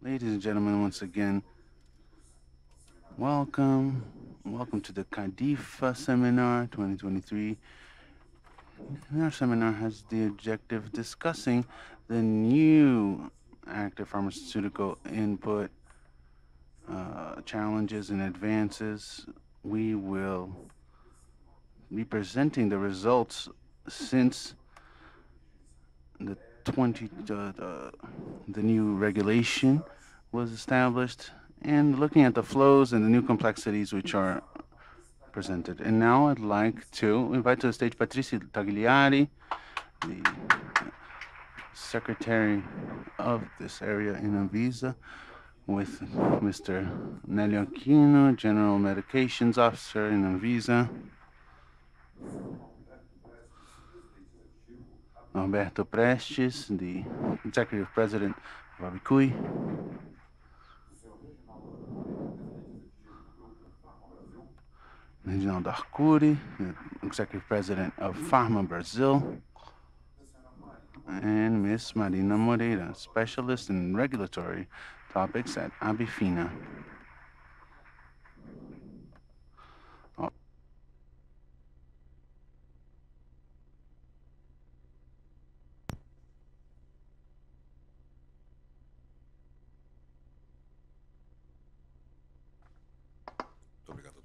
Ladies and gentlemen, once again, welcome. Welcome to the CADIFA Seminar 2023. Our seminar has the objective of discussing the new active pharmaceutical input uh, challenges and advances. We will be presenting the results since 20 uh, the, the new regulation was established and looking at the flows and the new complexities which are presented. And now I'd like to invite to the stage Patricia Tagliari, the secretary of this area in Anvisa, with Mr. Nelio Aquino, General Medications Officer in Anvisa. Norberto Prestes, the Executive President of Abiquifi. Reginaldo Arcuri, Executive President of Pharma Brazil. And Ms. Marina Moreira, Specialist in Regulatory Topics at Abifina.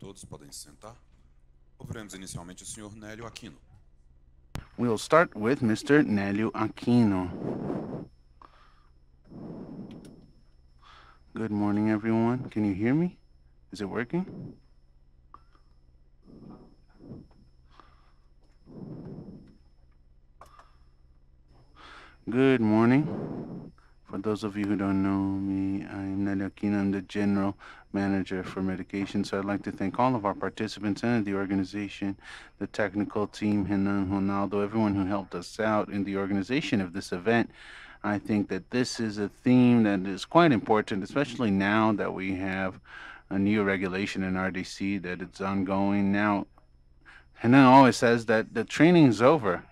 Todos podem se sentar. Ouviremos inicialmente o Sr. Nélio Aquino. We'll start with Mr. Nélio Aquino. Good morning, everyone. Can you hear me? Is it working? Good morning. For those of you who don't know me, I'm Nelio Aquino. I'm the General Manager for Medication. So I'd like to thank all of our participants and the organization, the technical team, Renan, Ronaldo, everyone who helped us out in the organization of this event. I think that this is a theme that is quite important, especially now that we have a new regulation in RDC that it's ongoing. Now, Renan always says that the training is over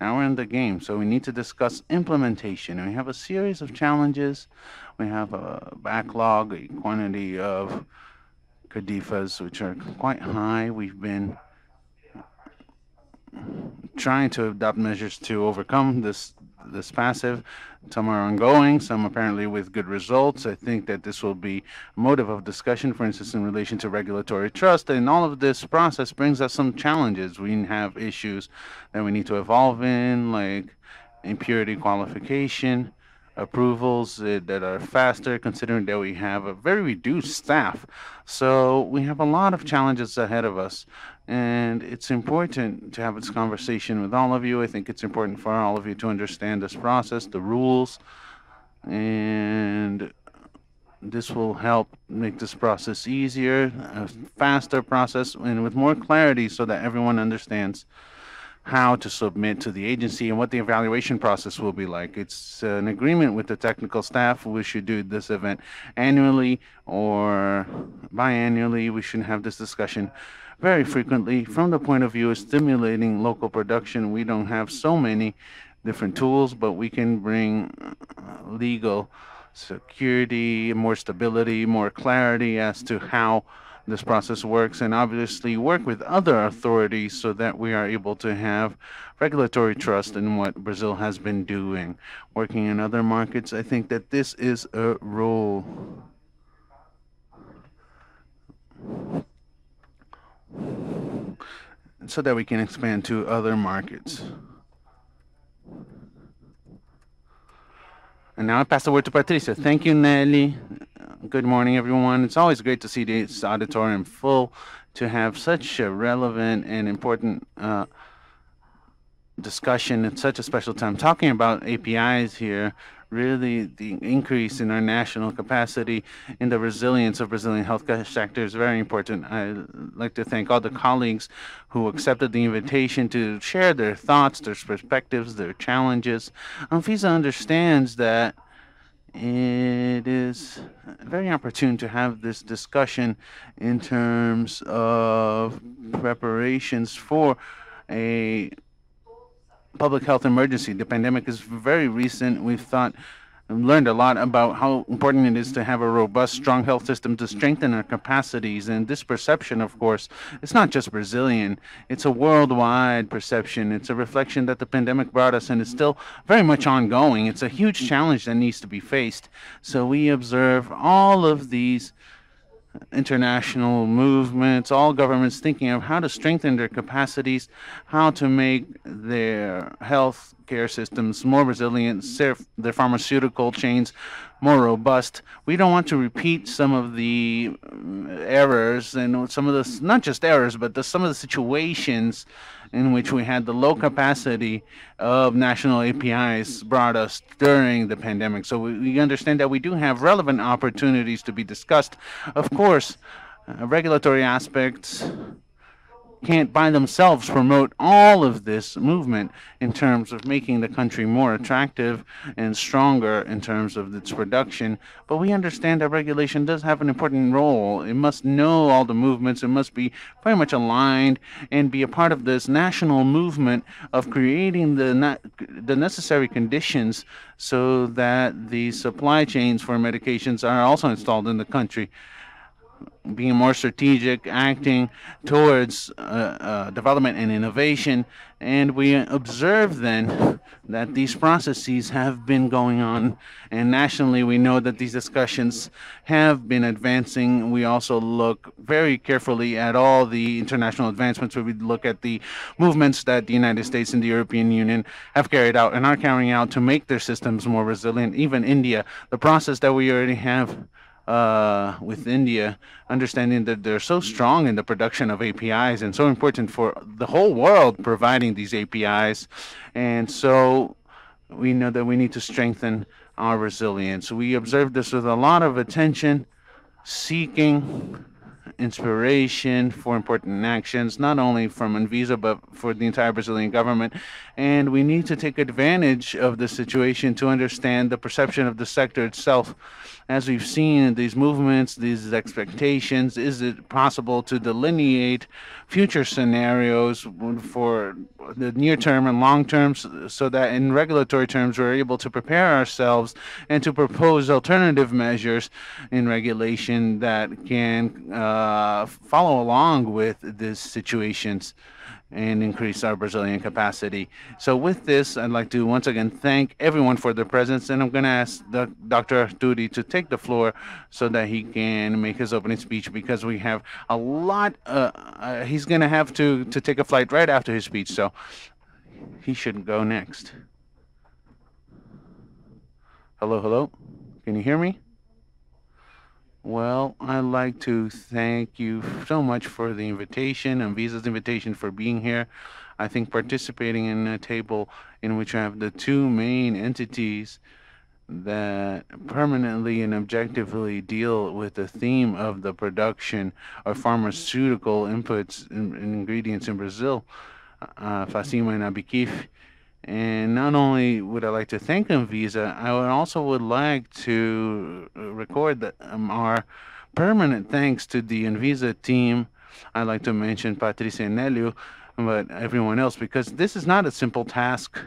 now we're in the game, so we need to discuss implementation. And we have a series of challenges. We have a backlog, a quantity of CADIFAs, which are quite high. We've been trying to adopt measures to overcome this this passive. Some are ongoing, some apparently with good results. I think that this will be a motive of discussion, for instance, in relation to regulatory trust. And all of this process brings us some challenges. We have issues that we need to evolve in, like impurity qualification, approvals eh, that are faster, considering that we have a very reduced staff. So we have a lot of challenges ahead of us. And it's important to have this conversation with all of you. I think it's important for all of you to understand this process, the rules, and this will help make this process easier, a faster process, and with more clarity so that everyone understands how to submit to the agency and what the evaluation process will be like. It's an agreement with the technical staff. We should do this event annually or biannually. We should have this discussion very frequently from the point of view of stimulating local production. We don't have so many different tools, but we can bring uh, legal security, more stability, more clarity as to how this process works, and obviously work with other authorities so that we are able to have regulatory trust in what Brazil has been doing. Working in other markets, I think that this is a role so that we can expand to other markets. And now I pass the word to Patricia. Thank you, Nelio. Good morning, everyone. It's always great to see this auditorium full, to have such a relevant and important uh, discussion at such a special time. Talking about APIs here really the increase in our national capacity in the resilience of Brazilian healthcare sector is very important. I'd like to thank all the colleagues who accepted the invitation to share their thoughts, their perspectives, their challenges. Um, Anvisa understands that it is very opportune to have this discussion in terms of preparations for a public health emergency. The pandemic is very recent. We've thought learned a lot about how important it is to have a robust, strong health system to strengthen our capacities. And this perception, of course, it's not just Brazilian, it's a worldwide perception. It's a reflection that the pandemic brought us, and it's still very much ongoing. It's a huge challenge that needs to be faced. So we observe all of these international movements, all governments thinking of how to strengthen their capacities, how to make their health care systems more resilient, their pharmaceutical chains more robust. We don't want to repeat some of the um, errors and some of the, not just errors, but the, some of the situations in which we had the low capacity of national APIs brought us during the pandemic. So we, we understand that we do have relevant opportunities to be discussed. Of course, uh, regulatory aspects can't by themselves promote all of this movement in terms of making the country more attractive and stronger in terms of its production. But we understand that regulation does have an important role. It must know all the movements, it must be very much aligned and be a part of this national movement of creating the, the necessary conditions so that the supply chains for medications are also installed in the country being more strategic, acting towards uh, uh, development and innovation. And we observe then that these processes have been going on. And nationally, we know that these discussions have been advancing. We also look very carefully at all the international advancements. We look at the movements that the United States and the European Union have carried out and are carrying out to make their systems more resilient. Even India, the process that we already have uh, with India, understanding that they're so strong in the production of APIs and so important for the whole world providing these APIs. And so we know that we need to strengthen our resilience. We observe this with a lot of attention, seeking inspiration for important actions, not only from Anvisa, but for the entire Brazilian government. And we need to take advantage of the situation to understand the perception of the sector itself as we've seen these movements, these expectations, is it possible to delineate future scenarios for the near term and long term so that in regulatory terms we're able to prepare ourselves and to propose alternative measures in regulation that can uh, follow along with these situations? And increase our Brazilian capacity. So with this, I'd like to once again thank everyone for their presence, and I'm going to ask the, Dr. Arcuri to take the floor so that he can make his opening speech because we have a lot. Uh, uh, he's going to have to to take a flight right after his speech, so he should go next. Hello, hello. Can you hear me? Well, I'd like to thank you so much for the invitation and Visa's invitation for being here. I think participating in a table in which I have the two main entities that permanently and objectively deal with the theme of the production of pharmaceutical inputs and ingredients in Brazil, uh, Facima and Abiquifi, and not only would I like to thank Anvisa, I would also would like to record that, um, our permanent thanks to the Anvisa team. I'd like to mention Patricia Nelio, but everyone else, because this is not a simple task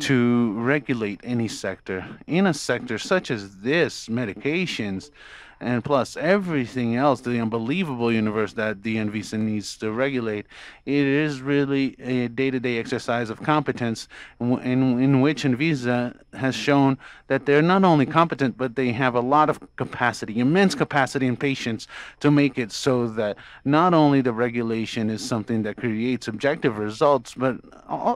to regulate any sector. In a sector such as this, medications, and plus everything else, the unbelievable universe that the Anvisa needs to regulate, it is really a day-to-day exercise of competence in, in, which Anvisa has shown that they're not only competent, but they have a lot of capacity, immense capacity and patience to make it so that not only the regulation is something that creates objective results, but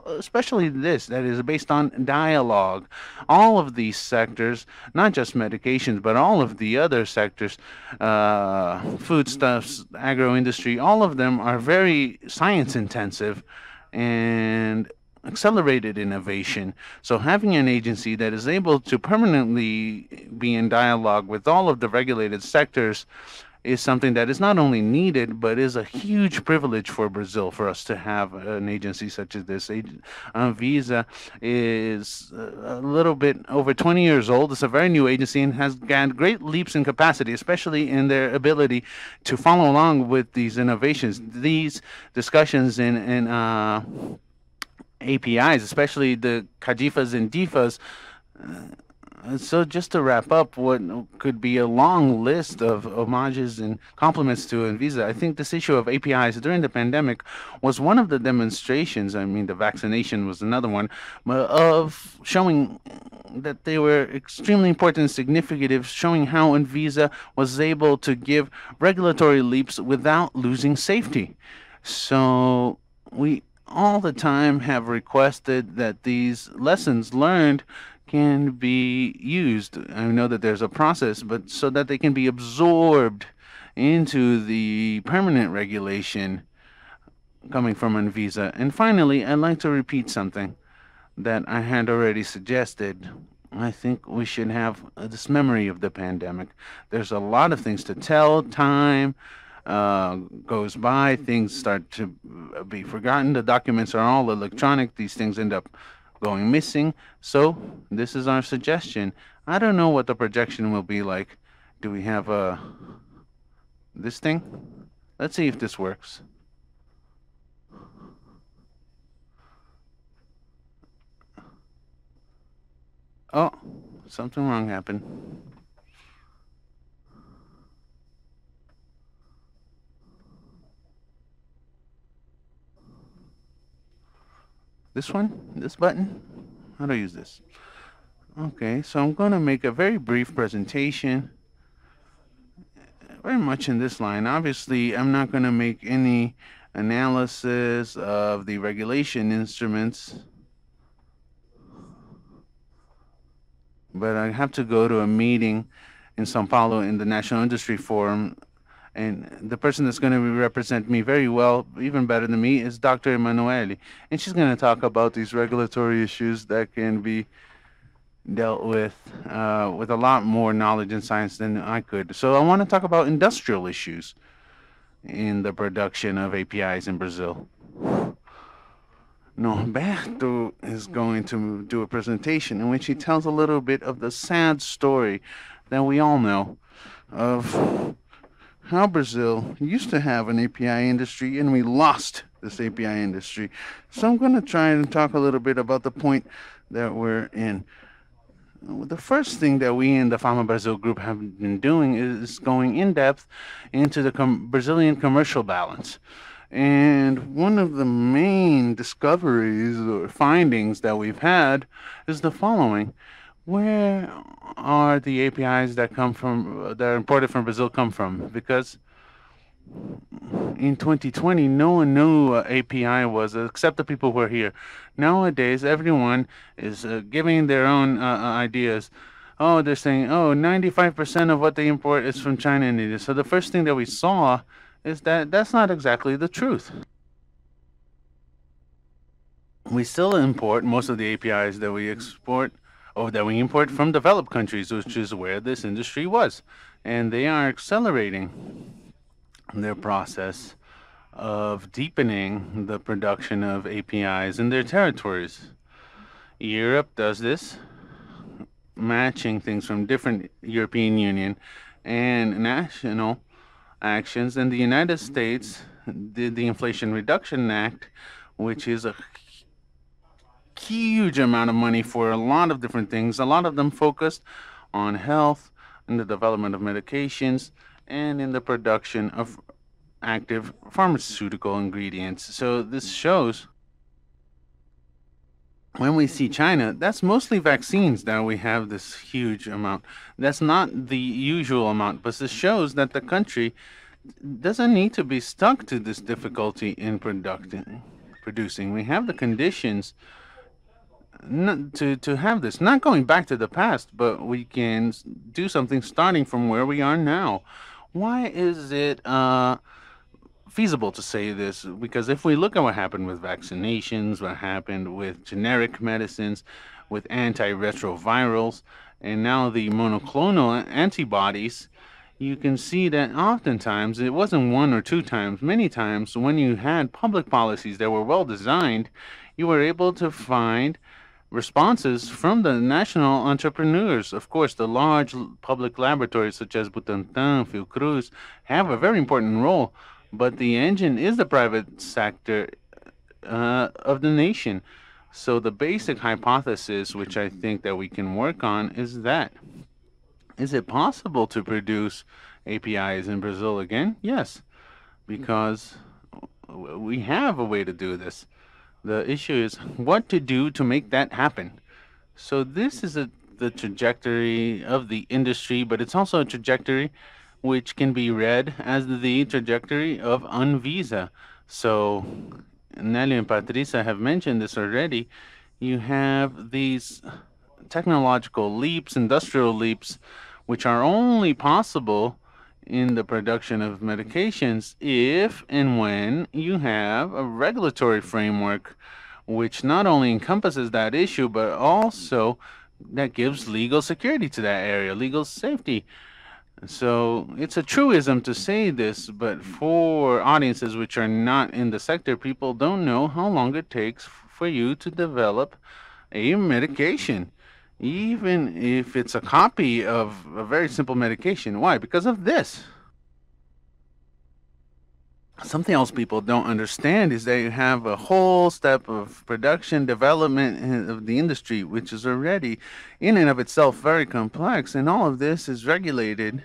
especially this, that is based on dialogue. All of these sectors, not just medications, but all of the other sectors, sectors, uh, foodstuffs, agro industry, all of them are very science intensive and accelerated innovation. So having an agency that is able to permanently be in dialogue with all of the regulated sectors is something that is not only needed but is a huge privilege for Brazil for us to have an agency such as this. Anvisa is a little bit over 20 years old. It's a very new agency and has gained great leaps in capacity, especially in their ability to follow along with these innovations. These discussions in, in uh, APIs, especially the CADIFAs and DIFAs, uh, Uh, So just to wrap up, what could be a long list of homages and compliments to Anvisa, I think this issue of APIs during the pandemic was one of the demonstrations. I mean, the vaccination was another one uh, of showing that they were extremely important and significant, showing how Anvisa was able to give regulatory leaps without losing safety. So we all the time have requested that these lessons learned can be used. I know that there's a process, but so that they can be absorbed into the permanent regulation coming from Anvisa. And finally, I'd like to repeat something that I had already suggested. I think we should have this memory of the pandemic. There's a lot of things to tell, time uh, goes by, things start to be forgotten. The documents are all electronic, these things end up going missing. So, this is our suggestion. I don't know what the projection will be like. Do we have uh, this thing? Let's see if this works. Oh, something wrong happened. This one? This button? How do I use this? Okay, so I'm going to make a very brief presentation. Very much in this line. Obviously, I'm not going to make any analysis of the regulation instruments. But I have to go to a meeting in Sao Paulo in the National Industry Forum and the person that's going to represent me very well, even better than me, is Dr. Emanuele. And she's going to talk about these regulatory issues that can be dealt with uh, with a lot more knowledge and science than I could. So I want to talk about industrial issues in the production of APIs in Brazil. Norberto is going to do a presentation in which he tells a little bit of the sad story that we all know of how Brazil used to have an API industry and we lost this API industry. So I'm going to try and talk a little bit about the point that we're in. The first thing that we in the Pharma Brazil group have been doing is going in depth into the com- Brazilian commercial balance. And one of the main discoveries or findings that we've had is the following where are the APIs that come from that are imported from Brazil come from? Because in 2020, no one knew what API was except the people who are here. Nowadays, everyone is uh, giving their own uh, uh ideas. Oh, they're saying, oh, 95% of what they import is from China and India. So the first thing that we saw is that that's not exactly the truth. We still import most of the APIs that we export or that we import from developed countries, which is where this industry was. And they are accelerating their process of deepening the production of APIs in their territories. Europe does this, matching things from different European Union and national actions. And the United States did the Inflation Reduction Act, which is a huge amount of money for a lot of different things, a lot of them focused on health and the development of medications and in the production of active pharmaceutical ingredients. So this shows when we see China, that's mostly vaccines that we have this huge amount. That's not the usual amount, but this shows that the country doesn't need to be stuck to this difficulty in. Producing, we have the conditions to to have this. Not going back to the past but we can do something starting from where we are now. Why is it uh feasible to say this? Because if we look at what happened with vaccinations what happened with generic medicines with antiretrovirals and now the monoclonal antibodies you can see that oftentimes it wasn't one or two times many times when you had public policies that were well designed you were able to find responses from the national entrepreneurs. Of course, the large public laboratories such as Butantan, Fiocruz have a very important role, but the engine is the private sector uh, of the nation. So the basic hypothesis, which I think that we can work on, is that is it possible to produce APIs in Brazil again? Yes, because we have a way to do this. The issue is what to do to make that happen. So this is a, the trajectory of the industry, but it's also a trajectory which can be read as the trajectory of Anvisa. So Nelio and Patricia have mentioned this already. You have these technological leaps, industrial leaps, which are only possible in the production of medications if and when you have a regulatory framework which not only encompasses that issue but also that gives legal security to that area, legal safety. So it's a truism to say this, but for audiences which are not in the sector, people don't know how long it takes for you to develop a medication, even if it's a copy of a very simple medication. Why? Because of this. Something else people don't understand is that you have a whole step of production development of the industry, which is already in and of itself very complex, and all of this is regulated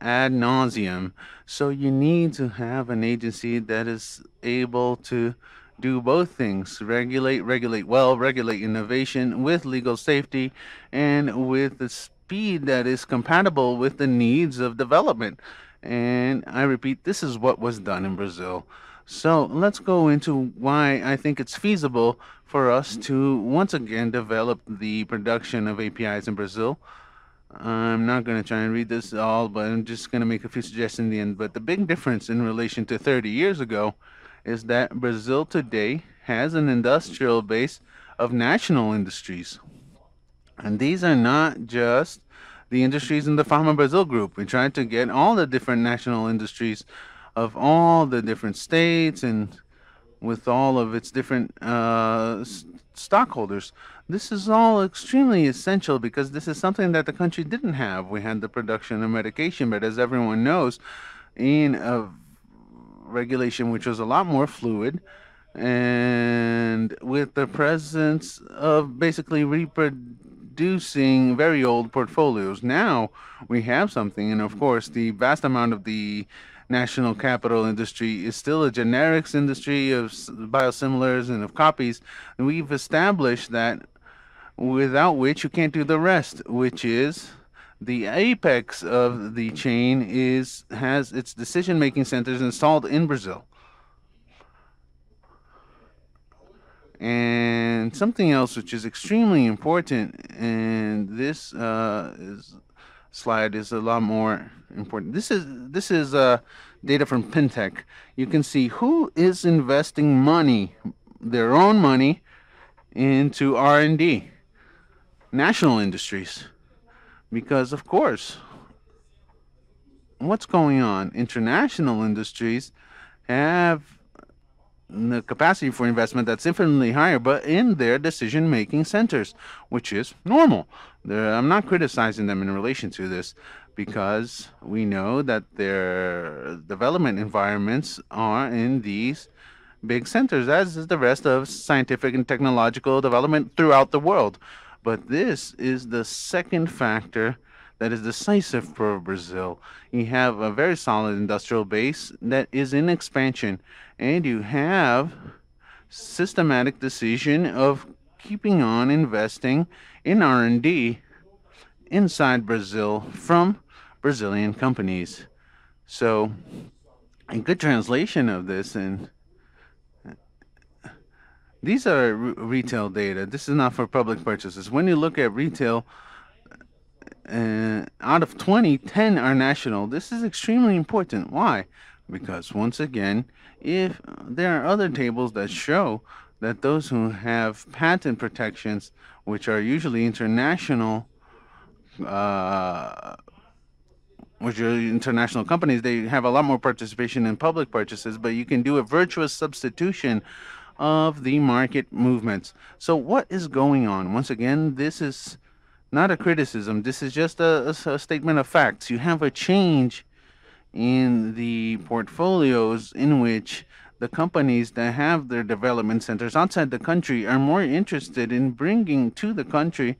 ad nauseum. So you need to have an agency that is able to do both things regulate, regulate well, regulate innovation with legal safety and with the speed that is compatible with the needs of development. And I repeat, this is what was done in Brazil. So let's go into why I think it's feasible for us to once again develop the production of APIs in Brazil. I'm not going to try and read this all, but I'm just going to make a few suggestions in the end. But the big difference in relation to 30 years ago is that Brazil today has an industrial base of national industries. And these are not just the industries in the Pharma Brazil group. We tried to get all the different national industries of all the different states and with all of its different uh, stockholders. This is all extremely essential because this is something that the country didn't have. We had the production of medication, but as everyone knows, in a regulation which was a lot more fluid, and with the presence of basically reproducing very old portfolios. Now we have something, and of course, the vast amount of the national capital industry is still a generics industry of biosimilars and of copies. And we've established that without which you can't do the rest, which is the apex of the chain is has its decision making centers installed in Brazil. And something else which is extremely important, and this uh, is, slide is a lot more important. This is this is uh, data from Pintec. You can see who is investing money, their own money, into R&D, national industries, because of course, what's going on? International industries have the capacity for investment that's infinitely higher, but in their decision making centers, which is normal. They're, I'm not criticizing them in relation to this because we know that their development environments are in these big centers, as is the rest of scientific and technological development throughout the world. But this is the second factor that is decisive for Brazil. You have a very solid industrial base that is in expansion, and you have systematic decision of keeping on investing in R&D inside Brazil from Brazilian companies. So, a good translation of this and these are retail data. This is not for public purchases. When you look at retail, uh, out of 20, 10 are national. This is extremely important. Why? Because once again, if there are other tables that show that those who have patent protections, which are usually international, uh, which are international companies, they have a lot more participation in public purchases, but you can do a virtuous substitution of the market movements. So, what is going on? Once again, this is not a criticism. This is just a, a, statement of facts. You have a change in the portfolios in which the companies that have their development centers outside the country are more interested in bringing to the country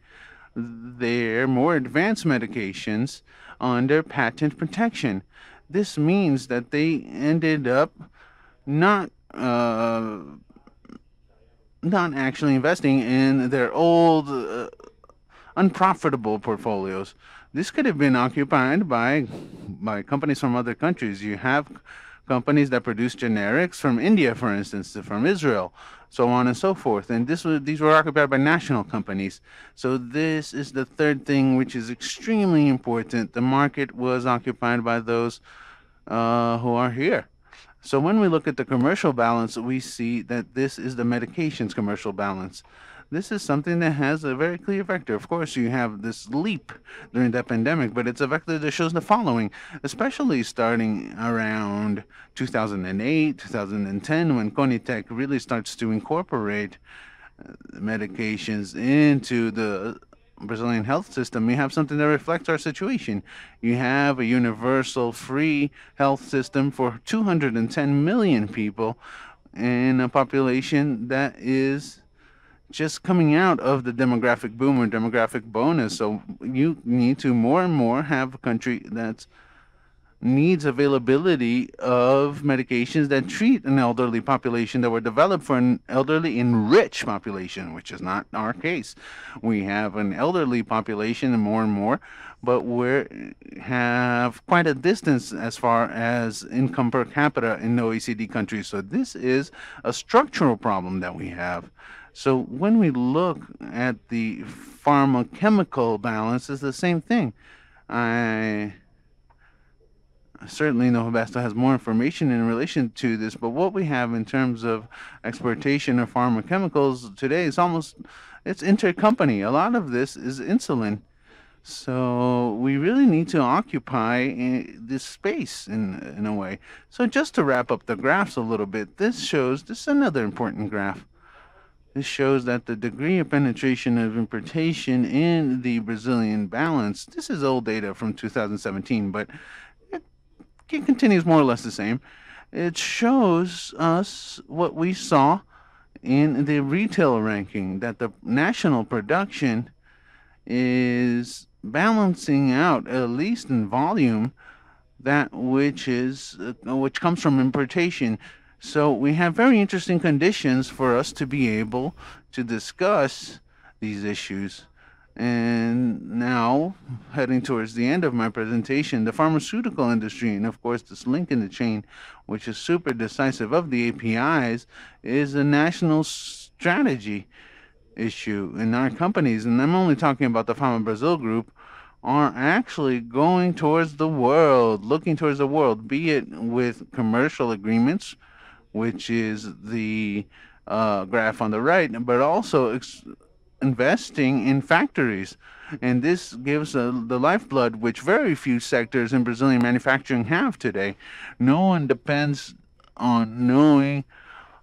their more advanced medications under patent protection. This means that they ended up not uh, not actually investing in their old uh, unprofitable portfolios. This could have been occupied by by companies from other countries. You have companies that produce generics from India, for instance, from Israel, so on and so forth. And this was, these were occupied by national companies. So this is the third thing, which is extremely important. The market was occupied by those uh, who are here. So when we look at the commercial balance, we see that this is the medications commercial balance. This is something that has a very clear vector. Of course, you have this leap during the pandemic, but it's a vector that shows the following, especially starting around 2008, 2010, when Conitec really starts to incorporate uh, medications into the Brazilian health system, you have something that reflects our situation. You have a universal free health system for 210 million people in a population that is just coming out of the demographic boom or demographic bonus. So you need to more and more have a country that's needs availability of medications that treat an elderly population that were developed for an elderly enriched population, which is not our case. We have an elderly population and more and more, but we have quite a distance as far as income per capita in OECD countries. So this is a structural problem that we have. So when we look at the pharmacochemical balance, it's the same thing. I certainly Norberto has more information in relation to this, but what we have in terms of exportation of pharmaceuticals today is almost it's intercompany. A lot of this is insulin. So we really need to occupy eh, this space in in a way. So just to wrap up the graphs a little bit, this shows this is another important graph. This shows that the degree of penetration of importation in the Brazilian balance, this is old data from 2017, but it, continues more or less the same. It shows us what we saw in the retail ranking that the national production is balancing out, at least in volume, that which is uh, which comes from importation. So we have very interesting conditions for us to be able to discuss these issues. And now, heading towards the end of my presentation, the pharmaceutical industry, and of course, this link in the chain, which is super decisive of the APIs, is a national strategy issue. And our companies, and I'm only talking about the Pharma Brazil group, are actually going towards the world, looking towards the world, be it with commercial agreements which is the uh, graph on the right, but also investing in factories. And this gives uh, the lifeblood which very few sectors in Brazilian manufacturing have today. No one depends on knowing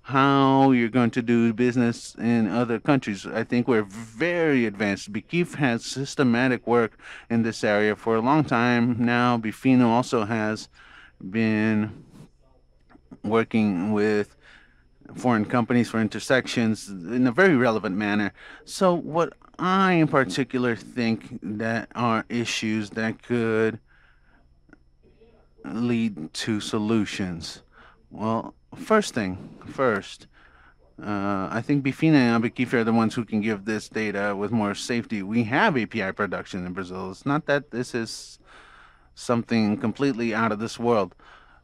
how you're going to do business in other countries. I think we're very advanced. BKIF has systematic work in this area for a long time now. Abifina also has been working with foreign companies for intersections in a very relevant manner. So, what I in particular think that are issues that could lead to solutions. Well, first thing, first, uh, I think Abifina and BKIF are the ones who can give this data with more safety. We have API production in Brazil. It's not that this is something completely out of this world.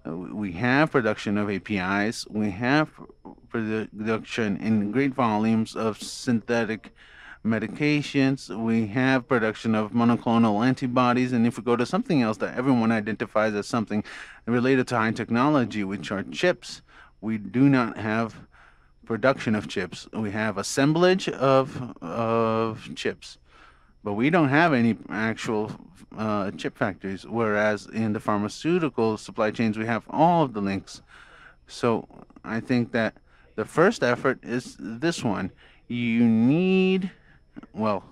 Uh, we have production of APIs. We have production in great volumes of synthetic medications. We have production of monoclonal antibodies. And if we go to something else that everyone identifies as something related to high technology, which are chips, we do not have production of chips. We have assemblage of, of chips, but we don't have any actual uh, chip factories, whereas in the pharmaceutical supply chains, we have all of the links. So I think that the first effort is this one. You need, well,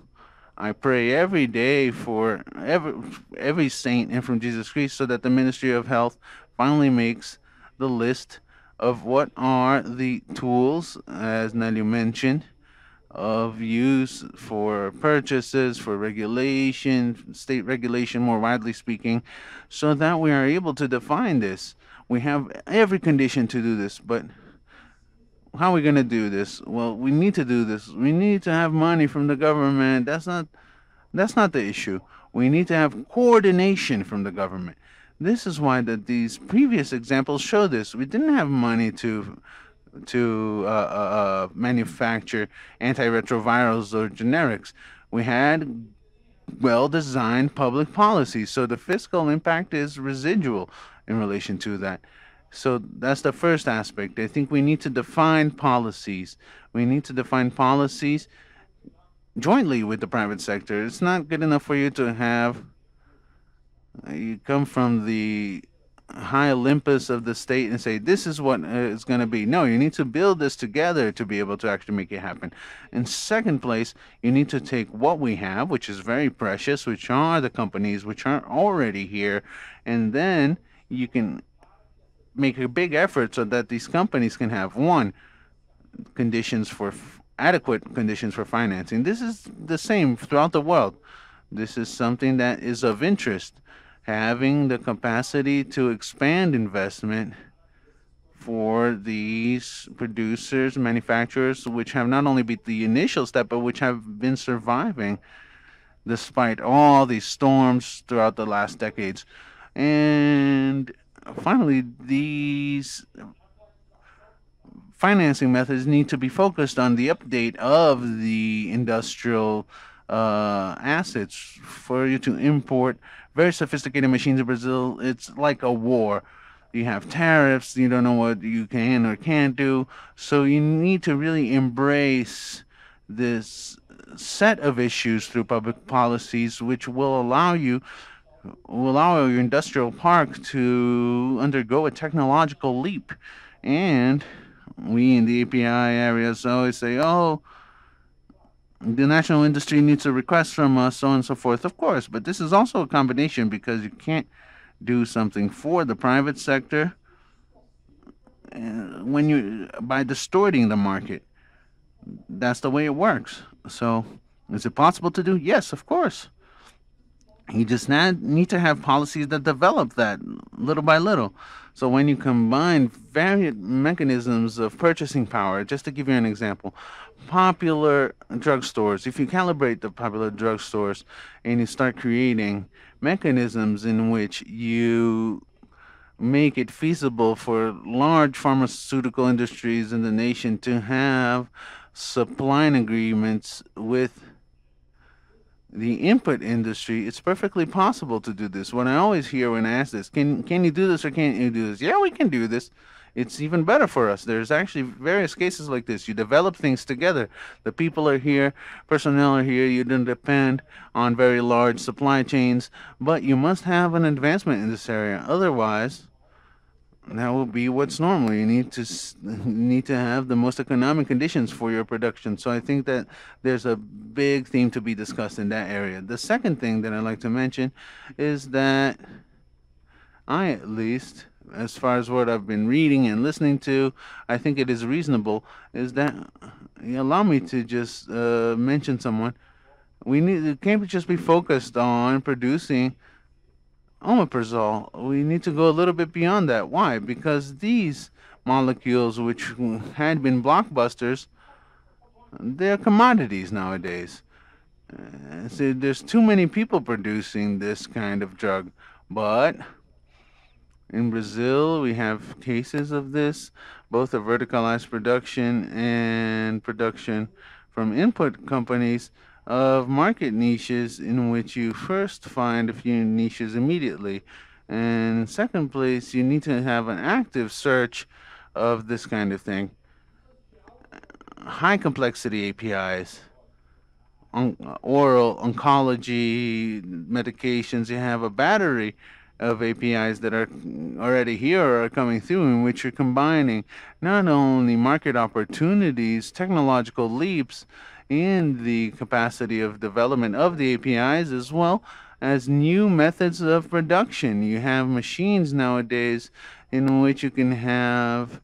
I pray every day for every every saint and from Jesus Christ, so that the Ministry of Health finally makes the list of what are the tools, as Nelio mentioned, of use for purchases, for regulation, state regulation, more widely speaking, so that we are able to define this. We have every condition to do this, but how are we going to do this? Well, we need to do this. We need to have money from the government. That's not that's not the issue. We need to have coordination from the government. This is why that these previous examples show this. We didn't have money to to uh, uh, uh, manufacture antiretrovirals or generics. We had well designed public policies. So the fiscal impact is residual in relation to that. So that's the first aspect. I think we need to define policies. We need to define policies jointly with the private sector. It's not good enough for you to have you come from the high Olympus of the state and say this is what uh, it's going to be. No, you need to build this together to be able to actually make it happen. In second place, you need to take what we have, which is very precious, which are the companies which are already here, and then you can make a big effort so that these companies can have one conditions for adequate conditions for financing. This is the same throughout the world. This is something that is of interest having the capacity to expand investment for these producers, manufacturers, which have not only been the initial step, but which have been surviving despite all these storms throughout the last decades. And finally, these financing methods need to be focused on the update of the industrial uh, assets for you to import very sophisticated machines in Brazil. It's like a war. You have tariffs, you don't know what you can or can't do. So you need to really embrace this set of issues through public policies, which will allow you will allow your industrial park to undergo a technological leap. And we in the API areas always say, oh, the national industry needs a request from us, so on and so forth. Of course, but this is also a combination because you can't do something for the private sector uh, when you by distorting the market. That's the way it works. So, is it possible to do? Yes, of course. You just need to have policies that develop that little by little. So when you combine various mechanisms of purchasing power, just to give you an example, popular drugstores, if you calibrate the popular drugstores and you start creating mechanisms in which you make it feasible for large pharmaceutical industries in the nation to have supplying agreements with the input industry, it's perfectly possible to do this. What I always hear when I ask this, can can you do this or can't you do this? Yeah, we can do this. It's even better for us. There's actually various cases like this. You develop things together. The people are here, personnel are here. You don't depend on very large supply chains, but you must have an advancement in this area. Otherwise, that will be what's normal. You need to need to have the most economic conditions for your production. So I think that there's a big theme to be discussed in that area. The second thing that I'd like to mention is that I, at least, as far as what I've been reading and listening to, I think it is reasonable. Is that you allow me to just uh, mention someone? We need can't just be focused on producing omeprazole, we need to go a little bit beyond that. Why? Because these molecules, which had been blockbusters, they're commodities nowadays. Uh, so there's too many people producing this kind of drug. But in Brazil, we have cases of this, both of verticalized production and production from input companies of market niches in which you first find a few niches immediately. And in second place, you need to have an active search of this kind of thing. High complexity APIs, on, oral oncology medications, you have a battery of APIs that are already here or are coming through in which you're combining not only market opportunities, technological leaps, in the capacity of development of the APIs as well as new methods of production. You have machines nowadays in which you can have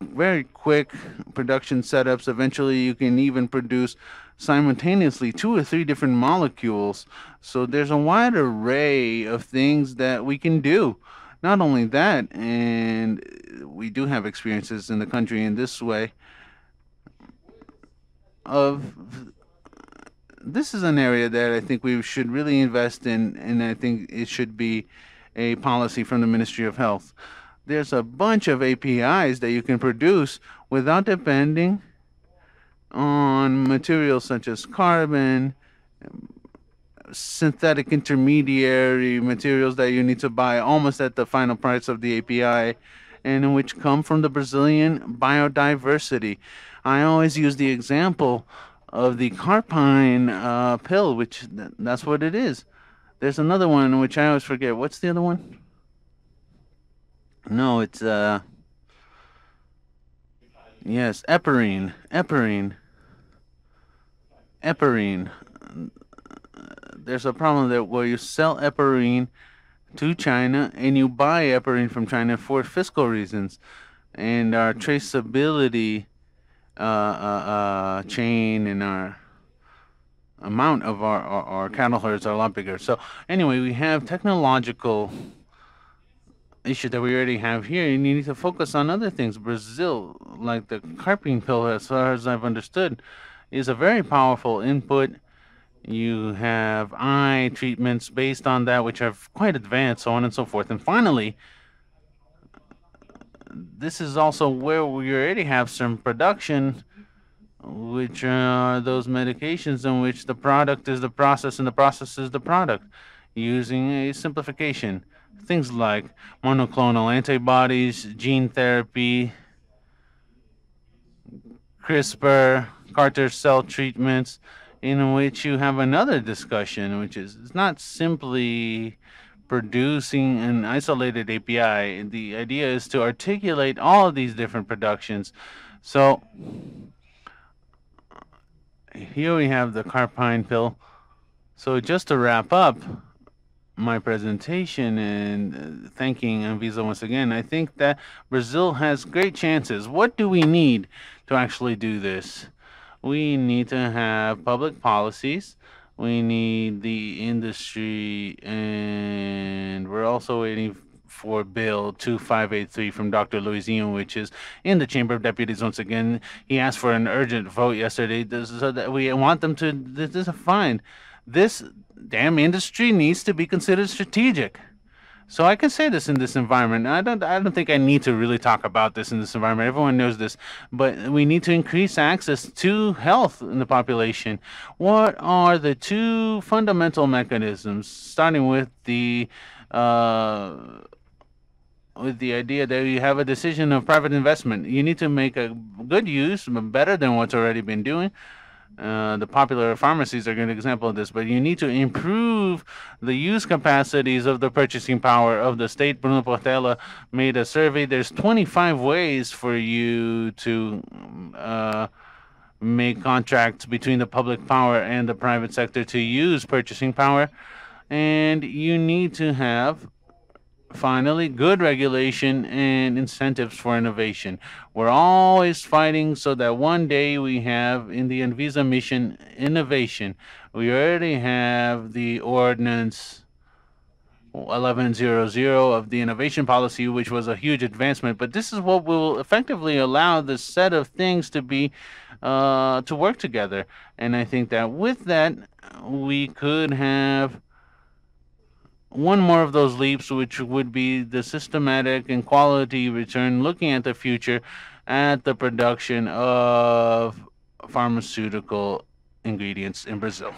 very quick production setups. Eventually, you can even produce simultaneously two or three different molecules. So there's a wide array of things that we can do. Not only that, and we do have experiences in the country in this way of this is an area that I think we should really invest in, and I think it should be a policy from the Ministry of Health. There's a bunch of APIs that you can produce without depending on materials such as carbon, synthetic intermediary materials that you need to buy almost at the final price of the API, and which come from the Brazilian biodiversity. I always use the example of the carpine uh, pill, which th- that's what it is. There's another one which I always forget. What's the other one? No, it's uh. Yes, heparin. Heparin. Heparin. There's a problem there where you sell heparin to China and you buy heparin from China for fiscal reasons, and our traceability uh, uh, uh, chain and our amount of our, our, our cattle herds are a lot bigger. So anyway, we have technological issue that we already have here, and you need to focus on other things. Brazil, like the carping pill, as far as I've understood, is a very powerful input. You have eye treatments based on that, which are quite advanced, so on and so forth. And finally, this is also where we already have some production, which are those medications in which the product is the process and the process is the product, using a simplification. Things like monoclonal antibodies, gene therapy, CRISPR, CAR cell treatments, in which you have another discussion, which is it's not simply producing an isolated API. The idea is to articulate all of these different productions. So here we have the carpine pill. So just to wrap up my presentation and uh, thanking Anvisa once again, I think that Brazil has great chances. What do we need to actually do this? We need to have public policies we need the industry, and we're also waiting for Bill 2583 from Dr. Luizinho, which is in the Chamber of Deputies once again. He asked for an urgent vote yesterday so that we want them to. This is fine. This damn industry needs to be considered strategic. So I can say this in this environment. I don't I don't think I need to really talk about this in this environment. Everyone knows this, but we need to increase access to health in the population. What are the two fundamental mechanisms starting with the uh, with the idea that you have a decision of private investment. You need to make a good use, better than what's already been doing. Uh, the popular pharmacies are a good example of this, but you need to improve the use capacities of the purchasing power of the state. Bruno Portela made a survey. There's 25 ways for you to uh, make contracts between the public power and the private sector to use purchasing power. And you need to have finally, good regulation and incentives for innovation. We're always fighting so that one day we have in the Anvisa mission innovation. We already have the ordinance 1100 of the innovation policy, which was a huge advancement. But this is what will effectively allow this set of things to be uh, to work together. And I think that with that, we could have one more of those leaps, which would be the systematic and quality return, looking at the future at the production of pharmaceutical ingredients in Brazil.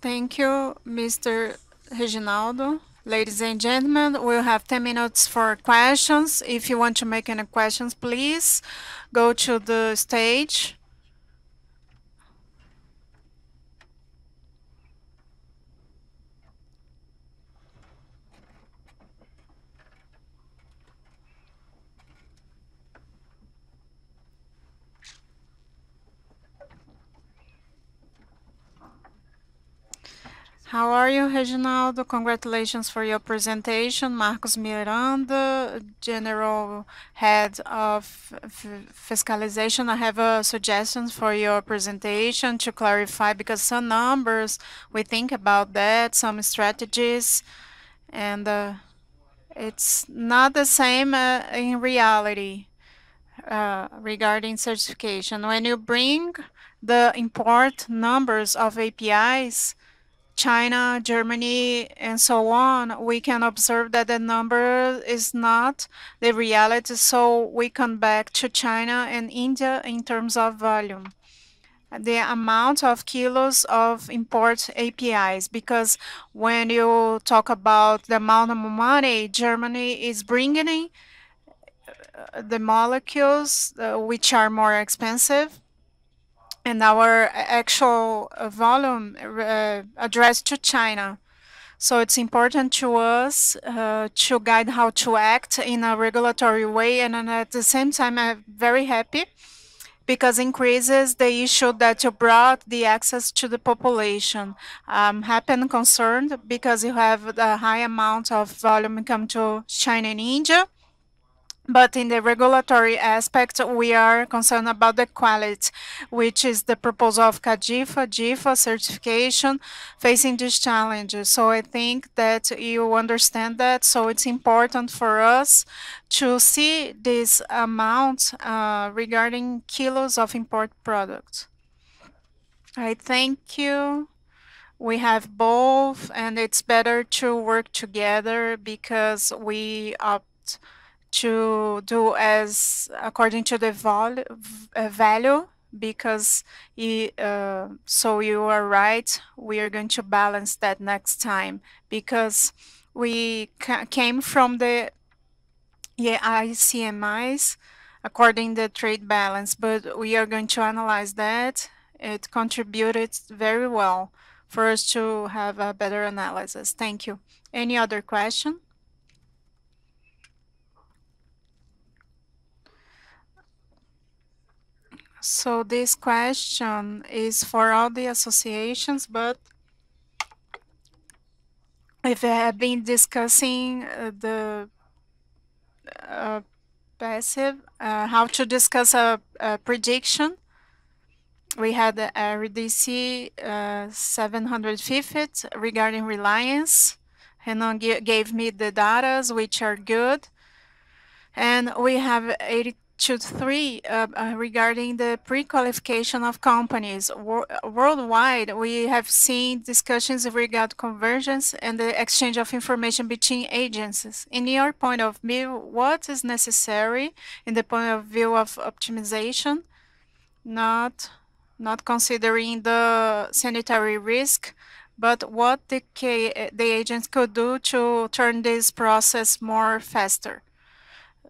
Thank you, Mr. Reginaldo. Ladies and gentlemen, we'll have 10 minutes for questions. If you want to make any questions, please go to the stage. How are you, Reginaldo? Congratulations for your presentation. Marcos Miranda, General Head of Fiscalization. I have a suggestion for your presentation to clarify because some numbers, we think about that, some strategies, and uh, it's not the same uh, in reality uh, regarding certification. When you bring the import numbers of APIs, China, Germany, and so on, we can observe that the number is not the reality. So we come back to China and India in terms of volume. The amount of kilos of import APIs, because when you talk about the amount of money Germany is bringing uh, the molecules, uh, which are more expensive, and our actual volume uh, addressed to China. So it's important to us uh, to guide how to act in a regulatory way. And, and at the same time, I'm very happy because increases the issue that you brought the access to the population. I'm happy and concerned because you have a high amount of volume come to China and India but in the regulatory aspect, we are concerned about the quality, which is the proposal of CADIFA, GIFA certification facing these challenges. So I think that you understand that. So it's important for us to see this amount uh, regarding kilos of import products. I thank you. We have both, and it's better to work together because we opt to do as according to the vol uh, value because uh, so you are right we are going to balance that next time because we ca came from the ICMIs according the trade balance but we are going to analyze that. It contributed very well for us to have a better analysis. Thank you. Any other question So this question is for all the associations, but if we have been discussing uh, the uh, passive, uh, how to discuss a, a, prediction. We had the RDC uh, 750 regarding reliance. Renan gave me the data, which are good. And we have 80 to three uh, uh, regarding the pre-qualification of companies. Wor worldwide, we have seen discussions regarding convergence and the exchange of information between agencies. In your point of view, what is necessary in the point of view of optimization, not, not considering the sanitary risk, but what the, the agents could do to turn this process more faster?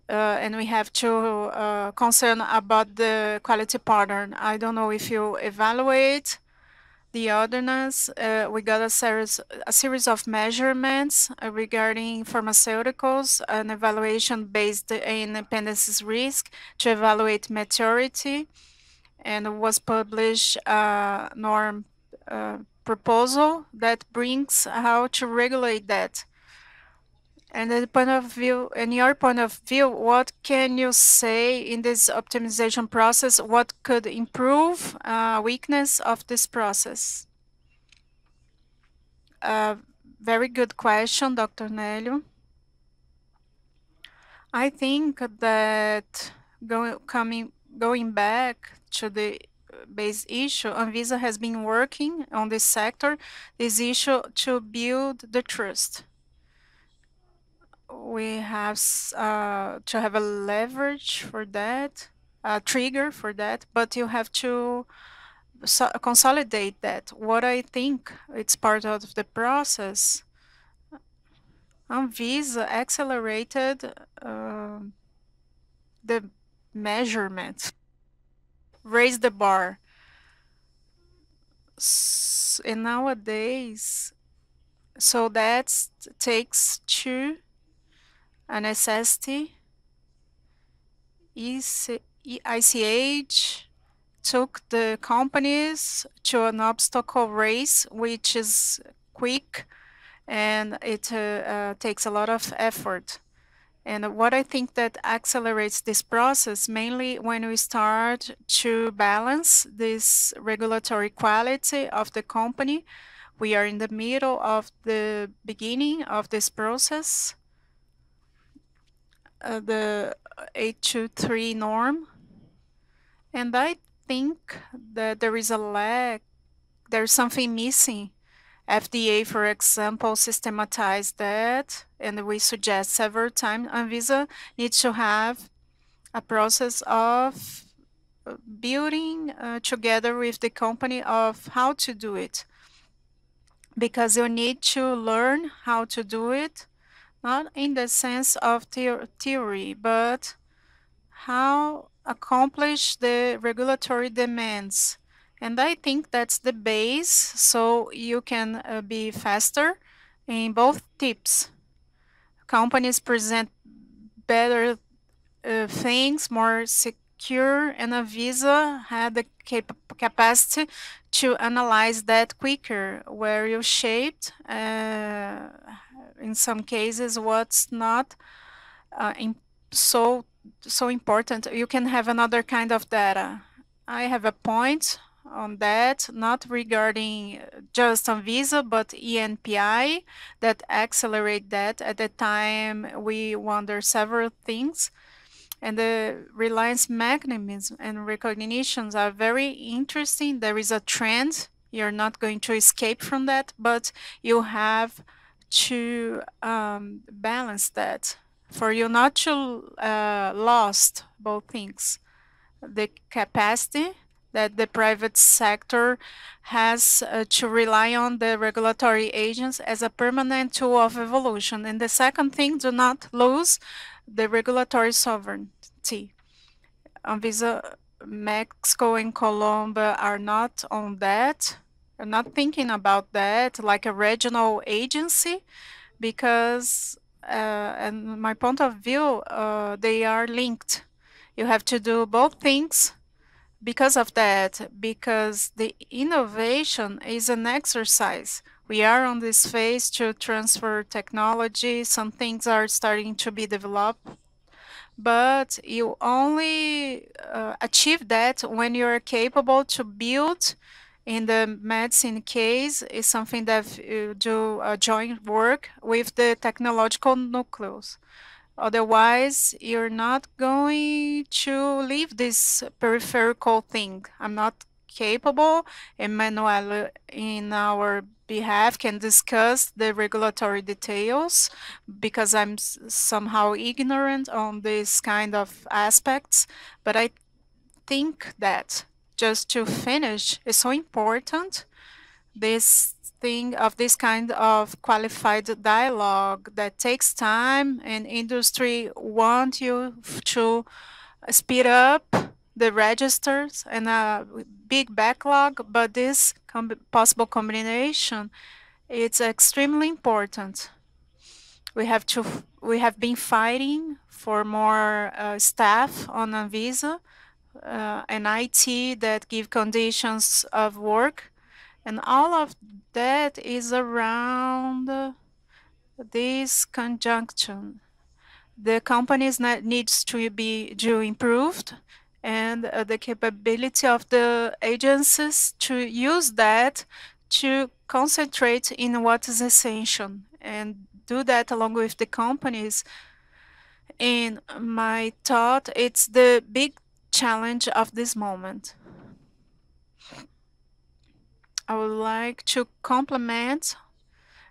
Uh, and we have to uh, concern about the quality pattern. I don't know if you evaluate the ordinance. Uh, we got a series a series of measurements regarding pharmaceuticals, an evaluation based in dependencies risk to evaluate maturity, and was published a norm proposal that brings how to regulate that. And the point of view, in your point of view, what can you say in this optimization process? What could improve uh, weakness of this process? Uh, very good question, Dr. Nelio. I think that going coming going back to the base issue, Anvisa has been working on this sector, this issue to build the trust we have uh, to have a leverage for that, a trigger for that, but you have to so consolidate that. What I think it's part of the process. Anvisa accelerated uh, the measurement, raised the bar. And nowadays, so that takes two a necessity. ICH took the companies to an obstacle race, which is quick and it uh, uh, takes a lot of effort. And what I think that accelerates this process mainly when we start to balance this regulatory quality of the company. We are in the middle of the beginning of this process. Uh, the 823 norm. And I think that there is a lack, there's something missing FDA, for example, systematized that, and we suggest several times Anvisa needs to have a process of uh, building uh, together with the company of how to do it. Because you need to learn how to do it, not in the sense of theory, but how accomplish the regulatory demands and I think that's the base, so you can uh, be faster in both tips. Companies present better uh, things, more secure, and Anvisa had the cap capacity to analyze that quicker, where you shaped, uh, in some cases, what's not uh, so so important. You can have another kind of data. I have a point on that, not regarding just Anvisa, but INPI that accelerate that. At the time, we wonder several things. And the reliance mechanisms and recognitions are very interesting. There is a trend. You're not going to escape from that, but you have to um, balance that for you not to uh, lost both things the capacity that the private sector has uh, to rely on the regulatory agents as a permanent tool of evolution. And the second thing, do not lose the regulatory sovereignty. Anvisa, Mexico and Colombia are not on that, are not thinking about that like a regional agency because, uh, and my point of view, uh, they are linked. You have to do both things because of that, because the innovation is an exercise. We are on this phase to transfer technology. Some things are starting to be developed, but you only uh, achieve that when you're capable to build in the medicine case is something that you do a joint work with the technological nucleus. Otherwise, you're not going to leave this peripheral thing. I'm not capable. Emmanuel, in our behalf, can discuss the regulatory details because I'm somehow ignorant on this kind of aspects. But I think that just to finish it's so important. This thing of this kind of qualified dialogue that takes time and industry want you to speed up the registers and a big backlog, but this com possible combination, it's extremely important. We have to, we have been fighting for more uh, staff on Anvisa, uh, and IT that give conditions of work and all of that is around this conjunction. The companies needs to be to improved and uh, the capability of the agencies to use that to concentrate in what is essential and do that along with the companies. In my thought, it's the big challenge of this moment. I would like to complement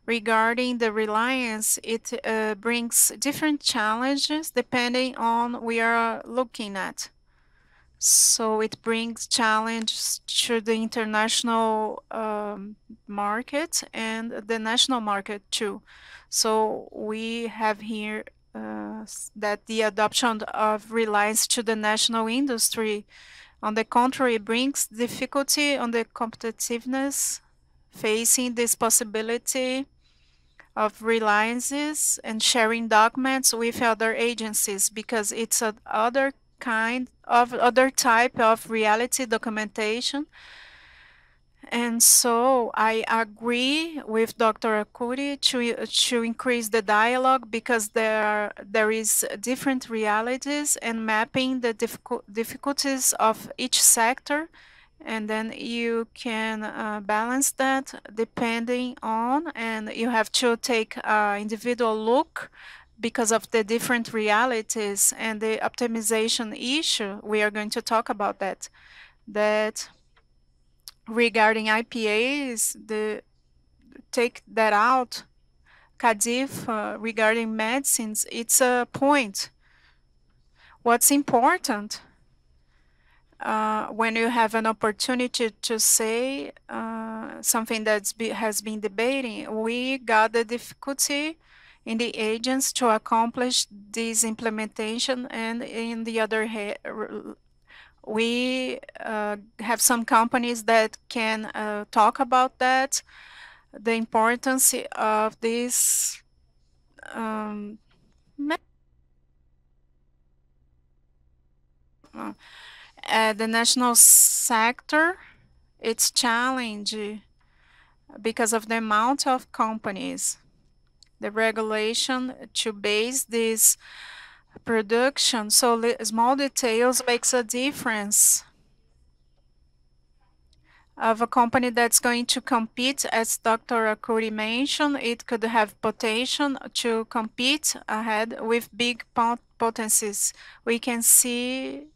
regarding the reliance. It uh, brings different challenges depending on we are looking at. So it brings challenges to the international um, market and the national market too. So we have here uh, that the adoption of reliance to the national industry on the contrary, brings difficulty on the competitiveness facing this possibility of reliances and sharing documents with other agencies because it's a other kind of other type of reality documentation And so I agree with Dr. Arcuri to, to increase the dialogue because there are, there is different realities and mapping the difficulties of each sector and then you can uh, balance that depending on and you have to take an individual look because of the different realities and the optimization issue we are going to talk about that that regarding IPAs the take that out CADIF uh, regarding medicines it's a point. What's important uh, when you have an opportunity to say uh, something that be, has been debating, we got the difficulty in the agents to accomplish this implementation, and in the other we uh, have some companies that can uh, talk about that, the importance of this um, uh, the national sector, it's challenge because of the amount of companies. The regulation to base this production, so small details makes a difference of a company that's going to compete, as Dr. Arcuri mentioned, it could have potential to compete ahead with big potencies. We can see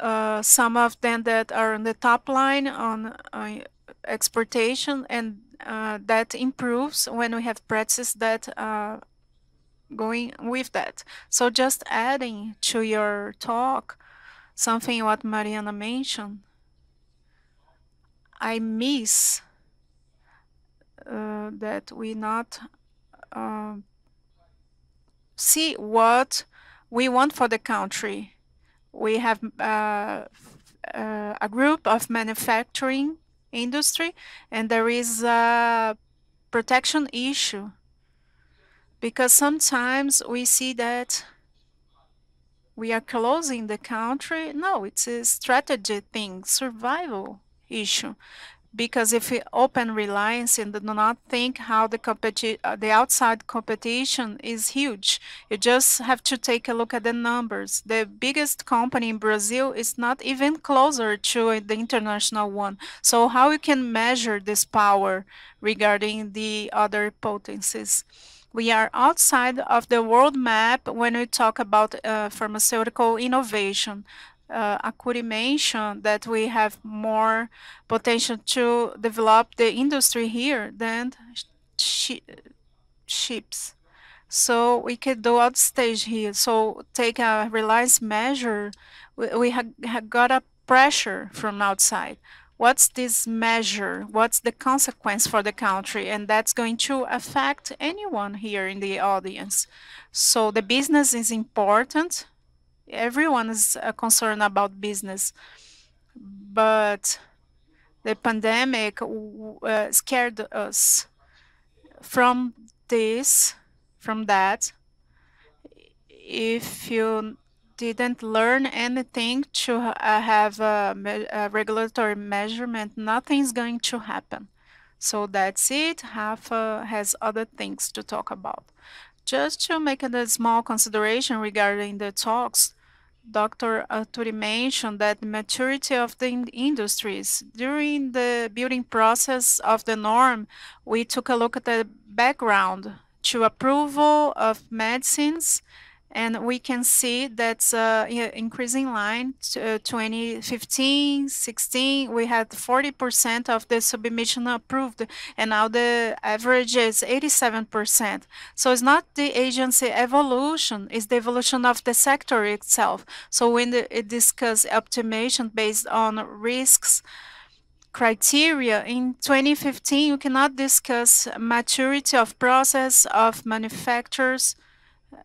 uh, some of them that are on the top line on uh, exportation and uh, that improves when we have practices that uh, going with that. So just adding to your talk, something what Mariana mentioned, I miss uh, that we not uh, see what we want for the country. We have uh, uh, a group of manufacturing industry and there is a protection issue because sometimes we see that we are closing the country. No, it's a strategy thing, survival issue. Because if we open reliance and do not think how the competi- uh, the outside competition is huge you just have to take a look at the numbers. The biggest company in brazil is not even closer to the international one. So how you can measure this power regarding the other potencies we are outside of the world map when we talk about uh, pharmaceutical innovation uh, Arcuri mentioned that we have more potential to develop the industry here than shi ships. So we can do outstage here. So take a reliance measure. We, we have, have got a pressure from outside. What's this measure? What's the consequence for the country? And that's going to affect anyone here in the audience. So the business is important everyone is uh, concerned about business, but the pandemic uh, scared us from this, from that. If you didn't learn anything to uh, have a, a, regulatory measurement, nothing's going to happen. So that's it. Rafa has other things to talk about. Just to make a small consideration regarding the talks, Dr. Arcuri mentioned that the maturity of the industries. During the building process of the norm, we took a look at the background to approval of medicines and we can see that's uh, increasing line uh, 2015 16 we had 40% of the submission approved and now the average is 87% so it's not the agency evolution it's the evolution of the sector itself. So when the, it discuss optimization based on risks criteria in 2015 you cannot discuss maturity of process of manufacturers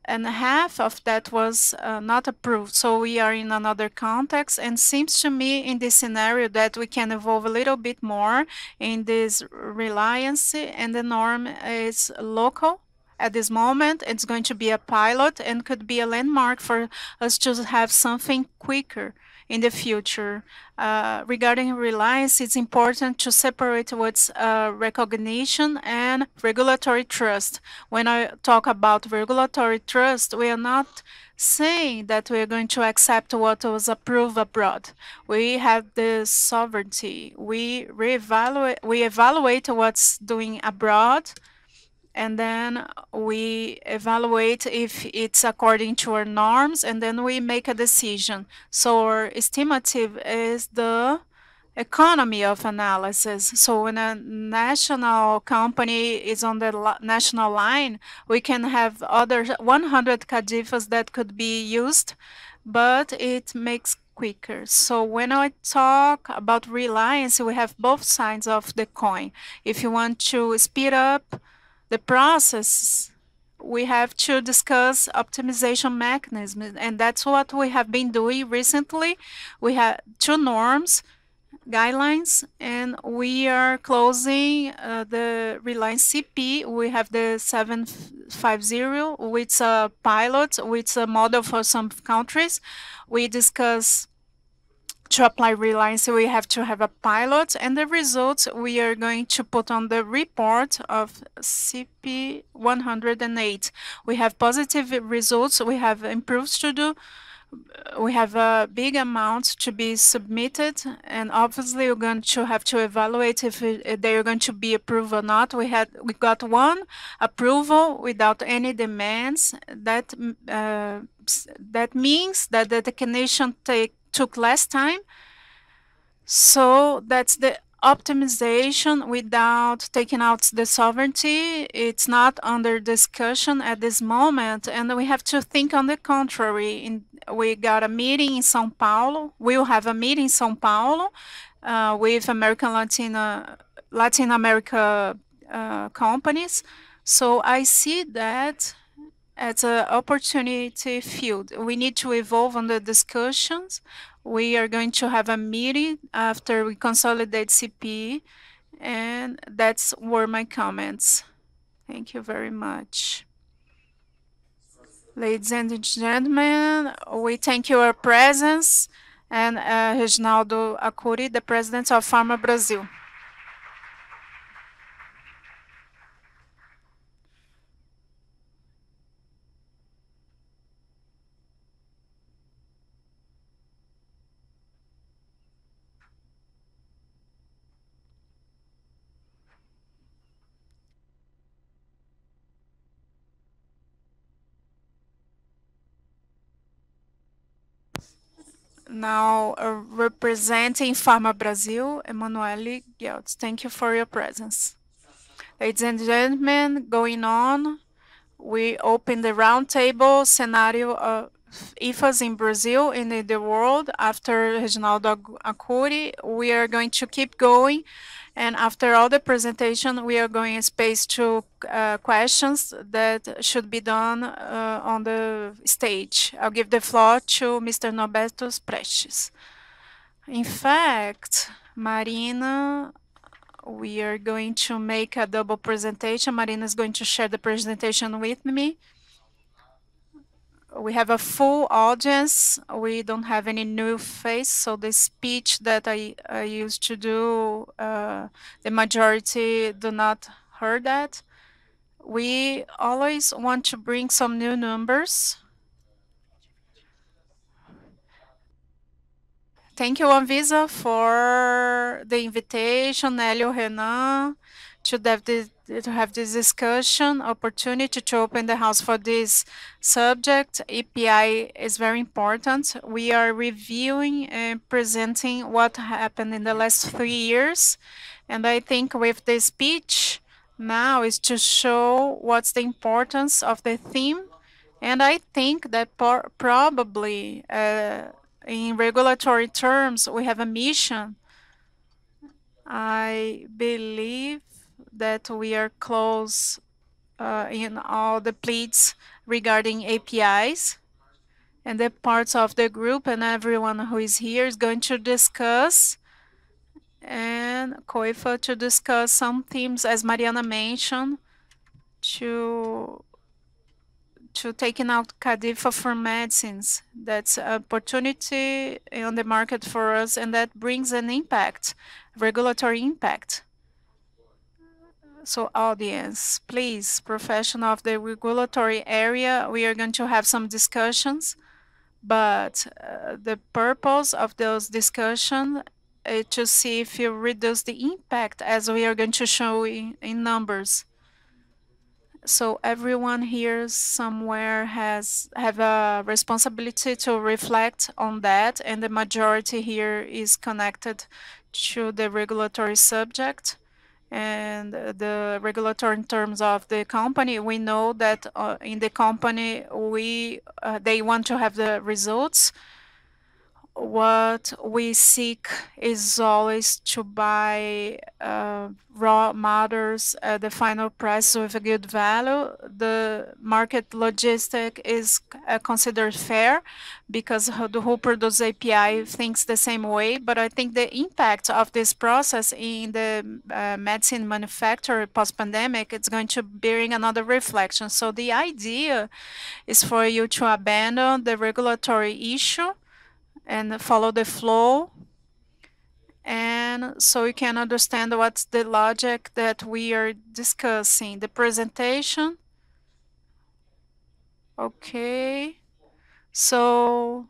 and half of that was uh, not approved. So we are in another context and seems to me in this scenario that we can evolve a little bit more in this reliance and the norm is local at this moment. It's going to be a pilot and could be a landmark for us to have something quicker in the future. Uh, regarding reliance, it's important to separate what's uh, recognition and regulatory trust. When I talk about regulatory trust, we are not saying that we are going to accept what was approved abroad. We have the sovereignty. We reevaluate, we evaluate what's doing abroad and then we evaluate if it's according to our norms and then we make a decision so our estimative is the economy of analysis so when a national company is on the national line we can have other 100 CADIFAs that could be used but it makes quicker. So when I talk about reliance, we have both sides of the coin. If you want to speed up the process, we have to discuss optimization mechanisms, and that's what we have been doing recently. We have two norms, guidelines, and we are closing uh, the Reliance CP. We have the 750, which is a pilot, which is a model for some countries. We discuss to apply Reliance, we have to have a pilot, and the results we are going to put on the report of CP 108. We have positive results, we have improved to do, we have a big amount to be submitted, and obviously we're going to have to evaluate if they're going to be approved or not. We had we got one approval without any demands. That uh, that means that the technician take took less time. So that's the optimization without taking out the sovereignty. It's not under discussion at this moment, and we have to think on the contrary. In, we got a meeting in São Paulo. We'll have a meeting in São Paulo uh, with American Latina, Latin America uh, companies. So I see that as an opportunity field. We need to evolve on the discussions. We are going to have a meeting after we consolidate CP, and that's were my comments. Thank you very much. Ladies and gentlemen, we thank your presence and uh, Reginaldo Arcuri, the president of Pharma Brazil. Now, uh, representing Pharma Brazil, Emanuele Geltz. Thank you for your presence. Ladies and gentlemen, going on, we open the roundtable scenario of IFAs in Brazil and in the world after Reginaldo Arcuri. We are going to keep going and after all the presentation, we are going in space to uh, questions that should be done uh, on the stage. I'll give the floor to Mr. Norberto Prestes. In fact, Marina, we are going to make a double presentation. Marina is going to share the presentation with me we have a full audience. We don't have any new face, so the speech that I, I used to do, uh, the majority do not hear that. We always want to bring some new numbers. Thank you, Anvisa, for the invitation, Elio Renan, to have this, to have this discussion, opportunity to open the house for this subject. EPI is very important. We are reviewing and presenting what happened in the last three years. And I think with this speech now is to show what's the importance of the theme. And I think that probably uh, in regulatory terms, we have a mission. I believe that we are close uh, in all the pleats regarding APIs. And the parts of the group and everyone who is here is going to discuss and Koifa to discuss some themes, as Mariana mentioned, to to taking out CADIFA for medicines. That's an opportunity on the market for us, and that brings an impact, regulatory impact. So audience, please, professional of the regulatory area, we are going to have some discussions, but uh, the purpose of those discussions is to see if you reduce the impact as we are going to show in, in numbers. So everyone here somewhere has have a responsibility to reflect on that, and the majority here is connected to the regulatory subject and the regulatory in terms of the company, we know that uh, in the company we uh, they want to have the results what we seek is always to buy uh, raw matters at the final price with a good value. The market logistic is uh, considered fair because the who produces API thinks the same way. But I think the impact of this process in the uh, medicine manufacturer post-pandemic it's going to bring another reflection. So the idea is for you to abandon the regulatory issue and follow the flow and so you can understand what's the logic that we are discussing. The presentation. Okay. So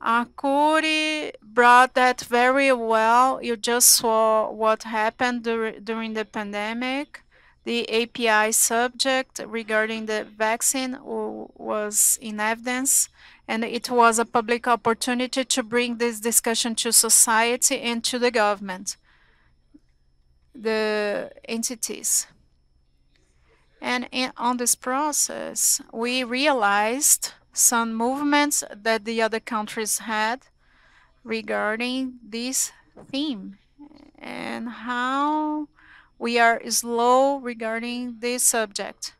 Arcuri brought that very well. You just saw what happened dur during the pandemic. The API subject regarding the vaccine was in evidence and it was a public opportunity to bring this discussion to society and to the government, the entities. And in, on this process, we realized some movements that the other countries had regarding this theme and how we are slow regarding this subject.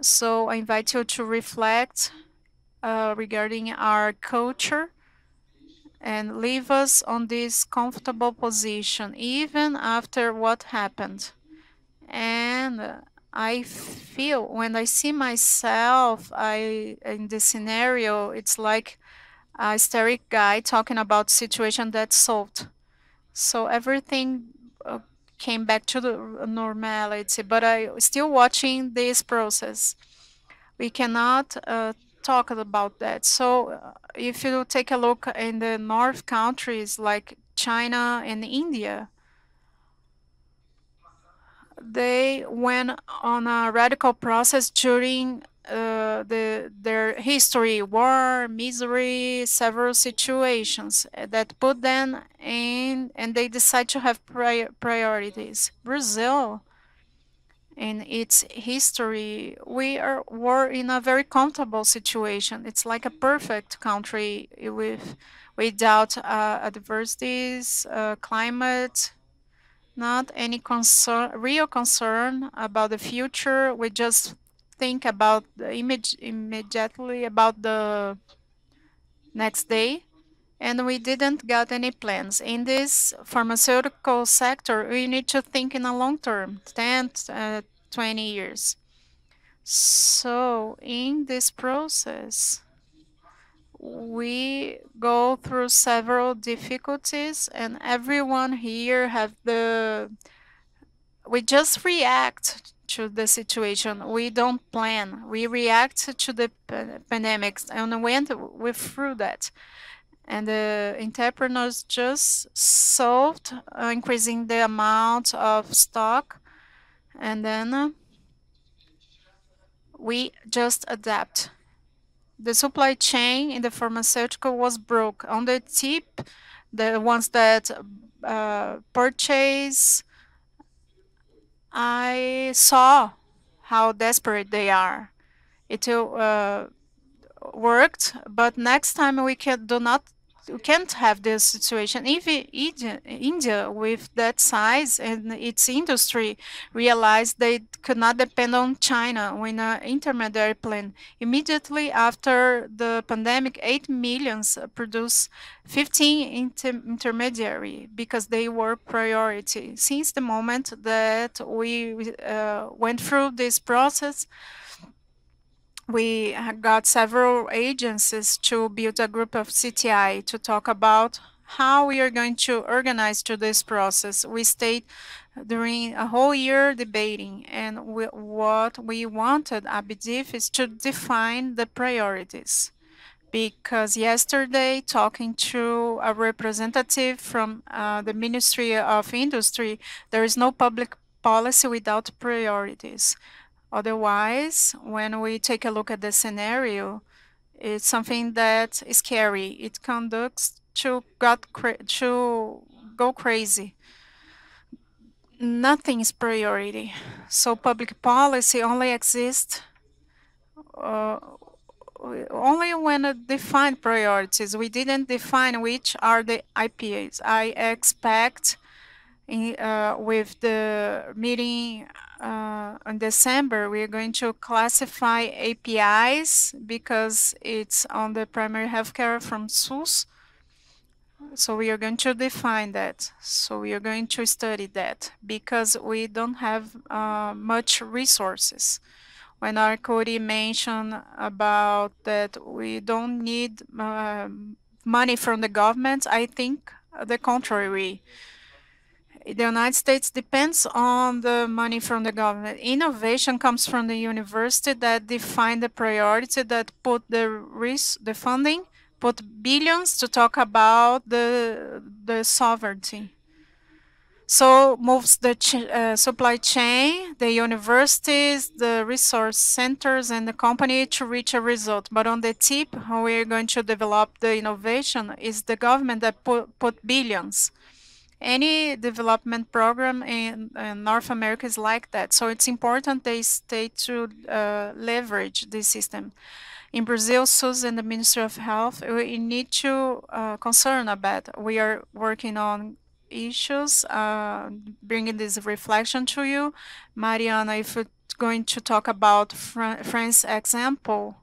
So I invite you to reflect uh, regarding our culture and leave us on this comfortable position even after what happened. And I feel when I see myself I in this scenario, it's like a hysteric guy talking about situation that's solved. So everything uh, came back to the normality, but I still watching this process. We cannot uh, talk about that. So uh, if you take a look in the north countries like China and India, they went on a radical process during uh, the their history, war, misery, several situations that put them in, and they decide to have pri priorities. Brazil in its history, we are were in a very comfortable situation. It's like a perfect country with without uh, adversities, uh, climate, not any concern, real concern about the future. We just think about the image immediately about the next day and we didn't got any plans. In this pharmaceutical sector, we need to think in a long term, 10, uh, 20 years. So in this process, we go through several difficulties and everyone here have the we just react to the situation we don't plan we react to the pandemics and went we through that and the entrepreneurs just solved uh, increasing the amount of stock. And then uh, we just adapt. The supply chain in the pharmaceutical was broke. On the tip the ones that uh, purchase i saw how desperate they are. It uh, worked but next time we can do not we can't have this situation. If India, India, with that size and its industry, realized they could not depend on China when an intermediary plan. Immediately after the pandemic, 8 millions produced 15 inter intermediary because they were priority. Since the moment that we uh, went through this process, we got several agencies to build a group of CTI to talk about how we are going to organize to this process. We stayed during a whole year debating, and we, what we wanted ABDIF is to define the priorities. Because yesterday, talking to a representative from uh, the Ministry of Industry, there is no public policy without priorities. Otherwise, when we take a look at the scenario, it's something that is scary. It conducts to go crazy. Nothing is priority. So public policy only exists uh, only when it defined priorities. We didn't define which are the IPAs. I expect uh, with the meeting uh, in December, we are going to classify APIs because it's on the primary healthcare from SUS. So we are going to define that. So we are going to study that because we don't have uh, much resources. When Arcuri mentioned about that we don't need uh, money from the government, I think the contrary the United States depends on the money from the government. Innovation comes from the university that define the priority, that put the risk, the funding, put billions to talk about the the sovereignty. So moves the ch uh, supply chain, the universities, the resource centers, and the company to reach a result. But on the tip, how we're going to develop the innovation is the government that put, put billions any development program in, in, North America is like that. So it's important they stay to uh, leverage this system. In Brazil, SUS and the Ministry of Health, we need to uh, concern about. We are working on issues, uh, bringing this reflection to you. Mariana, if you're going to talk about Fran France example.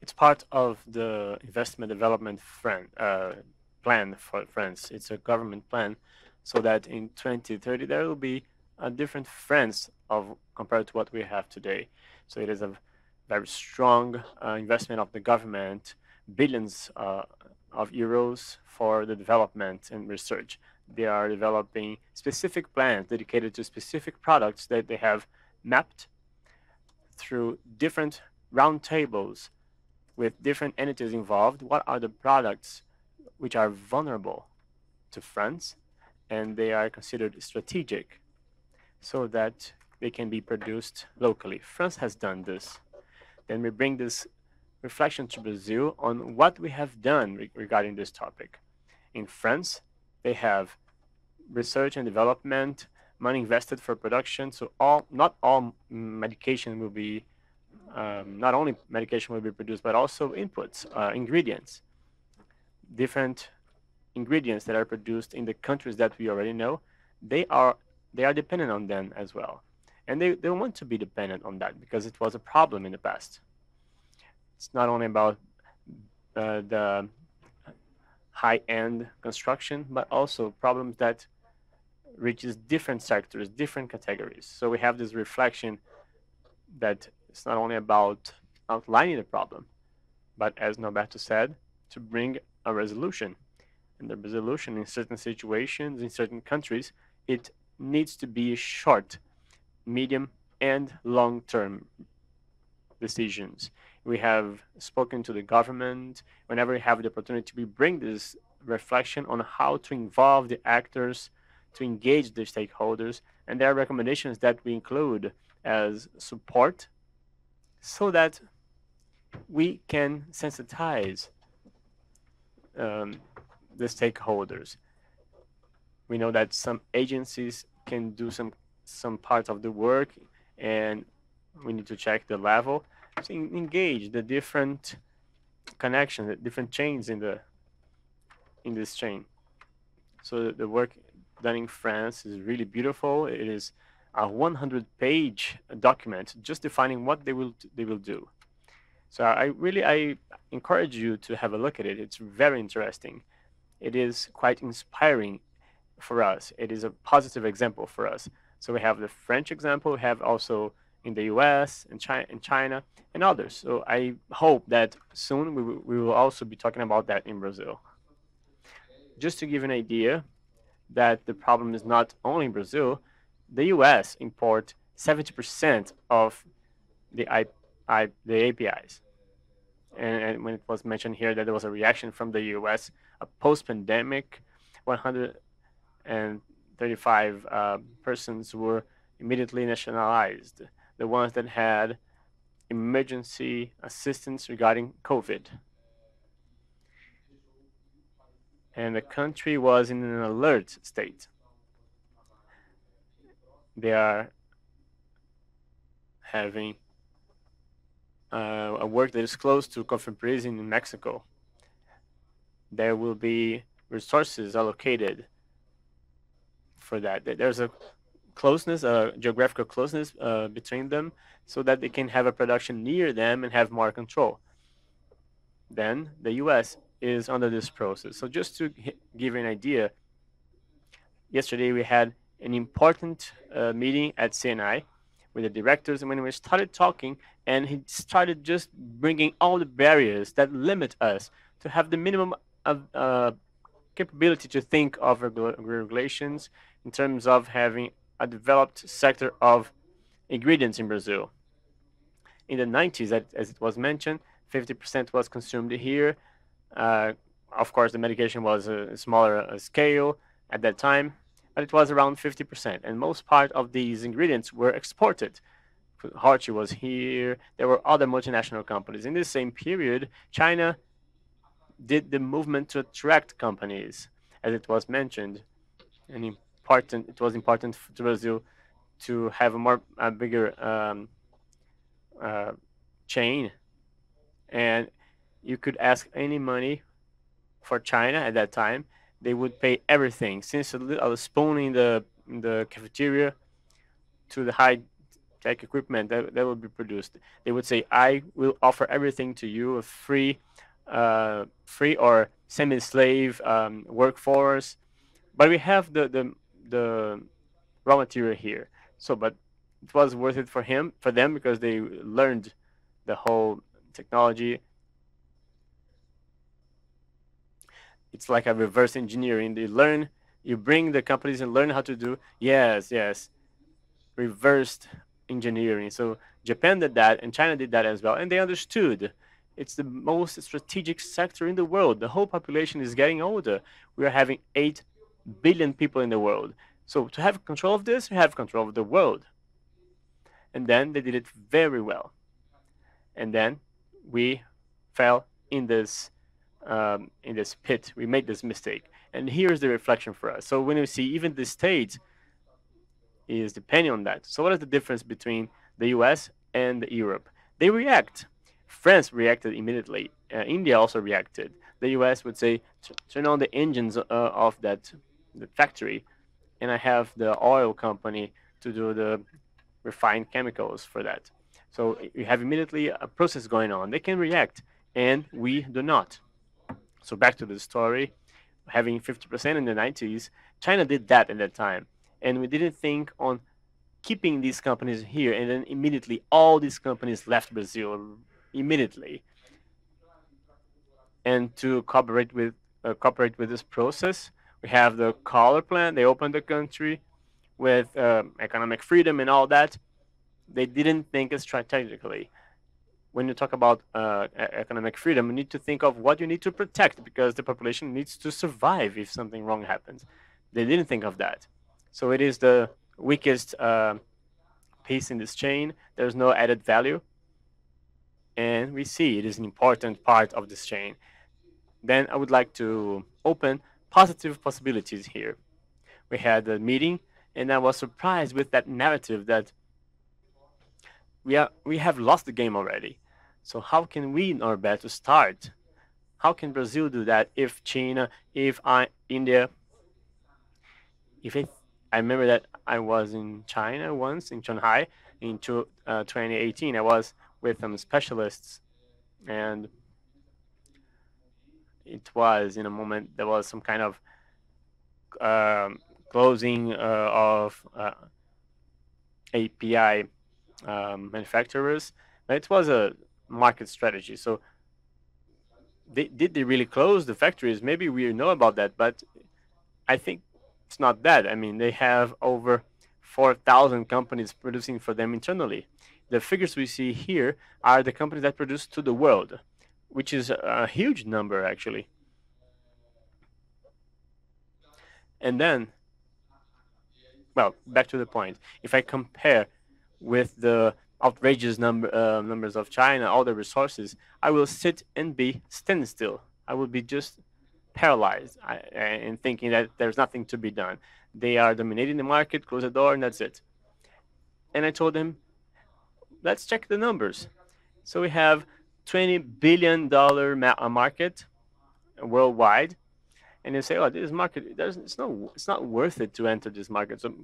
It's part of the investment development friend, uh, plan for France. It's a government plan so that in 2030 there will be a different France of compared to what we have today. So it is a very strong uh, investment of the government, billions uh, of euros for the development and research. They are developing specific plans dedicated to specific products that they have mapped through different roundtables with different entities involved. What are the products which are vulnerable to France and they are considered strategic so that they can be produced locally. France has done this. Then we bring this reflection to Brazil on what we have done re regarding this topic. In France, they have research and development, money invested for production. So all, not all medication will be, um, not only medication will be produced, but also inputs, uh, ingredients different ingredients that are produced in the countries that we already know, they are they are dependent on them as well. And they, they want to be dependent on that because it was a problem in the past. It's not only about uh, the high-end construction, but also problems that reaches different sectors, different categories. So we have this reflection that it's not only about outlining the problem, but as Norberto said, to bring a resolution. And the resolution in certain situations, in certain countries, it needs to be short, medium, and long term decisions. We have spoken to the government whenever we have the opportunity, we bring this reflection on how to involve the actors, to engage the stakeholders, and there are recommendations that we include as support so that we can sensitize um, the stakeholders. We know that some agencies can do some some part of the work, and we need to check the level to engage the different connections, the different chains in the in this chain. So the work done in France is really beautiful. It is a 100-page document just defining what they will they will do. So I really I encourage you to have a look at it. It's very interesting. It is quite inspiring for us. It is a positive example for us. So we have the French example, we have also in the US and China, and China and others. So I hope that soon we, we will also be talking about that in Brazil. Just to give an idea that the problem is not only in Brazil, the US import 70% of the, I, I, the APIs. And, and, when it was mentioned here that there was a reaction from the US, a post-pandemic, 135 uh, persons were immediately nationalized the ones that had emergency assistance regarding COVID. And the country was in an alert state. They are having uh, a work that is close to Cofepris in Mexico. There will be resources allocated for that. There's a closeness, a geographical closeness uh, between them, so that they can have a production near them and have more control. Then the U.S. is under this process. So just to give you an idea, yesterday we had an important uh, meeting at CNI with the directors, and when we started talking, and he started just bringing all the barriers that limit us to have the minimum of uh, capability to think of regulations in terms of having a developed sector of ingredients in Brazil. In the 90s, as it was mentioned, 50% was consumed here. Uh, of course, the medication was a smaller uh, scale at that time, but it was around 50%. And most part of these ingredients were exported. Harchi was here. There were other multinational companies. In the same period, China did the movement to attract companies, as it was mentioned. And important. It was important to Brazil to have a more a bigger um, uh, chain, and you could ask any money for China at that time. They would pay everything, since a, a spoon in the in the cafeteria to the high tech equipment that, that would be produced. They would say, "I will offer everything to you, a free, uh, free or semi-slave um, workforce." But we have the the the raw material here. So, but it was worth it for him, for them, because they learned the whole technology. It's like a reverse engineering. They learn, you bring the companies and learn how to do, yes, yes, reversed engineering. So Japan did that and China did that as well. And they understood it's the most strategic sector in the world. The whole population is getting older. We are having 8 billion people in the world. So to have control of this, you have control of the world. And then they did it very well. And then we fell in this um, in this pit. We made this mistake. And here's the reflection for us. So when you see even the state is depending on that. So what is the difference between the US and Europe? They react. France reacted immediately. Uh, India also reacted. The US would say, turn on the engines uh, of that the factory, and I have the oil company to do the refined chemicals for that. So you have immediately a process going on. They can react, and we do not. So back to the story, having 50% in the 90s, China did that at that time, and we didn't think on keeping these companies here, and then immediately all these companies left Brazil immediately. And to cooperate with uh, cooperate with this process, we have the Collor plan. They opened the country with uh, economic freedom and all that. They didn't think strategically. When you talk about uh, economic freedom, you need to think of what you need to protect because the population needs to survive if something wrong happens. They didn't think of that. So it is the weakest uh, piece in this chain. There's no added value. And we see it is an important part of this chain. Then I would like to open positive possibilities here. We had a meeting, and I was surprised with that narrative that we are we have lost the game already. So how can we Norberto start? How can Brazil do that if China, if I, India, if it, I remember that I was in China once in Shanghai in two, uh, 2018. I was with some specialists and it was in a moment there was some kind of um, closing uh, of uh, API um, manufacturers. It was a market strategy. So they, did they really close the factories? Maybe we know about that, but I think it's not that. I mean, they have over 4,000 companies producing for them internally. The figures we see here are the companies that produce to the world, which is a huge number actually. And then, well, back to the point. If I compare with the outrageous number uh, numbers of China, all the resources, I will sit and be standing still. I will be just paralyzed and thinking that there's nothing to be done. They are dominating the market, close the door, and that's it. And I told him, let's check the numbers. So we have 20 billion dollar ma- market worldwide, and you say, oh, this market, it's not, it's not worth it to enter this market. So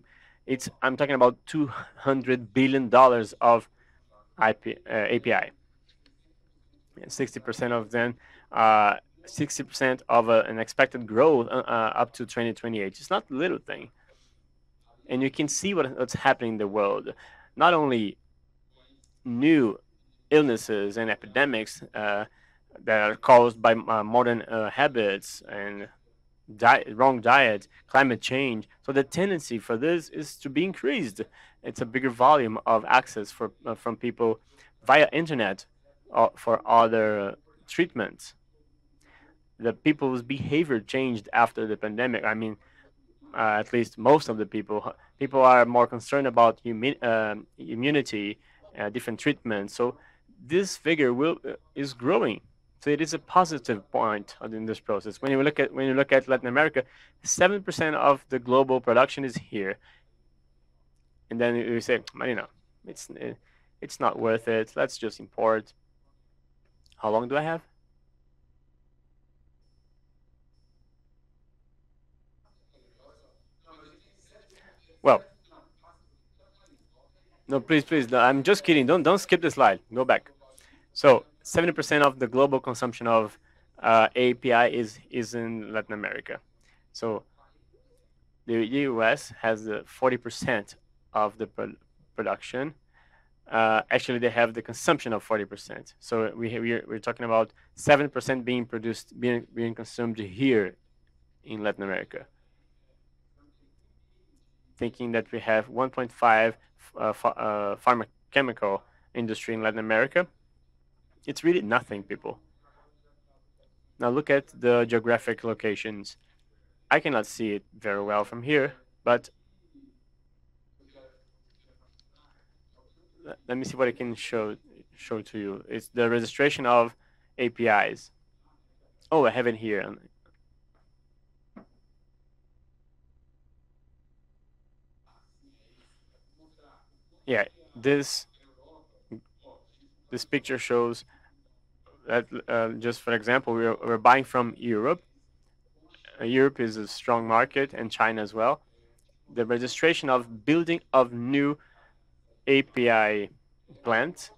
it's I'm talking about 200 billion dollars of IP, uh, API. 60% of them, 60% uh, of uh, an expected growth uh, uh, up to 2028. It's not a little thing. And you can see what, what's happening in the world. Not only new illnesses and epidemics that are caused by modern habits and diet, wrong diet, climate change. So the tendency for this is to be increased. It's a bigger volume of access for uh, from people via internet uh, for other uh, treatments. The people's behavior changed after the pandemic. I mean, uh, at least most of the people people are more concerned about um, immunity, uh, different treatments. So this figure will uh, is growing so it is a positive point in this process. When you look at when you look at Latin America, seven percent of the global production is here, and then you say, you know, it's eh, it's not worth it. Let's just import. How long do I have? Well, no, please, please. No, I'm just kidding. Don't don't skip the slide. Go back. So 70% of the global consumption of uh, API is is in Latin America. So the US has the 40% of the pro production. Uh, actually, they have the consumption of 40%. So we we're, we're talking about 7% being produced, being being consumed here in Latin America. Thinking that we have 1.5 uh, uh, pharma industry in Latin America it's really nothing, people. Now look at the geographic locations. I cannot see it very well from here, but let me see what I can show show to you. It's the registration of APIs. Oh, I have it here. Yeah, this this picture shows that uh, just for example, we're, we're buying from Europe. Uh, Europe is a strong market and China as well. The registration of building of new API plant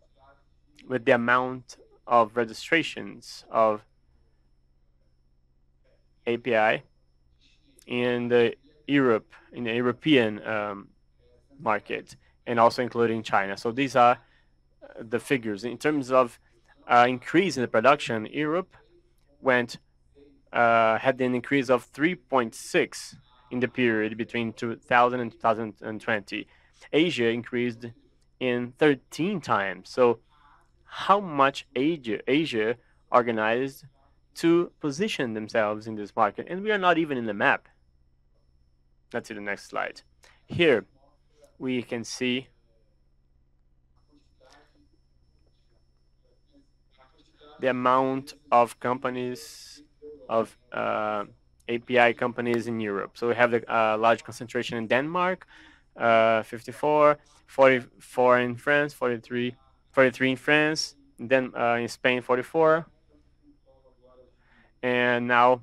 with the amount of registrations of API in the Europe, in the European um, market, and also including China. So these are the figures. In terms of uh, increase in the production, Europe went uh, had an increase of 3.6 in the period between 2000 and 2020. Asia increased in 13 times. So, how much Asia, Asia organized to position themselves in this market? And we are not even in the map. Let's see the next slide. Here, we can see the amount of companies of uh, API companies in Europe. So we have the uh, large concentration in Denmark, uh, 54, 44 in France, 43, 43 in France, then uh, in Spain 44, and now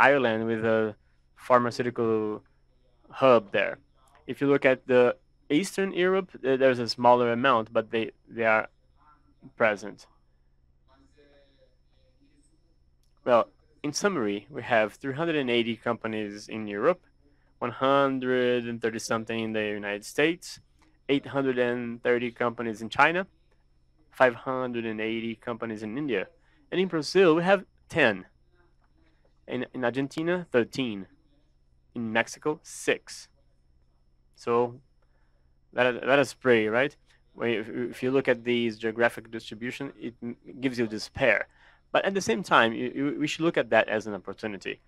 Ireland with a pharmaceutical hub there. If you look at the Eastern Europe, there's a smaller amount, but they, they are present. Well, in summary, we have 380 companies in Europe, 130 something in the United States, 830 companies in China, 580 companies in India. And in Brazil, we have 10. In, in Argentina, 13. In Mexico, 6. So that, that is pretty, right? If, if you look at these geographic distribution, it gives you despair. But at the same time, you, you, we should look at that as an opportunity.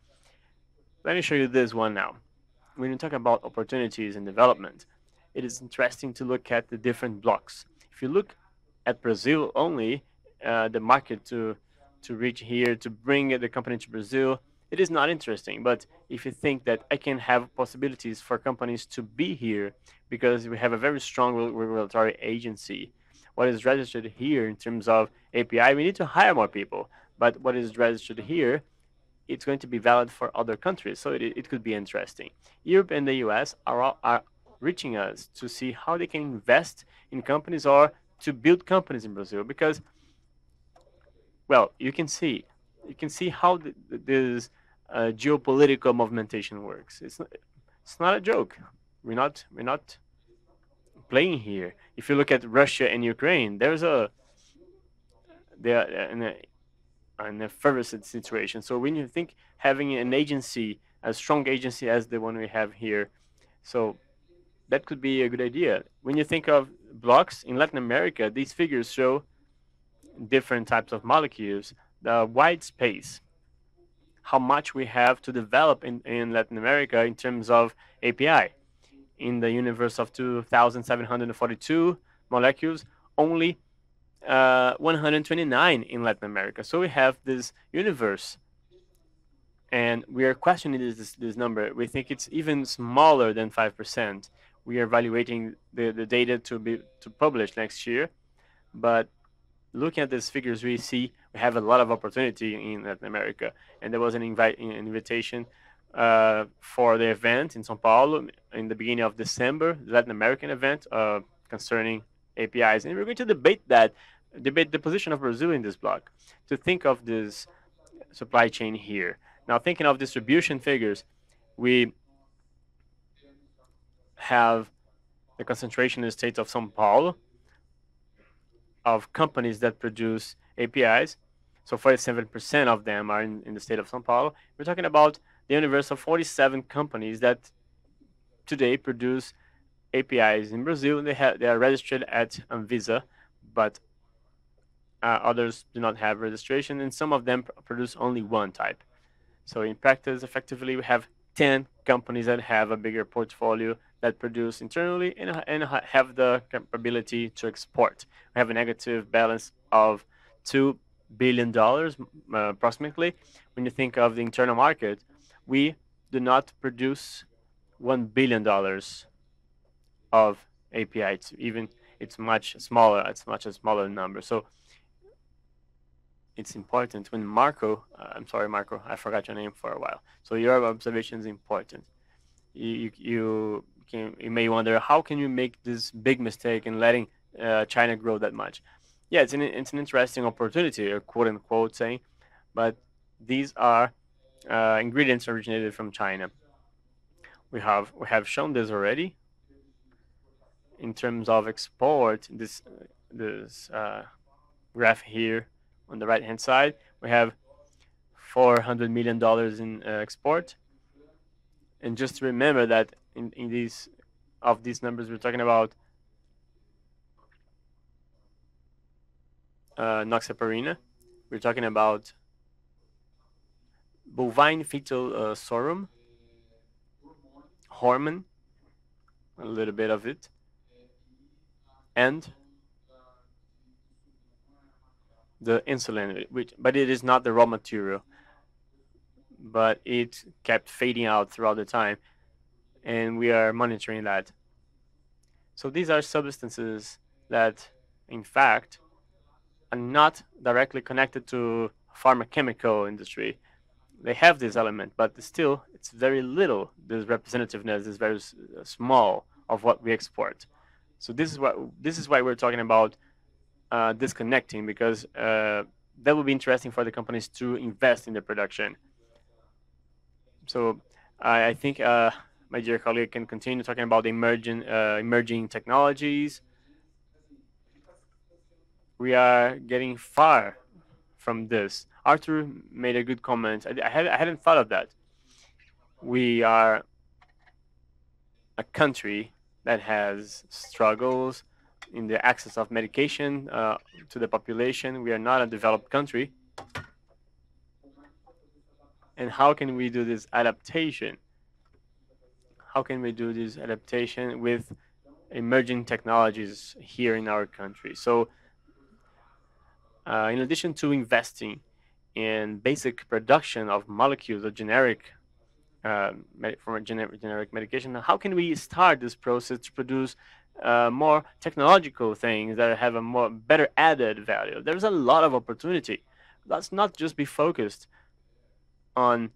Let me show you this one now. When you talk about opportunities and development, it is interesting to look at the different blocks. If you look at Brazil only, uh, the market to to reach here to bring the company to Brazil, it is not interesting. But if you think that I can have possibilities for companies to be here because we have a very strong regulatory agency, what is registered here in terms of API, we need to hire more people. But what is registered here, it's going to be valid for other countries. So it, it could be interesting. Europe and the US are, are reaching us to see how they can invest in companies or to build companies in Brazil because, well, you can see, you can see how the, this uh, geopolitical movementation works. It's not, it's not a joke. We're not, we're not playing here. If you look at Russia and Ukraine, there's a, they are in a, in a fervent situation. So when you think having an agency, a strong agency as the one we have here, so that could be a good idea. When you think of blocks in Latin America, these figures show different types of molecules, the wide space, how much we have to develop in, in Latin America in terms of API. In the universe of 2,742 molecules, only uh, 129 in Latin America. So we have this universe and we are questioning this, this number. We think it's even smaller than 5% we are evaluating the, the data to be to publish next year. But looking at these figures, we see we have a lot of opportunity in Latin America. And there was an invite an invitation uh, for the event in São Paulo in the beginning of December, Latin American event uh, concerning APIs, and we're going to debate that, debate the position of Brazil in this block, to think of this supply chain here. Now, thinking of distribution figures, we have the concentration in the state of São Paulo of companies that produce APIs. So 47% of them are in, in the state of São Paulo. We're talking about the universe of 47 companies that today produce APIs in Brazil. They have they are registered at Anvisa, but uh, others do not have registration, and some of them produce only one type. So in practice, effectively, we have 10 companies that have a bigger portfolio that produce internally and, and have the capability to export. We have a negative balance of $2 billion uh, approximately. When you think of the internal market, we do not produce $1 billion of API. It's even it's much smaller. It's much a smaller number. So it's important when Marco, uh, I'm sorry, Marco, I forgot your name for a while. So your observation is important. You, you, can, you may wonder how can you make this big mistake in letting uh, China grow that much? Yeah, it's an it's an interesting opportunity, quote unquote saying, but these are uh, ingredients originated from China. We have we have shown this already. In terms of export, this this uh, graph here on the right hand side, we have 400 million dollars in uh, export. And just remember that in, in these of these numbers we're talking about uh, Noxaparina. We're talking about bovine fetal uh, serum, hormone, a little bit of it, and the insulin, which but it is not the raw material, but it kept fading out throughout the time and we are monitoring that. So these are substances that, in fact, are not directly connected to pharmaceutical industry. They have this element, but still, it's very little. This representativeness is very uh, small of what we export. So this is what this is why we're talking about uh, disconnecting because uh, that would be interesting for the companies to invest in the production. So I, I think uh, my dear colleague can continue talking about emerging uh, emerging technologies. We are getting far from this. Arthur made a good comment. I, I, had, I hadn't thought of that. We are a country that has struggles in the access of medication uh, to the population. We are not a developed country. And how can we do this adaptation? How can we do this adaptation with emerging technologies here in our country? So, uh, in addition to investing in basic production of molecules of generic uh, from a generic, generic medication, how can we start this process to produce uh, more technological things that have a more better added value. There's a lot of opportunity. Let's not just be focused on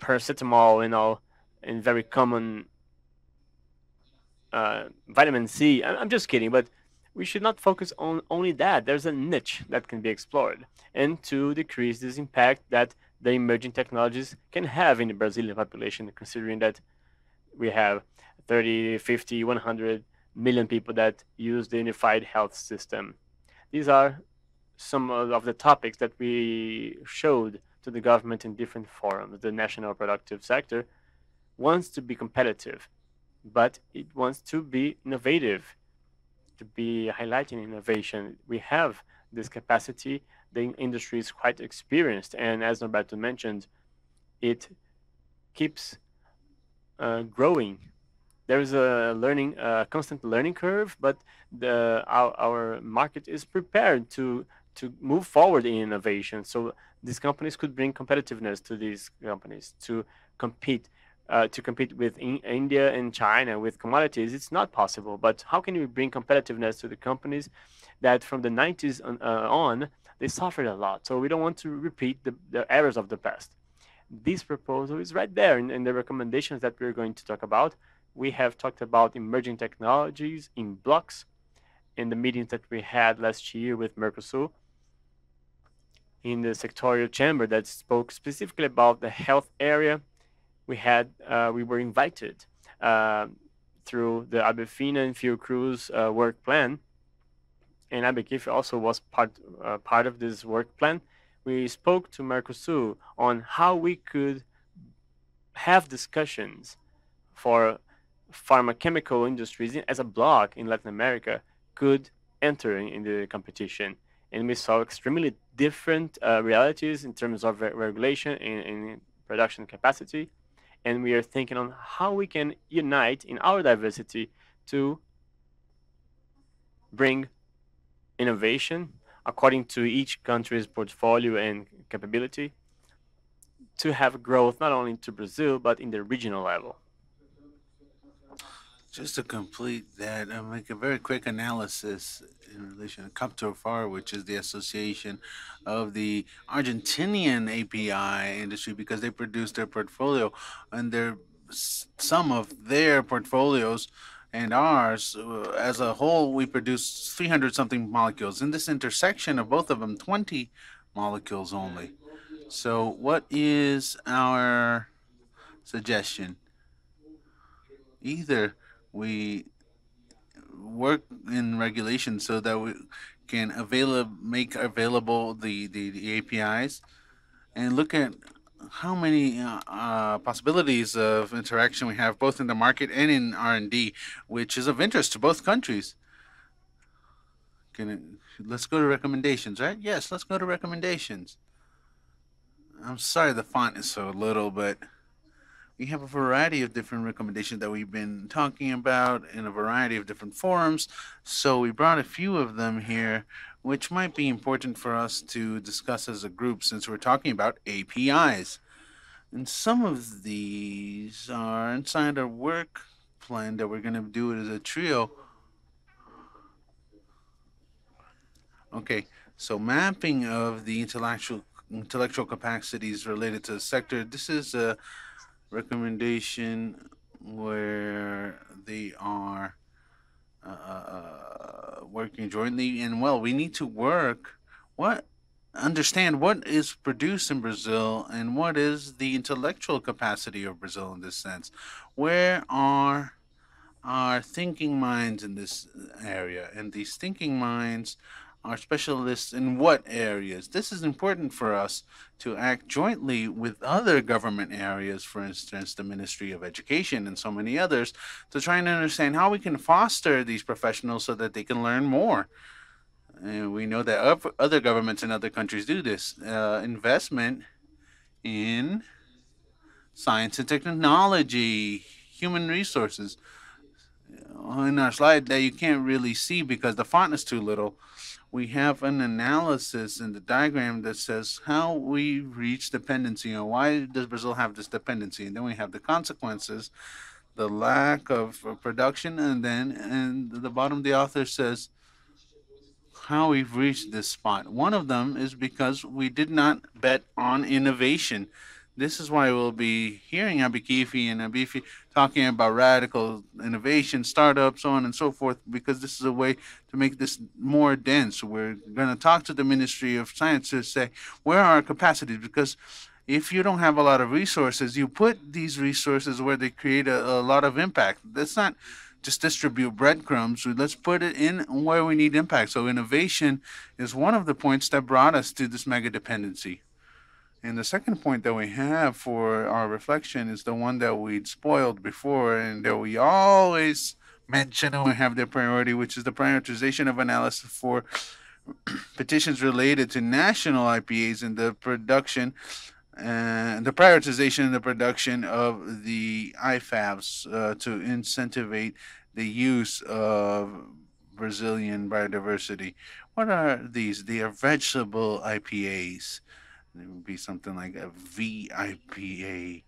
paracetamol, you know, and very common uh, vitamin C. I'm just kidding, but we should not focus on only that. There's a niche that can be explored, and to decrease this impact that the emerging technologies can have in the Brazilian population, considering that we have 30, 50, 100 million people that use the unified health system. These are some of the topics that we showed to the government in different forums. The national productive sector wants to be competitive, but it wants to be innovative, to be highlighting innovation. We have this capacity. The industry is quite experienced, and as Norberto mentioned, it keeps uh, growing there is a learning, a constant learning curve, but the our, our market is prepared to to move forward in innovation. So these companies could bring competitiveness to these companies to compete. Uh, to compete with in India and China with commodities, it's not possible. But how can we bring competitiveness to the companies that from the 90s on, uh, on they suffered a lot? So we don't want to repeat the, the errors of the past. This proposal is right there in, in the recommendations that we're going to talk about we have talked about emerging technologies in blocks in the meetings that we had last year with Mercosul in the sectorial chamber that spoke specifically about the health area. We had uh, we were invited uh, through the Abifina and Fiocruz uh, work plan, and Abiquifi also was part part of this work plan. We spoke to Mercosul on how we could have discussions for pharmaceutical industries as a block in Latin America could enter in, the competition. And we saw extremely different uh, realities in terms of re regulation and, and production capacity. And we are thinking on how we can unite in our diversity to bring innovation according to each country's portfolio and capability to have growth not only to Brazil but in the regional level. Just to complete that, I'll make a very quick analysis in relation to CAPTOFAR, which is the association of the Argentinian API industry, because they produce their portfolio and their some of their portfolios and ours uh, as a whole we produce 300 something molecules. In this intersection of both of them 20 molecules only. So what is our suggestion? Either we work in regulation so that we can avail make available the, the, the APIs and look at how many uh, possibilities of interaction we have both in the market and in R&D, which is of interest to both countries. Can it, let's go to recommendations, right? Yes, let's go to recommendations. I'm sorry the font is so little, but we have a variety of different recommendations that we've been talking about in a variety of different forums. So we brought a few of them here, which might be important for us to discuss as a group since we're talking about APIs. And some of these are inside our work plan that we're going to do it as a trio. Okay, so mapping of the intellectual intellectual capacities related to the sector. This is a recommendation where they are uh, uh, uh, working jointly and well we need to work what understand what is produced in Brazil and what is the intellectual capacity of Brazil in this sense. Where are our thinking minds in this area? And these thinking minds are specialists in what areas? This is important for us to act jointly with other government areas, for instance, the Ministry of Education and so many others, to try and understand how we can foster these professionals so that they can learn more. And we know that other governments in other countries do this. Uh, investment in science and technology, human resources. In our slide that you can't really see because the font is too little, we have an analysis in the diagram that says how we reach dependency and why does Brazil have this dependency. And then we have the consequences, the lack of uh, production, and then and the bottom the author says how we've reached this spot. One of them is because we did not bet on innovation. This is why we'll be hearing Abiquifi and Abifi talking about radical innovation, startups, so on and so forth, because this is a way to make this more dense. We're going to talk to the Ministry of Science to say, where are our capacities? Because if you don't have a lot of resources, you put these resources where they create a, a lot of impact. That's not just distribute breadcrumbs. Let's put it in where we need impact. So innovation is one of the points that brought us to this mega dependency. And the second point that we have for our reflection is the one that we'd spoiled before and that we always mention and we have the priority, which is the prioritization of analysis for petitions related to national IPAs and the production and the prioritization and the production of the IFABs uh, to incentivize the use of Brazilian biodiversity. What are these? They are vegetable IPAs. It would be something like a VIPA.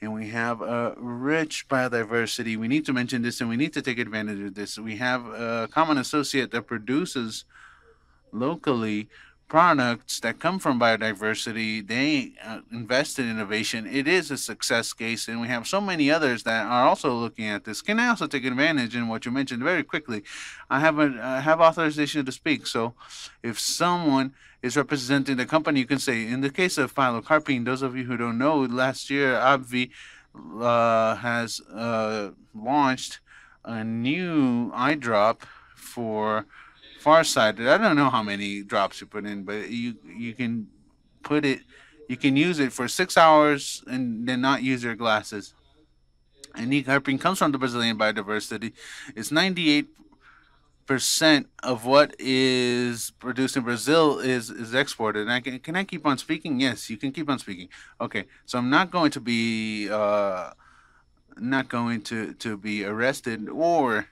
And we have a rich biodiversity. We need to mention this and we need to take advantage of this. We have a common associate that produces locally products that come from biodiversity, they uh, invest in innovation. It is a success case, and we have so many others that are also looking at this. Can I also take advantage in what you mentioned very quickly? I have a I have authorization to speak, so if someone is representing the company, you can say. In the case of pilocarpine, those of you who don't know, last year AbbVie uh, has uh, launched a new eye drop for farsighted. I don't know how many drops you put in, but you you can put it, you can use it for six hours and then not use your glasses. And carpine comes from the Brazilian biodiversity. It's 98 percent of what is produced in Brazil is is exported. And I can can I keep on speaking? Yes, you can keep on speaking. Okay, so I'm not going to be uh, not going to to be arrested or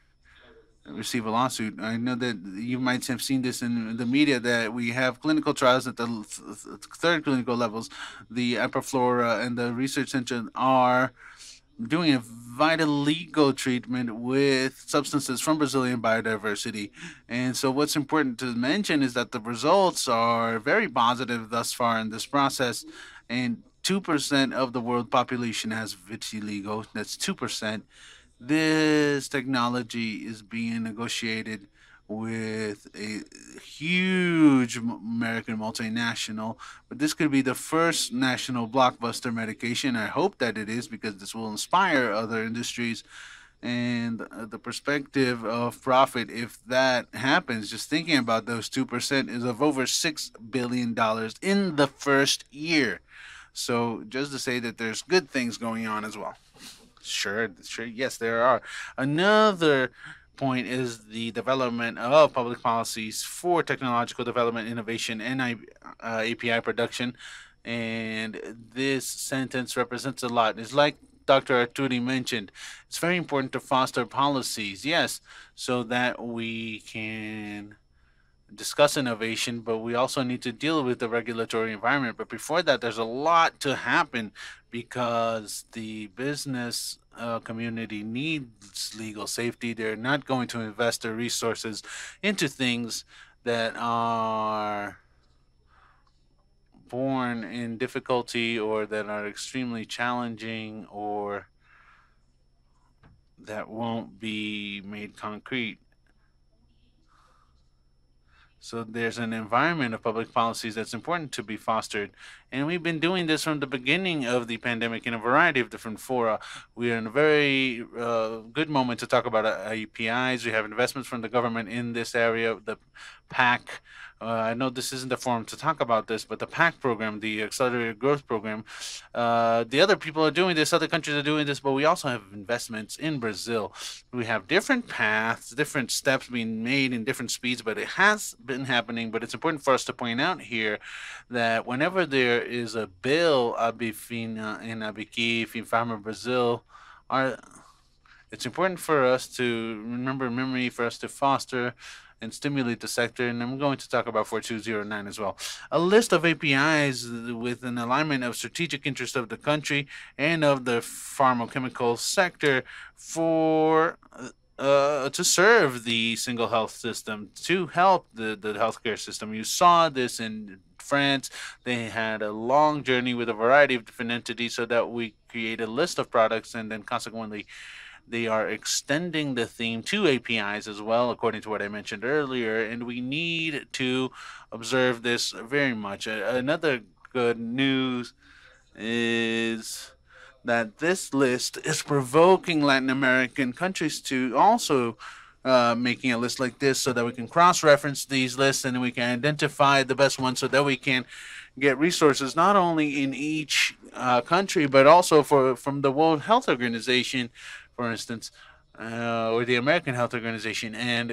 receive a lawsuit. I know that you might have seen this in the media that we have clinical trials at the third clinical levels. The Epiflora uh, and the research center are doing a vitiligo treatment with substances from Brazilian biodiversity. And so, what's important to mention is that the results are very positive thus far in this process. And 2% of the world population has vitiligo. That's 2%. This technology is being negotiated with a huge American multinational, but this could be the first national blockbuster medication. I hope that it is because this will inspire other industries. And uh, the perspective of profit if that happens just thinking about those 2% is of over 6 billion dollars in the first year. So just to say that there's good things going on as well Sure, sure. Yes, there are. Another point is the development of public policies for technological development, innovation, and uh, API production. And this sentence represents a lot. It's like Dr. Arturi mentioned. It's very important to foster policies, yes, so that we can discuss innovation, but we also need to deal with the regulatory environment. But before that, there's a lot to happen because the business uh, community needs legal safety. They're not going to invest their resources into things that are born in difficulty or that are extremely challenging or that won't be made concrete So there's an environment of public policies that's important to be fostered. And we've been doing this from the beginning of the pandemic in a variety of different fora. We are in a very uh, good moment to talk about uh, APIs. We have investments from the government in this area, the PAC uh, I know this isn't the forum to talk about this, but the PAC program, the Accelerated Growth Program, uh, the other people are doing this, other countries are doing this, but we also have investments in Brazil. We have different paths, different steps being made in different speeds, but it has been happening. But it's important for us to point out here that whenever there is a bill, Abifina in Abiki, FarmaBrasil, are it's important for us to remember memory, for us to foster and stimulate the sector. And I'm going to talk about 4209 as well. A list of APIs with an alignment of strategic interest of the country and of the pharmaceutical sector for uh, to serve the single health system, to help the, the healthcare system. You saw this in France. They had a long journey with a variety of different entities so that we create a list of products and then consequently they are extending the theme to APIs as well, according to what I mentioned earlier, and we need to observe this very much. Another good news is that this list is provoking Latin American countries to also uh, making a list like this so that we can cross-reference these lists and we can identify the best ones so that we can get resources not only in each uh, country but also for from the World Health Organization for instance, uh, or the American Health Organization, and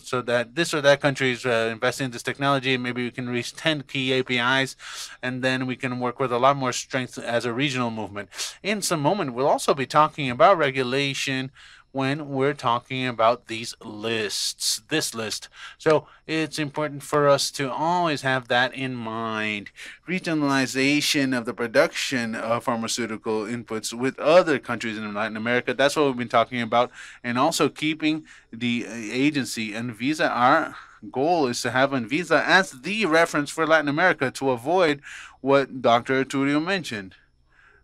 so that this or that country is uh, investing in this technology, maybe we can reach 10 key APIs, and then we can work with a lot more strength as a regional movement. In some moment, we'll also be talking about regulation, when we're talking about these lists, this list. So it's important for us to always have that in mind. Regionalization of the production of pharmaceutical inputs with other countries in Latin America. That's what we've been talking about. And also keeping the agency Anvisa. Our goal is to have Anvisa as the reference for Latin America to avoid what Dr. Arturo mentioned.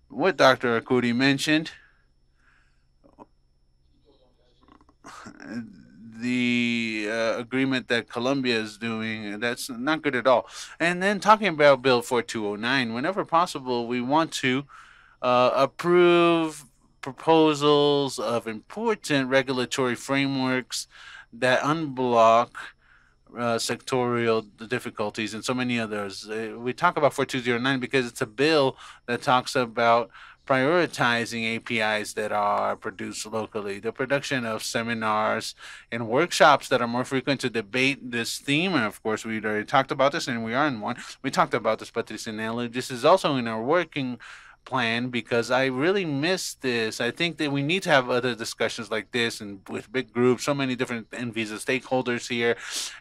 What Dr. Arcuri mentioned the uh, agreement that Colombia is doing. That's not good at all. And then talking about Bill 4209, whenever possible, we want to uh, approve proposals of important regulatory frameworks that unblock uh, sectorial difficulties and so many others. Uh, we talk about 4209 because it's a bill that talks about prioritizing APIs that are produced locally, the production of seminars and workshops that are more frequent to debate this theme. And of course, we already talked about this, and we are in one. We talked about this, Patricia Nelly. This is also in our working plan because I really miss this. I think that we need to have other discussions like this and with big groups, so many different Anvisa stakeholders here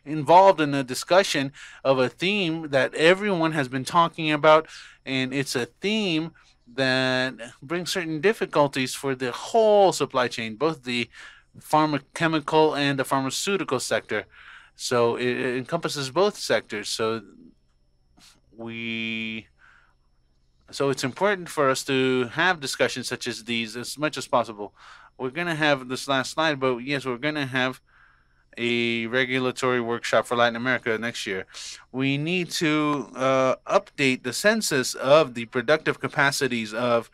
involved in a discussion of a theme that everyone has been talking about. And it's a theme that bring certain difficulties for the whole supply chain, both the pharmaceutical and the pharmaceutical sector. So it, encompasses both sectors. So we so it's important for us to have discussions such as these as much as possible. We're going to have this last slide, but yes, we're going to have a regulatory workshop for Latin America next year. We need to uh, update the census of the productive capacities of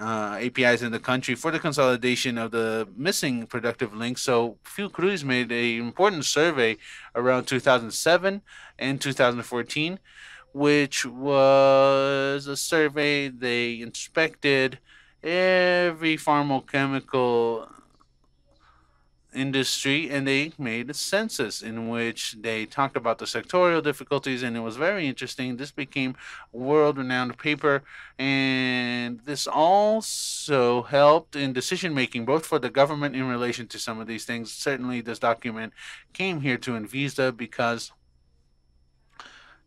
uh, APIs in the country for the consolidation of the missing productive links. So Fiocruz made an important survey around 2007 and 2014, which was a survey they inspected every pharmacochemical industry and they made a census in which they talked about the sectorial difficulties and it was very interesting. This became world renowned paper and this also helped in decision making both for the government in relation to some of these things. Certainly this document came here to Anvisa because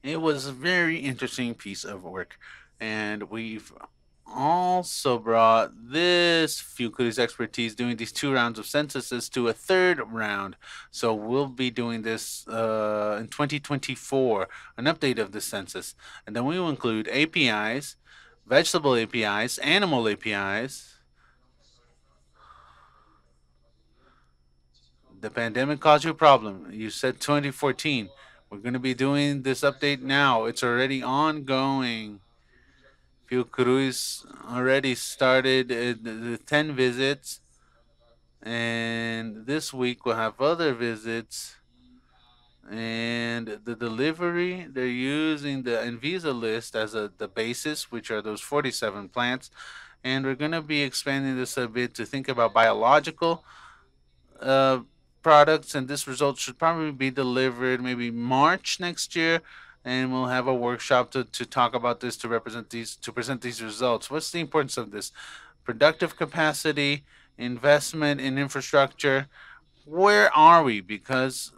it was a very interesting piece of work and we've also brought this Fiocruz expertise doing these two rounds of censuses to a third round. So we'll be doing this uh, in 2024, an update of the census. And then we will include APIs, vegetable APIs, animal APIs. The pandemic caused you a problem. You said 2014. We're going to be doing this update now. It's already ongoing. Fiocruz already started uh, the, the 10 visits, and this week we'll have other visits. And the delivery, they're using the Anvisa list as a, the basis, which are those 47 plants. And we're going to be expanding this a bit to think about biological uh, products, and this result should probably be delivered maybe March next year. And we'll have a workshop to, to talk about this to represent these to present these results. What's the importance of this? Productive capacity, investment in infrastructure. Where are we? Because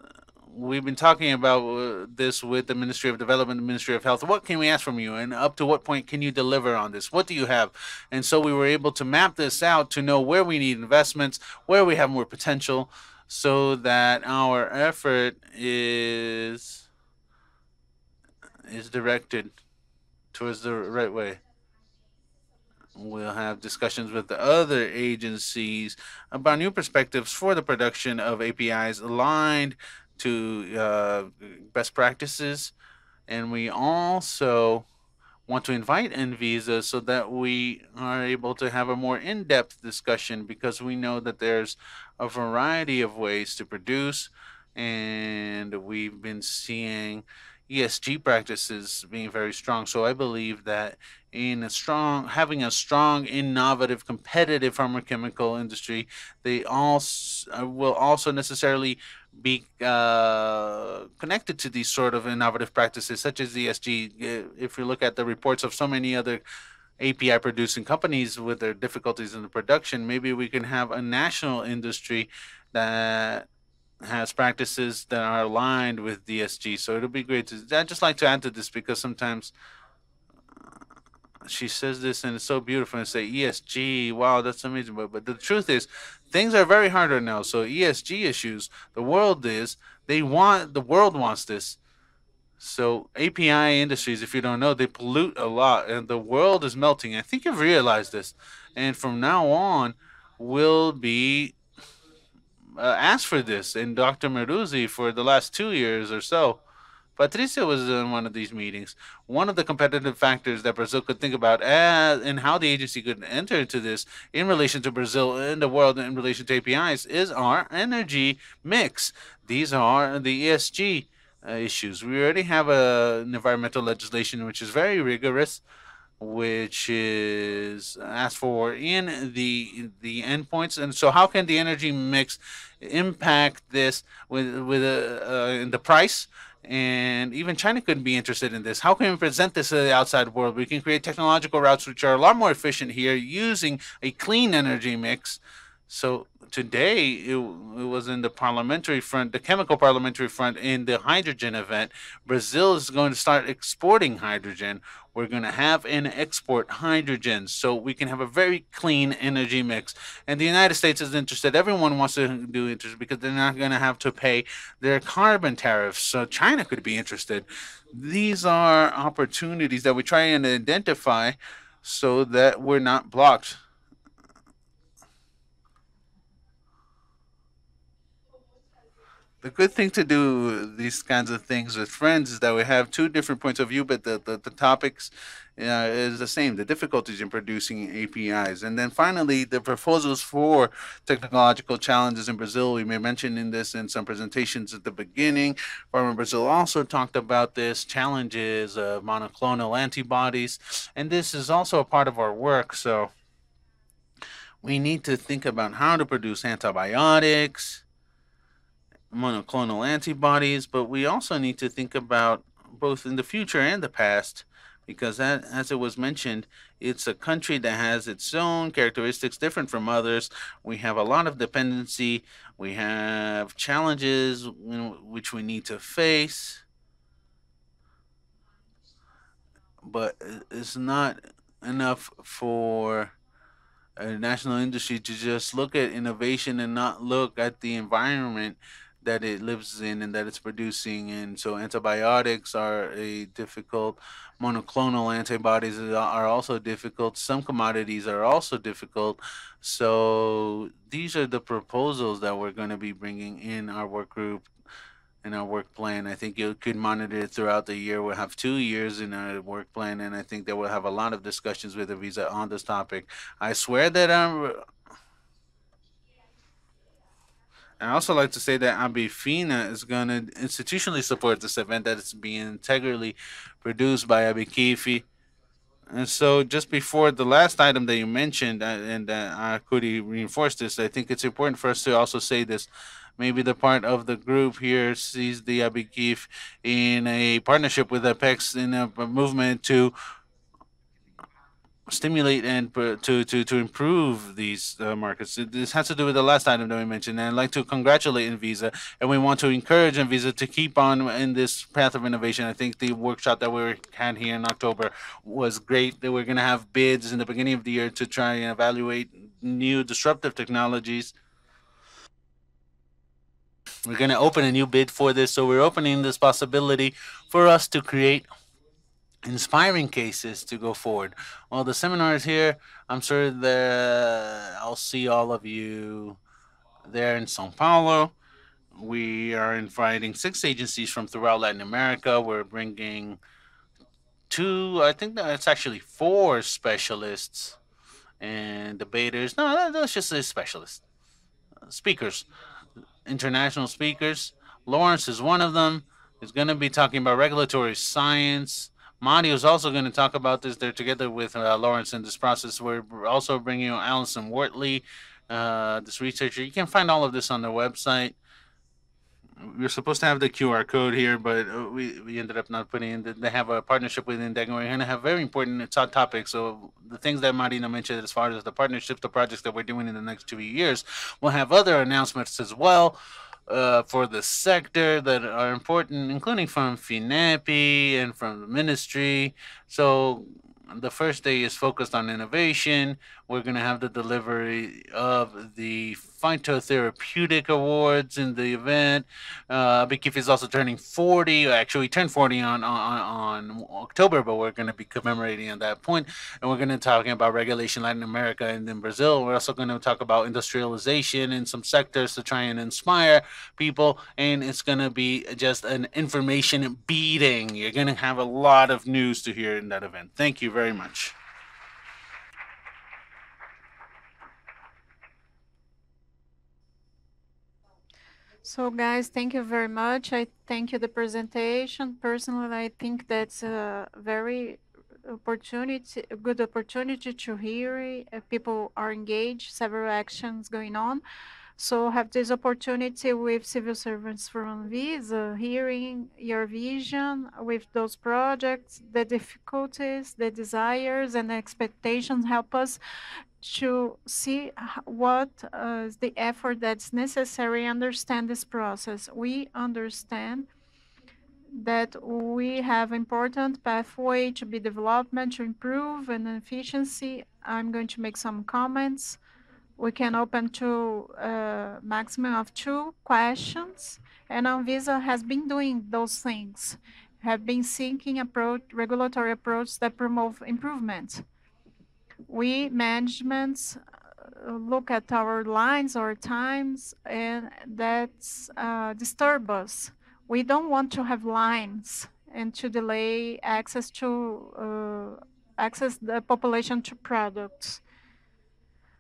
we've been talking about uh, this with the Ministry of Development, the Ministry of Health. What can we ask from you, and up to what point can you deliver on this? What do you have? And so we were able to map this out to know where we need investments, where we have more potential, so that our effort is is directed towards the right way. We'll have discussions with the other agencies about new perspectives for the production of APIs aligned to uh, best practices. And we also want to invite Anvisa so that we are able to have a more in depth discussion because we know that there's a variety of ways to produce. And we've been seeing ESG practices being very strong. So I believe that in a strong, having a strong, innovative, competitive pharmaceutical industry, they also uh, will also necessarily be uh, connected to these sort of innovative practices, such as ESG. If you look at the reports of so many other API producing companies with their difficulties in the production, maybe we can have a national industry that has practices that are aligned with ESG. So it'll be great to. I'd just like to add to this because sometimes uh, she says this and it's so beautiful and say ESG. Wow, that's amazing. But but the truth is, things are very hard right now. So ESG issues, the world is they want the world wants this. So API industries, if you don't know, they pollute a lot, and the world is melting. I think you've realized this, and from now on, will be uh, asked for this in Dr. Meruzzi for the last two years or so. Patricia was in one of these meetings. One of the competitive factors that Brazil could think about as, and how the agency could enter into this in relation to Brazil and the world in relation to APIs is our energy mix. These are the ESG uh, issues. We already have a, an environmental legislation which is very rigorous which is asked for in the the endpoints. And so, how can the energy mix impact this with with uh, uh, in the price? And even China couldn't be interested in this. How can we present this to the outside world? We can create technological routes which are a lot more efficient here using a clean energy mix. So today it, it, was in the parliamentary front, the chemical parliamentary front in the hydrogen event. Brazil is going to start exporting hydrogen. We're going to have and export hydrogen so we can have a very clean energy mix. And the United States is interested. Everyone wants to do interest because they're not going to have to pay their carbon tariffs. So China could be interested. These are opportunities that we try and identify so that we're not blocked the good thing to do these kinds of things with friends is that we have two different points of view, but the, the, the topics uh, is the same the difficulties in producing APIs. And then finally, the proposals for technological challenges in Brazil. We may mention in this in some presentations at the beginning. FarmaBrasil also talked about this challenges of monoclonal antibodies. And this is also a part of our work. So we need to think about how to produce antibiotics monoclonal antibodies, but we also need to think about both in the future and the past because that, as it was mentioned, it's a country that has its own characteristics different from others. We have a lot of dependency. We have challenges which we need to face. But it's not enough for a national industry to just look at innovation and not look at the environment that it lives in and that it's producing. And so antibiotics are a difficult. Monoclonal antibodies are also difficult. Some commodities are also difficult. So these are the proposals that we're going to be bringing in our work group in our work plan. I think you could monitor it throughout the year. We'll have two years in our work plan, and I think that we'll have a lot of discussions with Anvisa on this topic. I swear that I'm. I also like to say that Abifina is going to institutionally support this event that is being integrally produced by Abiquifi. And so, just before the last item that you mentioned, uh, and uh, Kuri reinforced this, I think it's important for us to also say this maybe the part of the group here sees the Abiquifi in a partnership with Apex in a movement to stimulate and to to to improve these uh, markets. This has to do with the last item that we mentioned, and I'd like to congratulate Anvisa, and we want to encourage Anvisa to keep on in this path of innovation. I think the workshop that we had here in October was great. That we're going to have bids in the beginning of the year to try and evaluate new disruptive technologies we're going to open a new bid for this. So we're opening this possibility for us to create inspiring cases to go forward. Well, the seminar is here. I'm sure that I'll see all of you there in Sao Paulo. We are inviting six agencies from throughout Latin America. We're bringing two, I think that it's actually four specialists and debaters. No, that's just a specialist. Speakers international speakers. Lawrence is one of them. He's going to be talking about regulatory science. Mario is also going to talk about this. They're together with uh, Lawrence in this process. We're also bringing you Allison Wortley, uh, this researcher. You can find all of this on their website. We are supposed to have the QR code here, but uh, we, we ended up not putting in. They have a partnership with Indega. We're going to have very important topics. So the things that Marina mentioned as far as the partnerships, the projects that we're doing in the next two years, we'll have other announcements as well. Uh, for the sector that are important, including from FINEP and from the ministry. So the first day is focused on innovation. We're going to have the delivery of the Phytotherapeutic Awards in the event. Uh, Bikif is also turning 40. Actually, turned 40 on, on, on October, but we're going to be commemorating on that point. And we're going to be talking about regulation Latin America and then Brazil. We're also going to talk about industrialization in some sectors to try and inspire people. And it's going to be just an information beating. You're going to have a lot of news to hear in that event. Thank you very much. So guys, thank you very much. I thank you the presentation. Personally, I think that's a very opportunity, a good opportunity to hear uh, people are engaged, several actions going on. So have this opportunity with civil servants from Anvisa, hearing your vision with those projects, the difficulties, the desires and the expectations help us to see what uh, is the effort that's necessary understand this process. We understand that we have important pathway to be development to improve and efficiency. I'm going to make some comments. We can open to a uh, maximum of two questions, and Anvisa has been doing those things, have been seeking approach, regulatory approach that promote improvement we managements uh, look at our lines or times and that's uh, disturb us. We don't want to have lines and to delay access to uh, access the population to products.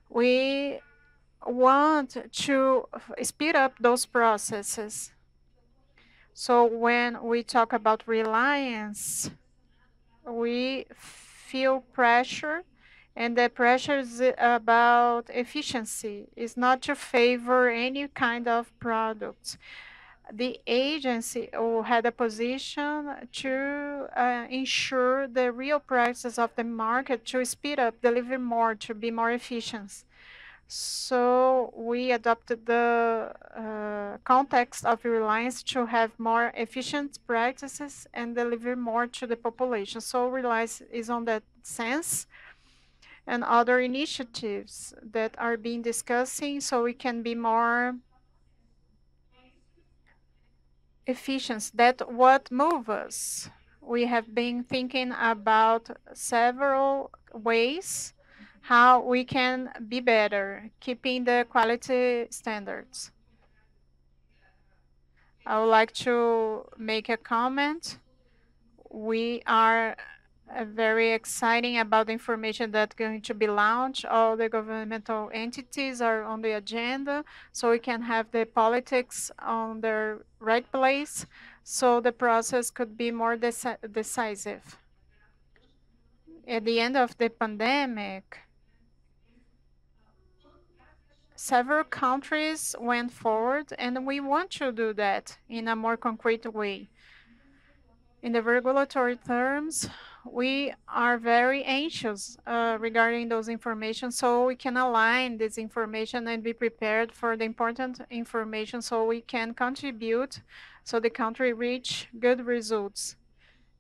We want to speed up those processes. So when we talk about reliance, we feel pressure and the pressure is about efficiency. Is not to favor any kind of products. The agency had a position to uh, ensure the real prices of the market to speed up deliver more to be more efficient. So we adopted the uh, context of reliance to have more efficient practices and deliver more to the population. So reliance is on that sense and other initiatives that are being discussing so we can be more efficient. That what move us. We have been thinking about several ways how we can be better, keeping the quality standards. I would like to make a comment. We are very exciting about the information that's going to be launched. All the governmental entities are on the agenda, so we can have the politics on their right place, so the process could be more deci decisive. At the end of the pandemic, several countries went forward, and we want to do that in a more concrete way. In the regulatory terms, we are very anxious uh, regarding those information so we can align this information and be prepared for the important information so we can contribute so the country reach good results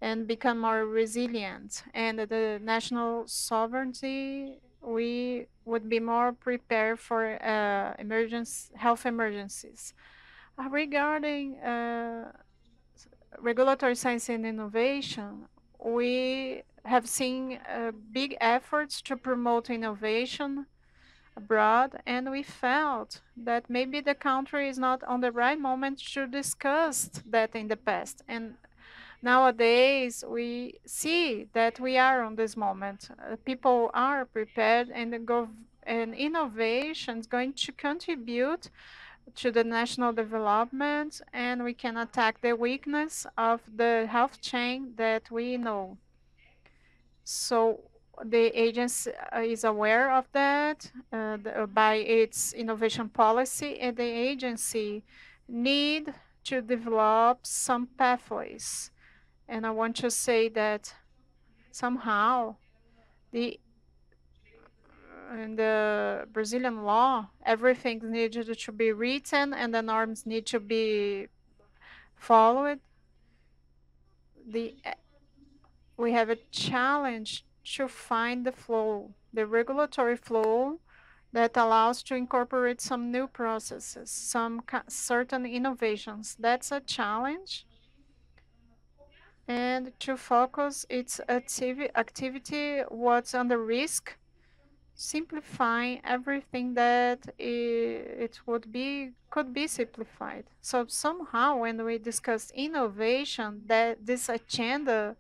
and become more resilient. And the national sovereignty we would be more prepared for uh, emergency health emergencies. Uh, regarding uh, regulatory science and innovation we have seen uh, big efforts to promote innovation abroad, and we felt that maybe the country is not on the right moment to discuss that in the past. And nowadays, we see that we are on this moment. Uh, people are prepared, and and innovation is going to contribute to the national development and we can attack the weakness of the health chain that we know. So the agency uh, is aware of that uh, the, uh, by its innovation policy and the agency need to develop some pathways. And I want to say that somehow the in the Brazilian law, everything needed to be written and the norms need to be followed. The we have a challenge to find the flow, the regulatory flow that allows to incorporate some new processes, some certain innovations. That's a challenge. And to focus its activi activity, what's under risk, simplifying everything that it would be could be simplified. So somehow when we discuss innovation, that this agenda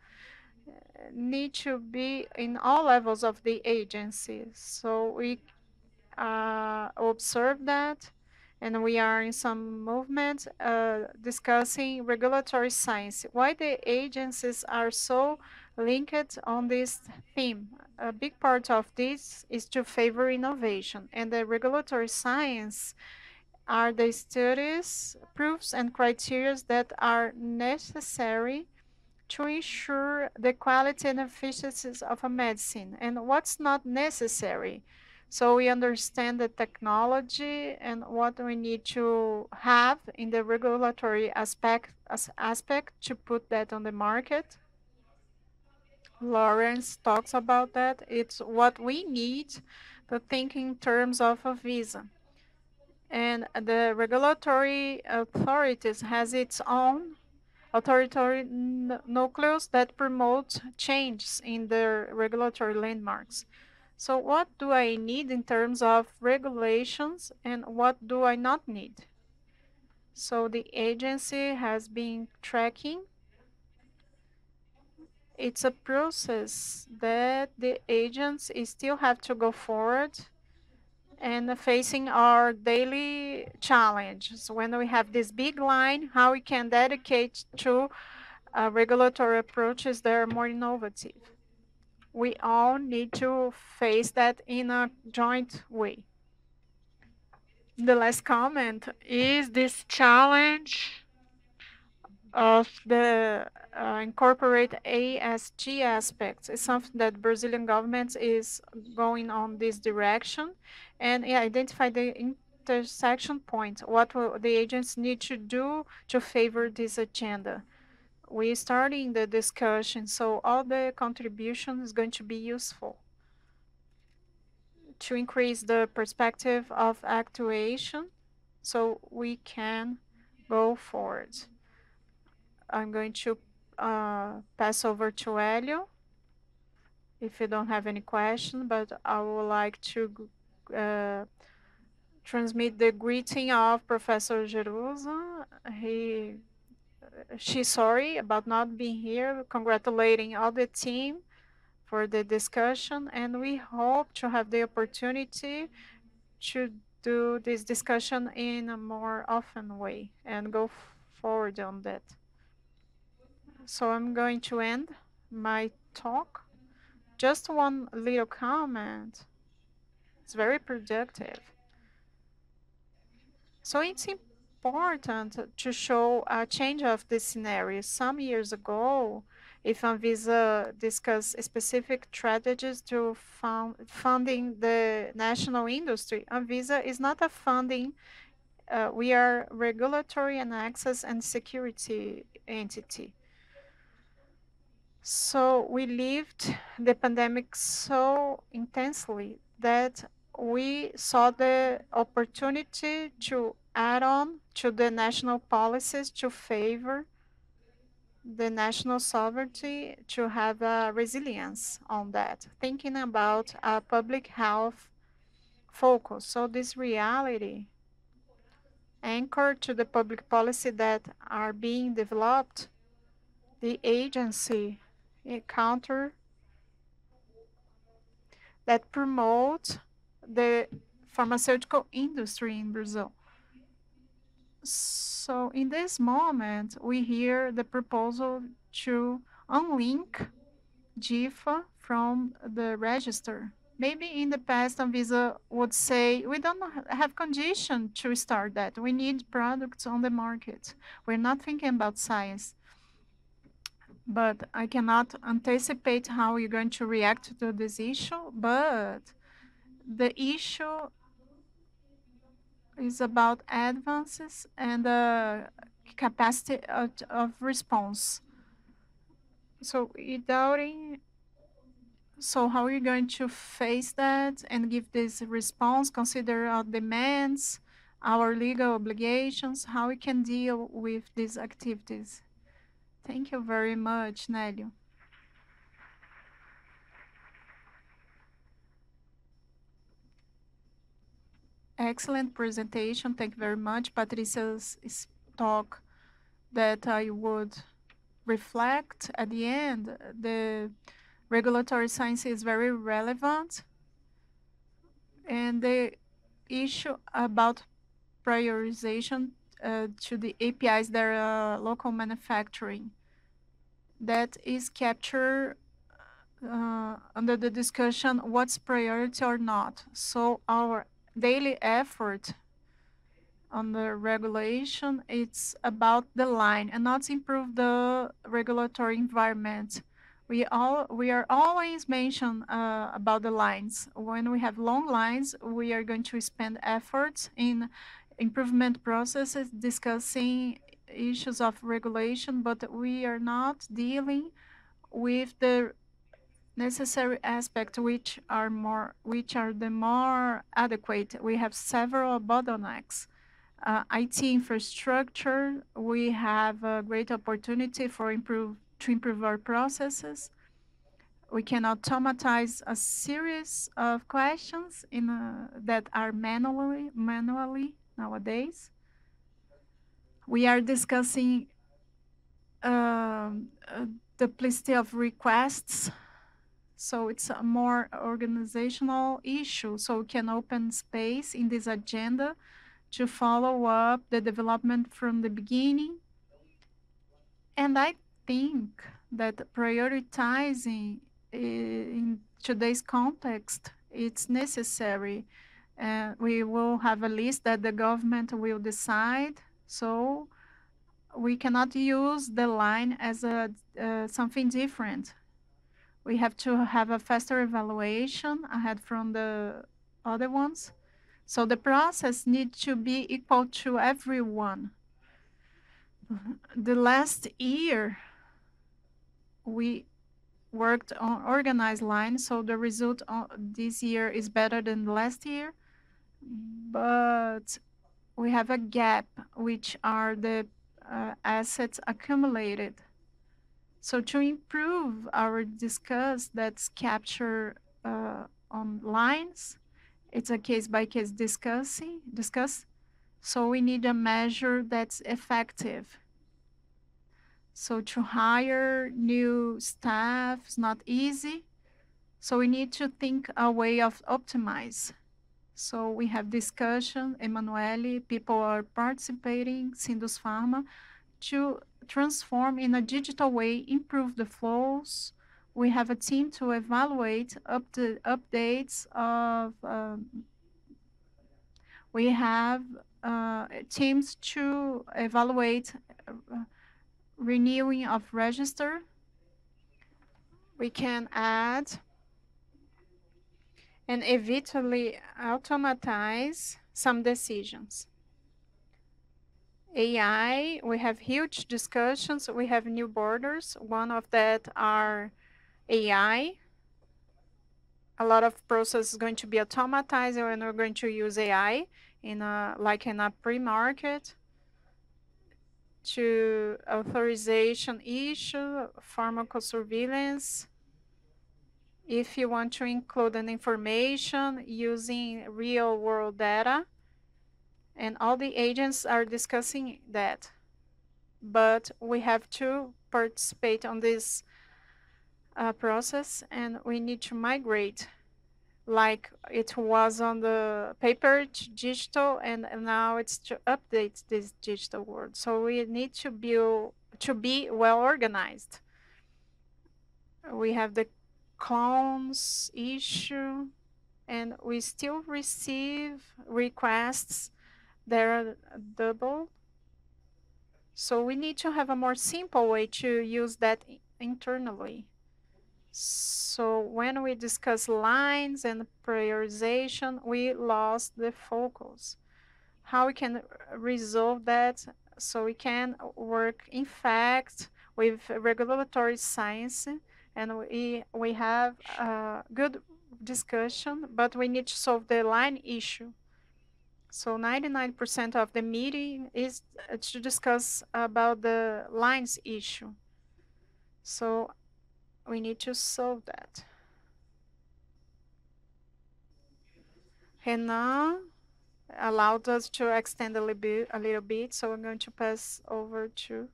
uh, need to be in all levels of the agency. So we uh, observe that and we are in some movement uh, discussing regulatory science. Why the agencies are so linked on this theme. A big part of this is to favor innovation, and the regulatory science are the studies, proofs, and criteria that are necessary to ensure the quality and efficiencies of a medicine and what's not necessary. So we understand the technology and what we need to have in the regulatory aspect, aspect to put that on the market. Lawrence talks about that. It's what we need to think in terms of Anvisa. And the regulatory authorities has its own authoritarian nucleus that promotes changes in the regulatory landmarks. So what do I need in terms of regulations and what do I not need? So the agency has been tracking it's a process that the agents still have to go forward and facing our daily challenges. When we have this big line, how we can dedicate to uh, regulatory approaches that are more innovative. We all need to face that in a joint way. The last comment is this challenge of the uh, incorporate ASG aspects It's something that Brazilian government is going on this direction and identify the intersection point, what will the agents need to do to favor this agenda. We're starting the discussion, so all the contribution is going to be useful to increase the perspective of actuation so we can go forward. I'm going to uh, pass over to Hélio if you don't have any question, but I would like to uh, transmit the greeting of Professor Jerusa. He, she's sorry about not being here, congratulating all the team for the discussion, and we hope to have the opportunity to do this discussion in a more often way and go forward on that. So I'm going to end my talk. Just one little comment. It's very productive. So it's important to show a change of the scenario. Some years ago, if Anvisa discussed specific strategies to fund, funding the national industry, Anvisa is not a funding, uh, we are regulatory and access and security entity. So we lived the pandemic so intensely that we saw the opportunity to add on to the national policies to favor the national sovereignty to have a resilience on that, thinking about a public health focus. So this reality anchored to the public policy that are being developed, the agency encounter that promote the pharmaceutical industry in Brazil. So in this moment, we hear the proposal to unlink GIFA from the register. Maybe in the past, Anvisa would say, we don't have condition to start that. We need products on the market. We're not thinking about science. But I cannot anticipate how you're going to react to this issue. But the issue is about advances and the capacity of, of response. So doubting, so how are you going to face that and give this response, consider our demands, our legal obligations, how we can deal with these activities? Thank you very much, Nélio. Excellent presentation. Thank you very much. Patricia's talk that I would reflect at the end. The regulatory science is very relevant. And the issue about prioritization uh, to the APIs that are uh, local manufacturing that is captured uh, under the discussion what's priority or not. So our daily effort on the regulation, it's about the line and not improve the regulatory environment. We all we are always mention uh, about the lines. When we have long lines, we are going to spend efforts in improvement processes discussing issues of regulation, but we are not dealing with the necessary aspects which are more which are the more adequate. We have several bottlenecks. Uh, IT infrastructure, we have a great opportunity for improve to improve our processes. We can automatize a series of questions in a, that are manually manually nowadays. We are discussing um, uh, the duplicity of requests so it's a more organizational issue. So we can open space in this agenda to follow up the development from the beginning. And I think that prioritizing in today's context, it's necessary. Uh, we will have a list that the government will decide. So we cannot use the line as a uh, something different we have to have a faster evaluation ahead from the other ones. So the process needs to be equal to everyone. The last year, we worked on organized lines, so the result this year is better than last year. But we have a gap, which are the uh, assets accumulated so to improve our discuss that's capture uh, on lines It's a case by case discussing discuss. So we need a measure that's effective. So to hire new staff is not easy. So we need to think a way of optimize. So we have discussion, Emanuele, people are participating, Sindusfarma, to transform in a digital way, improve the flows. We have a team to evaluate up the updates of. Um, we have uh, teams to evaluate uh, renewing of register. We can add and eventually automatize some decisions. AI, we have huge discussions. We have new borders. One of that are AI. A lot of process is going to be automatized and we're going to use AI in a like in a pre-market to authorization issue, pharmacosurveillance. If you want to include an information using real world data, and all the agents are discussing that. But we have to participate on this uh, process and we need to migrate like it was on the paper to digital and now it's to update this digital world so we need to be to be well organized we have the clones issue and we still receive requests that are double. So we need to have a more simple way to use that internally. So when we discuss lines and prioritization, we lost the focus. How we can resolve that? So we can work in fact with regulatory science and we, we have a good discussion, but we need to solve the line issue. So 99% of the meeting is uh, to discuss about the lines issue. So we need to solve that. Renan allowed us to extend a little bit, a little bit so I'm going to pass over to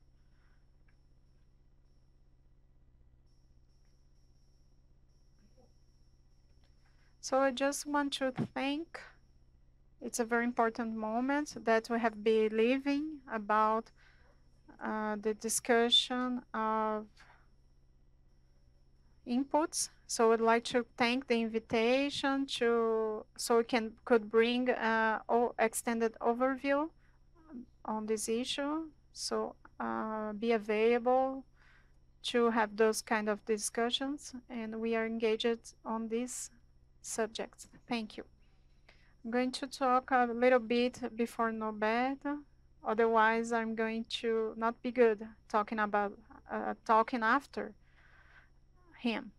So I just want to thank, it's a very important moment that we have been living about uh, the discussion of inputs. So I'd like to thank the invitation to so we can could bring uh, extended overview on this issue. So uh, be available to have those kind of discussions, and we are engaged on these subjects. Thank you. I'm going to talk a little bit before Norberto. Otherwise, I'm going to not be good talking about uh, talking after him.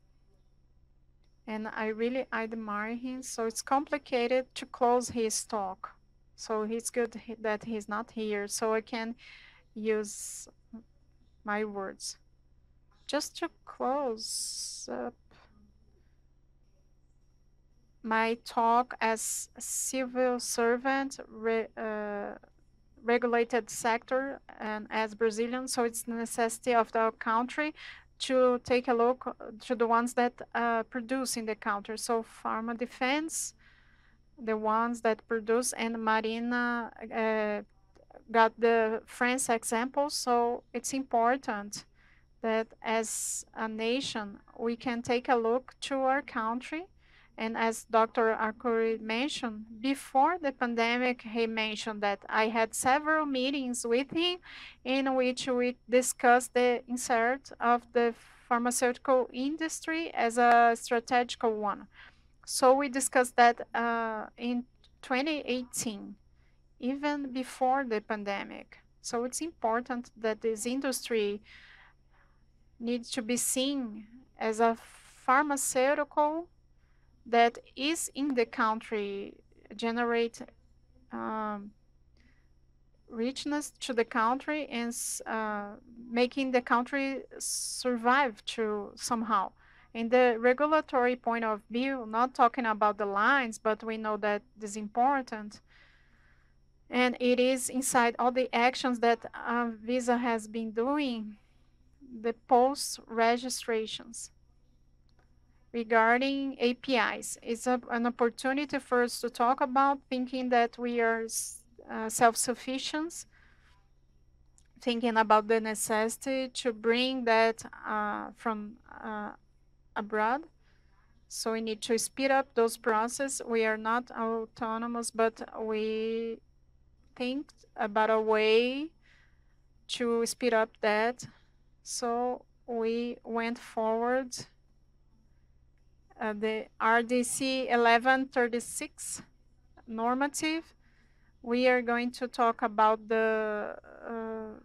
And I really admire him. So it's complicated to close his talk. So it's good that he's not here so I can use my words. Just to close up my talk as civil servant, re, uh, regulated sector, and as Brazilian, so it's the necessity of the country to take a look to the ones that uh, produce in the country. So pharma defense, the ones that produce, and Marina uh, got the France example. So it's important that as a nation, we can take a look to our country and as Dr. Arcuri mentioned, before the pandemic, he mentioned that I had several meetings with him in which we discussed the insert of the pharmaceutical industry as a strategical one. So we discussed that uh, in 2018, even before the pandemic. So it's important that this industry needs to be seen as a pharmaceutical that is in the country generate um, richness to the country and uh, making the country survive to somehow In the regulatory point of view, not talking about the lines, but we know that this is important. And it is inside all the actions that uh, Visa has been doing, the post registrations regarding APIs. It's a, an opportunity for us to talk about thinking that we are uh, self-sufficient, thinking about the necessity to bring that uh, from uh, abroad. So we need to speed up those processes. We are not autonomous, but we think about a way to speed up that. So we went forward uh, the RDC 1136 normative. We are going to talk about the uh,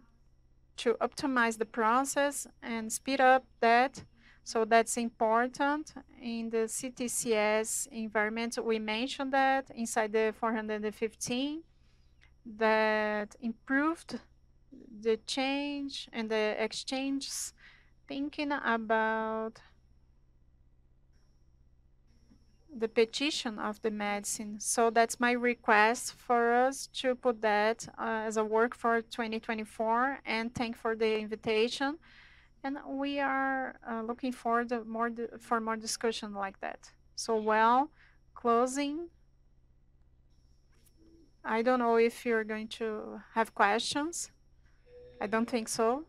to optimize the process and speed up that. So that's important. In the CTCS environment, we mentioned that inside the 415 that improved the change and the exchanges thinking about the petition of the medicine. So that's my request for us to put that uh, as a work for 2024 and thank for the invitation. And we are uh, looking forward more for more discussion like that. So well, closing. I don't know if you're going to have questions. I don't think so.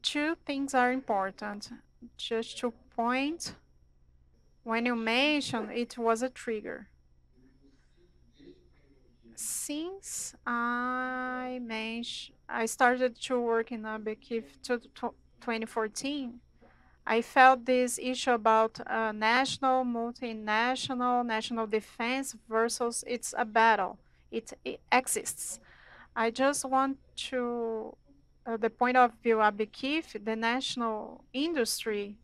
Two things are important. Just to point when you mentioned it was a trigger. Since I mentioned, I started to work in Abiquifi to 2014, I felt this issue about uh, national, multinational, national defense versus it's a battle. It, it exists. I just want to, uh, the point of view Abiquifi, the national industry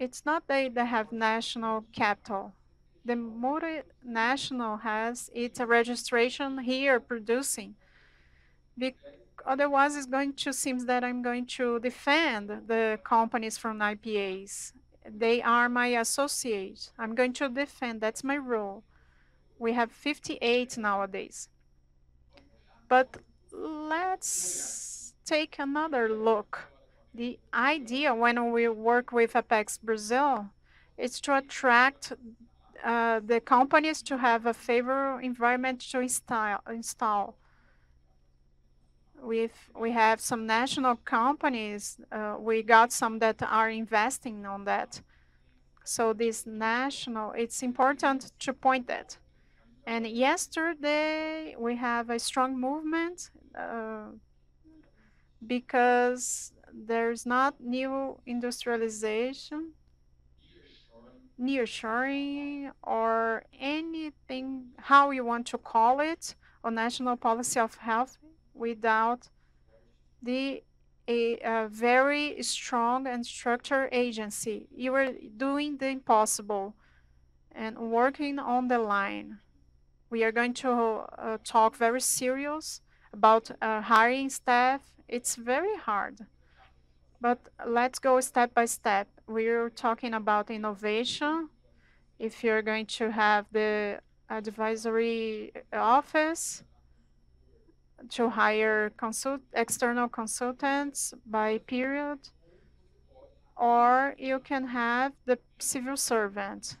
it's not they that they have national capital. The multinational has its registration here producing. Be otherwise, it's going to seem that I'm going to defend the companies from IPAs. They are my associates. I'm going to defend. That's my role. We have 58 nowadays. But let's take another look the idea when we work with Apex Brazil is to attract uh, the companies to have a favorable environment to install. install. We've, we have some national companies, uh, we got some that are investing on that. So this national, it's important to point that. And yesterday we have a strong movement uh, because there's not new industrialization, nearshoring, or anything, how you want to call it, or national policy of health without the a, a, very strong and structured agency. You are doing the impossible and working on the line. We are going to uh, talk very serious about uh, hiring staff. It's very hard. But let's go step by step. We're talking about innovation. If you're going to have the advisory office to hire consult external consultants by period, or you can have the civil servant.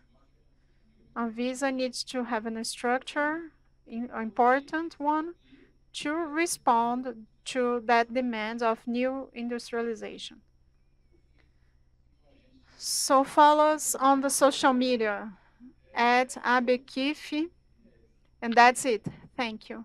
Anvisa needs to have a structure, important one, to respond to that demand of new industrialization. So follow us on the social media at Abiquifi, and that's it. Thank you.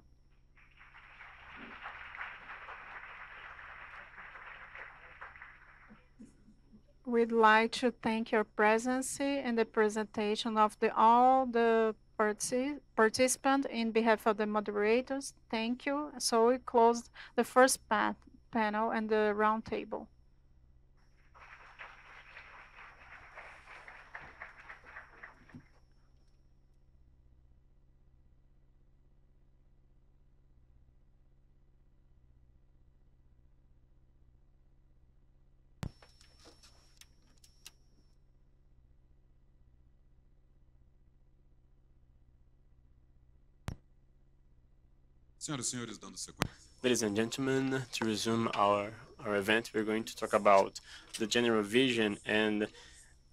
We'd like to thank your presence and the presentation of the, all the partic participant in behalf of the moderators. Thank you. So we closed the first panel and the roundtable. Senhoras e senhores, dando sequência. Ladies and gentlemen, to resume our, our event, we're going to talk about the general vision and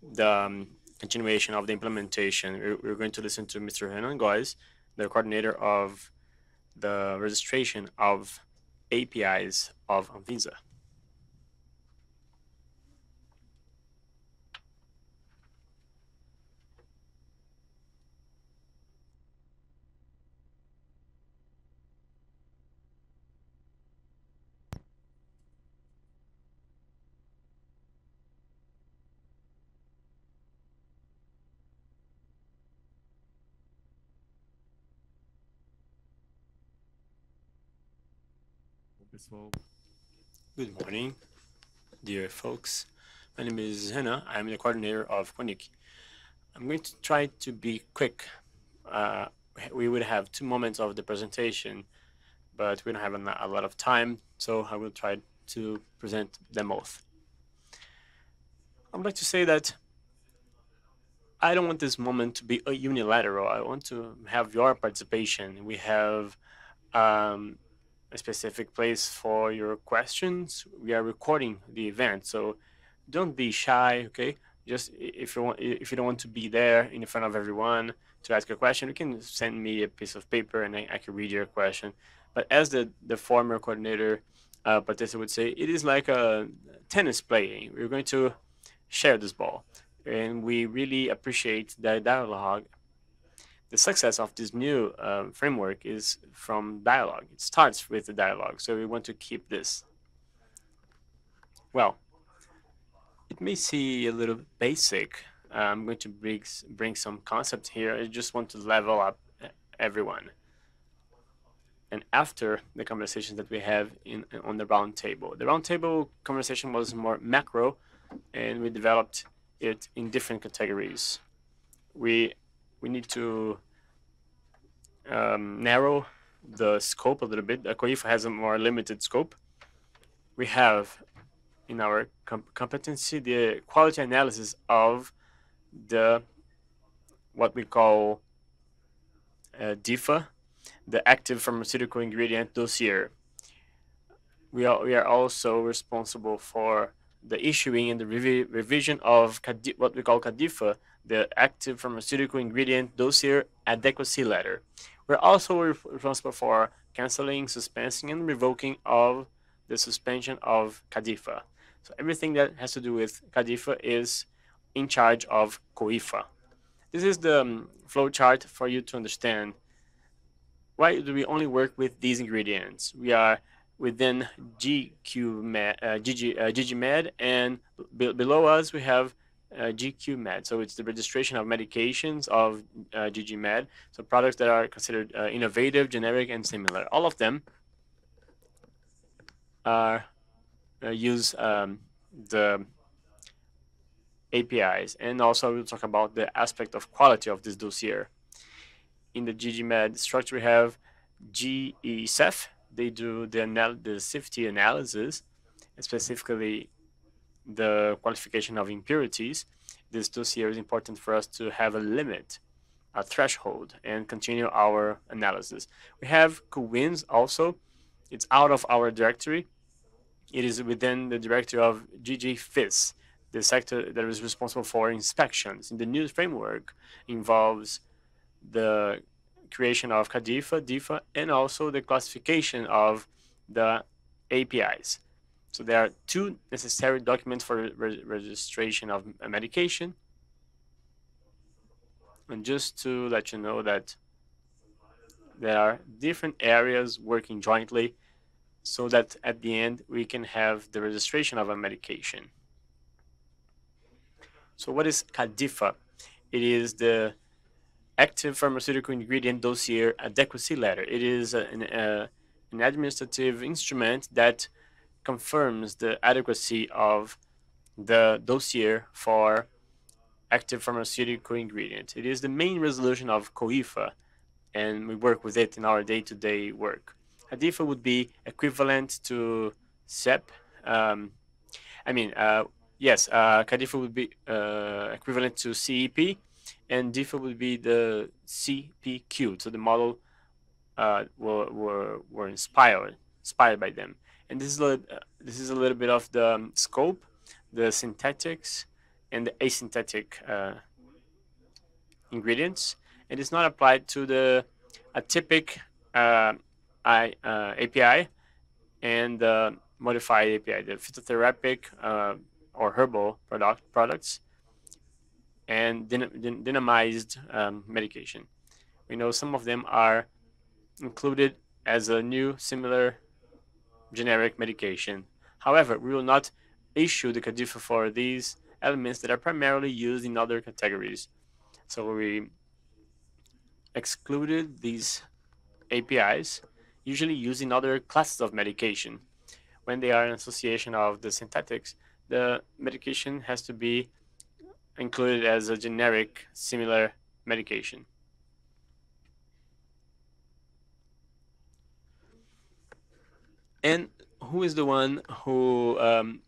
the um, continuation of the implementation. We're, we're, going to listen to Mr. Renan Góes, the coordinator of the registration of APIs of Anvisa. Good morning, dear folks. My name is Hannah. I'm the coordinator of Quanic. I'm going to try to be quick. Uh, we would have two moments of the presentation, but we don't have a lot of time, so I will try to present them both. I would like to say that I don't want this moment to be unilateral. I want to have your participation. We have um, a specific place for your questions. We are recording the event, so don't be shy. Okay, just if you want, if you don't want to be there in front of everyone to ask a question, you can send me a piece of paper and I, I can read your question. But as the the former coordinator, uh, Patessa would say, it is like a tennis playing. We're going to share this ball, and we really appreciate the dialogue the success of this new uh, framework is from dialogue. It starts with the dialogue, so we want to keep this. Well, it may seem a little basic. Uh, I'm going to bring, bring some concepts here. I just want to level up everyone. And after the conversations that we have in on the roundtable, the roundtable conversation was more macro, and we developed it in different categories. We we need to um, narrow the scope a little bit. COIFA has a more limited scope. We have in our com competency the quality analysis of the what we call uh, DIFA, the active pharmaceutical ingredient dossier. We are, we are also responsible for the issuing and the revi revision of what we call CADIFA, the active pharmaceutical ingredient dossier adequacy letter. We're also responsible for canceling, suspending, and revoking of the suspension of CADIFA. So everything that has to do with CADIFA is in charge of COIFA. This is the um, flow chart for you to understand why do we only work with these ingredients. We are within GQ med, uh, GG, uh, GGMed, and below us we have GQ Med. So it's the registration of medications of uh, GG Med. So products that are considered uh, innovative, generic, and similar. All of them are uh, use um, the APIs. And also we'll talk about the aspect of quality of this dossier. In the GG Med structure, we have GECEF. They do the, the safety analysis, specifically the qualification of impurities, this dossier is important for us to have a limit, a threshold, and continue our analysis. We have COWINS also. It's out of our directory. It is within the directory of GGFIS, the sector that is responsible for inspections. In the new framework involves the creation of CADIFA, DIFA, and also the classification of the APIs. So there are two necessary documents for re registration of a medication. And just to let you know that there are different areas working jointly so that at the end we can have the registration of a medication. So what is CADIFA? It is the active pharmaceutical ingredient dossier adequacy letter. It is an, uh, an administrative instrument that confirms the adequacy of the dossier for active pharmaceutical ingredient. It is the main resolution of COIFA, and we work with it in our day-to-day -day work. ADIFA would be equivalent to CEP. Um, I mean, uh, yes, uh, would be uh, equivalent to CEP, and DIFA would be the CPQ, so the model uh, were, were, were inspired inspired by them. And this is a, this is a little bit of the um, scope, the synthetics, and the asynthetic uh, ingredients. And it's not applied to the atypic uh, I, uh, API and the modified API, the phytotherapeutic uh, or herbal product products and dynamized um, medication. We know some of them are included as a new similar generic medication. However, we will not issue the CADIFA for these elements that are primarily used in other categories. So we excluded these APIs, usually used in other classes of medication. When they are in association of the synthetics, the medication has to be included as a generic similar medication. And who is the one who um,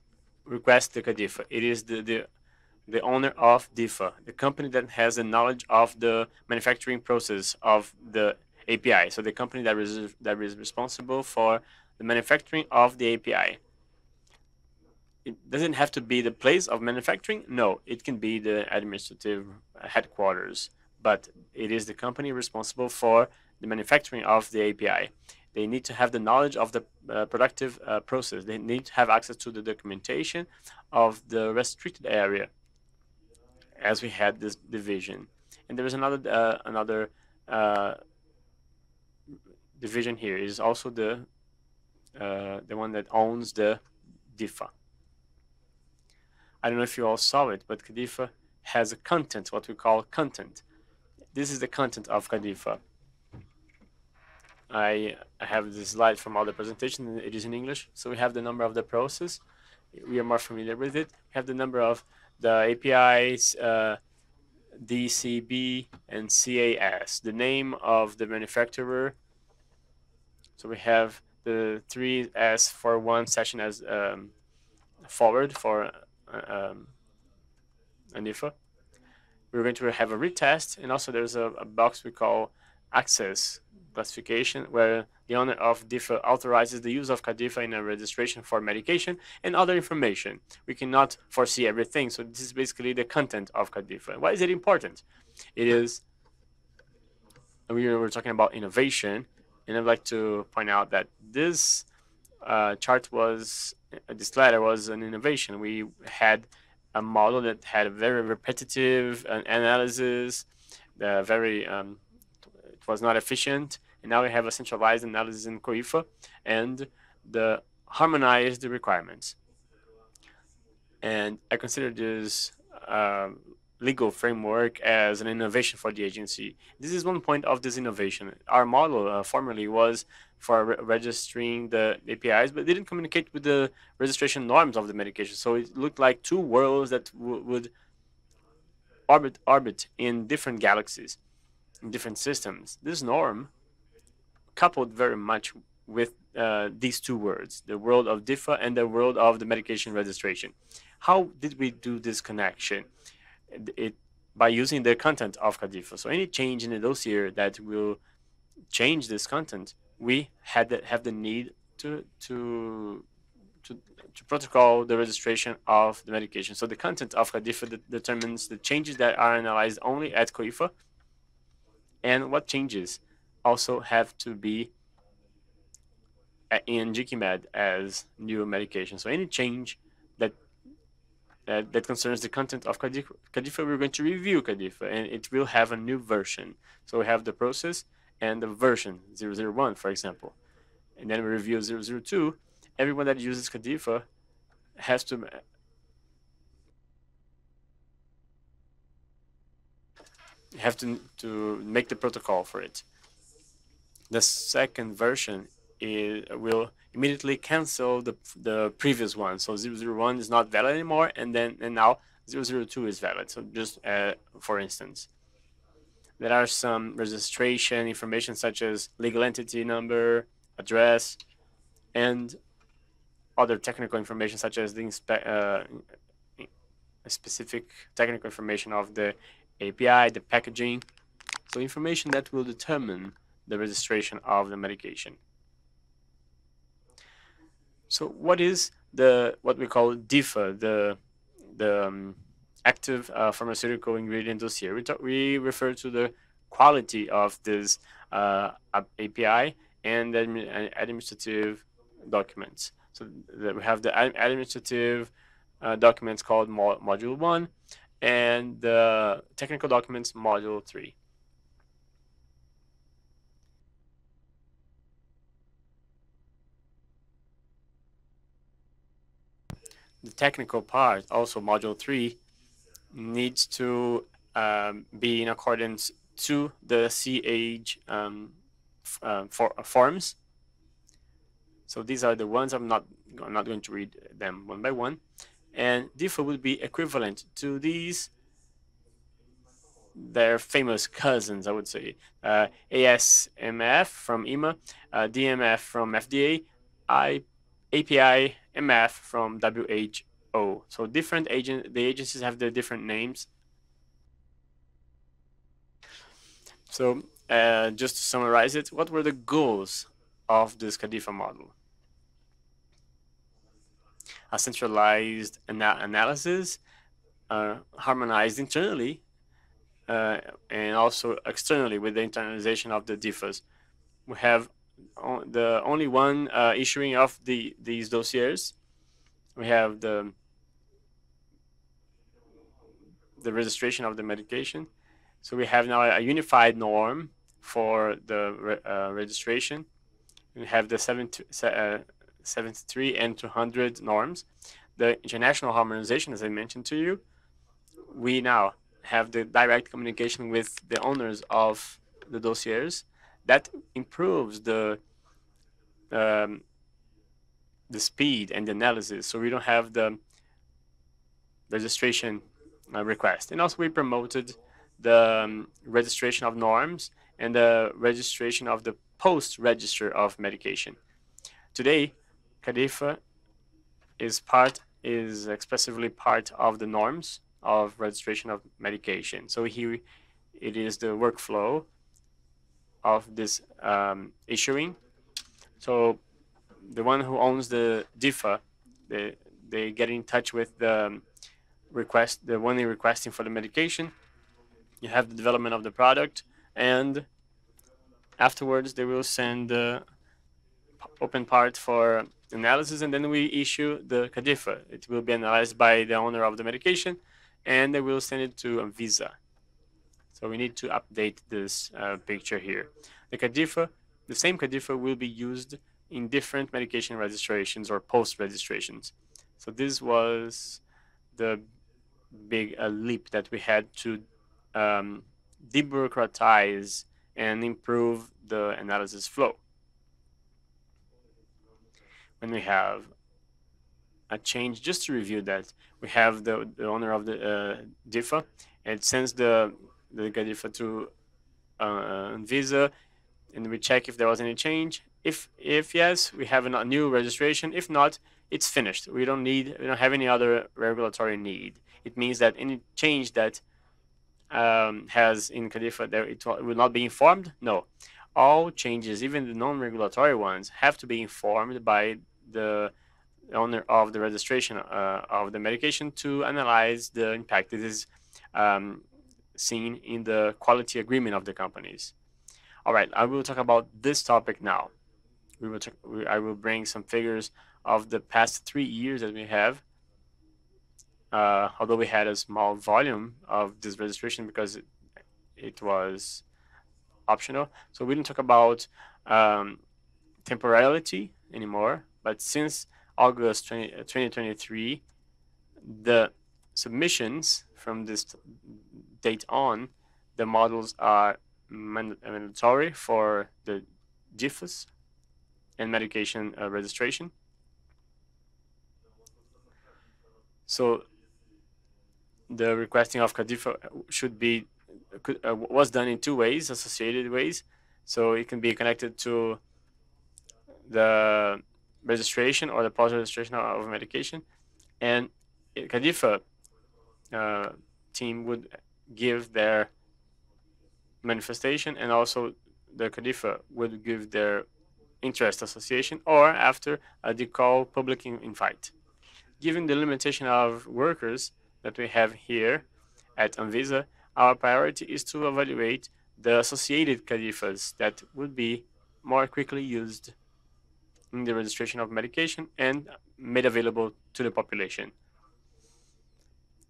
requests the CADIFA? It is the, the, the owner of DIFA, the company that has the knowledge of the manufacturing process of the API. So the company that is, that is responsible for the manufacturing of the API. It doesn't have to be the place of manufacturing. No, it can be the administrative headquarters, but it is the company responsible for the manufacturing of the API. They need to have the knowledge of the uh, productive uh, process. They need to have access to the documentation of the restricted area, as we had this division. And there is another uh, another uh, division here. Is also the uh, the one that owns the DIFA. I don't know if you all saw it, but CADIFA has a content, what we call content. This is the content of CADIFA. I have this slide from other presentation. It is in English. So we have the number of the process. We are more familiar with it. We have the number of the APIs, uh, DCB, and CAS, the name of the manufacturer. So we have the 3S for one session as um, forward for uh, um, ANIFA. We're going to have a retest, and also there's a, a box we call access classification where the owner of DIFA authorizes the use of CADIFA in a registration for medication and other information. We cannot foresee everything, so this is basically the content of CADIFA. Why is it important? It is, we were talking about innovation, and I'd like to point out that this uh, chart was, uh, this letter was an innovation. We had a model that had a very repetitive uh, analysis, uh, very um, was not efficient. And now we have a centralized analysis in COIFA and the harmonized the requirements. And I consider this uh, legal framework as an innovation for the agency. This is one point of this innovation. Our model uh, formerly was for re registering the APIs, but didn't communicate with the registration norms of the medication. So it looked like two worlds that would orbit orbit in different galaxies in different systems. This norm, coupled very much with uh, these two words, the world of DIFA and the world of the medication registration. How did we do this connection? It by using the content of CADIFA. So any change in the dossier that will change this content, we had have the need to to to, to protocol the registration of the medication. So the content of CADIFA de determines the changes that are analyzed only at COIFA and what changes also have to be in GKMed as new medication. So any change that uh, that concerns the content of CADIFA, we're going to review CADIFA, and it will have a new version. So we have the process and the version 001, for example. And then we review 002. Everyone that uses CADIFA has to have to, to make the protocol for it. The second version is, will immediately cancel the, the previous one. So 001 is not valid anymore, and then and now 002 is valid. So just uh, for instance, there are some registration information such as legal entity number, address, and other technical information such as the uh, specific technical information of the API, the packaging. So information that will determine the registration of the medication. So what is the what we call DIFA, the the um, active uh, pharmaceutical ingredient dossier? We, we refer to the quality of this uh, API and administrative documents. So that we have the administrative uh, documents called mo Module 1 and the technical documents Module 3. The technical part, also Module 3, needs to um, be in accordance to the CAGE um, uh, for, uh, forms. So these are the ones I'm not I'm not going to read them one by one. And DIFA would be equivalent to these their famous cousins, I would say. Uh, ASMF from EMA, uh, DMF from FDA, I, API MF from WHO. So different agent, the agencies have their different names. So uh, just to summarize it, what were the goals of this CADIFA model? A centralized ana analysis, uh, harmonized internally, uh, and also externally with the internalization of the DIFAs. We have the only one uh, issuing of the these dossiers. We have the the registration of the medication. So we have now a unified norm for the uh, registration. We have the 70, uh, 73 and 200 norms. The international harmonization, as I mentioned to you, we now have the direct communication with the owners of the dossiers. That improves the um, the speed and the analysis, so we don't have the registration uh, request. And also, we promoted the um, registration of norms and the registration of the post-register of medication. Today, CADIFA is part is expressively part of the norms of registration of medication. So here it is the workflow of this um, issuing. So the one who owns the DIFA, they, they get in touch with the request, the one they're requesting for the medication. You have the development of the product, and afterwards they will send the open part for analysis and then we issue the CADIFA. It will be analyzed by the owner of the medication and they will send it to Anvisa. So we need to update this uh, picture here. The CADIFA, the same CADIFA will be used in different medication registrations or post registrations. So this was the big uh, leap that we had to um, debureaucratize and improve the analysis flow. When we have a change, just to review that, we have the, the owner of the uh, DIFA, and sends the, DIFA to uh, Visa, and we check if there was any change. If if yes, we have a new registration. If not, it's finished. We don't need, we don't have any other regulatory need. It means that any change that um, has in CADIFA there it will not be informed? No. All changes, even the non-regulatory ones, have to be informed by the owner of the registration uh, of the medication to analyze the impact. This is um, seen in the quality agreement of the companies. All right, I will talk about this topic now. We will talk, we, I will bring some figures of the past three years that we have uh, although we had a small volume of this registration because it, it was optional. So we didn't talk about um, temporality anymore. But since August 20, 2023, the submissions from this date on, the models are mandatory for the DIFAs and medication uh, registration. So the requesting of CADIFA should be uh, was done in two ways, associated ways. So it can be connected to the registration or the post-registration of medication, and CADIFA uh, team would give their manifestation and also the CADIFA would give their interest association or after a decall public invite. Given the limitation of workers that we have here at Anvisa, our priority is to evaluate the associated CADIFAs that would be more quickly used in the registration of medication and made available to the population.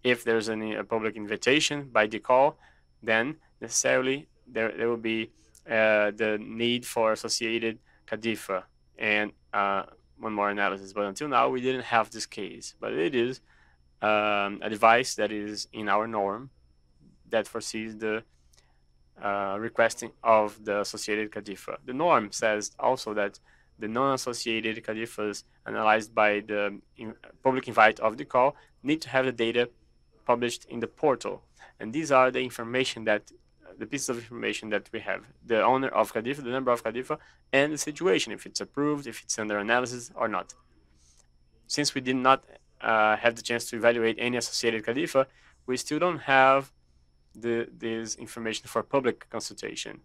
If there's any a public invitation by the call, then necessarily there, there will be uh, the need for associated CADIFA and uh, one more analysis. But until now, we didn't have this case. But it is um, a device that is in our norm that foresees the uh, requesting of the associated CADIFA. The norm says also that the non-associated CADIFAs analyzed by the in public invite of the call need to have the data published in the portal. And these are the information that the pieces of information that we have the owner of CADIFA, the number of CADIFA, and the situation, if it's approved, if it's under analysis or not. Since we did not uh, have the chance to evaluate any associated CADIFA, we still don't have the, this information for public consultation.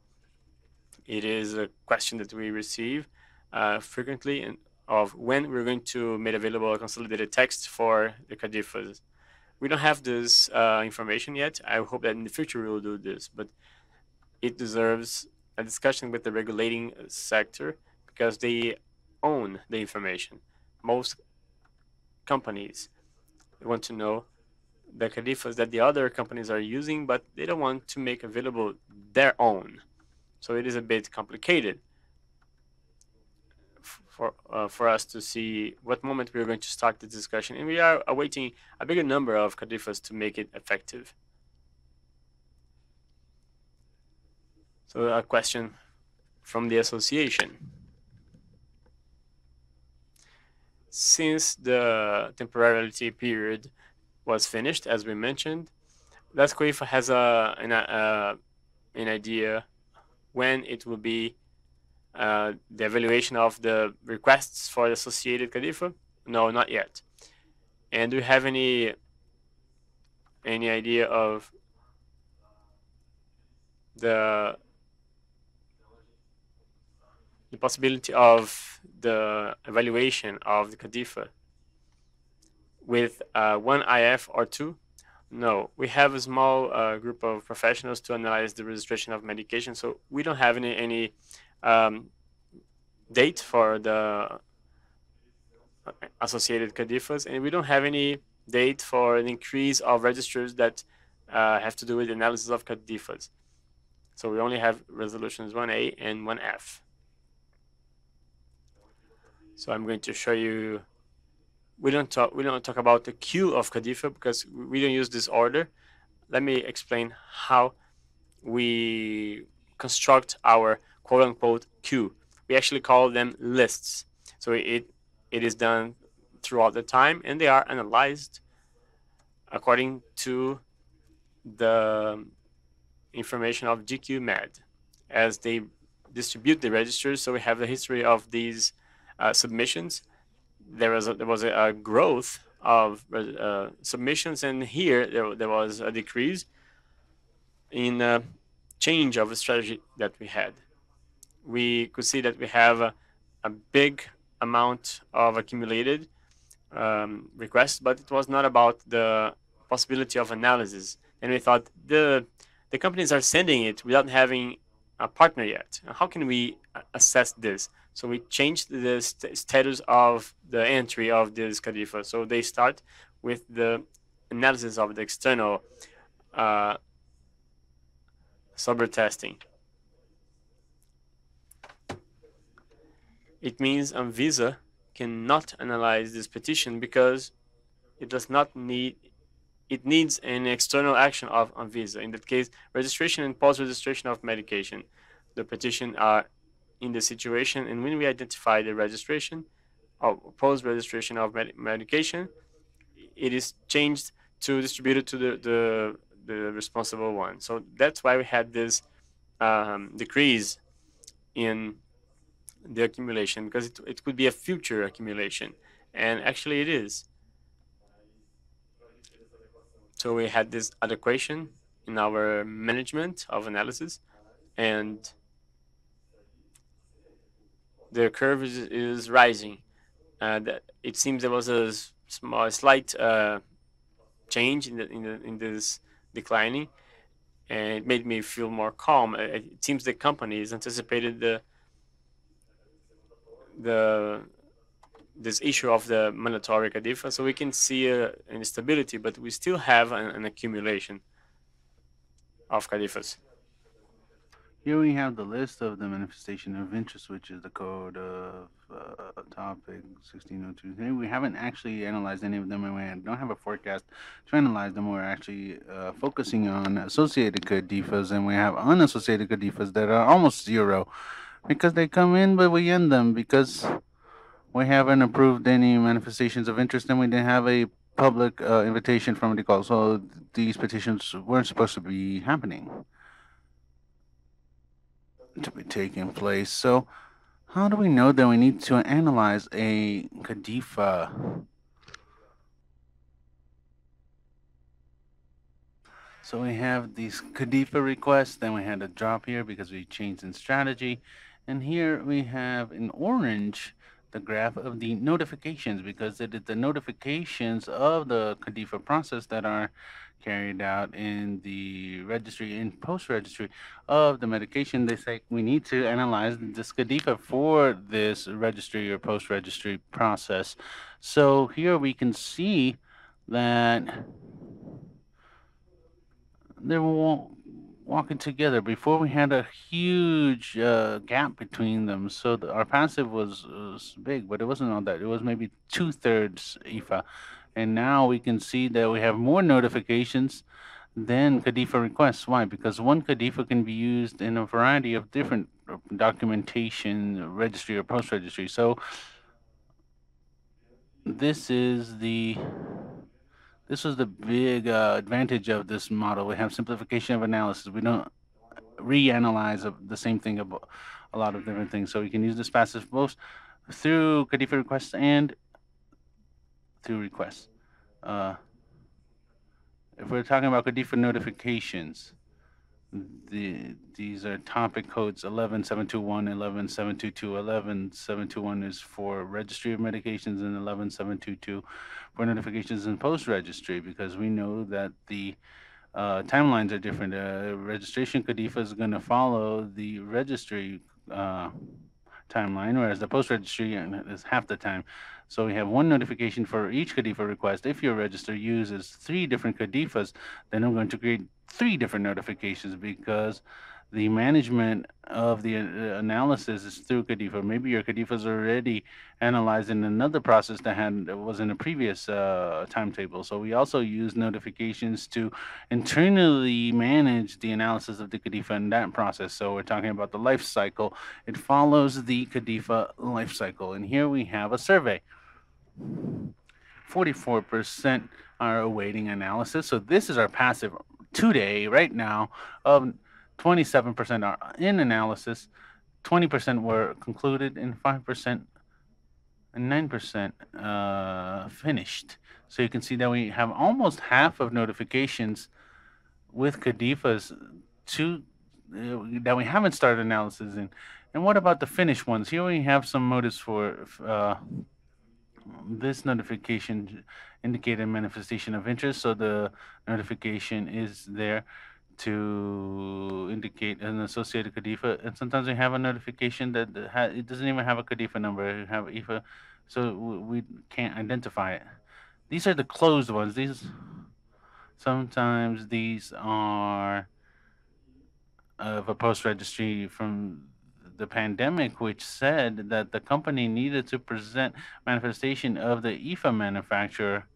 It is a question that we receive uh, frequently and of when we're going to make available a consolidated text for the CADIFAs we don't have this uh, information yet. I hope that in the future we will do this, but it deserves a discussion with the regulating sector because they own the information. Most companies want to know the CADIFAs that the other companies are using, but they don't want to make available their own. So it is a bit complicated for uh, for us to see what moment we are going to start the discussion, and we are awaiting a bigger number of CADIFAs to make it effective. So a question from the association. Since the temporality period was finished, as we mentioned, LASCOIFA has a an, a, an idea when it will be uh, the evaluation of the requests for the associated CADIFA? No, not yet. And do you have any any idea of the the possibility of the evaluation of the CADIFA with uh, one IF or two? No, we have a small uh, group of professionals to analyze the registration of medication, so we don't have any any um, date for the associated CADIFAs, and we don't have any date for an increase of registers that uh, have to do with the analysis of CADIFAs. So we only have resolutions 1A and 1F. So I'm going to show you. We don't talk. We don't talk about the queue of CADIFA because we don't use this order. Let me explain how we construct our quote unquote queue. We actually call them lists. So it it is done throughout the time and they are analyzed according to the information of GQMed as they distribute the registers. So we have the history of these uh, submissions. There was a, there was a, a growth of uh, submissions, and here there, there was a decrease in uh, change of a strategy that we had we could see that we have a, a big amount of accumulated um, requests, but it was not about the possibility of analysis. And we thought the the companies are sending it without having a partner yet. How can we assess this? So we changed the st status of the entry of this CADIFA. So they start with the analysis of the external uh, testing. It means Anvisa cannot analyze this petition because it does not need it needs an external action of Anvisa. In that case, registration and post-registration of medication. The petition are in the situation, and when we identify the registration or post-registration of med medication, it is changed to distributed to the, the, the responsible one. So that's why we had this um, decrease in the accumulation because it, it could be a future accumulation and actually it is so we had this adequation in our management of analysis and the curve is, is rising. Uh, it seems there was a small, slight uh, change in the, in the in this declining, and it made me feel more calm. It seems the company companies anticipated the the this issue of the mandatory CADIFA, so we can see an instability, but we still have an, an accumulation of CADIFAs. Here we have the list of the manifestation of interest, which is the code of uh, topic 1602. We haven't actually analyzed any of them, and we don't have a forecast to analyze them. We're actually uh, focusing on associated CADIFAs, and we have unassociated CADIFAs that are almost zero because they come in, but we end them because we haven't approved any manifestations of interest, and we didn't have a public uh, invitation from the call. So these petitions weren't supposed to be happening to be taking place. So, how do we know that we need to analyze a CADIFA? So we have these CADIFA requests, then we had a drop here because we changed in strategy. And here we have in orange the graph of the notifications because it is the notifications of the CADIFA process that are carried out in the registry and post registry of the medication. They say we need to analyze this CADIFA for this registry or post registry process. So here we can see that they're walking together. Before we had a huge uh, gap between them, so the, our passive was, was big, but it wasn't all that. It was maybe two thirds IFA. And now we can see that we have more notifications than CADIFA requests. Why? Because one CADIFA can be used in a variety of different uh, documentation, registry or post registry. So this is the this was the big uh, advantage of this model. We have simplification of analysis. We don't reanalyze the same thing about a lot of different things. So we can use this passive both through CADIFA requests and through requests. Uh, if we're talking about CADIFA notifications, the these are topic codes 11721 11722 11721 is for registry of medications and 11722 for notifications and post registry because we know that the uh, timelines are different. Uh, registration CADIFA is going to follow the registry uh, timeline whereas the post registry is half the time. So we have one notification for each CADIFA request. If your register uses three different CADIFAs, then I'm going to create three different notifications because the management of the uh, analysis is through CADIFA. Maybe your CADIFA is already analyzed in another process that had was in a previous uh, timetable. So we also use notifications to internally manage the analysis of the CADIFA in that process. So we're talking about the life cycle. It follows the CADIFA life cycle. And here we have a survey. 44% are awaiting analysis. So this is our passive today, right now, of 27% are in analysis, 20% were concluded, and 5% and 9% uh, finished. So you can see that we have almost half of notifications with CADIFAs to, uh, that we haven't started analysis in. And what about the finished ones? Here we have some motives for uh, this notification indicated manifestation of interest. So the notification is there to indicate an associated CADIFA. And sometimes we have a notification that it doesn't even have a CADIFA number. We have IFA, so we can't identify it. These are the closed ones. These sometimes these are of a post registry from the pandemic, which said that the company needed to present manifestation of the IFA manufacturer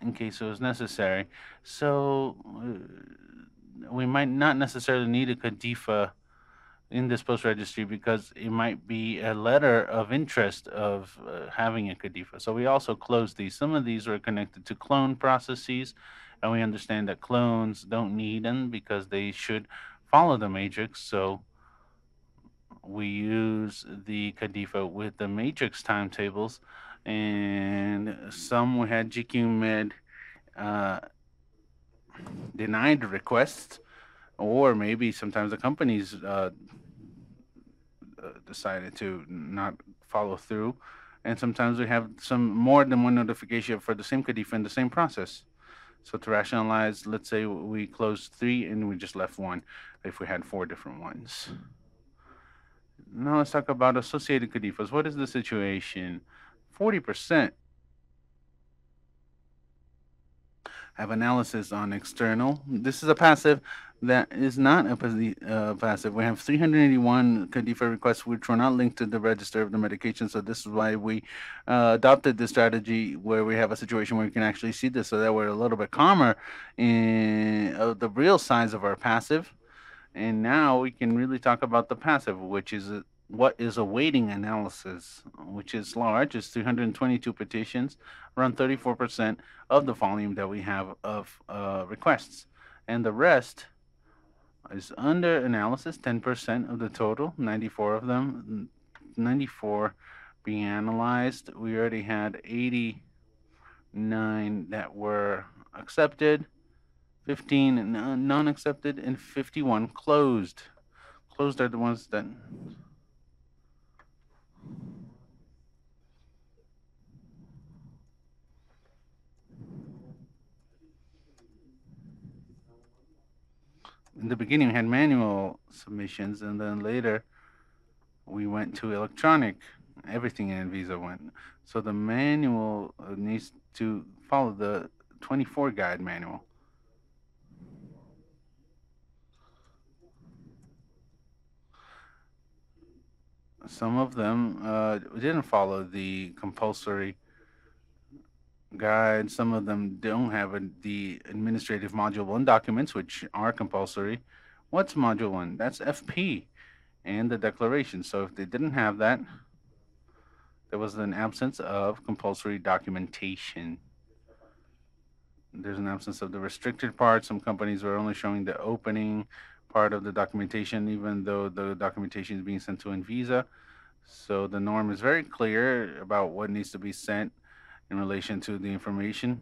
in case it was necessary. So uh, we might not necessarily need a CADIFA in this post registry because it might be a letter of interest of uh, having a CADIFA. So we also closed these. Some of these were connected to clone processes, and we understand that clones don't need them because they should follow the matrix. So we use the CADIFA with the matrix timetables, and some we had GQ Med uh, denied requests, or maybe sometimes the companies uh, uh, decided to not follow through. And sometimes we have some more than one notification for the same CADIFA in the same process. So to rationalize, let's say we closed three and we just left one if we had four different ones. Now let's talk about associated CADIFAs. What is the situation? 40% have analysis on external. This is a passive that is not a uh, passive. We have 381 CADIFA requests which were not linked to the register of the medication. So this is why we uh, adopted this strategy where we have a situation where we can actually see this so that we're a little bit calmer in uh, the real size of our passive. And now we can really talk about the passive, which is what is awaiting analysis, which is large, is 322 petitions, around 34% of the volume that we have of uh, requests. And the rest is under analysis, 10% of the total, 94 of them, 94 being analyzed. We already had 89 that were accepted, 15 non accepted, and 51 closed. Closed are the ones that in the beginning we had manual submissions and then later we went to electronic. Everything Anvisa went. So the manual uh, needs to follow the 24 guide manual some of them uh, didn't follow the compulsory guide. Some of them don't have a, the administrative module one documents, which are compulsory. What's module one? That's FP and the declaration. So if they didn't have that, there was an absence of compulsory documentation. There's an absence of the restricted part. Some companies were only showing the opening part of the documentation, even though the documentation is being sent to Anvisa. So the norm is very clear about what needs to be sent in relation to the information.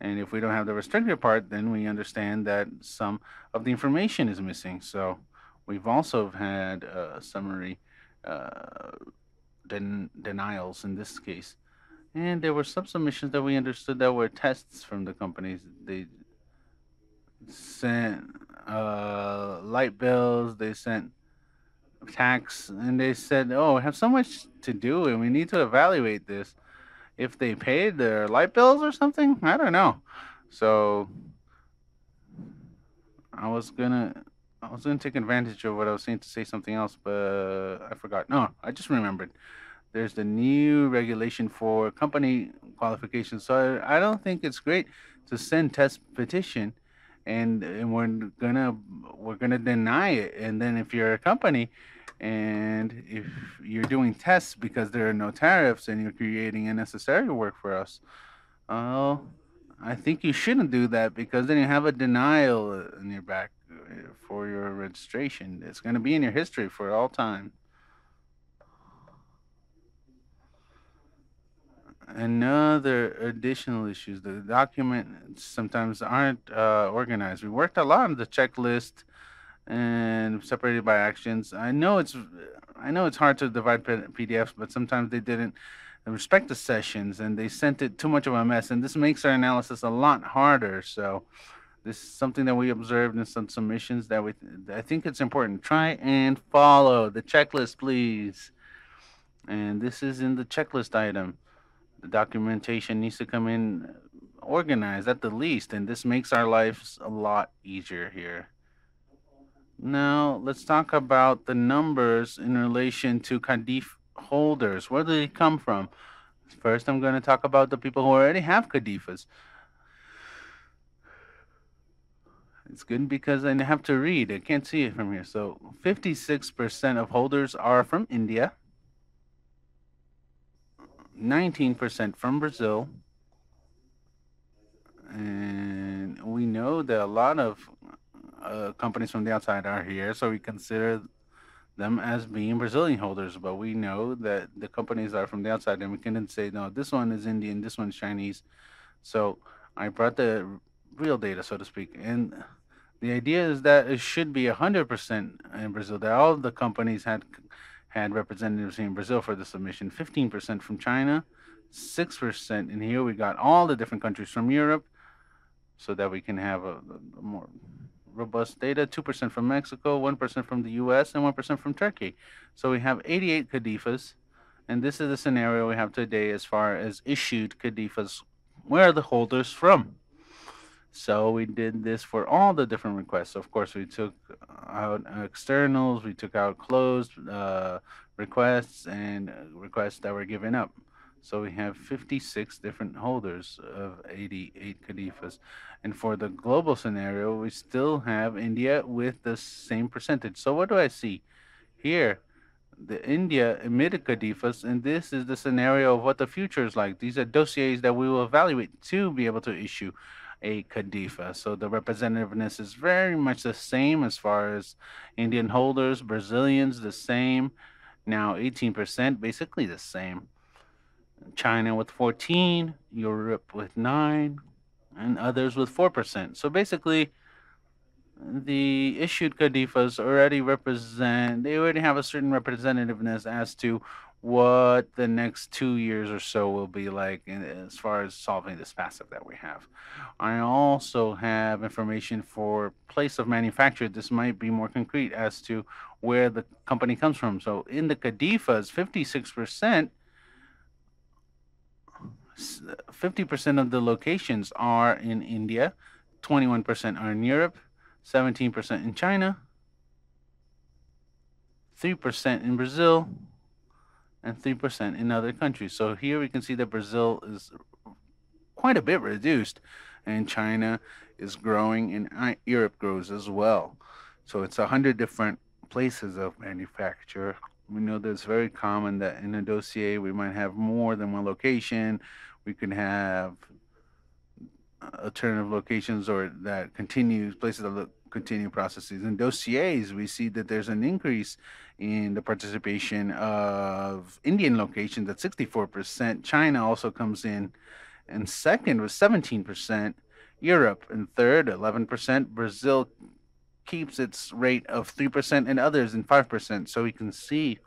And if we don't have the restricted part, then we understand that some of the information is missing. So we've also had uh, summary uh, den- denials in this case. And there were some submissions that we understood that were tests from the companies. They sent uh, light bills, they sent tax, and they said, "Oh, we have so much to do, and we need to evaluate this." if they paid their light bills or something. I don't know. So I was gonna I was gonna take advantage of what I was saying to say something else, but I forgot. No, I just remembered. There's the new regulation for company qualifications. So I, I don't think it's great to send test petition and, and we're gonna we're gonna deny it. And then if you're a company and if you're doing tests because there are no tariffs and you're creating unnecessary work for us, uh, I think you shouldn't do that because then you have a denial in your back uh, for your registration. It's going to be in your history for all time. Another additional issues, the documents sometimes aren't uh, organized. We worked a lot on the checklist and separated by actions. I know it's I know it's hard to divide PDFs, but sometimes they didn't respect the sessions and they sent it too much of a mess, and this makes our analysis a lot harder. So this is something that we observed in some submissions that we I think it's important. Try and follow the checklist, please. And this is in the checklist item. The documentation needs to come in uh, organized at the least, and this makes our lives a lot easier here. Now, let's talk about the numbers in relation to CADIFA holders. Where do they come from? First, I'm going to talk about the people who already have CADIFAs. It's good because I have to read. I can't see it from here. So 56% of holders are from India, 19% from Brazil, and we know that a lot of uh, companies from the outside are here, so we consider them as being Brazilian holders. But we know that the companies are from the outside, and we can say, no, this one is Indian, this one's Chinese. So I brought the real data, so to speak. And the idea is that it should be 100% in Brazil, that all the companies had had representatives here in Brazil for the submission, 15% from China, 6%. And here we got all the different countries from Europe so that we can have a, a more robust data 2% from Mexico, 1% from the US, and 1% from Turkey. So we have 88 CADIFAs. And this is the scenario we have today as far as issued CADIFAs. Where are the holders from? So we did this for all the different requests. Of course, we took out externals, we took out closed uh, requests, and requests that were given up. So we have 56 different holders of 88 CADIFAs. And for the global scenario, we still have India with the same percentage. So what do I see? Here, the India emitted CADIFAs, and this is the scenario of what the future is like. These are dossiers that we will evaluate to be able to issue a CADIFA. So the representativeness is very much the same as far as Indian holders, Brazilians the same, now 18%, basically the same. China with 14, Europe with 9, and others with 4%. So basically, the issued CADIFAs already represent, they already have a certain representativeness as to what the next two years or so will be like in, as far as solving this passive that we have. I also have information for place of manufacture. This might be more concrete as to where the company comes from. So in the CADIFAs, 56%, 50% of the locations are in India, 21% are in Europe, 17% in China, 3% in Brazil, and 3% in other countries. So here we can see that Brazil is quite a bit reduced, and China is growing, and Europe grows as well. So it's 100 different places of manufacture. We know that it's very common that in a dossier we might have more than one location. We can have alternative locations or that continues places that look continue processes. In dossiers, we see that there's an increase in the participation of Indian locations at 64%. China also comes in and second with 17%. Europe in third, 11%. Brazil keeps its rate of 3% and others in 5%. So we can see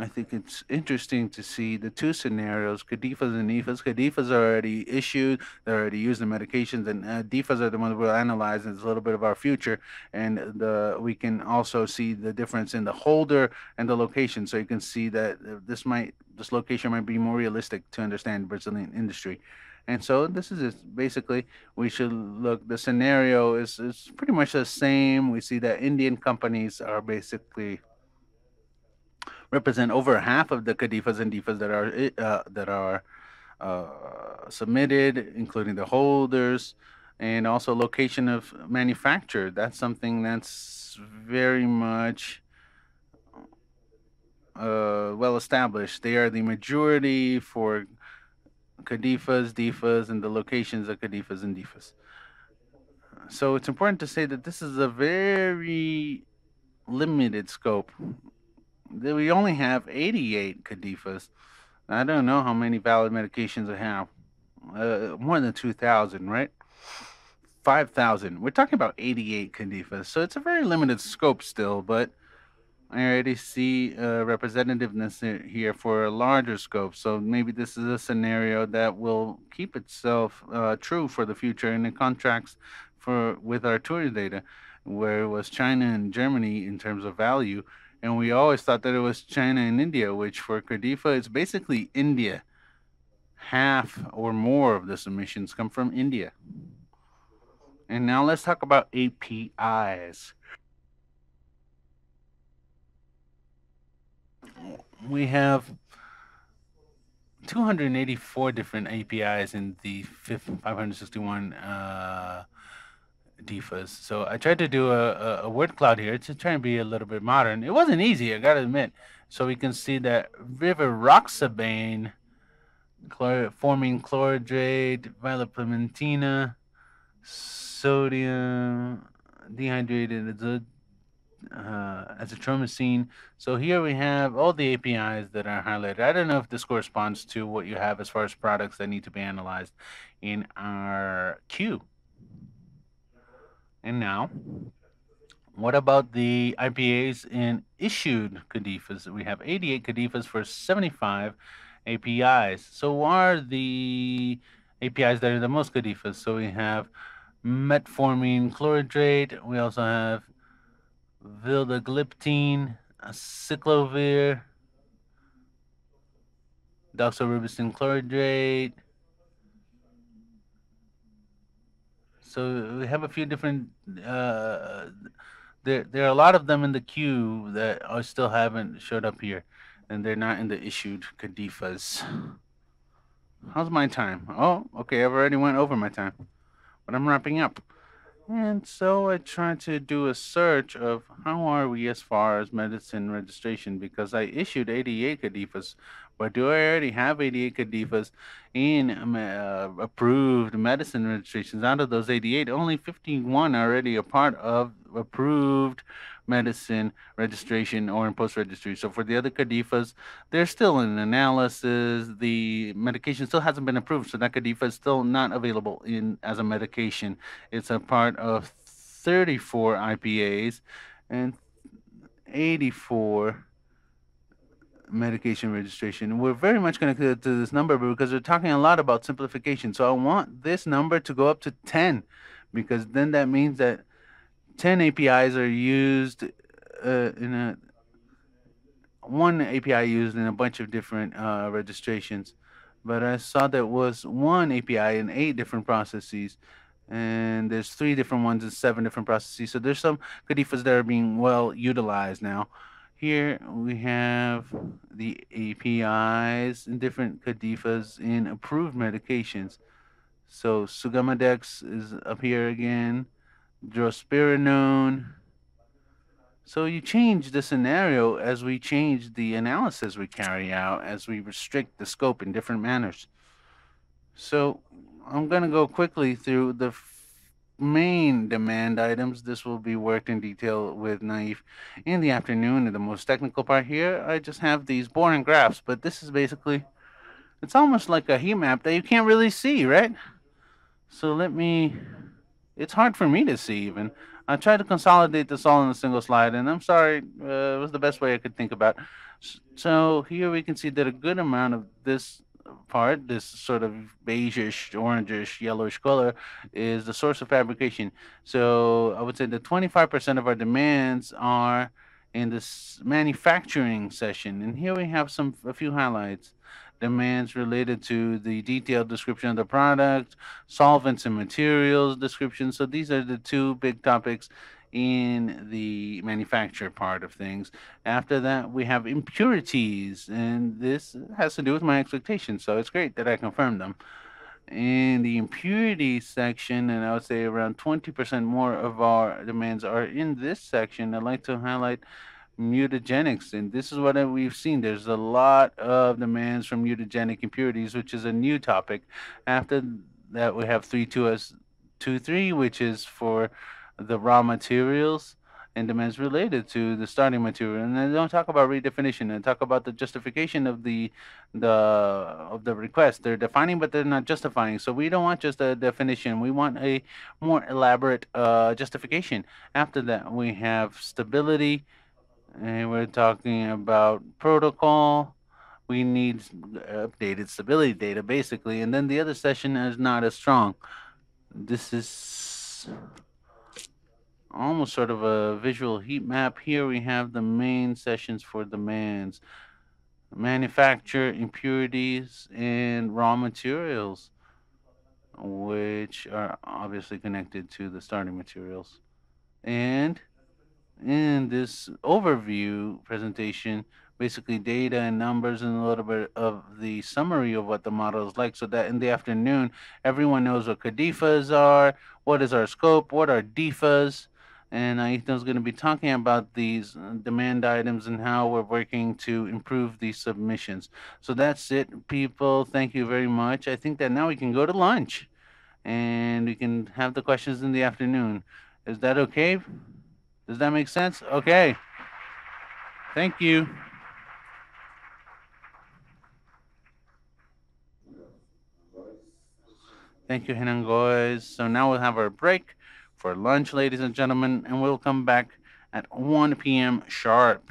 I think it's interesting to see the two scenarios, CADIFAs and DIFAs. CADIFAs are already issued, they're already using medications, and uh, DIFAs are the ones we'll analyze, it's a little bit of our future. And the we can also see the difference in the holder and the location. So you can see that uh, this might, this location might be more realistic to understand Brazilian industry. And so this is basically we should look. The scenario is is pretty much the same. We see that Indian companies are basically represent over half of the CADIFAs and DIFAs that are eh, uh, that are uh, submitted, including the holders and also location of manufacture. That's something that's very much uh, well established. They are the majority for CADIFAs, DIFAs, and the locations of CADIFAs and DIFAs. So it's important to say that this is a very limited scope we only have 88 CADIFAs. I don't know how many valid medications I have. Uh, more than 2,000, right? 5,000. We're talking about 88 CADIFAs. So it's a very limited scope still, but I already see uh, representativeness here for a larger scope. So maybe this is a scenario that will keep itself uh, true for the future in the contracts for with our tourist data, where it was China and Germany in terms of value and we always thought that it was China and India, which for CADIFA is basically India. Half or more of the submissions come from India. And now let's talk about APIs. We have 284 different APIs in the 561 uh, DIFAs. So I tried to do a, a, word cloud here to try and be a little bit modern. It wasn't easy, I gotta admit. So we can see that rivaroxaban chlor- forming chlorhydrate, violoplementina, sodium dehydrated uh, azithromycin. So here we have all the APIs that are highlighted. I don't know if this corresponds to what you have as far as products that need to be analyzed in our queue. And now What about the IPAs in issued CADIFAs? We have 88 CADIFAs for 75 APIs. So are the APIs that are the most CADIFAs? So we have metformin chlorhydrate. We also have vildagliptin, cyclovir, doxorubicin chlorhydrate. So we have a few different. Uh, there, there are a lot of them in the queue that are still haven't showed up here, and they're not in the issued CADIFAs. How's my time? Oh, okay, I've already went over my time, but I'm wrapping up. And so I tried to do a search of how are we as far as medicine registration because I issued 88 CADIFAs, but do I already have 88 CADIFAs in uh, approved medicine registrations? Out of those 88, only 51 are already a part of approved medicine registration or in post registry. So for the other CADIFAs, they're still in analysis. The medication still hasn't been approved, so that CADIFA is still not available in as a medication. It's a part of 34 IPAs and 84 medication registration. We're very much connected to this number because we're talking a lot about simplification. So I want this number to go up to 10 because then that means that 10 APIs are used uh, in a one API used in a bunch of different uh, registrations, but I saw that was one API in eight different processes, and there's three different ones in seven different processes. So there's some CADIFAs that are being well utilized now. Here we have the APIs in different CADIFAs in approved medications. So Sugammadex is up here again drospirenone. So you change the scenario as we change the analysis we carry out, as we restrict the scope in different manners. So I'm going to go quickly through the main demand items. This will be worked in detail with Naif in the afternoon. And the most technical part here, I just have these boring graphs, but this is basically, it's almost like a heat map that you can't really see, right? So let me it's hard for me to see even. I tried to consolidate this all in a single slide, and I'm sorry, uh, it was the best way I could think about. So here we can see that a good amount of this part, this sort of beigeish, orangish, yellowish color, is the source of fabrication. So I would say that 25% of our demands are in this manufacturing session, and here we have some a few highlights demands related to the detailed description of the product, solvents and materials description. So these are the two big topics in the manufacture part of things. After that, we have impurities, and this has to do with my expectations. So it's great that I confirmed them. In the impurity section, and I would say around 20% more of our demands are in this section, I'd like to highlight mutagenics. And this is what we've seen. There's a lot of demands from mutagenic impurities, which is a new topic. After that, we have 3 2 3, which is for the raw materials and demands related to the starting material. And they don't talk about redefinition. They talk about the justification of the the of the request. They're defining, but they're not justifying. So we don't want just a definition. We want a more elaborate uh, justification. After that, we have stability and we're talking about protocol. We need updated stability data, basically. And then the other session is not as strong. This is almost sort of a visual heat map. Here we have the main sessions for demands manufacture, impurities, and raw materials, which are obviously connected to the starting materials. And in this overview presentation, basically data and numbers and a little bit of the summary of what the model is like so that in the afternoon, everyone knows what CADIFAs are, what is our scope, what are DIFAs, and Aithan's going to be talking about these uh, demand items and how we're working to improve these submissions. So that's it, people. Thank you very much. I think that now we can go to lunch and we can have the questions in the afternoon. Is that okay? Does that make sense? Okay. Thank you. Thank you, Renan Goes. So now we'll have our break for lunch, ladies and gentlemen, and we'll come back at 1 p.m. sharp.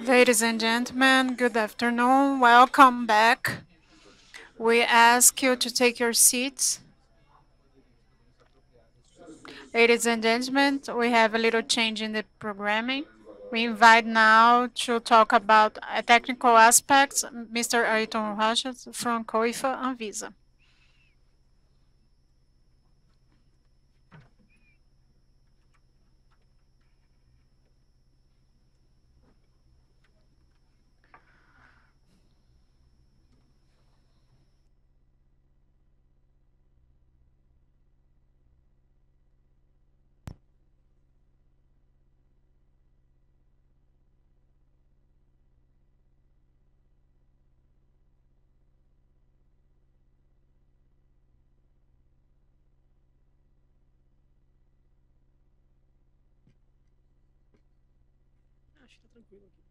Ladies and gentlemen, good afternoon. Welcome back. We ask you to take your seats. Ladies and gentlemen, we have a little change in the programming. We invite now to talk about technical aspects Mr. Ayrton Rocha from Coifa Anvisa. Tranquilo aqui.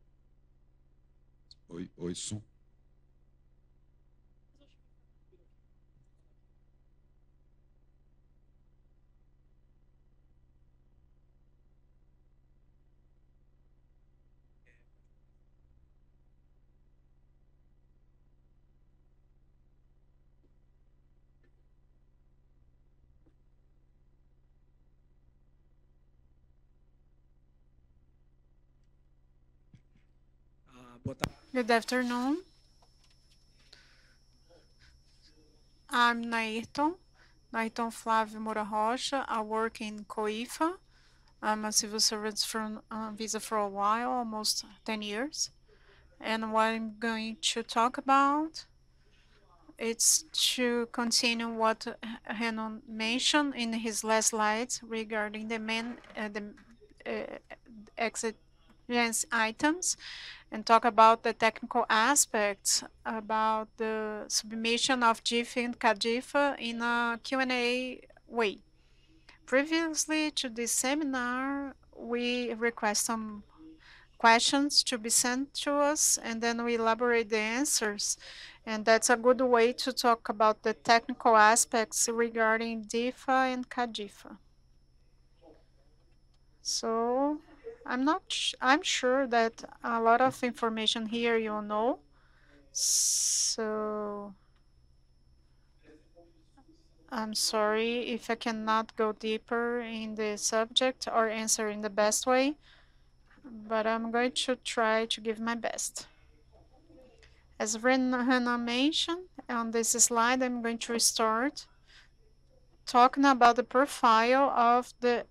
Oi, oi, som. Good afternoon. I'm Nairton, Nairton Flávio Moura Rocha. I work in COIFA. I'm a civil servant from Anvisa for a while, almost 10 years. And what I'm going to talk about it's to continue what Renan mentioned in his last slides regarding the main uh, the uh, items and talk about the technical aspects about the submission of DIFA and CADIFA in a Q&A way. Previously to this seminar, we request some questions to be sent to us and then we elaborate the answers. And that's a good way to talk about the technical aspects regarding DIFA and CADIFA. So I'm not, I'm sure that a lot of information here you know. So I'm sorry if I cannot go deeper in the subject or answer in the best way, but I'm going to try to give my best. As Rena mentioned on this slide, I'm going to start talking about the profile of the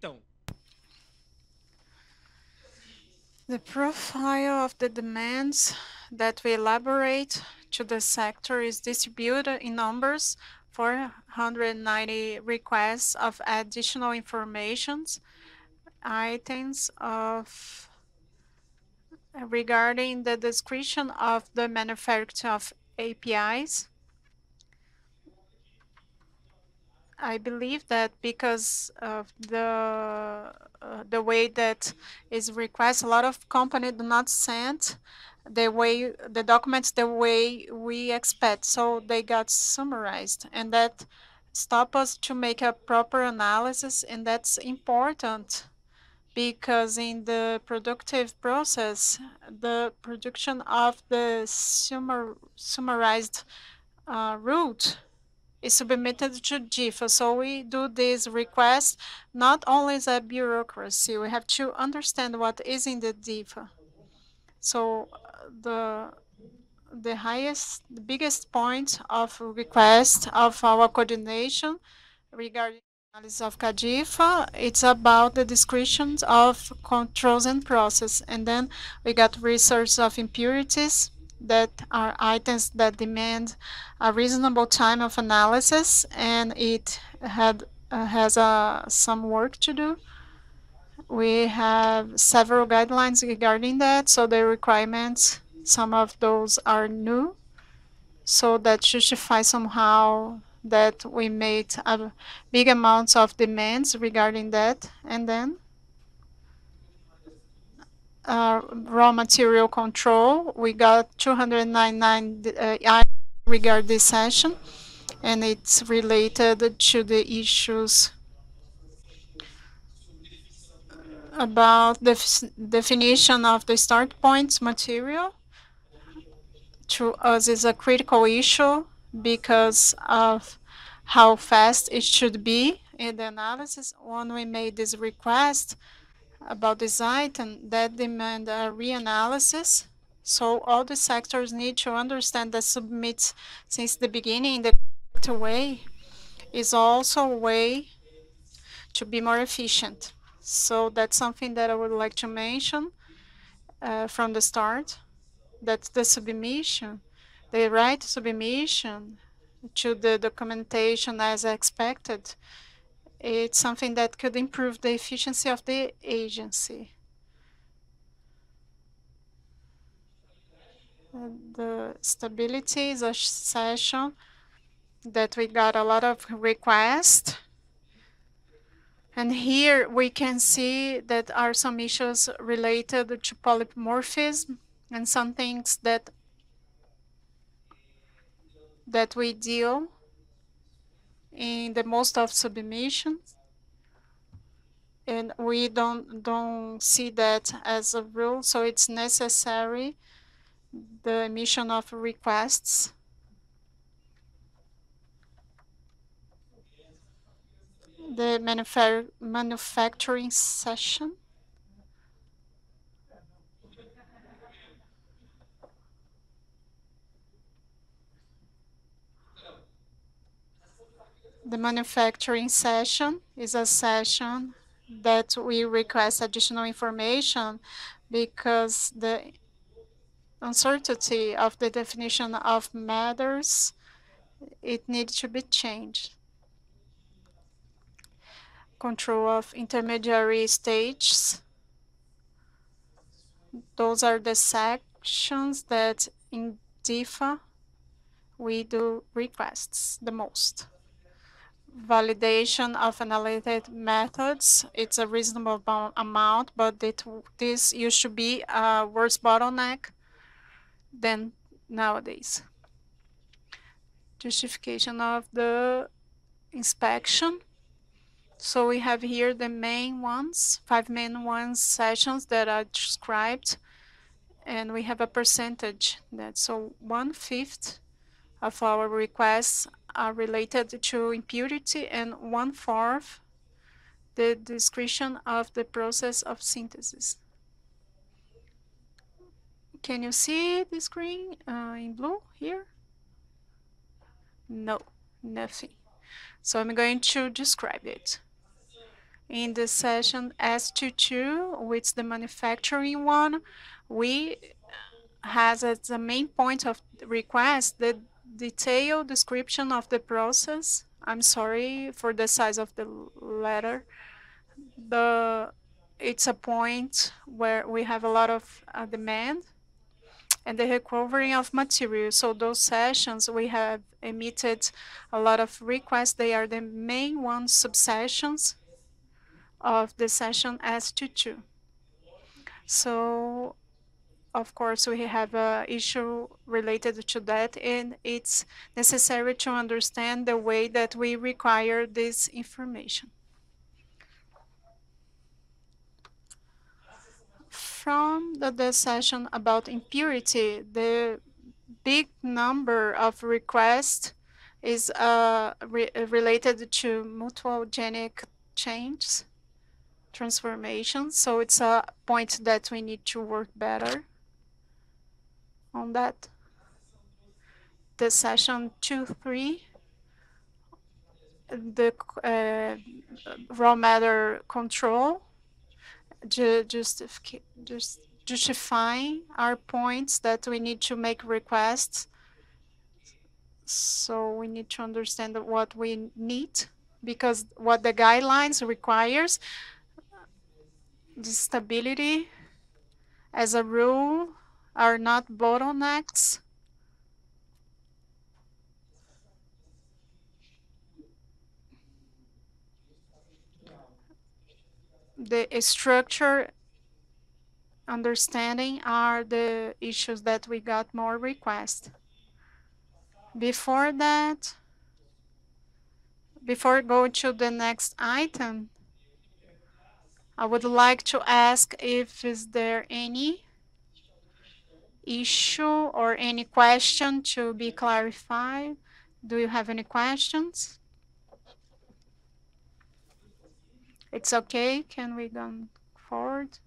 Então. The profile of the demands that we elaborate to the sector is distributed in numbers 490 requests of additional informations, items of regarding the description of the manufacture of APIs, I believe that because of the uh, the way that is request, a lot of companies do not send the way the documents the way we expect, so they got summarized, and that stop us to make a proper analysis, and that's important because in the productive process, the production of the summar, summarized uh, route is submitted to DIFA. So we do this request not only as a bureaucracy, we have to understand what is in the DIFA. So the the highest, the biggest point of request of our coordination regarding analysis of CADIFA. It's about the descriptions of controls and process. And then we got research of impurities that are items that demand a reasonable time of analysis and it had uh, has uh, some work to do. We have several guidelines regarding that, so the requirements, some of those are new, so that justify somehow that we made a big amounts of demands regarding that, and then raw material control, we got 299 uh, regard this session, and it's related to the issues about the definition of the start points material. To us is a critical issue because of how fast it should be in the analysis. When we made this request about this item, that demand a reanalysis. So all the sectors need to understand that submit since the beginning the way is also a way to be more efficient. So that's something that I would like to mention uh, from the start. That's the submission, the right submission to the documentation as expected. It's something that could improve the efficiency of the agency. the stability is a session that we got a lot of requests and here we can see that are some issues related to polymorphism and some things that that we deal in the most of submissions. And we don't don't see that as a rule, so it's necessary the emission of requests the manufa manufacturing session. The manufacturing session is a session that we request additional information because the uncertainty of the definition of matters, it needs to be changed control of intermediary stages. Those are the sections that in DIFA we do requests the most. Validation of analytic methods, it's a reasonable amount, but it, this used to be a worse bottleneck than nowadays. Justification of the inspection so we have here the main ones, five main ones sessions that are described, and we have a percentage that so one fifth of our requests are related to impurity and one fourth the description of the process of synthesis. Can you see the screen uh, in blue here? No, nothing. So I'm going to describe it in the session S22, which the manufacturing one, we has as the main point of request the detailed description of the process. I'm sorry for the size of the letter. The it's a point where we have a lot of uh, demand and the recovery of material. So those sessions we have emitted a lot of requests. They are the main one subsessions of the session S22. So of course, we have an issue related to that, and it's necessary to understand the way that we require this information. From the, the session about impurity, the big number of requests is uh, re related to mutagenic changes transformation. So it's a point that we need to work better on that. the session 2-3, the uh, raw matter control, ju just justifying our points that we need to make requests. So we need to understand what we need because what the guidelines requires, the stability as a rule are not bottlenecks. The structure understanding are the issues that we got more requests. Before that, before going to the next item, I would like to ask if is there any issue or any question to be clarified. Do you have any questions? It's okay. Can we go forward?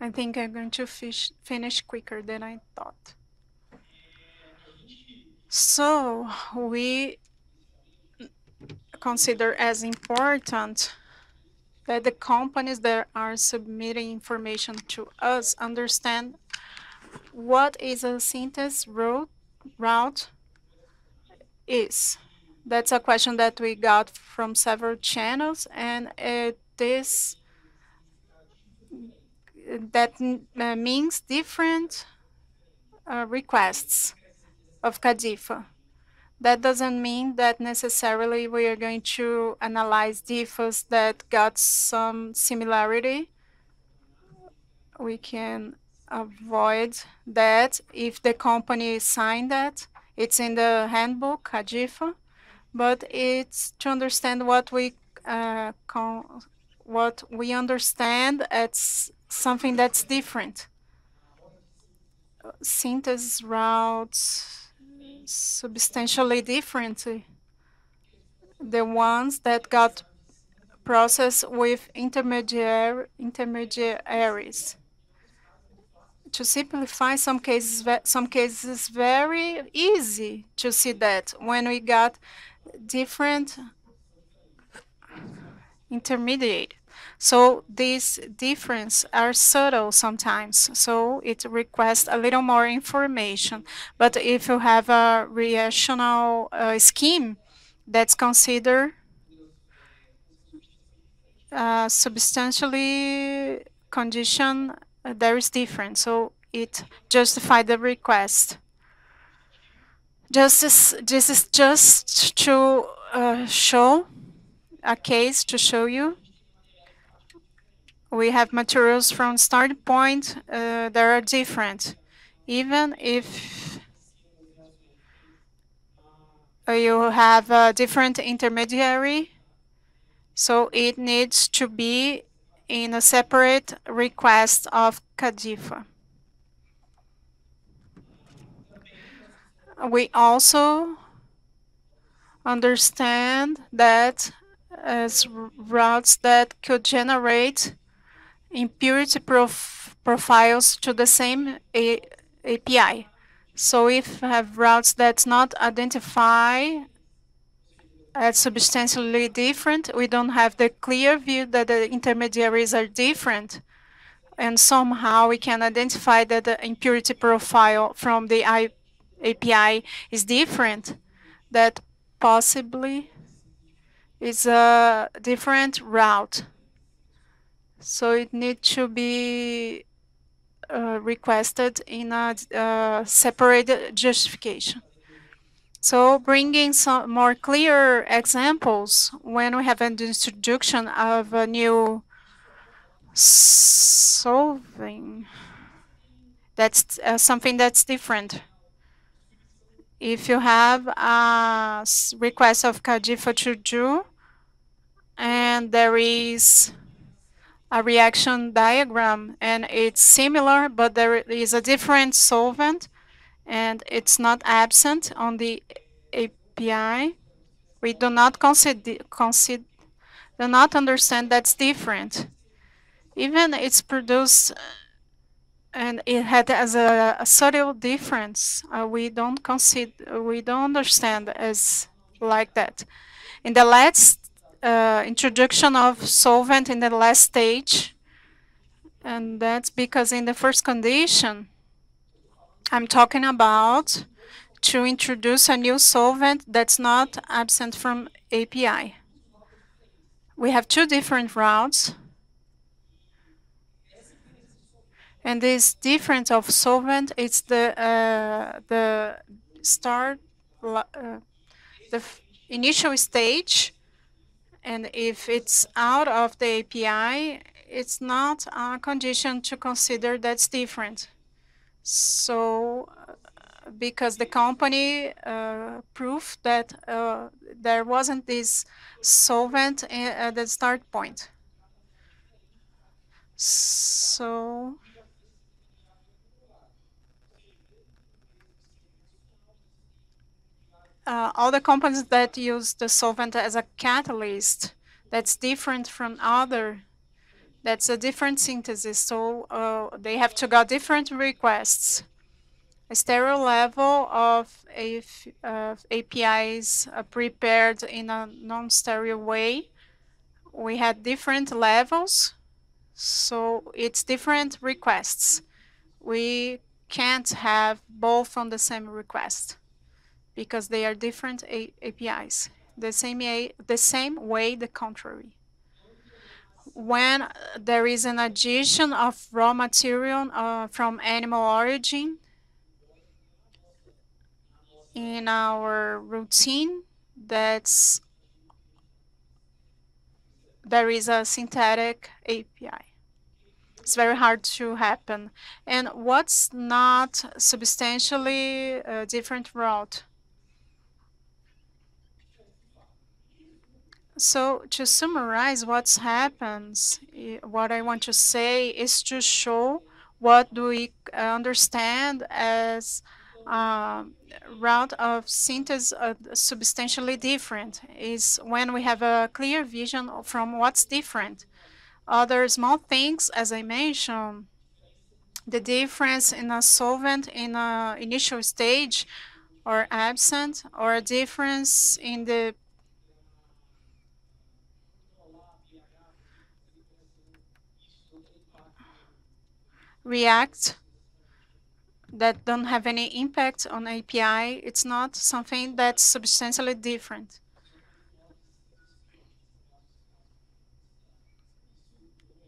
I think I'm going to fish, finish quicker than I thought. So we consider as important that the companies that are submitting information to us understand what is a synthesis route, route is. That's a question that we got from several channels, and it is that uh, means different uh, requests of CADIFA. That doesn't mean that necessarily we are going to analyze DIFAs that got some similarity. We can avoid that if the company signed that. It's in the handbook, CADIFA, but it's to understand what we uh, what we understand. It's something that's different. Synthesis routes substantially different. Eh? The ones that got processed with intermediary, intermediaries. To simplify some cases, some cases very easy to see that when we got different intermediate. So these differences are subtle sometimes. So it requests a little more information. But if you have a rational uh, scheme that's considered uh, substantially condition, uh, there is difference. So it justifies the request. Just this, is just to uh, show a case to show you we have materials from start point uh, that are different. Even if you have a different intermediary, so it needs to be in a separate request of CADIFA. We also understand that as routes that could generate impurity prof profiles to the same A API. So if we have routes that's not identify as substantially different, we don't have the clear view that the intermediaries are different, and somehow we can identify that the impurity profile from the I API is different, that possibly is a different route. So it needs to be uh, requested in a uh, separate justification. So bringing some more clear examples when we have an introduction of a new solving, that's uh, something that's different. If you have a request of CADIFA to do, and there is a reaction diagram and it's similar, but there is a different solvent and it's not absent on the API. We do not consider, do not understand that's different. Even it's produced and it had as a, a subtle difference. Uh, we don't consider, we don't understand as like that. In the last uh, introduction of solvent in the last stage, and that's because in the first condition, I'm talking about to introduce a new solvent that's not absent from API. We have two different routes And this difference of solvent it's the uh, the start uh, the initial stage, and if it's out of the API, it's not a condition to consider that's different. So, uh, because the company uh, proved that uh, there wasn't this solvent at the start point. So. Uh, all the companies that use the solvent as a catalyst, that's different from other, that's a different synthesis. So uh, they have to go different requests. A stereo level of uh, APIs prepared in a non-stereo way. We had different levels, so it's different requests. We can't have both on the same request because they are different A APIs. The same, A the same way, the contrary. When there is an addition of raw material uh, from animal origin in our routine, that's there is a synthetic API. It's very hard to happen. And what's not substantially a different route? So to summarize what happens, what I want to say is to show what do we understand as uh, route of synthesis substantially different is when we have a clear vision from what's different. Other small things, as I mentioned, the difference in a solvent in an initial stage or absent, or a difference in the React that don't have any impact on API, it's not something that's substantially different.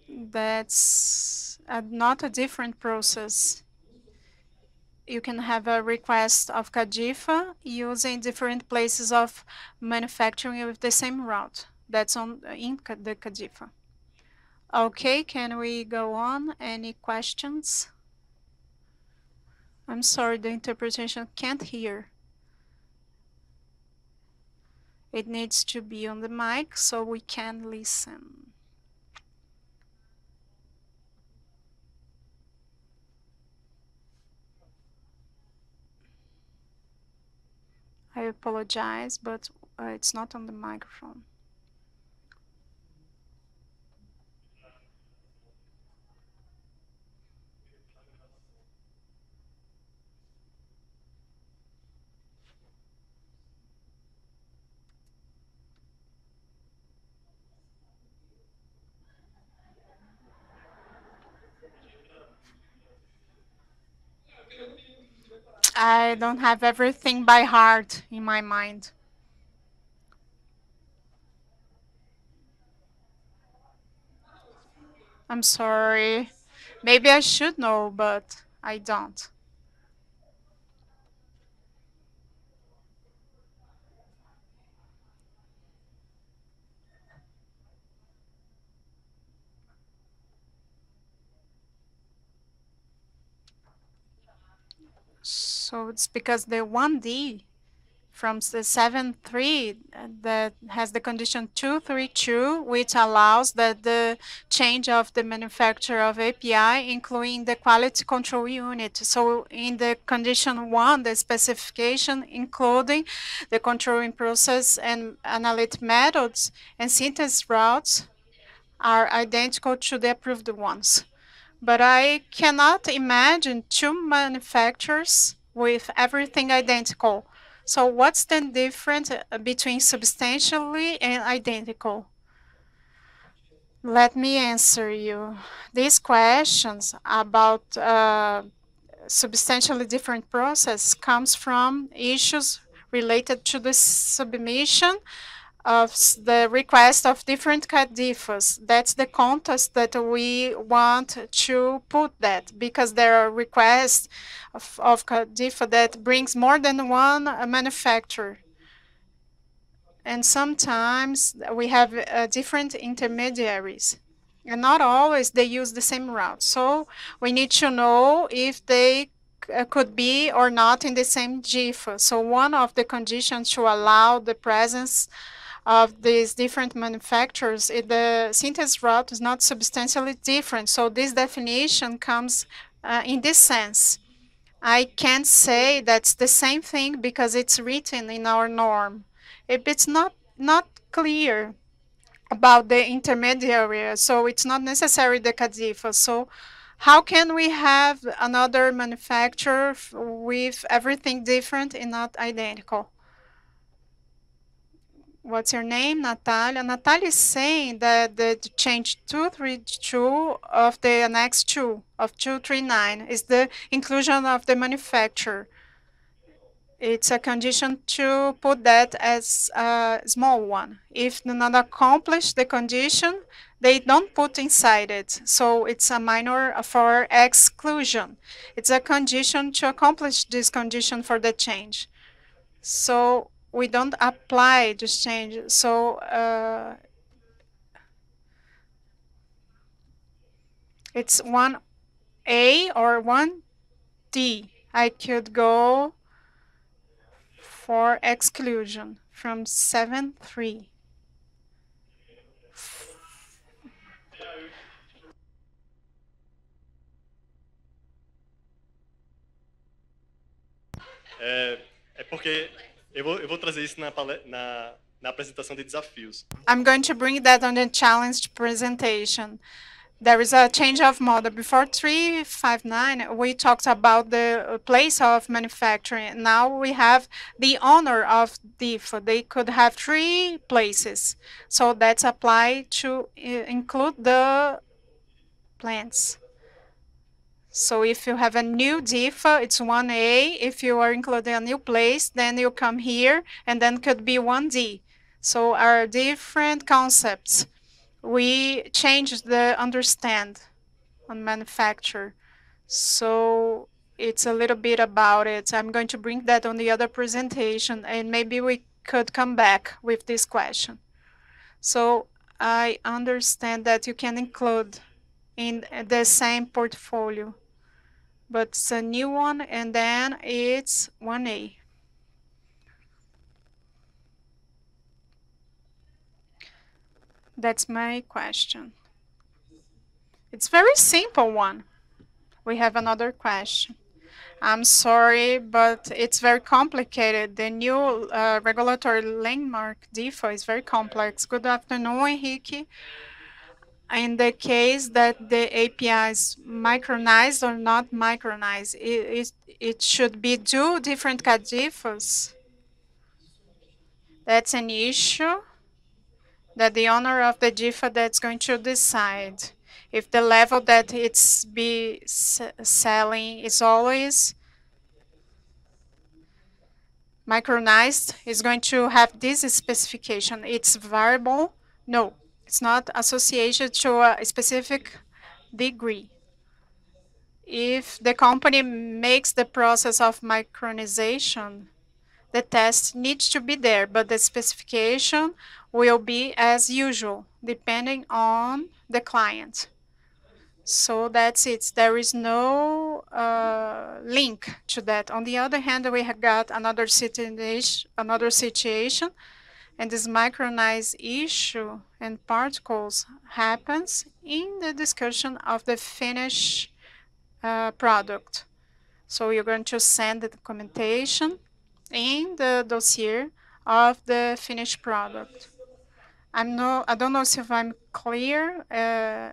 That's a, not a different process. You can have a request of CADIFA using different places of manufacturing with the same route. That's on in the CADIFA. Okay, can we go on? Any questions? I'm sorry, the interpretation can't hear. It needs to be on the mic so we can listen. I apologize, but uh, it's not on the microphone. I don't have everything by heart in my mind. I'm sorry. Maybe I should know, but I don't. So it's because the 1D from the 7.3 uh, that has the condition 232, which allows that the change of the manufacturer of API, including the quality control unit. So in the condition one, the specification, including the controlling process and analytic methods and synthesis routes are identical to the approved ones. But I cannot imagine two manufacturers with everything identical. So what's the difference uh, between substantially and identical? Let me answer you. These questions about uh, substantially different process comes from issues related to the submission of the request of different CADIFAs. That's the context that we want to put that because there are requests of, of CADIFA that brings more than one uh, manufacturer. And sometimes we have uh, different intermediaries and not always they use the same route. So we need to know if they uh, could be or not in the same DIFA. So one of the conditions to allow the presence of these different manufacturers, it, the synthesis route is not substantially different. So this definition comes uh, in this sense. I can't say that's the same thing because it's written in our norm. If it's not not clear about the intermediary, so it's not necessary the CADIFA. So how can we have another manufacturer with everything different and not identical? What's your name, Natalia? Natalia is saying that the change 232 of the annex 2 of 239 is the inclusion of the manufacturer. It's a condition to put that as a small one. If not accomplish the condition, they don't put inside it. So it's a minor for exclusion. It's a condition to accomplish this condition for the change. So we don't apply this change. So uh, it's 1A or 1D. I could go for exclusion from 7.3. É, é porque I'm going to bring that on the challenge presentation. There is a change of model. Before 359, we talked about the place of manufacturing. Now we have the owner of DIF. They could have three places. So that's applied to uh, include the plants. So if you have a new DIFA, it's 1A. If you are including a new place, then you come here, and then could be 1D. So our different concepts. We change the understand on manufacture. So it's a little bit about it. I'm going to bring that on the other presentation, and maybe we could come back with this question. So I understand that you can include in the same portfolio but it's a new one and then it's 1A. That's my question. It's very simple one. We have another question. I'm sorry, but it's very complicated. The new uh, regulatory landmark DIFA is very complex. Good afternoon, Henrique in the case that the API is micronized or not micronized, it, it, it should be two different CADIFAs. That's an issue that the owner of the DIFA that's going to decide. If the level that it's be selling is always micronized, is going to have this specification. It's variable. No, it's not associated to a specific degree. If the company makes the process of micronization, the test needs to be there, but the specification will be as usual, depending on the client. So that's it. There is no uh, link to that. On the other hand, we have got another situation, another situation and this micronized issue and particles happens in the discussion of the finished uh, product. So you're going to send the documentation in the dossier of the finished product. I'm no, I don't know if I'm clear. Uh,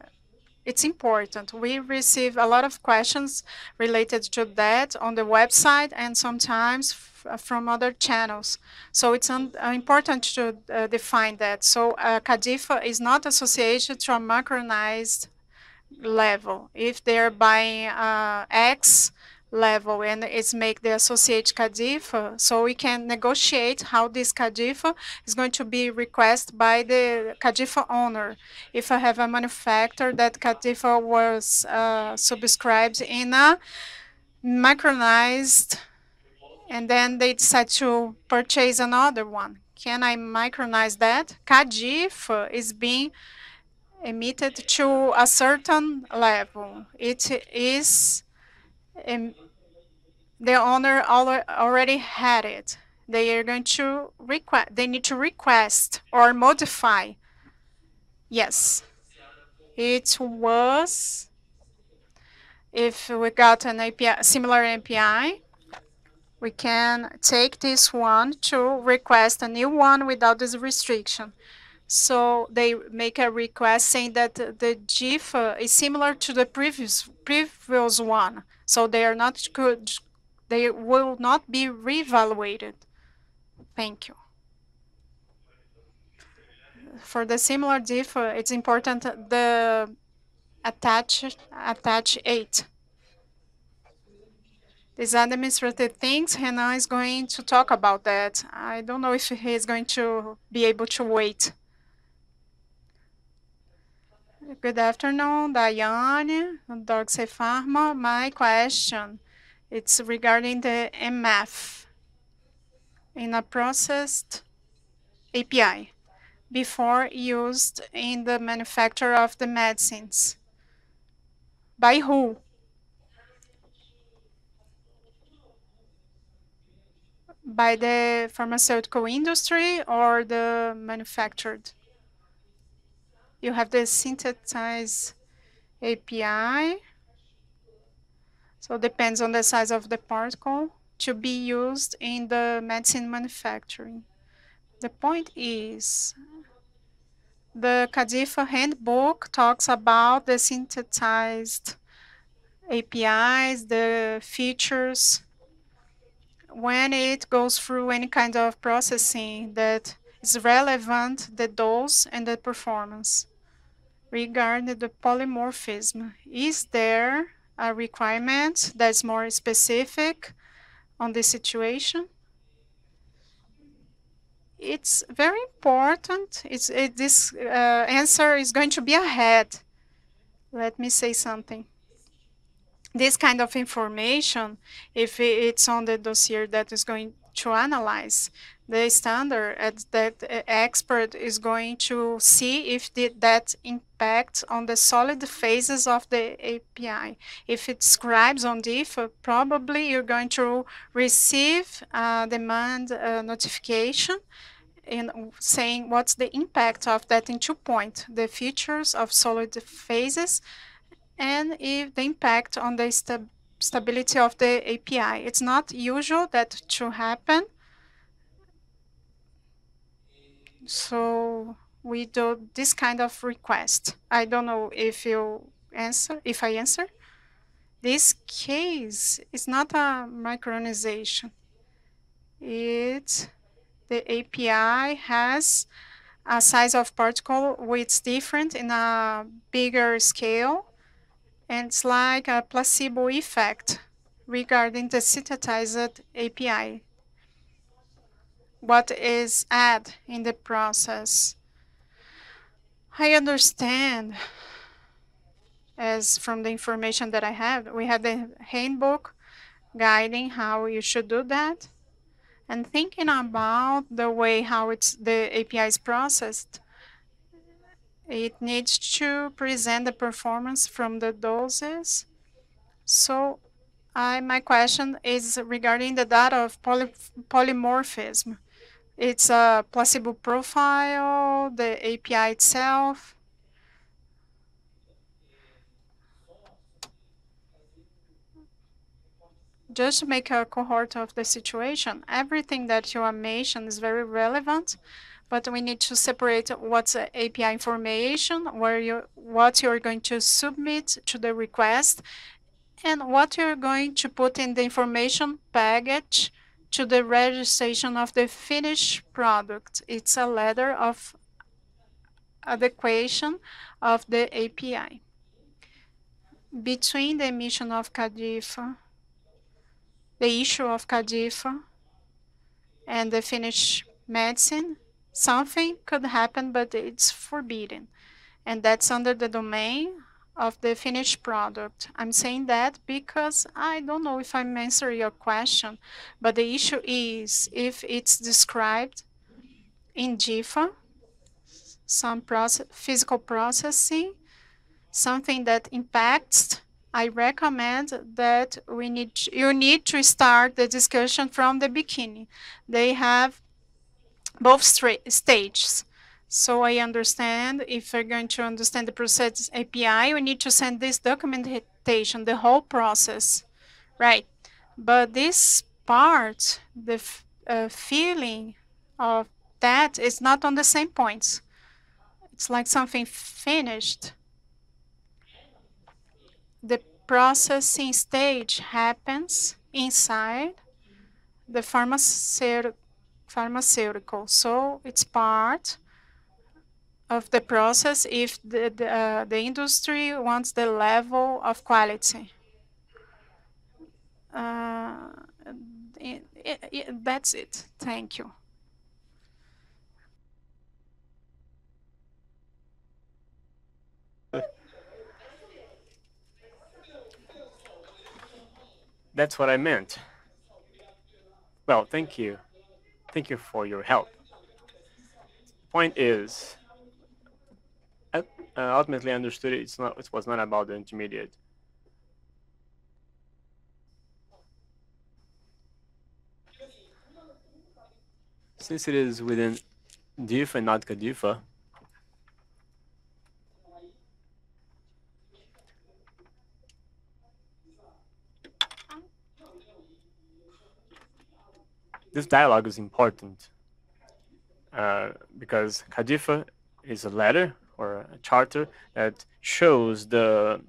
It's important. We receive a lot of questions related to that on the website and sometimes from other channels. So it's uh, important to uh, define that. So uh, CADIFA is not associated to a micronized level. If they're buying uh, X level and it's make the associate CADIFA, so we can negotiate how this CADIFA is going to be requested by the CADIFA owner. If I have a manufacturer that CADIFA was uh, subscribed in a micronized and then they decide to purchase another one. Can I micronize that? CADIFA is being emitted to a certain level. It is um, the owner already had it. They are going to request, they need to request or modify. Yes, it was, if we got an API, similar API, we can take this one to request a new one without this restriction. So they make a request saying that the GIF is similar to the previous previous one. So they are not good they will not be reevaluated. Thank you. For the similar diff, uh, it's important the attach attach 8. These administrative things, Renan is going to talk about that. I don't know if he is going to be able to wait. Good afternoon, Diane, Dogsay Pharma. My question it's regarding the MF in a processed API before used in the manufacture of the medicines. By who? By the pharmaceutical industry or the manufactured? You have the synthesized API so depends on the size of the particle to be used in the medicine manufacturing. The point is, the CADIFA handbook talks about the synthesized APIs, the features, when it goes through any kind of processing that is relevant, the dose and the performance. Regarding the polymorphism, is there a requirement that's more specific on this situation. It's very important. It's it, this uh, answer is going to be ahead. Let me say something. This kind of information, if it's on the dossier that is going to analyze, the standard that expert is going to see if the, that impacts on the solid phases of the API. If it describes on diff, probably you're going to receive a demand uh, notification in saying what's the impact of that in two points, the features of solid phases and if the impact on the sta stability of the API. It's not usual that to happen, So we do this kind of request. I don't know if you answer, if I answer. This case is not a micronization. It's the API has a size of particle which is different in a bigger scale. And it's like a placebo effect regarding the synthesized API what is add in the process. I understand, as from the information that I have, we have the handbook guiding how you should do that. And thinking about the way how it's the API is processed, it needs to present the performance from the doses. So I, my question is regarding the data of poly, polymorphism. It's a placebo profile, the API itself. just to make a cohort of the situation, everything that you mentioned is very relevant, but we need to separate what's API information, where you what you're going to submit to the request, and what you're going to put in the information package to the registration of the finished product. It's a letter of adequation of the API. Between the emission of CADIFA, the issue of CADIFA, and the finished medicine, something could happen, but it's forbidden. And that's under the domain of the finished product. I'm saying that because I don't know if I'm answering your question, but the issue is if it's described in DIFA, some process, physical processing, something that impacts, I recommend that we need you need to start the discussion from the beginning. They have both stages. So I understand if we're going to understand the process API, we need to send this documentation, the whole process, right? But this part, the uh, feeling of that is not on the same points. It's like something finished. The processing stage happens inside the pharmaceutical, pharmaceutical. So it's part of the process if the, the, uh, the industry wants the level of quality. Uh, it, it, it, that's it. Thank you. That's what I meant. Well, thank you. Thank you for your help. The Point is, I ultimately understood it, it's not, it was not about the intermediate. Since it is within DIFA and not CADIFA, this dialogue is important uh, because CADIFA is a letter or a charter that shows the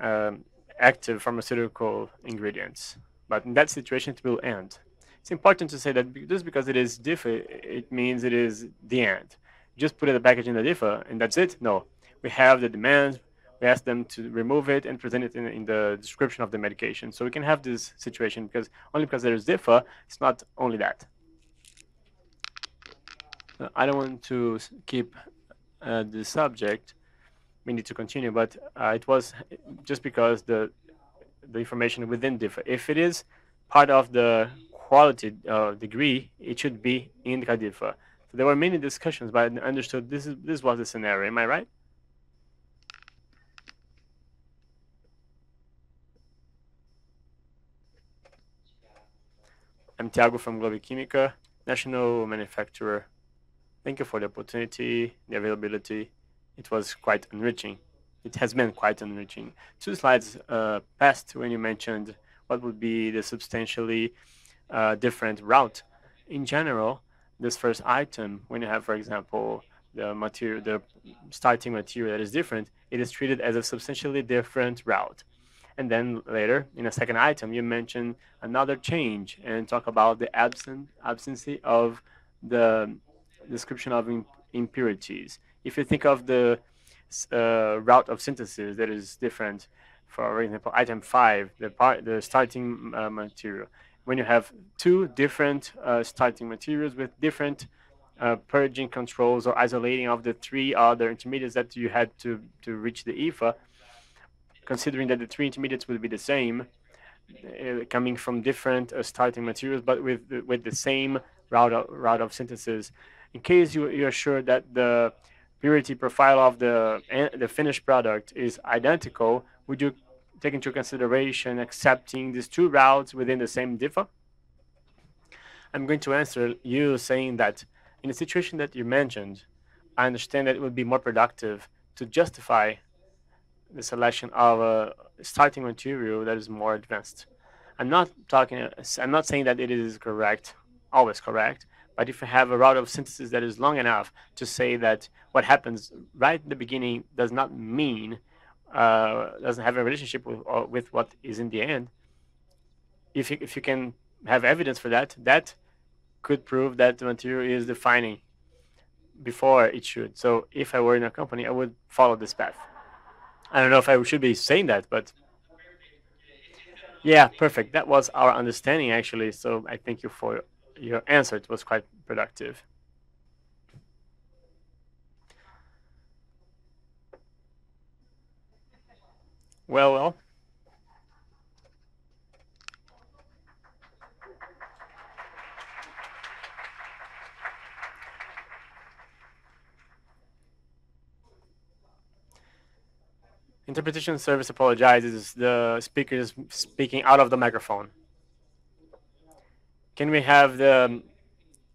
um, active pharmaceutical ingredients. But in that situation, it will end. It's important to say that just because it is DIFA, it means it is the end. Just put it the package in the DIFA and that's it? No. We have the demands, we ask them to remove it and present it in, in, the description of the medication. So we can have this situation because only because there's DIFA, it's not only that. I don't want to keep uh, the subject. We need to continue, but uh, it was just because the the information within DIFA. If it is part of the quality uh, degree, it should be in CADIFA. So there were many discussions, but I understood this is this was the scenario. Am I right? I'm Tiago from Globe Química, national manufacturer. Thank you for the opportunity, the availability. It was quite enriching. It has been quite enriching. Two slides uh, passed when you mentioned what would be the substantially uh, different route. In general, this first item, when you have, for example, the material, the starting material that is different, it is treated as a substantially different route. And then later, in a second item, you mention another change and talk about the absent absence of the description of impurities. If you think of the uh, route of synthesis that is different, for example, item five, the part, the starting uh, material. When you have two different uh, starting materials with different uh, purging controls or isolating of the three other intermediates that you had to to reach the IFA, considering that the three intermediates will be the same, uh, coming from different uh, starting materials, but with with the same route of, route of synthesis. In case you you're sure that the purity profile of the the finished product is identical, would you take into consideration accepting these two routes within the same DIFA? I'm going to answer you saying that in the situation that you mentioned, I understand that it would be more productive to justify the selection of a starting material that is more advanced. I'm not talking, I'm not saying that it is correct, always correct, but if you have a route of synthesis that is long enough to say that what happens right in the beginning does not mean, uh, doesn't have a relationship with, uh, with what is in the end, if you, if you can have evidence for that, that could prove that the material is defining before it should. So if I were in a company, I would follow this path. I don't know if I should be saying that, but yeah, perfect. That was our understanding actually. So I thank you for your answer. It was quite productive. Well, well. Interpretation service apologizes. The speaker is speaking out of the microphone. Can we have the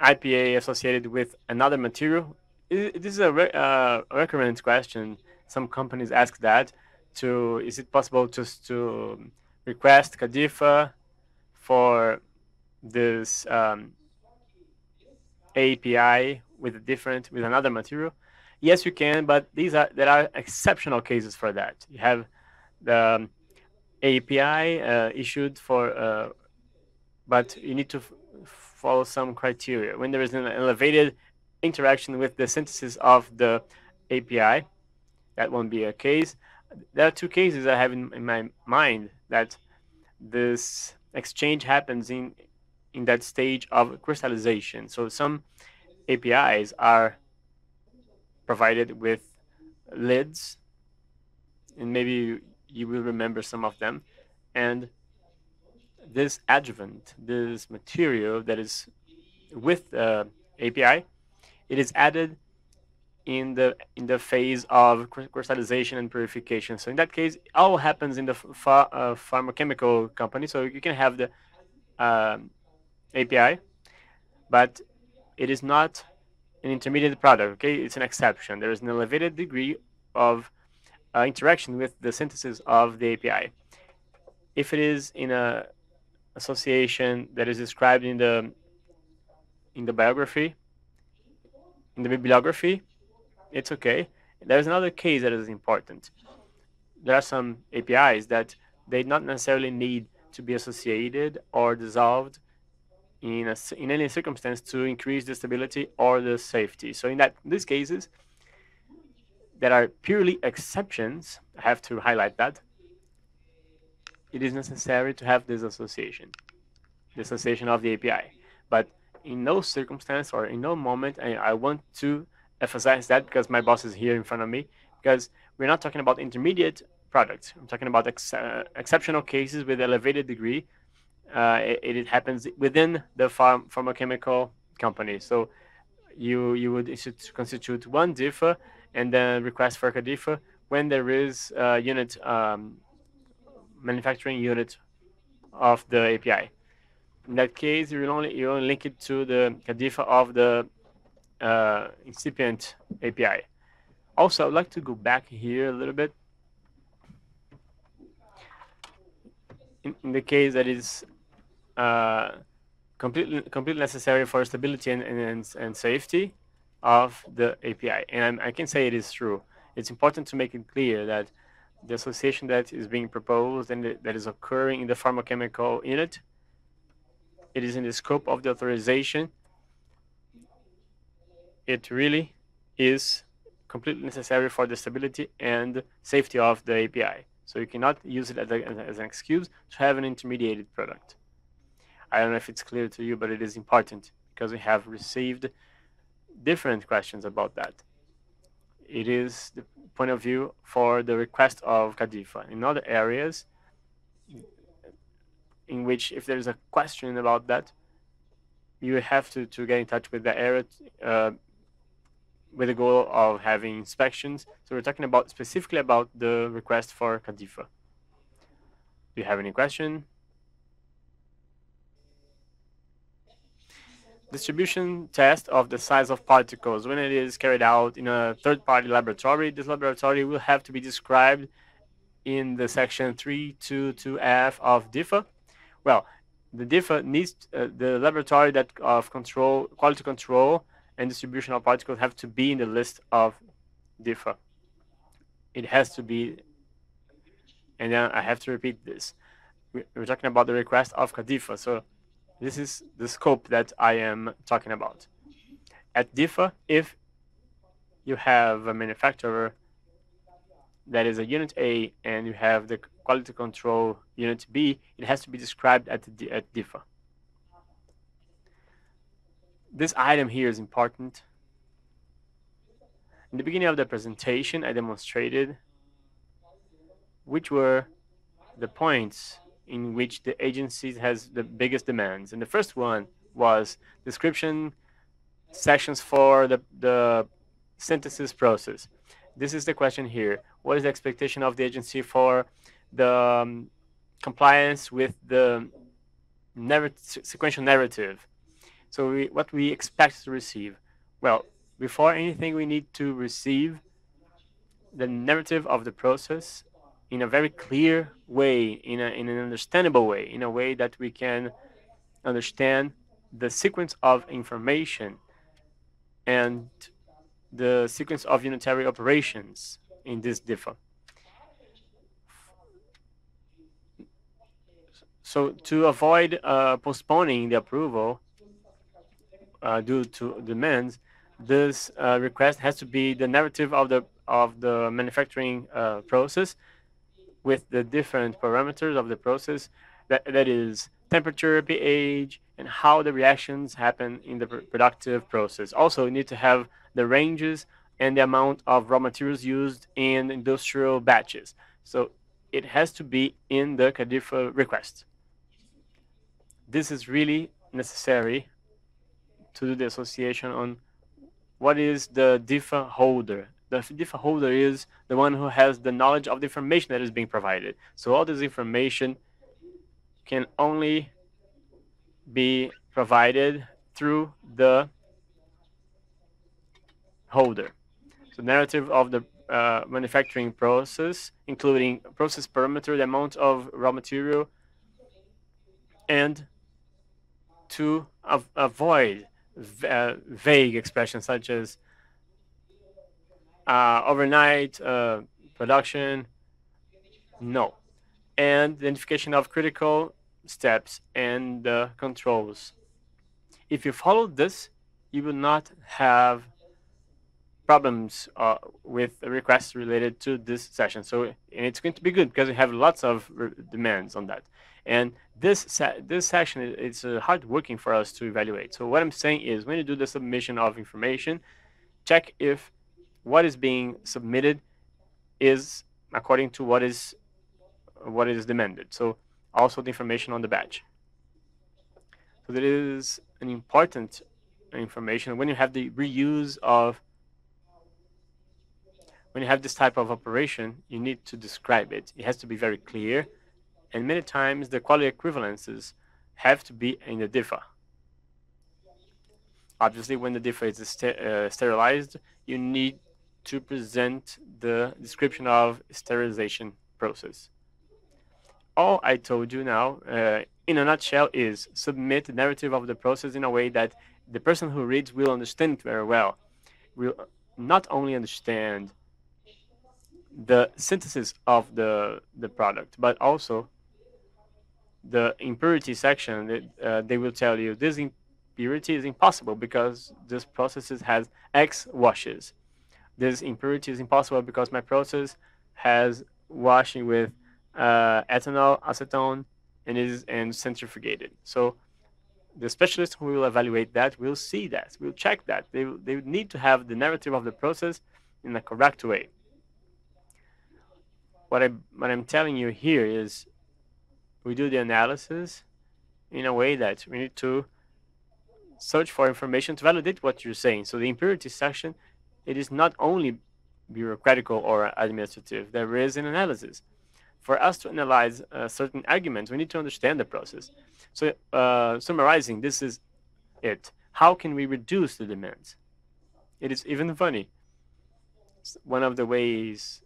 IPA associated with another material? This is a re uh, recurrent question. Some companies ask that. To is it possible just to request CADIFA for this um, API with a different with another material? Yes, you can, but these are there are exceptional cases for that. You have the um, API uh, issued for, uh, but you need to follow some criteria. When there is an elevated interaction with the synthesis of the API, that won't be a case. There are two cases I have in, in my mind that this exchange happens in in that stage of crystallization. So some APIs are provided with lids, and maybe you will remember some of them. And this adjuvant, this material that is with the API, it is added in the in the phase of crystallization and purification. So in that case, all happens in the ph uh, company. So you can have the um, API, but it is not an intermediate product. Okay, it's an exception. There is an elevated degree of uh, interaction with the synthesis of the API. If it is in a association that is described in the in the biography, in the bibliography, it's okay. There's another case that is important. There are some APIs that they not necessarily need to be associated or dissolved in, a, in any circumstance to increase the stability or the safety. So in that these cases, that are purely exceptions, I have to highlight that, it is necessary to have this association, the association of the API. But in no circumstance or in no moment, I, I want to emphasize that because my boss is here in front of me, because we're not talking about intermediate products. I'm talking about ex uh, exceptional cases with elevated degree uh, it, it, happens within the farm pharmaceutical company. So you you would constitute one DIFA and then request for a DIFA when there is a unit um, manufacturing unit of the API. In that case, you only you only link it to the CADIFA of the uh, incipient API. Also, I'd like to go back here a little bit. In, in the case that is uh, completely completely necessary for stability and, and, and safety of the API. And i can say it is true. It's important to make it clear that the association that is being proposed and that is occurring in the pharmaceutical unit, it is in the scope of the authorization. It really is completely necessary for the stability and safety of the API. So you cannot use it as, a, as an excuse to have an intermediated product. I don't know if it's clear to you, but it is important because we have received different questions about that. It is the point of view for the request of CADIFA. In other areas, in which if there's a question about that, you have to, to get in touch with the area uh, with the goal of having inspections. So we're talking about specifically about the request for CADIFA. Do you have any question? Distribution test of the size of particles when it is carried out in a third-party laboratory. This laboratory will have to be described in the section 322F of DIFA, Well, the DIFA needs uh, the laboratory that of control, quality control, and distribution of particles have to be in the list of DIFA. It has to be, and then I have to repeat this. We're talking about the request of CADIFA, so this is the scope that I am talking about. At DIFA, if you have a manufacturer that is a unit A and you have the quality control unit B, it has to be described at, at DIFA. This item here is important. In the beginning of the presentation, I demonstrated which were the points in which the agency has the biggest demands. And the first one was description sections for the, the synthesis process. This is the question here. What is the expectation of the agency for the um, compliance with the sequential narrative? So we, what we expect to receive? Well, before anything, we need to receive the narrative of the process in a very clear way, in, a, in an understandable way, in a way that we can understand the sequence of information and the sequence of unitary operations in this DIFA. So to avoid uh, postponing the approval uh, due to demands, this uh, request has to be the narrative of the of the manufacturing uh, process with the different parameters of the process that, that is temperature, pH, and how the reactions happen in the productive process. Also, you need to have the ranges and the amount of raw materials used in industrial batches. So it has to be in the CADIFA request. This is really necessary to do the association on what is the DIFA holder. The DIFA holder is the one who has the knowledge of the information that is being provided. So all this information can only be provided through the holder. So narrative of the uh, manufacturing process, including process parameter, the amount of raw material, and to av avoid uh, vague expressions such as uh, overnight uh, production, no, and identification of critical steps and the controls. If you follow this, you will not have problems uh, with requests related to this session. So and it's going to be good because we have lots of demands on that. And this se this session is uh, hard working for us to evaluate. So what I'm saying is when you do the submission of information, check if what is being submitted is according to what is what is demanded. So also the information on the badge. So that is an important information when you have the reuse of when you have this type of operation, you need to describe it. It has to be very clear and many times the quality equivalences have to be in the DIFA. Obviously, when the DIFA is uh, sterilized, you need to present the description of sterilization process. All I told you now, uh, in a nutshell, is submit the narrative of the process in a way that the person who reads will understand it very well. Will not only understand the synthesis of the the product, but also the impurity section, uh, they will tell you this impurity is impossible because this process has X washes. This impurity is impossible because my process has washing with uh, ethanol, acetone, and is and centrifugated. So the specialist who will evaluate that will see that, will check that. They, they need to have the narrative of the process in a correct way. What, I, what I'm telling you here is we do the analysis in a way that we need to search for information to validate what you're saying. So the impurity section, it is not only bureaucratical or administrative, there is an analysis. For us to analyze uh, certain arguments, we need to understand the process. So uh, summarizing, this is it. How can we reduce the demands? It is even funny. One of the ways,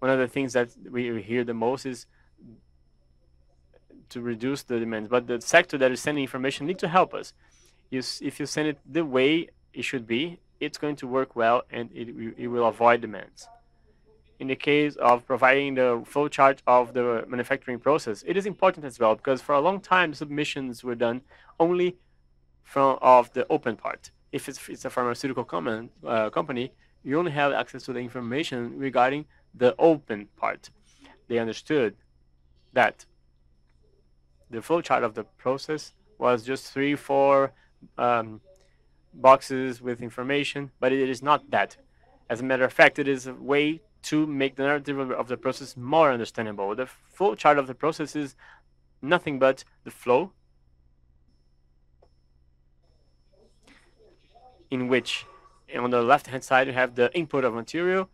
one of the things that we hear the most is to reduce the demands, but the sector that is sending information need to help us. If you send it the way it should be, it's going to work well and it, it will avoid demands. In the case of providing the flow chart of the manufacturing process, it is important as well because for a long time submissions were done only from of the open part. If it's, it's a pharmaceutical common, uh, company, you only have access to the information regarding the open part. They understood that the flow chart of the process was just three, four um, boxes with information, but it is not that. As a matter of fact, it is a way to make the narrative of the process more understandable. The flow chart of the process is nothing but the flow in which on the left hand side you have the input of material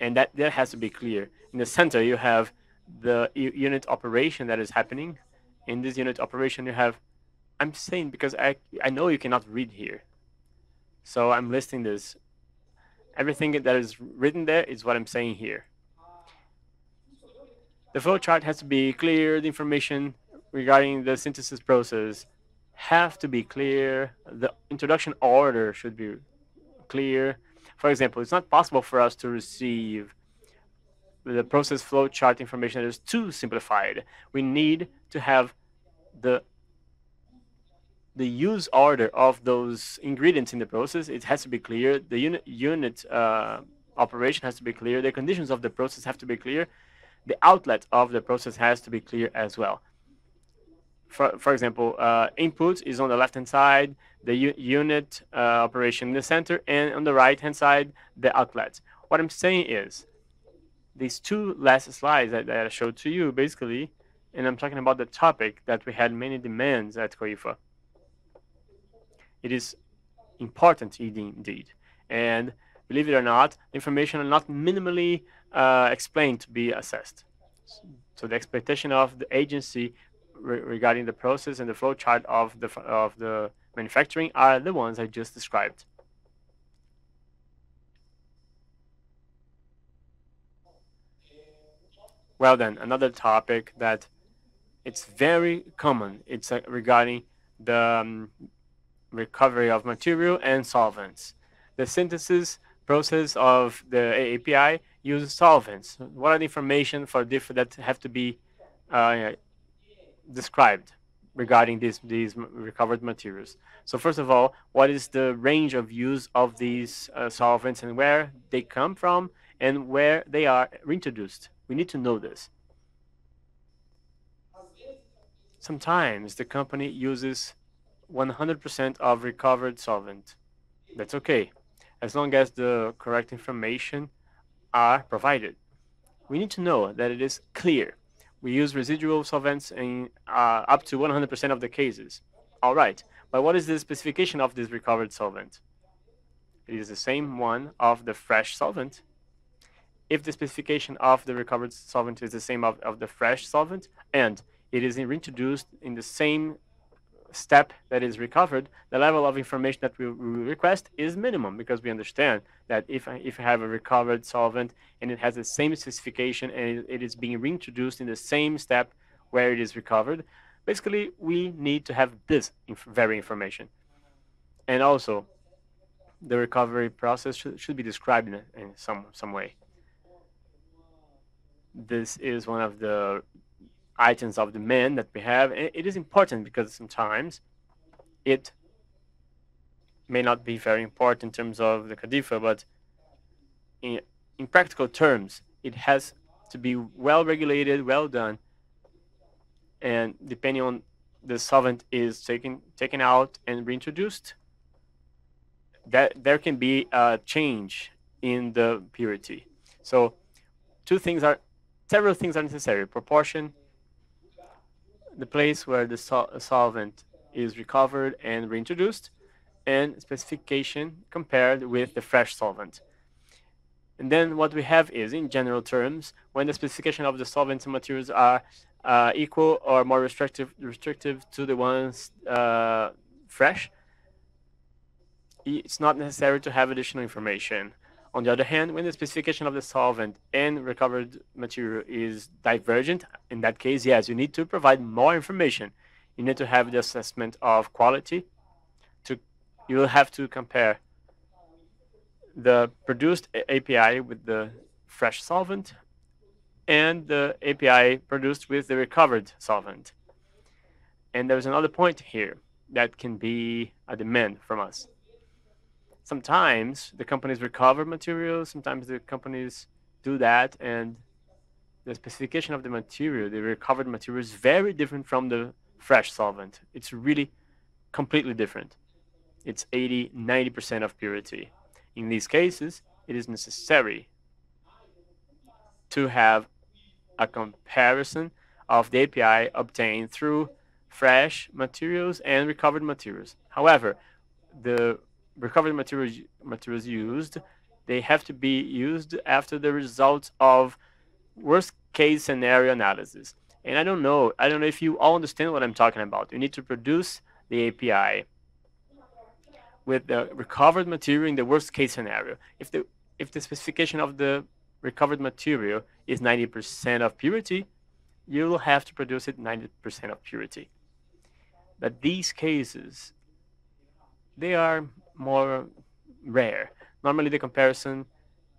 and that, that has to be clear. In the center you have the unit operation that is happening. In this unit operation you have I'm saying because I I know you cannot read here. So I'm listing this. Everything that is written there is what I'm saying here. The flow chart has to be clear. The information regarding the synthesis process have to be clear. The introduction order should be clear. For example, it's not possible for us to receive the process flow chart information that is too simplified. We need to have the the use order of those ingredients in the process, it has to be clear. The unit, unit uh, operation has to be clear. The conditions of the process have to be clear. The outlet of the process has to be clear as well. For, for example, uh, input is on the left-hand side, the unit uh, operation in the center, and on the right-hand side, the outlet. What I'm saying is, these two last slides that, that I showed to you, basically, and I'm talking about the topic that we had many demands at CADIFA it is important indeed. And believe it or not, information are not minimally uh, explained to be assessed. So the expectation of the agency re regarding the process and the flow chart of the of the manufacturing are the ones I just described. Well then, another topic that it's very common. It's uh, regarding the um, recovery of material and solvents. The synthesis process of the API uses solvents. What are the information for different that have to be uh, described regarding these these recovered materials? So first of all, what is the range of use of these uh, solvents and where they come from and where they are reintroduced? We need to know this. Sometimes the company uses 100% of recovered solvent. That's okay, as long as the correct information are provided. We need to know that it is clear. We use residual solvents in uh, up to 100% of the cases. All right, but what is the specification of this recovered solvent? It is the same one of the fresh solvent. If the specification of the recovered solvent is the same of, of the fresh solvent, and it is reintroduced in the same step that is recovered, the level of information that we, request is minimum because we understand that if, if I have a recovered solvent and it has the same specification and it, it is being reintroduced in the same step where it is recovered, basically we need to have this inf very information. And also, the recovery process should, should be described in, in some, some way. This is one of the items of demand that we have. It is important because sometimes it may not be very important in terms of the CADIFA, but in, in practical terms, it has to be well regulated, well done, and depending on the solvent is taken taken out and reintroduced, that there can be a change in the purity. So, two things are several things are necessary: proportion the place where the sol solvent is recovered and reintroduced, and specification compared with the fresh solvent. And then what we have is, in general terms, when the specification of the solvents and materials are uh, equal or more restrictive, restrictive to the ones uh, fresh, it's not necessary to have additional information. On the other hand, when the specification of the solvent and recovered material is divergent, in that case, yes, you need to provide more information. You need to have the assessment of quality. To you will have to compare the produced API with the fresh solvent and the API produced with the recovered solvent. And there's another point here that can be a demand from us sometimes the companies recover materials, sometimes the companies do that, and the specification of the material, the recovered material, is very different from the fresh solvent. It's really completely different. It's 80, 90% of purity. In these cases, it is necessary to have a comparison of the API obtained through fresh materials and recovered materials. However, the recovered materials materials used, they have to be used after the results of worst case scenario analysis. And I don't know, I don't know if you all understand what I'm talking about. You need to produce the API with the recovered material in the worst case scenario. If the if the specification of the recovered material is 90% of purity, you will have to produce it 90% of purity. But these cases, they are more rare. Normally, the comparison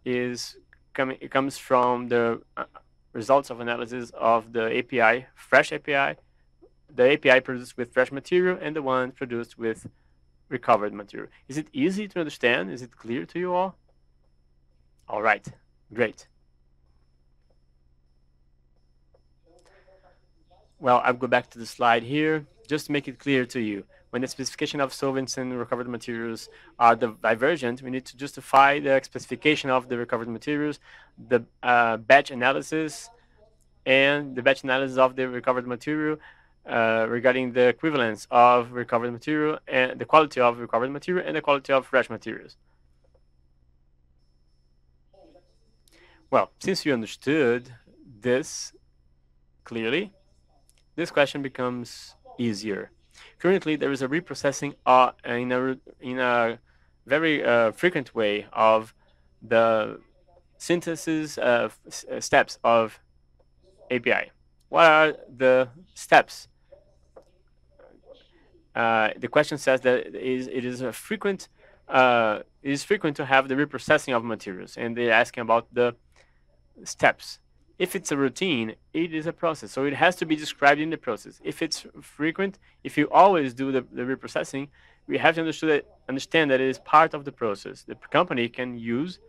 is coming. It comes from the uh, results of analysis of the API, fresh API, the API produced with fresh material, and the one produced with recovered material. Is it easy to understand? Is it clear to you all? All right, great. Well, I'll go back to the slide here just to make it clear to you when the specification of solvents and recovered materials are divergent, we need to justify the specification of the recovered materials, the uh, batch analysis, and the batch analysis of the recovered material uh, regarding the equivalence of recovered material and the quality of recovered material and the quality of fresh materials. Well, since you understood this clearly, this question becomes easier. Currently, there is a reprocessing uh, in a in a very uh, frequent way of the synthesis of uh, steps of API. What are the steps? Uh, the question says that it is, it is a frequent uh, it is frequent to have the reprocessing of materials, and they're asking about the steps. If it's a routine, it is a process. So it has to be described in the process. If it's frequent, if you always do the, the reprocessing, we have to understand that, understand that it is part of the process. The company can use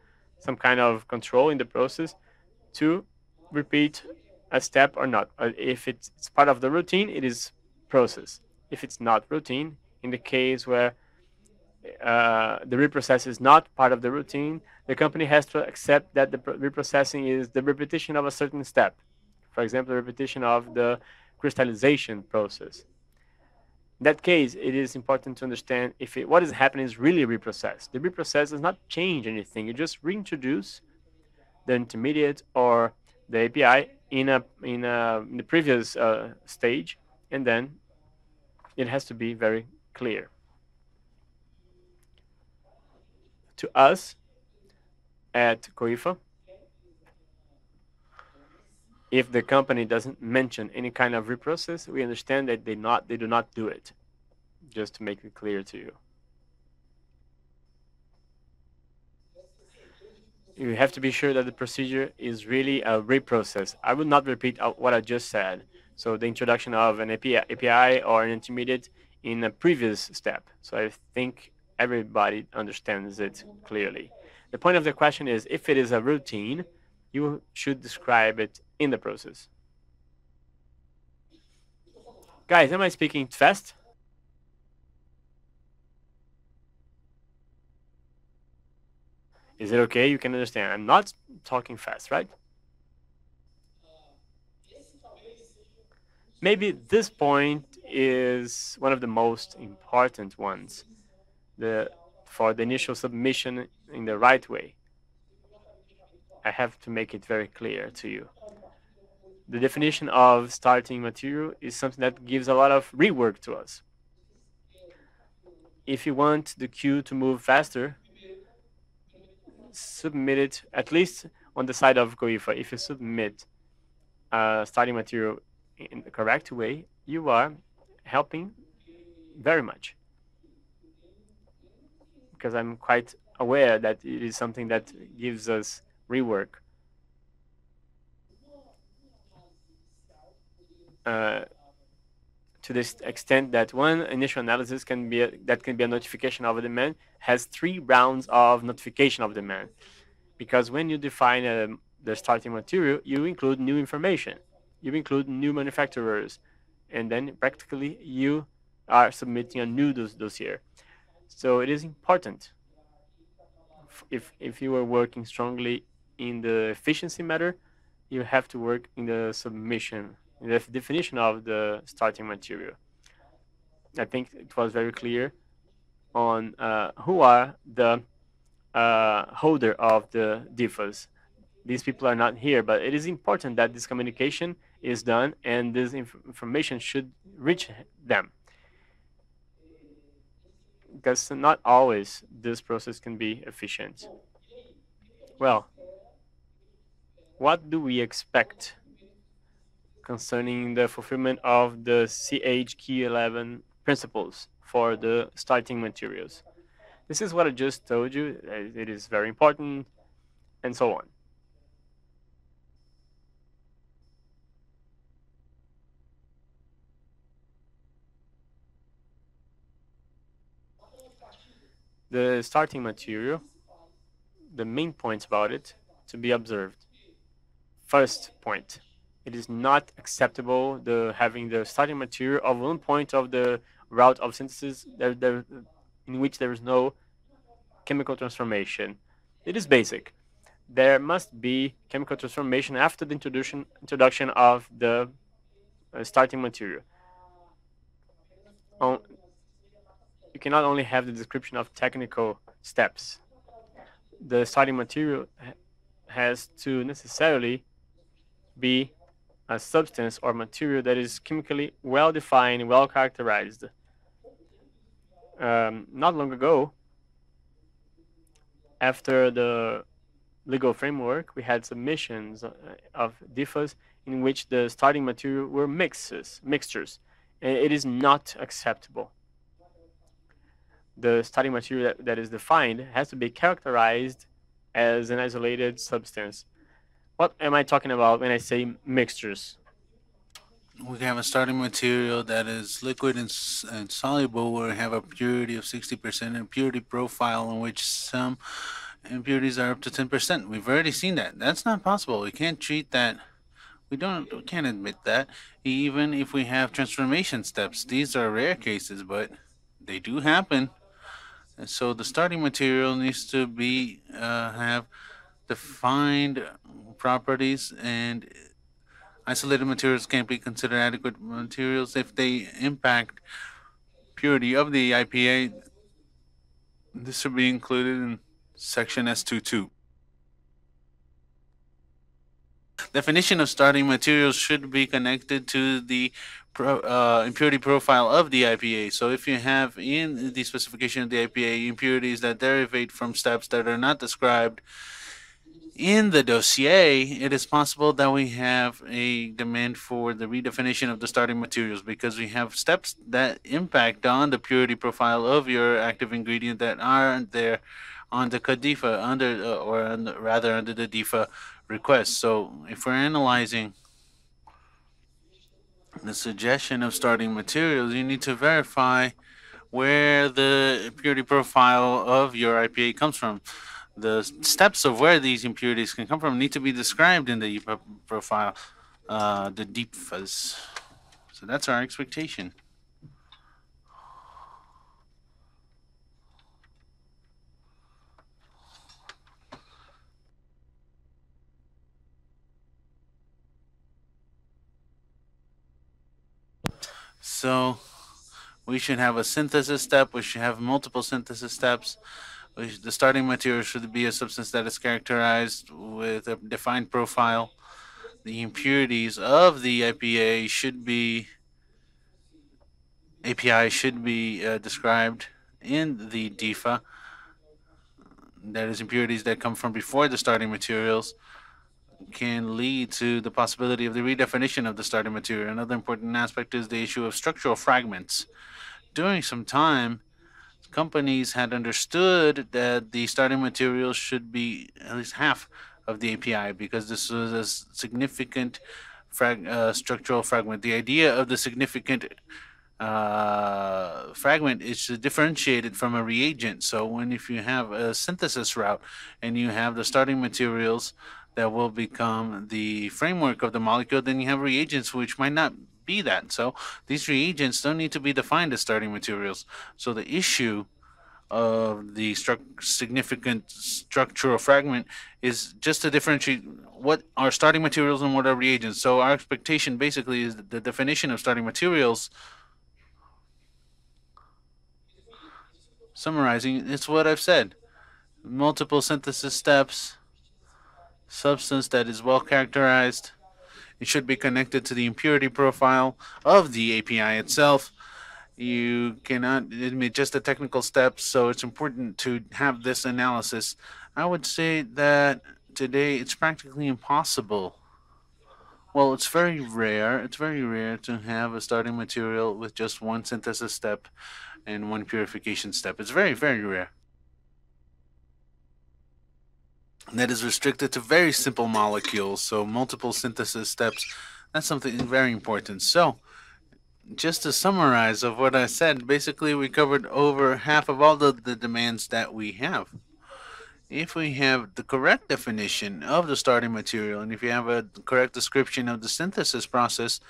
some kind of control in the process to repeat a step or not. Uh, if it's, it's part of the routine, it is process. If it's not routine, in the case where uh, the reprocess is not part of the routine, the company has to accept that the reprocessing is the repetition of a certain step. For example, the repetition of the crystallization process. In that case, it is important to understand if it, what is happening is really reprocessed. The reprocess does not change anything. You just reintroduce the intermediate or the API in a in, a, in the previous uh, stage, and then it has to be very clear. To us, at CADIFA. If the company doesn't mention any kind of reprocess, we understand that they not they do not do it. Just to make it clear to you. You have to be sure that the procedure is really a reprocess. I will not repeat uh, what I just said. So the introduction of an API, API or an intermediate in a previous step. So I think everybody understands it clearly. The point of the question is if it is a routine, you should describe it in the process. Guys, am I speaking fast? Is it okay? You can understand. I'm not talking fast, right? Maybe this point is one of the most important ones. The for the initial submission in the right way. I have to make it very clear to you. The definition of starting material is something that gives a lot of rework to us. If you want the queue to move faster, submit it at least on the side of CADIFA. If you submit a starting material in the correct way, you are helping very much. Because I'm quite aware that it is something that gives us rework. Uh, to this extent that one initial analysis can be a, that can be a notification of a demand has three rounds of notification of demand because when you define a, um, the starting material you include new information you include new manufacturers and then practically you are submitting a new dos dossier so it is important if if you are working strongly in the efficiency matter you have to work in the submission in the definition of the starting material. I think it was very clear on uh, who are the uh, holder of the DIFAs. These people are not here, but it is important that this communication is done and this inf information should reach them. Because not always this process can be efficient. Well, what do we expect concerning the fulfillment of the ICH Q11 principles for the starting materials. This is what I just told you. It is very important, and so on. The starting material, the main points about it to be observed. First point, it is not acceptable the having the starting material of one point of the route of synthesis there, there, in which there is no chemical transformation. It is basic. There must be chemical transformation after the introduction introduction of the uh, starting material. On, you cannot only have the description of technical steps. The starting material has to necessarily be a substance or material that is chemically well defined, well characterized. Um, not long ago, after the legal framework, we had submissions uh, of DIFAs in which the starting material were mixes, mixtures, it is not acceptable. The starting material that, that is defined has to be characterized as an isolated substance what am I talking about when I say mixtures? We have a starting material that is liquid and, and soluble, where we have a purity of 60% and purity profile in which some impurities are up to 10%. We've already seen that. That's not possible. We can't treat that. We don't. We can't admit that. Even if we have transformation steps, these are rare cases, but they do happen. So the starting material needs to be uh, have defined properties and isolated materials can't be considered adequate materials if they impact purity of the IPA. This should be included in section S22. Definition of starting materials should be connected to the pro, uh, impurity profile of the IPA. So if you have in the specification of the IPA impurities that derivate from steps that are not described in the dossier, it is possible that we have a demand for the redefinition of the starting materials because we have steps that impact on the purity profile of your active ingredient that aren't there on the CADIFA under uh, or under, rather under the DIFA request. So if we're analyzing the suggestion of starting materials, you need to verify where the purity profile of your IPA comes from the steps of where these impurities can come from need to be described in the profile, uh, the DIFAs. So that's our expectation. So we should have a synthesis step. We should have multiple synthesis steps the starting material should be a substance that is characterized with a defined profile. The impurities of the IPA should be API should be uh, described in the DIFA. that is impurities that come from before the starting materials, can lead to the possibility of the redefinition of the starting material. Another important aspect is the issue of structural fragments. During some time, companies had understood that the starting material should be at least half of the API because this was a significant frag, uh, structural fragment. The idea of the significant uh, fragment is differentiated from a reagent. So when if you have a synthesis route and you have the starting materials that will become the framework of the molecule, then you have reagents which might not be that. So these reagents don't need to be defined as starting materials. So the issue of the stru- significant structural fragment is just to differentiate what are starting materials and what are reagents. So our expectation basically is the definition of starting materials. Summarizing, it's what I've said. Multiple synthesis steps, substance that is well characterized. It should be connected to the impurity profile of the API itself you cannot admit just the technical steps, so it's important to have this analysis. I would say that today it's practically impossible. Well, it's very rare. It's very rare to have a starting material with just one synthesis step and one purification step. It's very, very rare. That is restricted to very simple molecules, so multiple synthesis steps. That's something very important. So, just to summarize of what I said, basically we covered over half of all the, the demands that we have. If we have the correct definition of the starting material, and if you have a correct description of the synthesis process,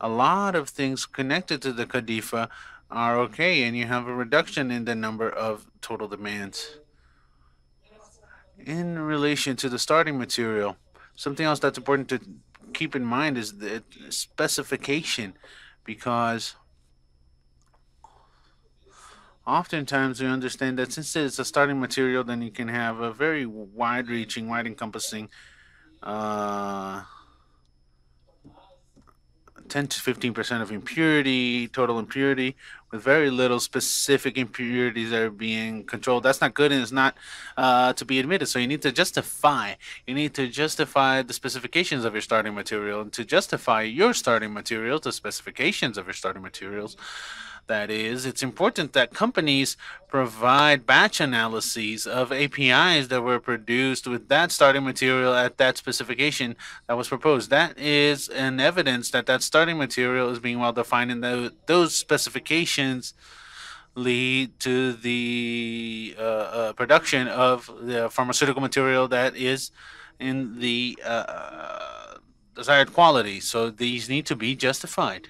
a lot of things connected to the CADIFA are okay, and you have a reduction in the number of total demands. In relation to the starting material, something else that's important to keep in mind is the specification because oftentimes we understand that since it's a starting material, then you can have a very wide reaching, wide encompassing uh, 10 to 15% of impurity, total impurity, very little specific impurities that are being controlled. That's not good and it's not uh, to be admitted. So you need to justify. You need to justify the specifications of your starting material. And to justify your starting materials, the specifications of your starting materials, that is, it's important that companies provide batch analyses of APIs that were produced with that starting material at that specification that was proposed. That is an evidence that that starting material is being well defined and that those specifications lead to the uh, uh, production of the pharmaceutical material that is in the uh, desired quality. So these need to be justified.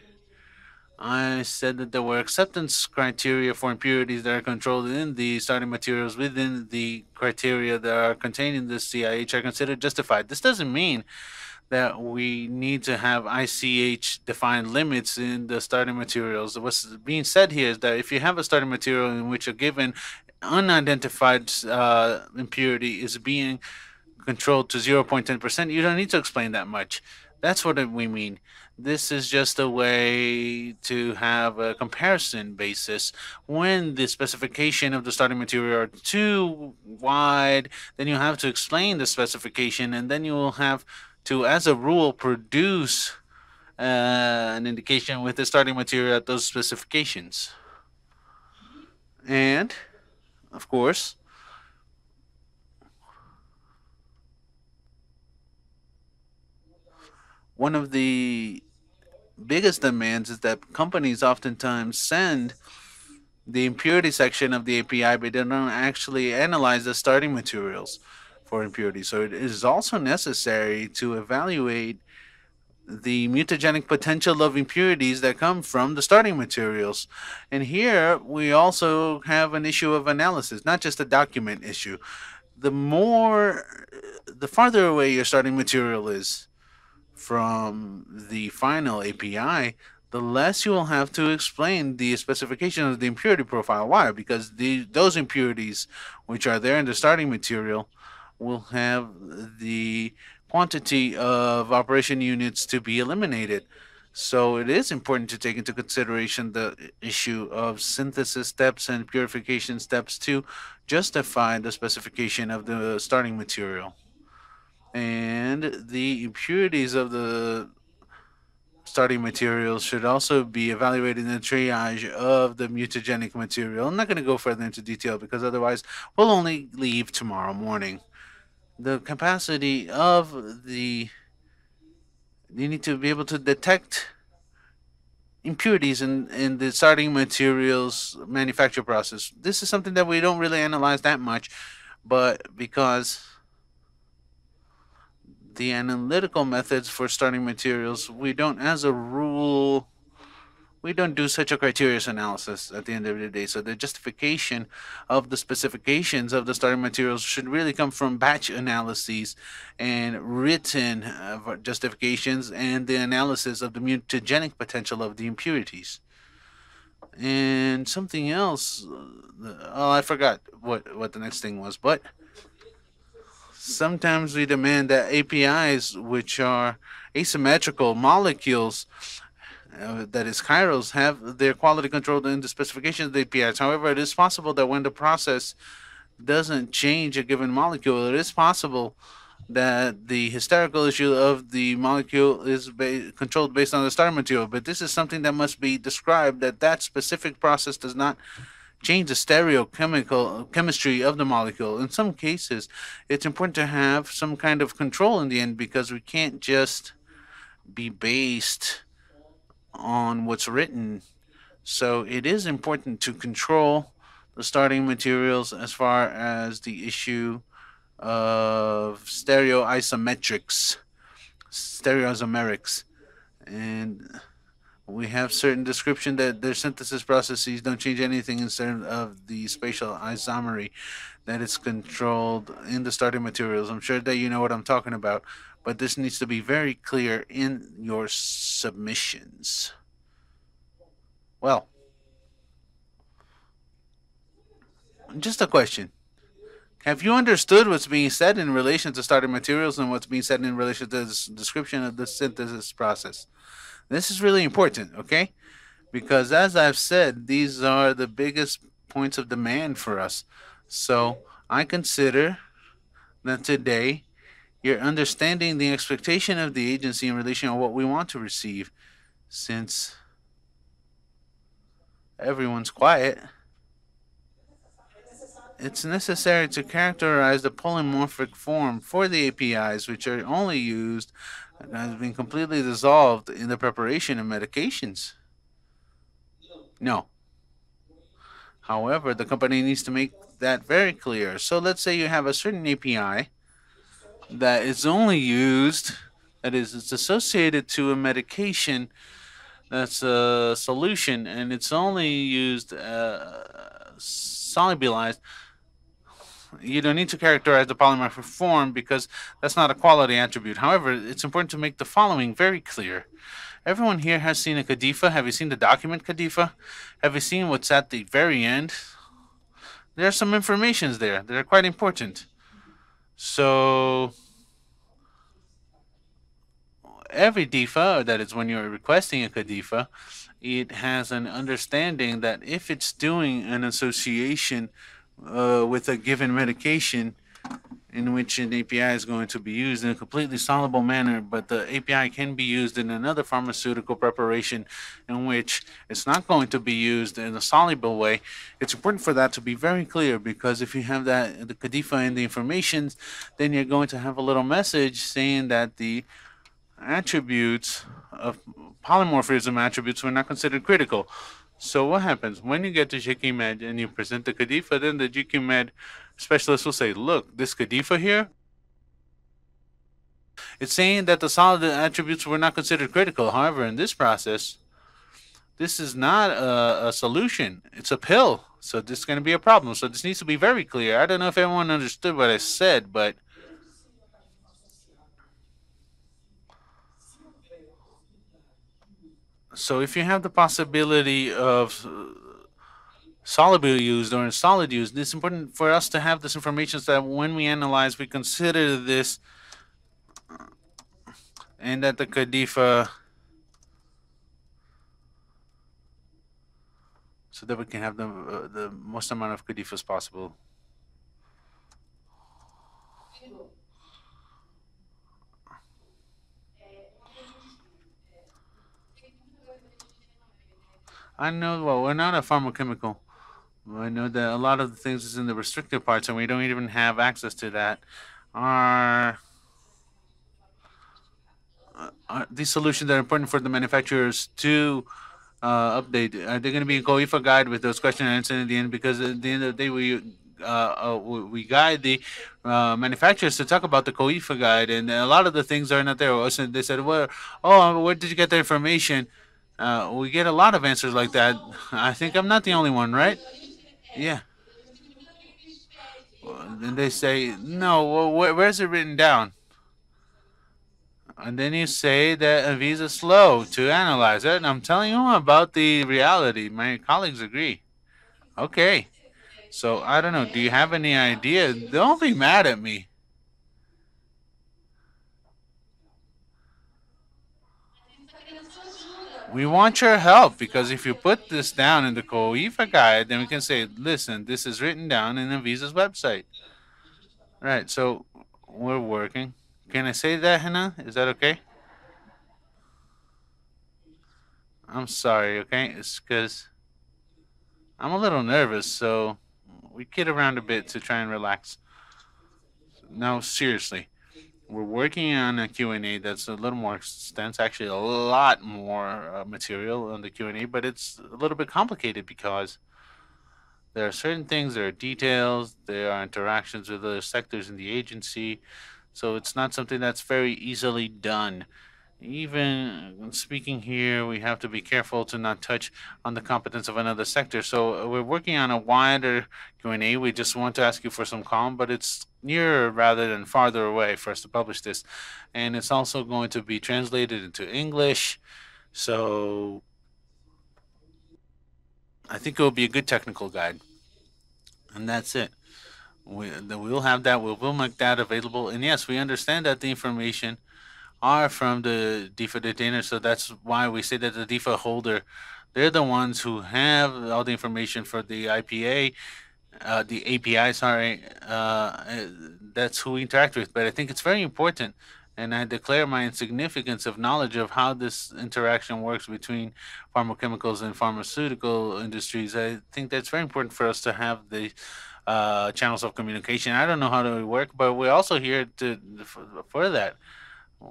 I said that there were acceptance criteria for impurities that are controlled in the starting materials within the criteria that are contained in the ICH are considered justified. This doesn't mean that we need to have ICH defined limits in the starting materials. What's being said here is that if you have a starting material in which a given unidentified uh, impurity is being controlled to 0.10%, you don't need to explain that much. That's what we mean. This is just a way to have a comparison basis. When the specification of the starting material are too wide, then you have to explain the specification, and then you will have to, as a rule, produce uh, an indication with the starting material at those specifications. And, of course, one of the biggest demands is that companies oftentimes send the impurity section of the API, but they don't actually analyze the starting materials for impurity. So it is also necessary to evaluate the mutagenic potential of impurities that come from the starting materials. And here we also have an issue of analysis, not just a document issue. The more, the farther away your starting material is, from the final API, the less you will have to explain the specification of the impurity profile. Why? Because the those impurities which are there in the starting material will have the quantity of operation units to be eliminated. So it is important to take into consideration the issue of synthesis steps and purification steps to justify the specification of the starting material. And the impurities of the starting materials should also be evaluated in the triage of the mutagenic material. I'm not going to go further into detail because otherwise we'll only leave tomorrow morning. The capacity of the you need to be able to detect impurities in, in the starting materials manufacture process. This is something that we don't really analyze that much, but because the analytical methods for starting materials, we don't, as a rule, we don't do such a criterious analysis at the end of the day. So the justification of the specifications of the starting materials should really come from batch analyses and written uh, justifications and the analysis of the mutagenic potential of the impurities. And something else, uh, oh, I forgot what, what the next thing was, but sometimes we demand that APIs, which are asymmetrical molecules, uh, that is chirals have their quality controlled in the specifications of the APIs. However, it is possible that when the process doesn't change a given molecule, it is possible that the hysterical issue of the molecule is ba controlled based on the starting material. But this is something that must be described that that specific process does not change the stereochemical chemistry of the molecule. In some cases, it's important to have some kind of control in the end because we can't just be based on what's written. So it is important to control the starting materials as far as the issue of stereoisometrics, stereoisomerics, and we have certain description that their synthesis processes don't change anything in terms of the spatial isomery that is controlled in the starting materials. I'm sure that you know what I'm talking about but this needs to be very clear in your submissions. Well, just a question. Have you understood what's being said in relation to starting materials and what's being said in relation to the description of the synthesis process? This is really important, okay? Because as I've said, these are the biggest points of demand for us. So I consider that today you're understanding the expectation of the agency in relation to what we want to receive. Since everyone's quiet, it's necessary to characterize the polymorphic form for the APIs, which are only used has been completely dissolved in the preparation of medications. No. However, the company needs to make that very clear. So let's say you have a certain API that is only used, that is, it's associated to a medication that's a solution and it's only used uh, solubilized. You don't need to characterize the polymorphic form because that's not a quality attribute. However, it's important to make the following very clear. Everyone here has seen a CADIFA. Have you seen the document CADIFA? Have you seen what's at the very end? There are some informations there that are quite important. So every DIFA, that is when you're requesting a CADIFA, it has an understanding that if it's doing an association uh, with a given medication in which an API is going to be used in a completely soluble manner, but the API can be used in another pharmaceutical preparation in which it's not going to be used in a soluble way. It's important for that to be very clear because if you have that the CADIFA in the informations, then you're going to have a little message saying that the attributes of polymorphism attributes were not considered critical. So what happens when you get to GQMed and you present the CADIFA, then the GQMed specialist will say, look, this CADIFA here, it's saying that the solid attributes were not considered critical. However, in this process, this is not a, a solution. It's a pill. So this is going to be a problem. So this needs to be very clear. I don't know if everyone understood what I said, but So if you have the possibility of uh, soluble used or in solid used, it's important for us to have this information so that when we analyze, we consider this uh, and that the CADIFA so that we can have the, uh, the most amount of CADIFAs possible. I know, well, we're not a pharmacochemical. I know that a lot of the things is in the restricted parts, and we don't even have access to that. Are, uh, are these solutions that are important for the manufacturers to uh, update? Are they going to be a CADIFA guide with those question and answer at the end? Because at the end of the day, we uh, uh, we guide the uh, manufacturers to talk about the CADIFA guide, and a lot of the things are not there. They said, "Well, oh, where did you get the information?" Uh, we get a lot of answers like that. I think I'm not the only one, right? Yeah. Then they say, no, well, where, where's it written down? And then you say that Anvisa's slow to analyze it. And I'm telling you about the reality. My colleagues agree. Okay. So I don't know. Do you have any idea? Don't be mad at me. We want your help because if you put this down in the CADIFA guide, then we can say, listen, this is written down in Anvisa's website. Right, so we're working. Can I say that, Hannah? Is that okay? I'm sorry, okay? It's because I'm a little nervous, so we kid around a bit to try and relax. No, seriously we're working on a Q&A that's a little more extensive, actually a lot more uh, material on the Q&A, but it's a little bit complicated because there are certain things, there are details, there are interactions with other sectors in the agency, so it's not something that's very easily done even speaking here, we have to be careful to not touch on the competence of another sector. So uh, we're working on a wider Q&A. We just want to ask you for some calm, but it's nearer rather than farther away for us to publish this. And it's also going to be translated into English. So I think it will be a good technical guide. And that's it. We, we'll have that. We'll, we'll make that available. And yes, we understand that the information – are from the DIFA detainer. So that's why we say that the DIFA holder, they're the ones who have all the information for the IPA, uh, the API, sorry. Uh, that's who we interact with. But I think it's very important. And I declare my insignificance of knowledge of how this interaction works between pharmacochemicals and pharmaceutical industries. I think that's very important for us to have the uh, channels of communication. I don't know how to work, but we're also here to for, for that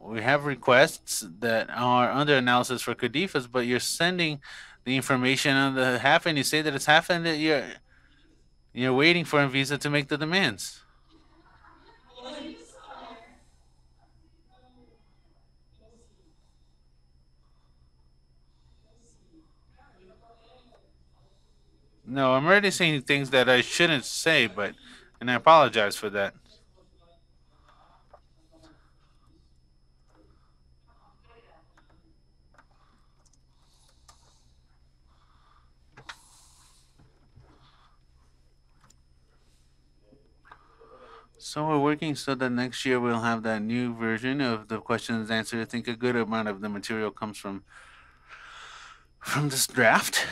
we have requests that are under analysis for CADIFAs, but you're sending the information on the half and you say that it's half and that you're you're waiting for Anvisa to make the demands. No, I'm already saying things that I shouldn't say, but and I apologize for that. So we're working so that next year we'll have that new version of the questions answered. I think a good amount of the material comes from from this draft.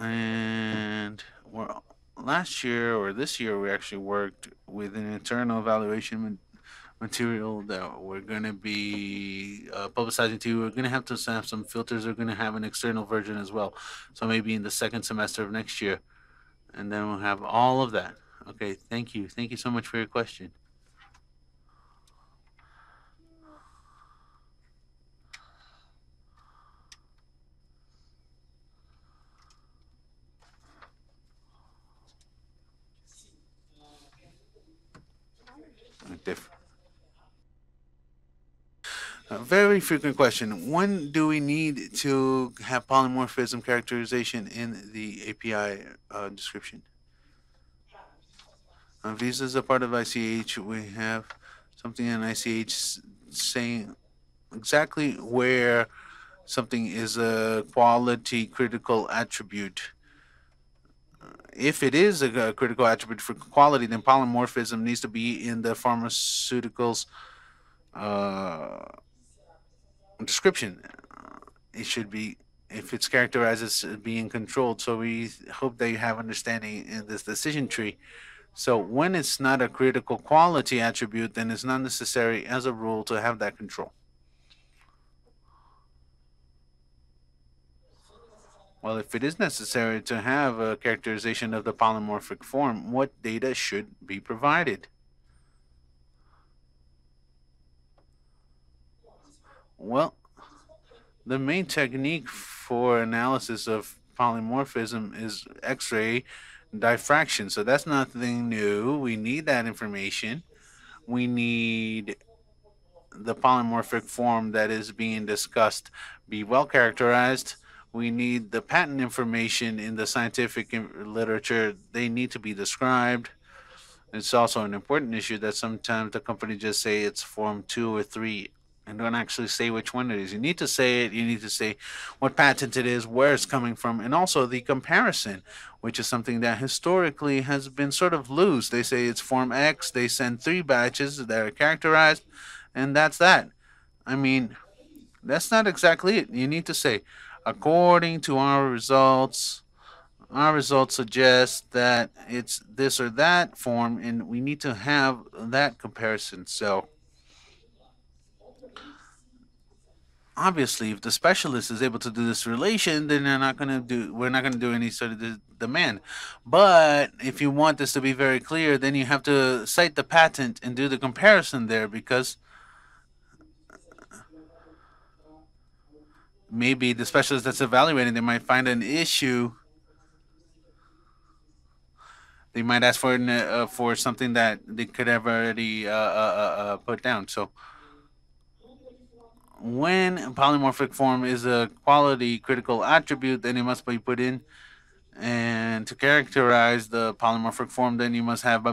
And well, last year or this year we actually worked with an internal evaluation material that we're going to be uh, publicizing to you. We're going to have to have some filters. We're going to have an external version as well. So maybe in the second semester of next year and then we'll have all of that. Okay, thank you. Thank you so much for your question. Different. A very frequent question. When do we need to have polymorphism characterization in the API uh, description? Uh, Visa is a part of ICH. We have something in ICH saying exactly where something is a quality critical attribute. If it is a, critical attribute for quality, then polymorphism needs to be in the pharmaceuticals uh, description. it should be if it's characterized as being controlled. So we hope that you have understanding in this decision tree. So when it's not a critical quality attribute, then it's not necessary as a rule to have that control. Well, if it is necessary to have a characterization of the polymorphic form, what data should be provided? Well, the main technique for analysis of polymorphism is X-ray diffraction. So that's nothing new. We need that information. We need the polymorphic form that is being discussed be well characterized we need the patent information in the scientific literature. They need to be described. It's also an important issue that sometimes the company just say it's form two or three and don't actually say which one it is. You need to say it. You need to say what patent it is, where it's coming from, and also the comparison, which is something that historically has been sort of loose. They say it's form X. They send three batches that are characterized, and that's that. I mean, that's not exactly it. You need to say according to our results, our results suggest that it's this or that form, and we need to have that comparison. So, obviously, if the specialist is able to do this relation, then they're not going to do. We're not going to do any sort of de- demand. But if you want this to be very clear, then you have to cite the patent and do the comparison there because maybe the specialist that's evaluating they might find an issue they might ask for uh, for something that they could have already uh, uh, uh, uh, put down so when polymorphic form is a quality critical attribute then it must be put in and to characterize the polymorphic form then you must have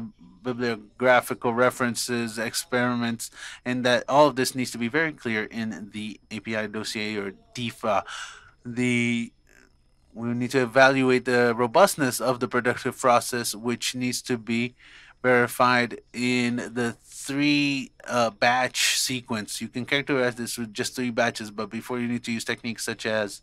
bibliographical references, experiments, and that all of this needs to be very clear in the API dossier or DIFA. The we need to evaluate the robustness of the productive process, which needs to be verified in the three uh, batch sequence. You can characterize this with just three batches, but before you need to use techniques such as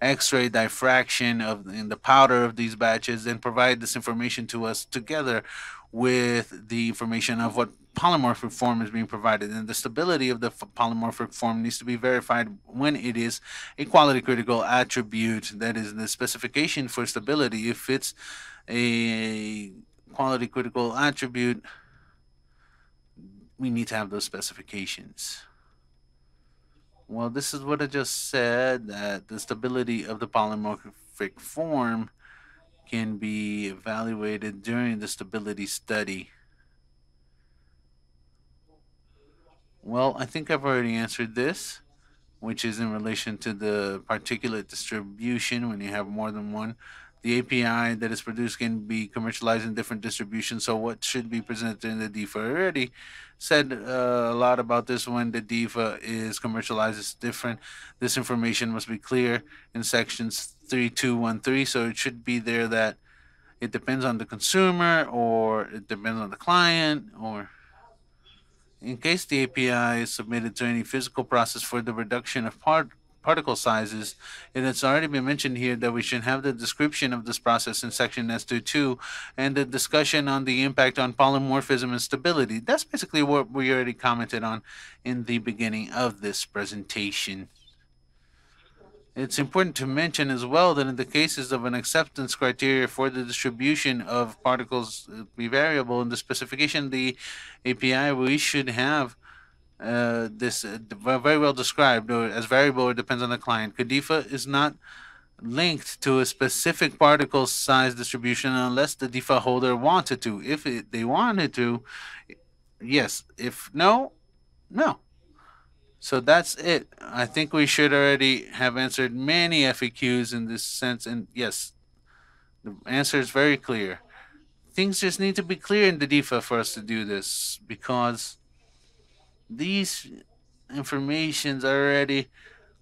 X-ray diffraction of in the powder of these batches and provide this information to us together with the information of what polymorphic form is being provided. And the stability of the polymorphic form needs to be verified when it is a quality critical attribute. That is the specification for stability. If it's a quality critical attribute we need to have those specifications well this is what i just said that the stability of the polymorphic form can be evaluated during the stability study? Well, I think I've already answered this, which is in relation to the particulate distribution when you have more than one. The API that is produced can be commercialized in different distributions. So, what should be presented in the DIFA? Already said uh, a lot about this when the DIFA is commercialized. It's different. This information must be clear in sections 3213. So, it should be there that it depends on the consumer or it depends on the client or in case the API is submitted to any physical process for the reduction of part particle sizes, and it's already been mentioned here that we should have the description of this process in section S22 and the discussion on the impact on polymorphism and stability. That's basically what we already commented on in the beginning of this presentation. It's important to mention as well that in the cases of an acceptance criteria for the distribution of particles uh, be variable in the specification, the API, we should have uh, this uh, very well described or as variable. It depends on the client. CADIFA is not linked to a specific particle size distribution unless the DIFA holder wanted to. If it, they wanted to, yes. If no, no. So that's it. I think we should already have answered many FAQs in this sense. And yes, the answer is very clear. Things just need to be clear in the DIFA for us to do this because these informations are already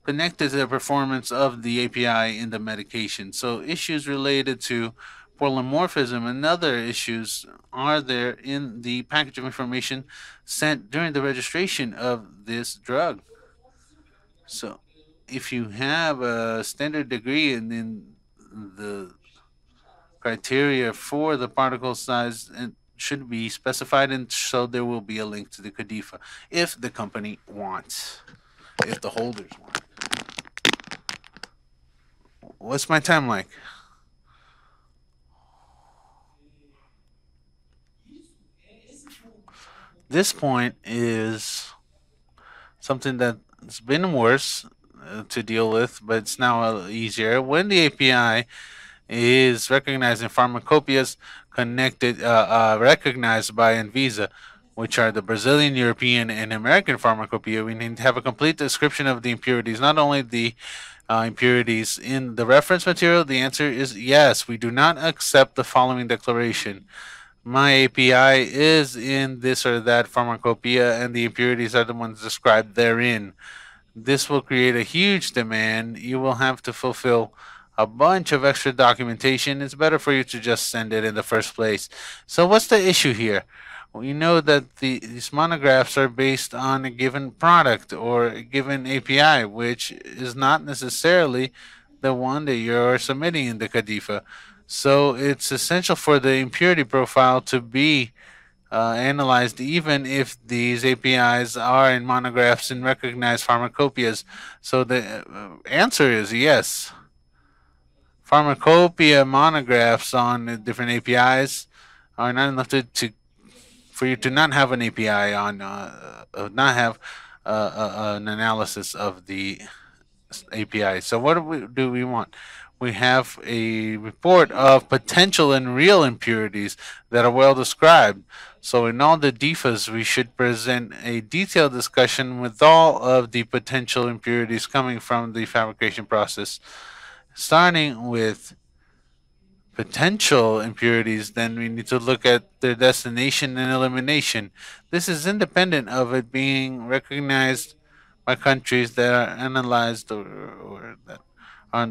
connected to the performance of the API in the medication. So issues related to polymorphism and other issues are there in the package of information sent during the registration of this drug. So if you have a standard degree and then the criteria for the particle size and should be specified and so there will be a link to the CADIFA if the company wants, if the holders want. What's my time like? This point is something that's been worse uh, to deal with, but it's now uh, easier. When the API is recognizing pharmacopoeias connected, uh, uh, recognized by Anvisa, which are the Brazilian, European, and American pharmacopoeia, we need to have a complete description of the impurities, not only the uh, impurities in the reference material. The answer is yes. We do not accept the following declaration. My API is in this or that pharmacopoeia, and the impurities are the ones described therein. This will create a huge demand. You will have to fulfill a bunch of extra documentation. It's better for you to just send it in the first place. So, what's the issue here? We know that the, these monographs are based on a given product or a given API, which is not necessarily the one that you're submitting in the CADIFA. So it's essential for the impurity profile to be uh, analyzed even if these APIs are in monographs and recognized pharmacopoeias. So the uh, answer is yes. Pharmacopoeia monographs on different APIs are not enough to, to for you to not have an API on, uh, uh, not have uh, uh, an analysis of the API. So what do we, do we want? We have a report of potential and real impurities that are well described. So in all the DIFAs, we should present a detailed discussion with all of the potential impurities coming from the fabrication process, starting with potential impurities, then we need to look at their destination and elimination. This is independent of it being recognized by countries that are analyzed or, or that are.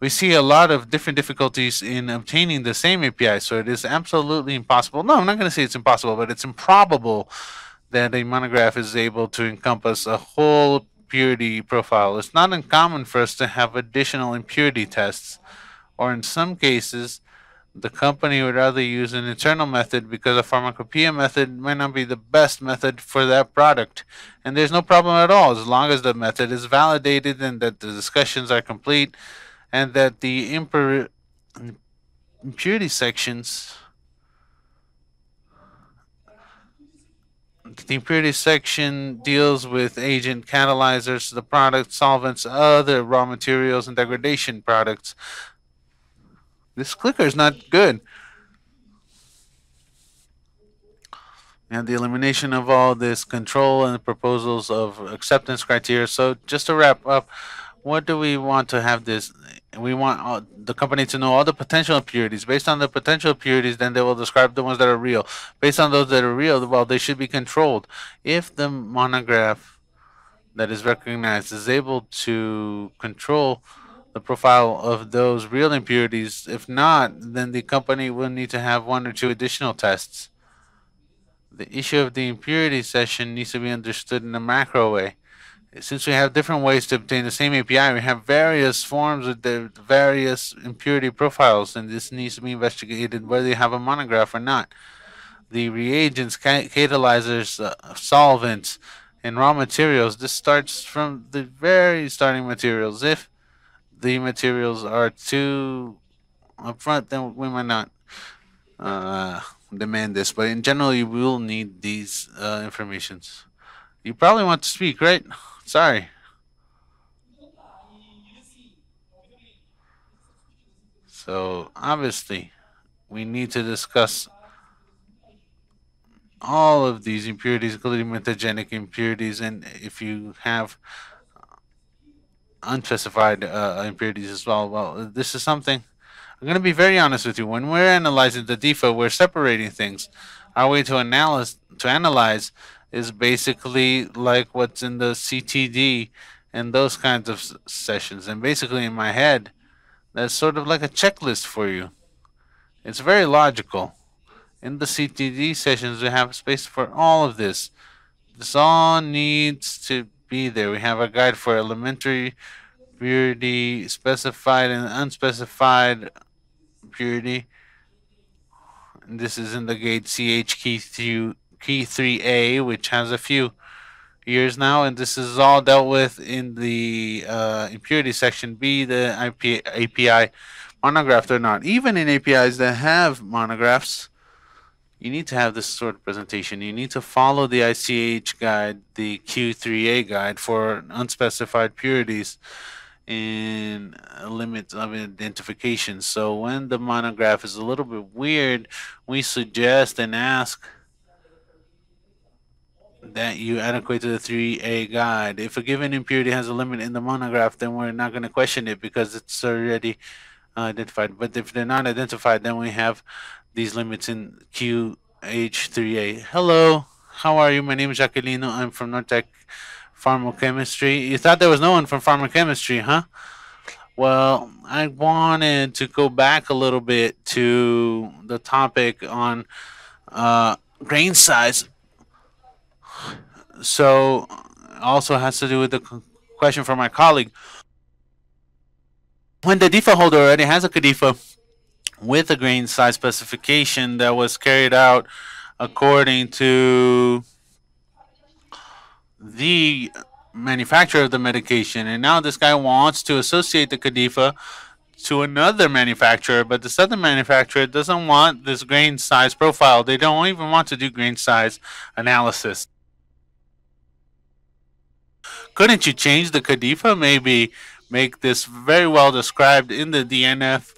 We see a lot of different difficulties in obtaining the same API, so it is absolutely impossible. No, I'm not going to say it's impossible, but it's improbable that a monograph is able to encompass a whole purity profile. It's not uncommon for us to have additional impurity tests or in some cases, the company would rather use an internal method because a pharmacopoeia method might not be the best method for that product. And there's no problem at all as long as the method is validated and that the discussions are complete and that the impur- impurity sections the impurity section deals with agent catalyzers, the product solvents, other raw materials, and degradation products. This clicker is not good. And the elimination of all this control and the proposals of acceptance criteria. So just to wrap up, what do we want to have this? We want all, the company to know all the potential impurities. Based on the potential impurities, then they will describe the ones that are real. Based on those that are real, well, they should be controlled. If the monograph that is recognized is able to control the profile of those real impurities. If not, then the company will need to have one or two additional tests. The issue of the impurity session needs to be understood in a macro way. Since we have different ways to obtain the same API, we have various forms with the various impurity profiles, and this needs to be investigated whether you have a monograph or not. The reagents, catalyzers, uh, solvents, and raw materials, this starts from the very starting materials. If the materials are too upfront, then we might not uh, demand this. But in general, you will need these uh, informations. You probably want to speak, right? Sorry. So obviously, we need to discuss all of these impurities, including mutagenic impurities, and if you have unspecified uh, impurities as well. Well, this is something. I'm going to be very honest with you. When we're analyzing the DIFA, we're separating things. Our way to analyze to analyze is basically like what's in the CTD and those kinds of sessions. And basically, in my head, that's sort of like a checklist for you. It's very logical. In the CTD sessions, we have space for all of this. This all needs to be there. We have a guide for elementary purity, specified and unspecified purity. And this is in the gate CH key through Q3A, which has a few years now, and this is all dealt with in the uh, impurity section B, the IP, API monographed or not. Even in APIs that have monographs, you need to have this sort of presentation. You need to follow the ICH guide, the Q3A guide for unspecified purities in limits of identification. So when the monograph is a little bit weird, we suggest and ask that you adequate to the 3A guide. If a given impurity has a limit in the monograph, then we're not going to question it because it's already uh, identified. But if they're not identified, then we have these limits in QH3A. Hello, how are you? My name is Jacqueline. I'm from Nortec Pharmacochemistry. You thought there was no one from Pharmacochemistry, huh? Well, I wanted to go back a little bit to the topic on uh, grain size so also has to do with the question from my colleague. When the DIFA holder already has a CADIFA with a grain size specification that was carried out according to the manufacturer of the medication, and now this guy wants to associate the CADIFA to another manufacturer, but this other manufacturer doesn't want this grain size profile. They don't even want to do grain size analysis couldn't you change the CADIFA? Maybe make this very well described in the DNF,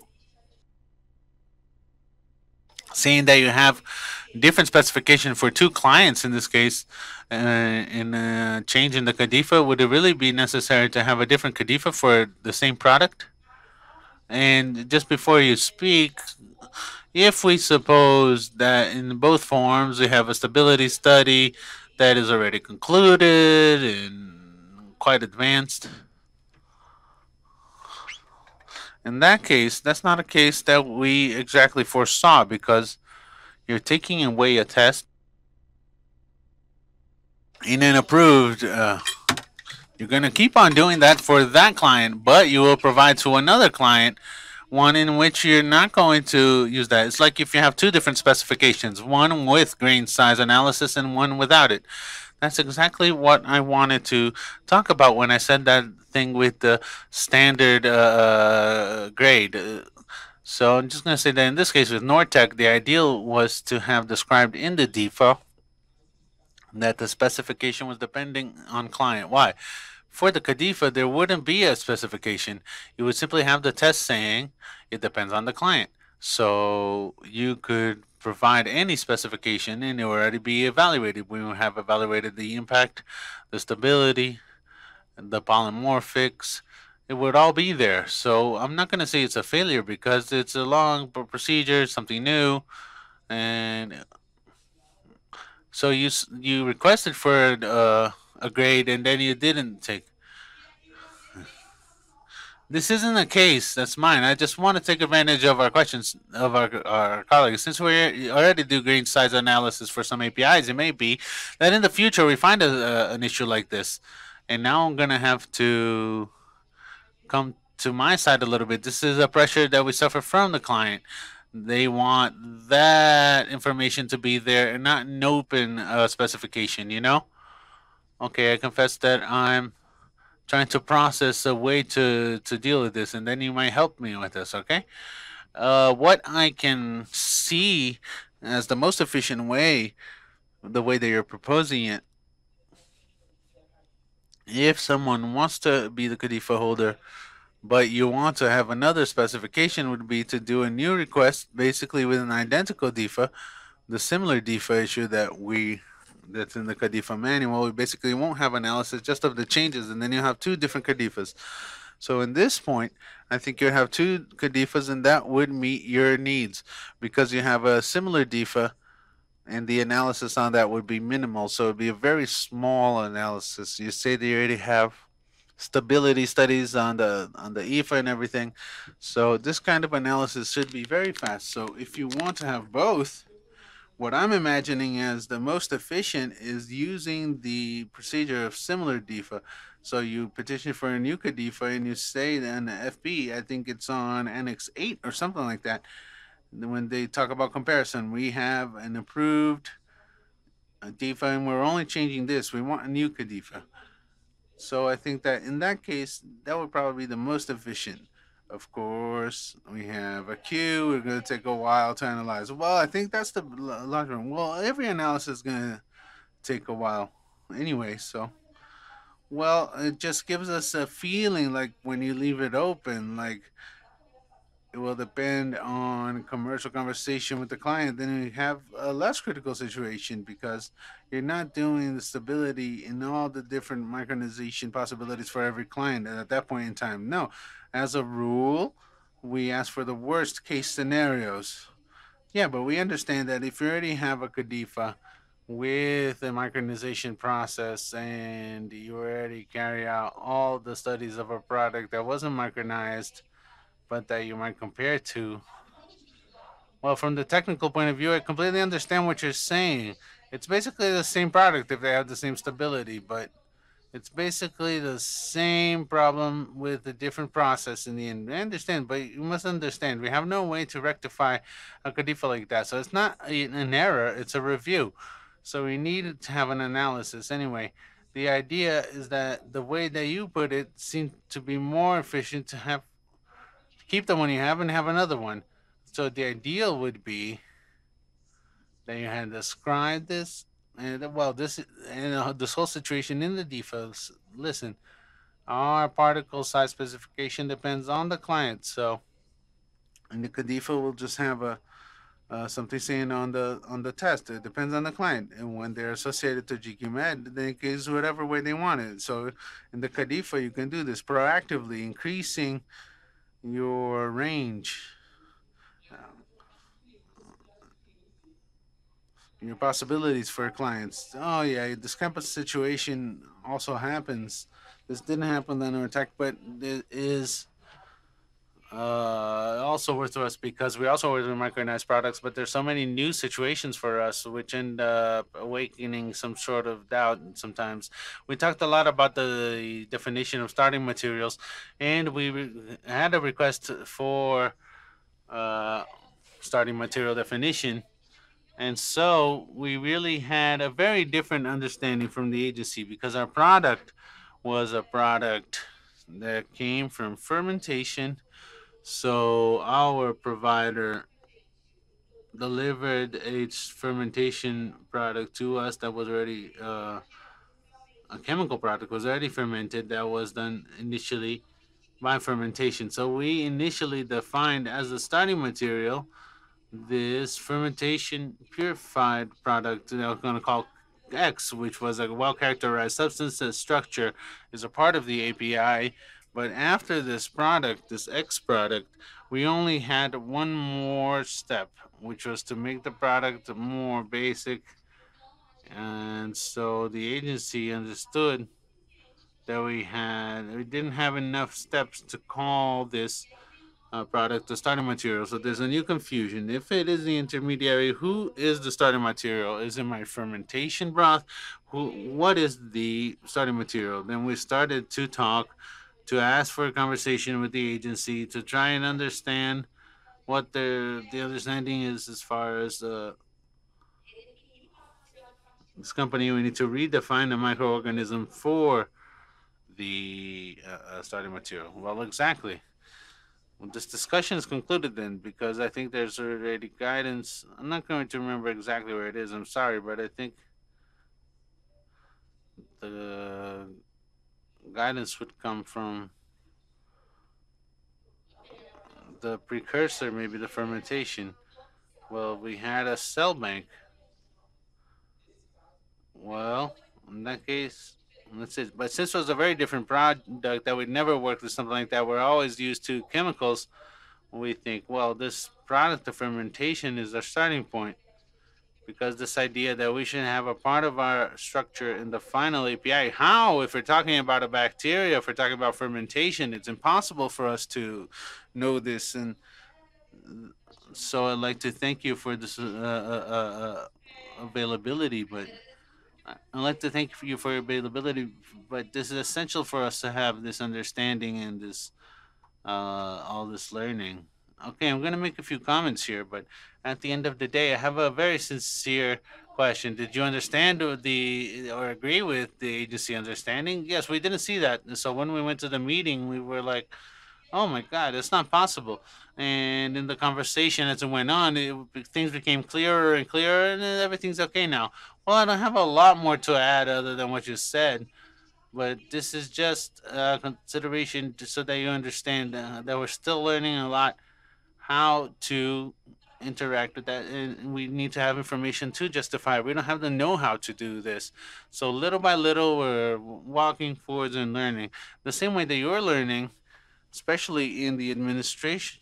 saying that you have different specification for two clients in this case, uh, in uh, changing the CADIFA, would it really be necessary to have a different CADIFA for the same product? And just before you speak, if we suppose that in both forms we have a stability study that is already concluded and quite advanced. In that case, that's not a case that we exactly foresaw because you're taking away a test in an approved. Uh, you're going to keep on doing that for that client, but you will provide to another client one in which you're not going to use that. It's like if you have two different specifications, one with grain size analysis and one without it. That's exactly what I wanted to talk about when I said that thing with the standard uh, grade. So I'm just going to say that in this case with Nortec, the ideal was to have described in the DIFA that the specification was depending on client. Why? For the CADIFA, there wouldn't be a specification. You would simply have the test saying it depends on the client. So you could provide any specification and it will already be evaluated. We will have evaluated the impact, the stability, the polymorphics. It would all be there. So I'm not going to say it's a failure because it's a long procedure, something new, and so you you requested for uh, a grade and then you didn't take this isn't a case that's mine. I just want to take advantage of our questions of our, our colleagues. Since we already do grain size analysis for some APIs, it may be that in the future we find a, an issue like this. And now I'm going to have to come to my side a little bit. This is a pressure that we suffer from the client. They want that information to be there and not an open uh, specification, you know? Okay, I confess that I'm trying to process a way to to deal with this, and then you might help me with this. Okay, uh, what I can see as the most efficient way, the way that you're proposing it, if someone wants to be the CADIFA holder, but you want to have another specification would be to do a new request basically with an identical DIFA, the similar DIFA issue that we that's in the CADIFA manual, we basically won't have analysis just of the changes, and then you have two different CADIFAs. So in this point, I think you have two CADIFAs, and that would meet your needs because you have a similar DIFA, and the analysis on that would be minimal. So it would be a very small analysis. You say that you already have stability studies on the on the EFA and everything. So this kind of analysis should be very fast. So if you want to have both, what I'm imagining as the most efficient is using the procedure of similar DIFA. So you petition for a new CADIFA and you say in the FB, I think it's on Annex 8 or something like that. When they talk about comparison, we have an approved uh, DIFA and we're only changing this. We want a new CADIFA. So I think that in that case, that would probably be the most efficient. Of course, we have a queue. We're going to take a while to analyze. Well, I think that's the logic. Well, every analysis is going to take a while anyway. So, well, it just gives us a feeling like when you leave it open, like it will depend on commercial conversation with the client. Then you have a less critical situation because you're not doing the stability in all the different micronization possibilities for every client at that point in time. No, as a rule, we ask for the worst case scenarios. Yeah, but we understand that if you already have a CADIFA with a micronization process and you already carry out all the studies of a product that wasn't micronized, but that you might compare to, well, from the technical point of view, I completely understand what you're saying. It's basically the same product if they have the same stability, but it's basically the same problem with a different process in the end. I understand, but you must understand we have no way to rectify a CADIFA like that. So it's not an error, it's a review. So we need to have an analysis anyway. The idea is that the way that you put it seems to be more efficient to have keep the one you have and have another one. So the ideal would be that you had described this and well, this and uh, this whole situation in the defense. Listen, our particle size specification depends on the client. So, and the CADIFA will just have a uh, something saying on the on the test. It depends on the client, and when they're associated to GQMed, they can use whatever way they want it. So, in the CADIFA, you can do this proactively, increasing your range your possibilities for clients. Oh yeah, this campus situation also happens. This didn't happen on our tech, but it is uh, also worth to us because we also with micronized products, but there's so many new situations for us which end up awakening some sort of doubt sometimes. We talked a lot about the definition of starting materials, and we had a request for uh, starting material definition and so we really had a very different understanding from the agency because our product was a product that came from fermentation. So our provider delivered a fermentation product to us that was already uh, a chemical product was already fermented that was done initially by fermentation. So we initially defined as a starting material this fermentation purified product that I'm going to call X, which was a well characterized substance that structure is a part of the API. But after this product, this X product, we only had one more step, which was to make the product more basic. And so the agency understood that we had, we didn't have enough steps to call this uh, product, the starting material. So there's a new confusion. If it is the intermediary, who is the starting material? Is it my fermentation broth? Who? What is the starting material? Then we started to talk, to ask for a conversation with the agency to try and understand what the the understanding is as far as uh, this company. We need to redefine the microorganism for the uh, uh starting material. Well, exactly. Well, this discussion is concluded then because I think there's already guidance. I'm not going to remember exactly where it is. I'm sorry, but I think the guidance would come from the precursor, maybe the fermentation. Well, we had a cell bank. Well, in that case, that's it. But since it was a very different product that we never worked with something like that, we're always used to chemicals. We think, well, this product of fermentation is our starting point because this idea that we should have a part of our structure in the final API. How, if we're talking about a bacteria, if we're talking about fermentation, it's impossible for us to know this. And So I'd like to thank you for this uh, uh, uh, uh, availability, but I'd like to thank you for your availability. But this is essential for us to have this understanding and this uh, all this learning. Okay, I'm going to make a few comments here, but at the end of the day, I have a very sincere question. Did you understand the or agree with the agency understanding? Yes, we didn't see that. And so when we went to the meeting, we were like, "Oh my God, it's not possible." And in the conversation as it went on, it, things became clearer and clearer, and everything's okay now. Well, I don't have a lot more to add other than what you said but this is just a consideration just so that you understand that we're still learning a lot how to interact with that and we need to have information to justify it. we don't have the know-how to do this so little by little we're walking forwards and learning the same way that you're learning especially in the administration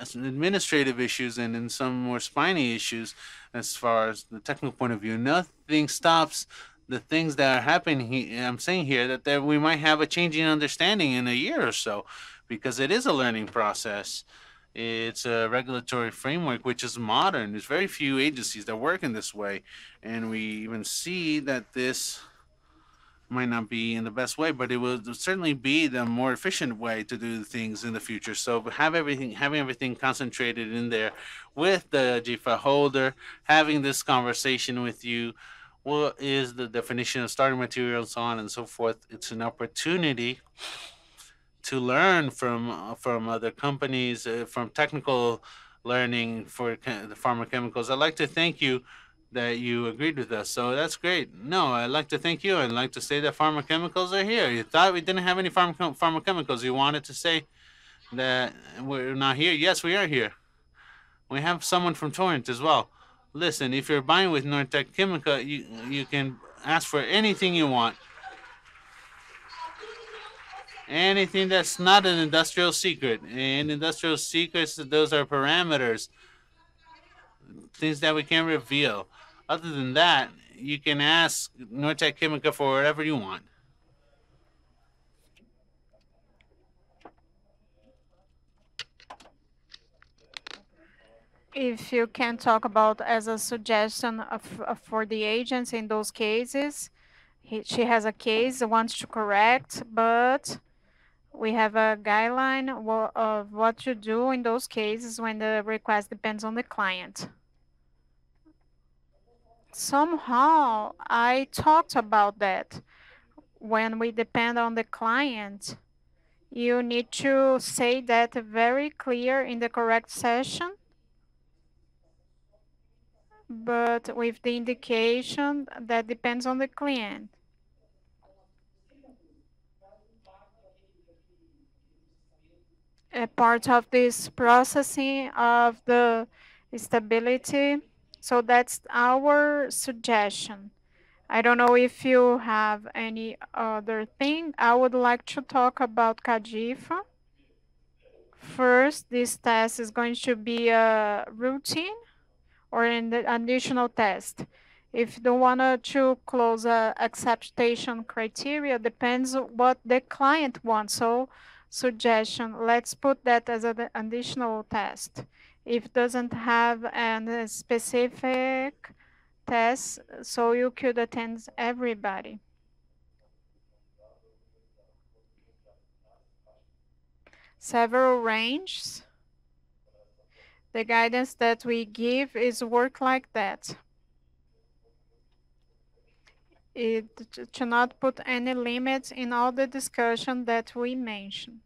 administrative issues and in some more spiny issues as far as the technical point of view. Nothing stops the things that are happening he, i'm saying here that there, we might have a changing understanding in a year or so because it is a learning process. It's a regulatory framework which is modern. There's very few agencies that work in this way. And we even see that this might not be in the best way but it will certainly be the more efficient way to do things in the future. So have everything having everything concentrated in there with the DIFA holder having this conversation with you what is the definition of starting material and so on and so forth it's an opportunity to learn from from other companies uh, from technical learning for the pharmaceuticals i'd like to thank you that you agreed with us so that's great. No i'd like to thank you. I'd like to say that pharmaceuticals are here. You thought we didn't have any pharma- pharmaceuticals. You wanted to say that we're not here? Yes we are here. We have someone from torrent as well. Listen if you're buying with nortec chemica you you can ask for anything you want. Anything that's not an industrial secret. And industrial secrets, those are parameters, things that we can't reveal. Other than that, you can ask Nortec Chemica for whatever you want. If you can talk about as a suggestion of, of- for the agents in those cases, he, she has a case wants to correct, but we have a guideline of what to do in those cases when the request depends on the client. Somehow I talked about that. When we depend on the client, you need to say that very clear in the correct session but with the indication that depends on the client. A part of this processing of the stability. So that's our suggestion. I don't know if you have any other thing. I would like to talk about CADIFA. First, this test is going to be a routine or an additional test. If you don't want to close a acceptation criteria, depends what the client wants. So suggestion, let's put that as an additional test. If doesn't have a uh, specific test, so you could attend everybody. Several ranges. The guidance that we give is work like that. It to not put any limits in all the discussion that we mentioned.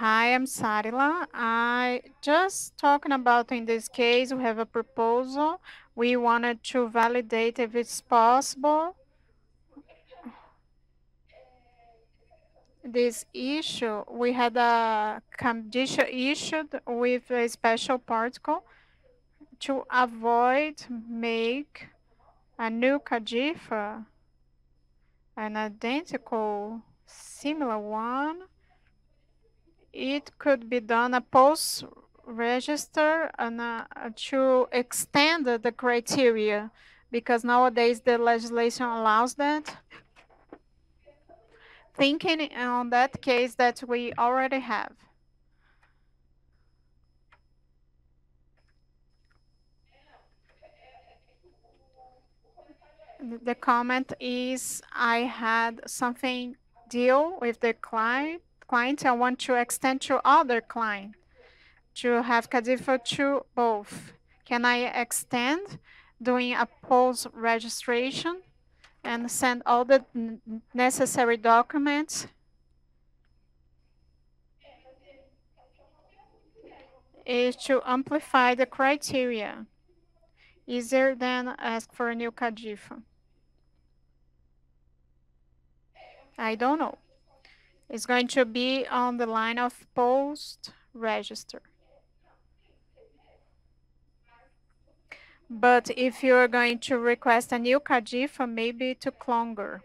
Hi, I'm Sarila. I just talking about in this case, we have a proposal. We wanted to validate if it's possible. This issue, we had a condition issued with a special particle to avoid make a new CADIFA an identical similar one. It could be done a post register and uh, to extend the criteria because nowadays the legislation allows that. Thinking on that case that we already have. The comment is I had something deal with the client client I want to extend to other client to have CADIFA to both. Can I extend doing a post registration and send all the necessary documents? Is to amplify the criteria easier than ask for a new CADIFA. I don't know. It's going to be on the line of post register. But if you're going to request a new CADIFA, maybe it took longer.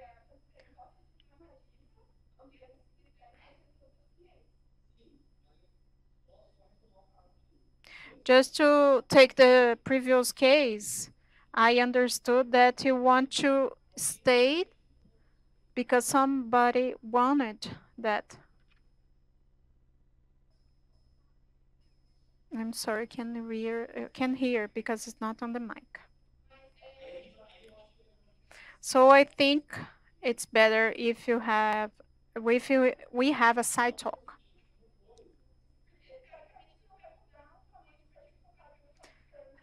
Just to take the previous case, I understood that you want to state because somebody wanted that. I'm sorry, can hear, uh, can hear because it's not on the mic. So I think it's better if you have, if you, we have a side talk.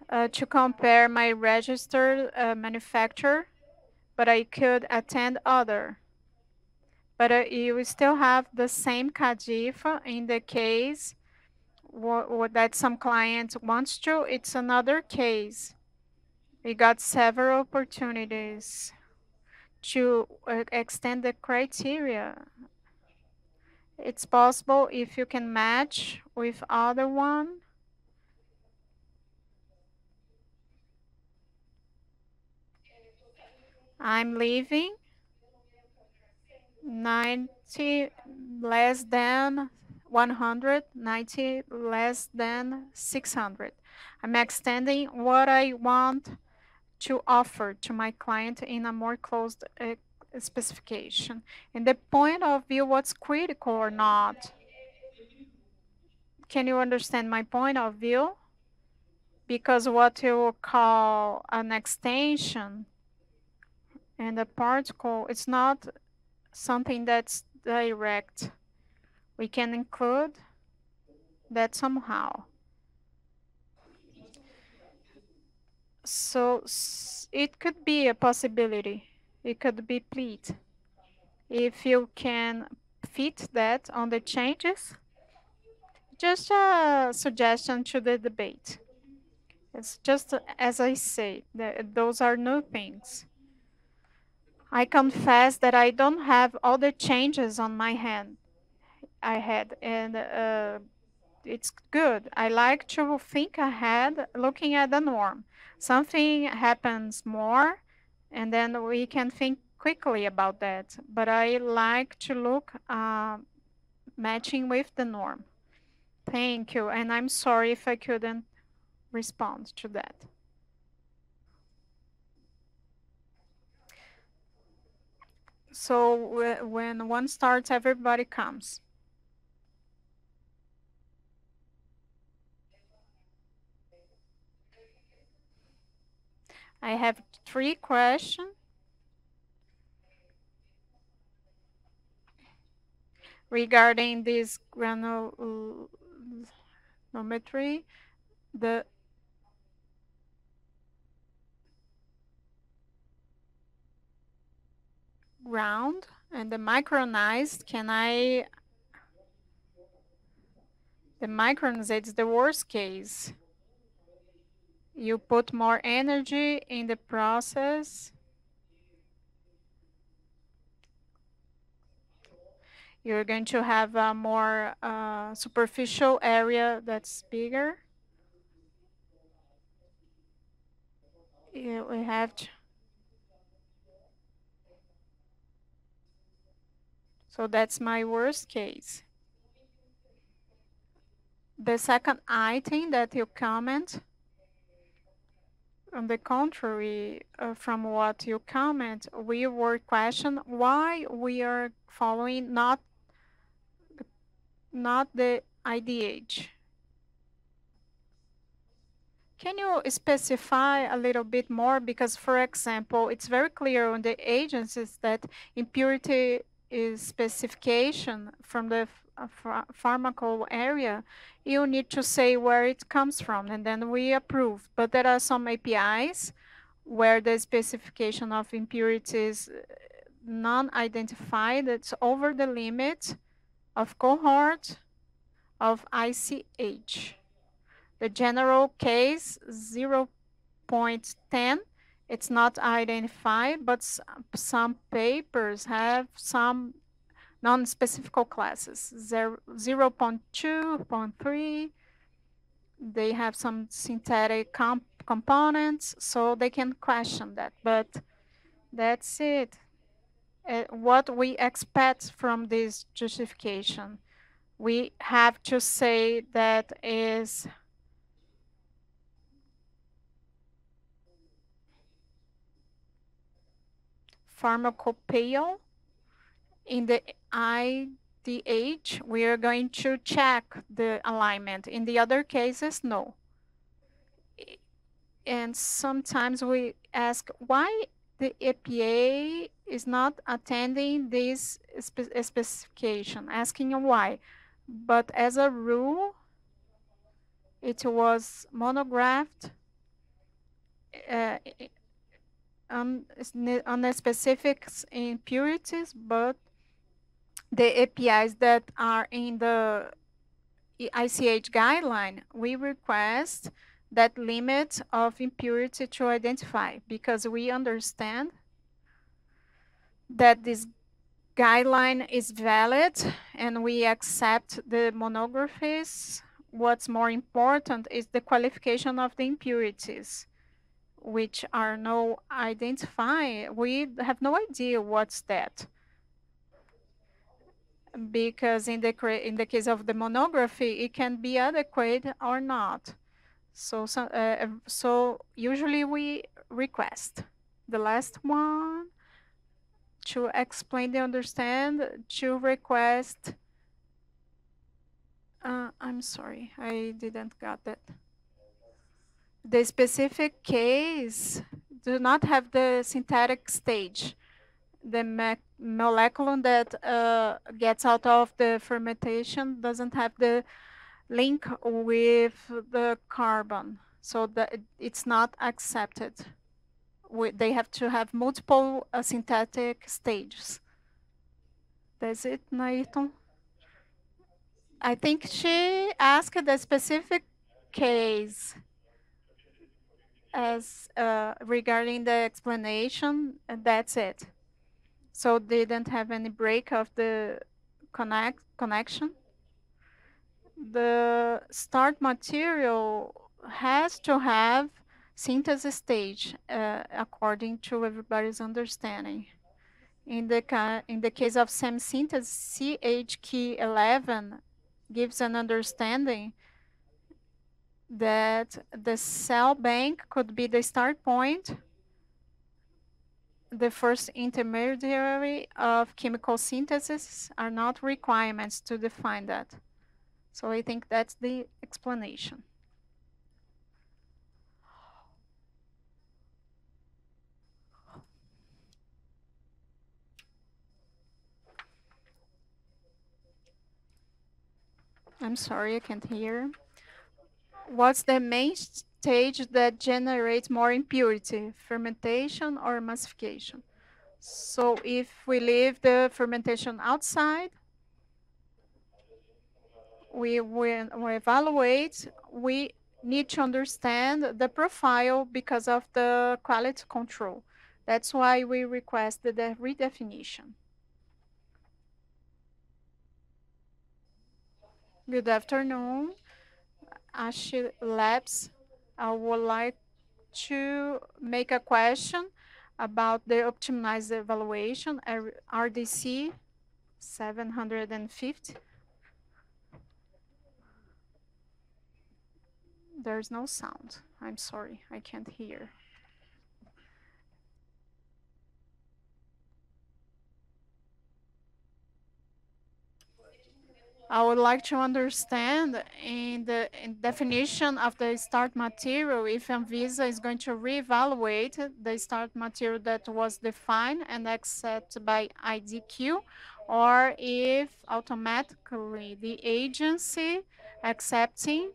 Uh, to compare my registered uh, manufacturer, but I could attend other. But uh, you still have the same CADIFA in the case that some client wants to, it's another case. We got several opportunities to uh, extend the criteria. It's possible if you can match with other one. I'm leaving 90 less than 190 less than 600. I'm extending what I want to offer to my client in a more closed uh, specification. In the point of view, what's critical or not. Can you understand my point of view? Because what you call an extension and a particle, it's not something that's direct we can include that somehow. So it could be a possibility. It could be pleat. If you can fit that on the changes, just a suggestion to the debate. It's just as I say, those are new things. I confess that I don't have all the changes on my hand. I had, and uh, it's good. I like to think ahead, looking at the norm. Something happens more, and then we can think quickly about that. But I like to look uh, matching with the norm. Thank you, and I'm sorry if I couldn't respond to that. So when one starts, everybody comes. I have three questions. Regarding this granulometry, the ground and the micronized, can I, the micronized is the worst case you put more energy in the process. You're going to have a more uh, superficial area that's bigger. Yeah, we have to So that's my worst case. The second item that you comment, on the contrary, uh, from what you comment, we were questioned why we are following not not the ICH. Can you specify a little bit more? Because, for example, it's very clear on the agencies that impurity specification from the uh, pharmacal area, you need to say where it comes from, and then we approve. But there are some APIs where the specification of impurities uh, non-identified, it's over the limit of cohort of ICH. The general case 0.10, it's not identified, but some papers have some non-specific classes, 0, 0 0.2, 0.3, they have some synthetic comp components, so they can question that, but that's it. Uh, what we expect from this justification. We have to say that is pharmacopoeial. In the ICH, we are going to check the alignment. In the other cases, no. And sometimes we ask why the API is not attending this spe specification, asking why. But as a rule, it was monographed uh, Um, on, on the specific impurities, but the APIs that are in the ICH guideline, we request that limit of impurity to identify because we understand that this guideline is valid and we accept the monographies. What's more important is the qualification of the impurities which are no identify, we have no idea what's that. Because in the in the case of the monography, it can be adequate or not. So so, uh, so usually we request the last one to explain the understand to request. Uh, I'm sorry, I didn't got that the specific case do not have the synthetic stage. The molecule that uh, gets out of the fermentation doesn't have the link with the carbon, so that it's not accepted. We, they have to have multiple uh, synthetic stages. That's it, Nairton? I think she asked the specific case as uh, regarding the explanation, that's it. So they didn't have any break of the connect connection. The start material has to have synthesis stage uh, according to everybody's understanding. In the in the case of same synthesis, ICH Q11 gives an understanding that the cell bank could be the start point, the first intermediary of chemical synthesis are not requirements to define that. So I think that's the explanation. I'm sorry, I can't hear what's the main stage that generates more impurity, fermentation or emulsification? So if we leave the fermentation outside, we, we evaluate, we need to understand the profile because of the quality control. That's why we requested the redefinition. Good afternoon. Aché Labs, I would like to make a question about the optimized evaluation, RDC 750. There's no sound. I'm sorry, I can't hear. I would like to understand in the in definition of the start material if Anvisa is going to reevaluate the start material that was defined and accepted by IDQ or if automatically the agency accepting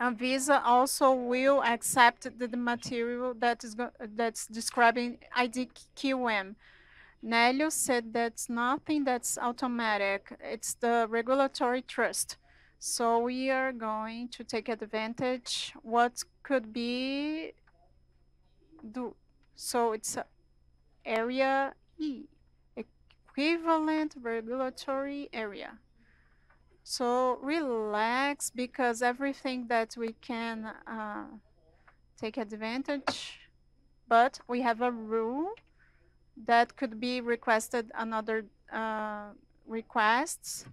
Anvisa also will accept the, material that is that's describing EDQM. Nélio said that's nothing that's automatic. It's the regulatory trust. So we are going to take advantage what could be do. So it's area E, equivalent regulatory area. So relax because everything that we can uh, take advantage, but we have a rule that could be requested another uh, requests,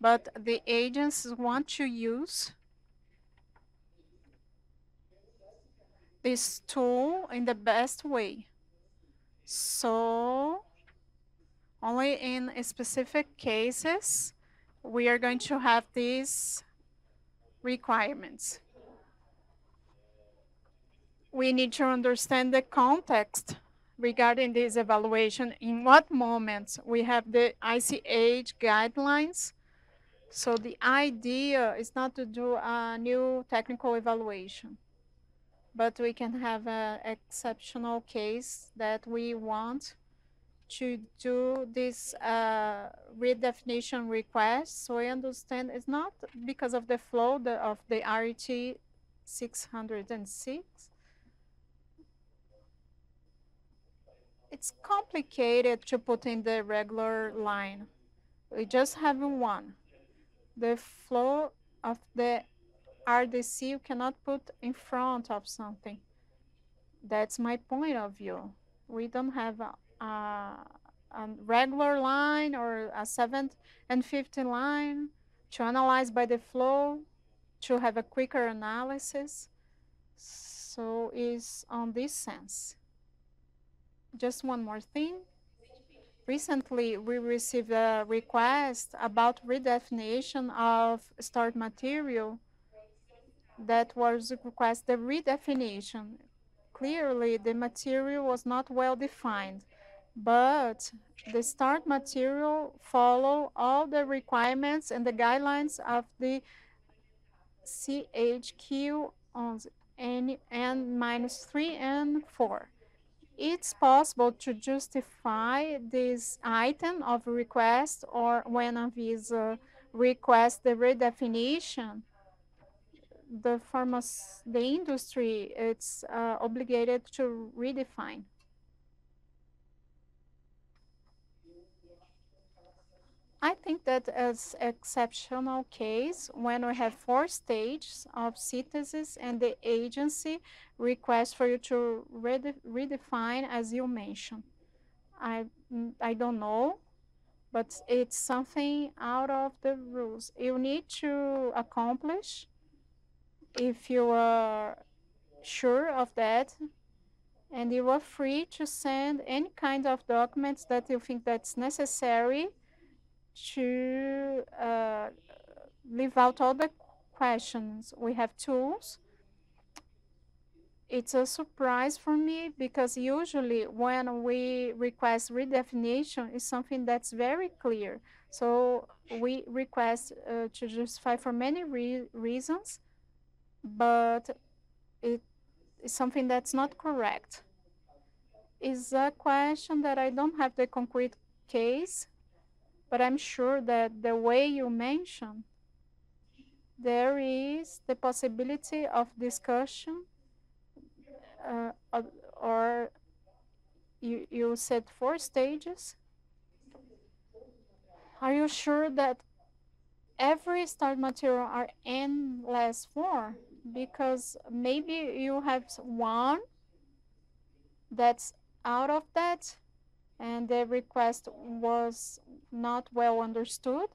but the agents want to use this tool in the best way. So only in specific cases, we are going to have these requirements. We need to understand the context regarding this evaluation, in what moments we have the ICH guidelines. So the idea is not to do a new technical evaluation, but we can have an exceptional case that we want to do this uh, redefinition request. So I understand it's not because of the flow the, of the RT 606, it's complicated to put in the regular line. We just have one. The flow of the RDC you cannot put in front of something. That's my point of view. We don't have a, a, a regular line or a 7th and 50 line to analyze by the flow to have a quicker analysis. So is on this sense. Just one more thing. Recently, we received a request about redefinition of start material that was request the redefinition. Clearly, the material was not well defined, but the start material follow all the requirements and the guidelines of the CHQ on N, N minus 3 and 4 it's possible to justify this item of request or when Anvisa requests the redefinition, the pharmac the industry it's uh, obligated to redefine. I think that as exceptional case, when we have four stages of synthesis and the agency requests for you to rede redefine as you mentioned. I, I don't know, but it's something out of the rules. You need to accomplish if you are sure of that and you are free to send any kind of documents that you think that's necessary to uh, leave out all the questions. We have tools. It's a surprise for me because usually when we request redefinition is something that's very clear. So we request uh, to justify for many re reasons, but it is something that's not correct. Is a question that I don't have the concrete case but I'm sure that the way you mentioned, there is the possibility of discussion uh, or you, you said four stages. Are you sure that every start material are n less 4? Because maybe you have one that's out of that and the request was not well understood.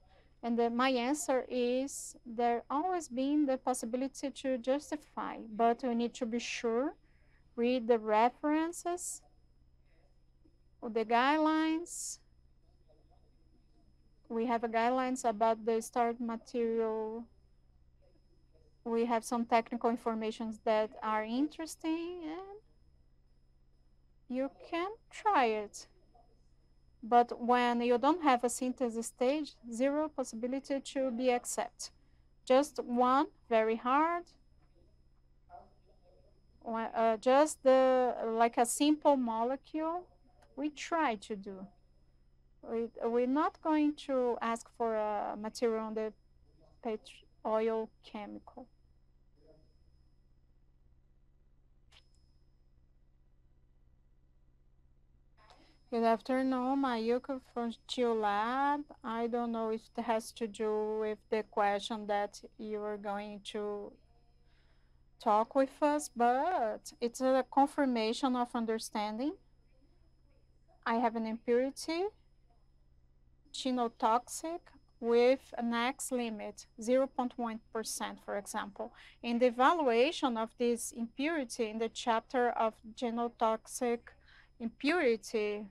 And the, my answer is there always been the possibility to justify, but we need to be sure, read the references, the guidelines. We have guidelines about the start material. We have some technical informations that are interesting and you can try it. But when you don't have a synthesis stage, zero possibility to be accepted. Just one, very hard. Uh, just the like a simple molecule, we try to do. We, we're not going to ask for a material on the oil chemical. Good afternoon, Mayuko from GeoLab. I don't know if it has to do with the question that you are going to talk with us, but it's a confirmation of understanding. I have an impurity, genotoxic, with an X limit, 0.1%, for example. In the evaluation of this impurity in the chapter of genotoxic impurity,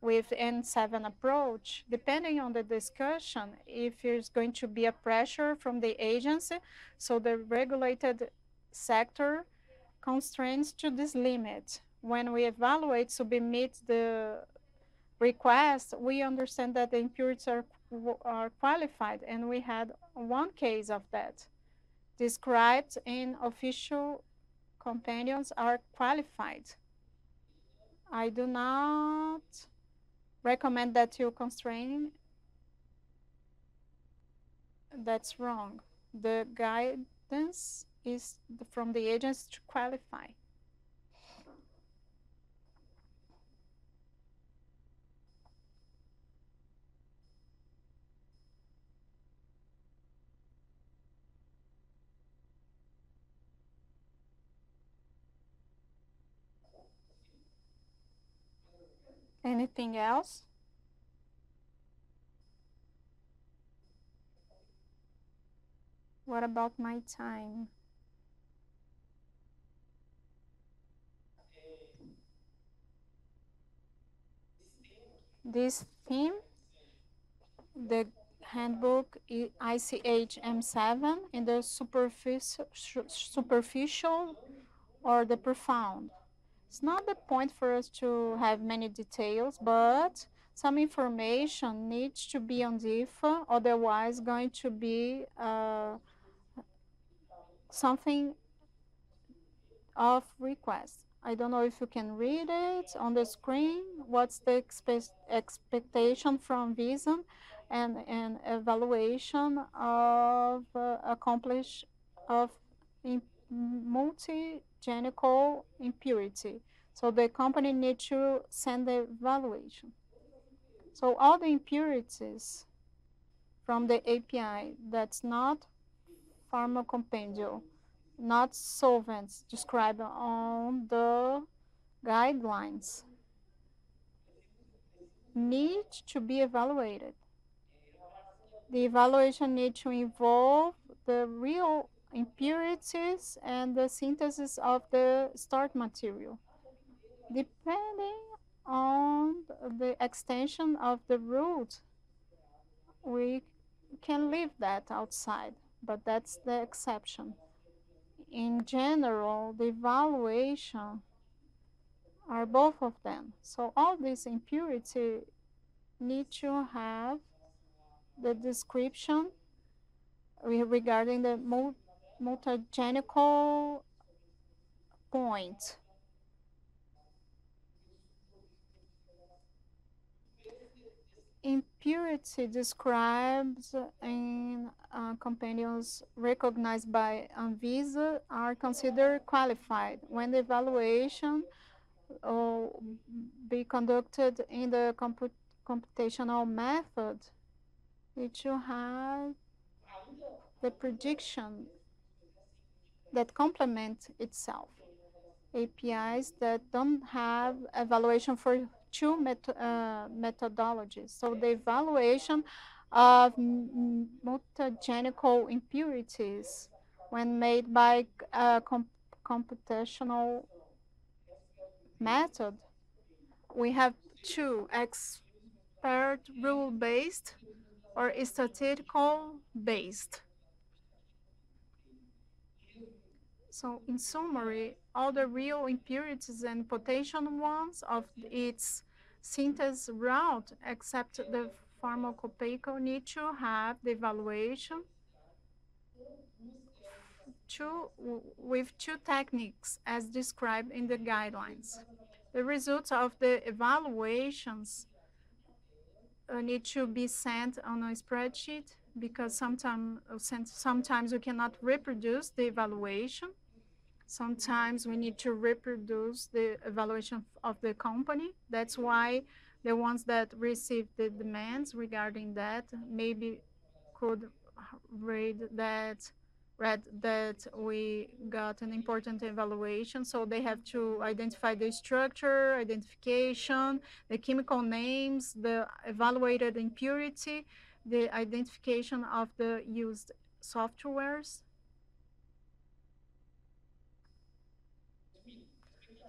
with M7 approach, depending on the discussion, if there's going to be a pressure from the agency, so the regulated sector constrains to this limit. When we evaluate submit the request, we understand that the impurities are, are qualified, and we had one case of that. Described in official companions are qualified. I do not recommend that you constrain, that's wrong. The guidance is from the agents to qualify. Anything else? What about my time? This theme, the handbook ICH M7 in the superficial, superficial or the profound. It's not the point for us to have many details, but some information needs to be on DIFA, otherwise going to be uh, something of request. I don't know if you can read it on the screen. What's the expe expectation from VISM and an evaluation of uh, accomplish of mutagenical impurity. So the company needs to send the evaluation. So all the impurities from the API that's not pharmacompendial, not solvents described on the guidelines need to be evaluated. The evaluation needs to involve the real impurities and the synthesis of the start material. Depending on the extension of the root, we can leave that outside, but that's the exception. In general, the evaluation are both of them. So all these impurity need to have the description regarding the mutagenical point. Impurity describes in uh, companions recognized by ANVISA are considered qualified when the evaluation will be conducted in the comput computational method. It should have the prediction that complement itself. APIs that don't have evaluation for two met uh, methodologies. So the evaluation of mutagenical impurities when made by a comp computational method. We have two, expert rule-based or statistical based. So in summary, all the real impurities and potential ones of its synthesis route, except the pharmacopeical, need to have the evaluation two, with two techniques as described in the guidelines. The results of the evaluations uh, need to be sent on a spreadsheet because sometimes sometimes we cannot reproduce the evaluation Sometimes we need to reproduce the evaluation of the company. That's why the ones that receive the demands regarding that maybe could read that read that we got an important evaluation. So they have to identify the structure, identification, the chemical names, the evaluated impurity, the identification of the used softwares,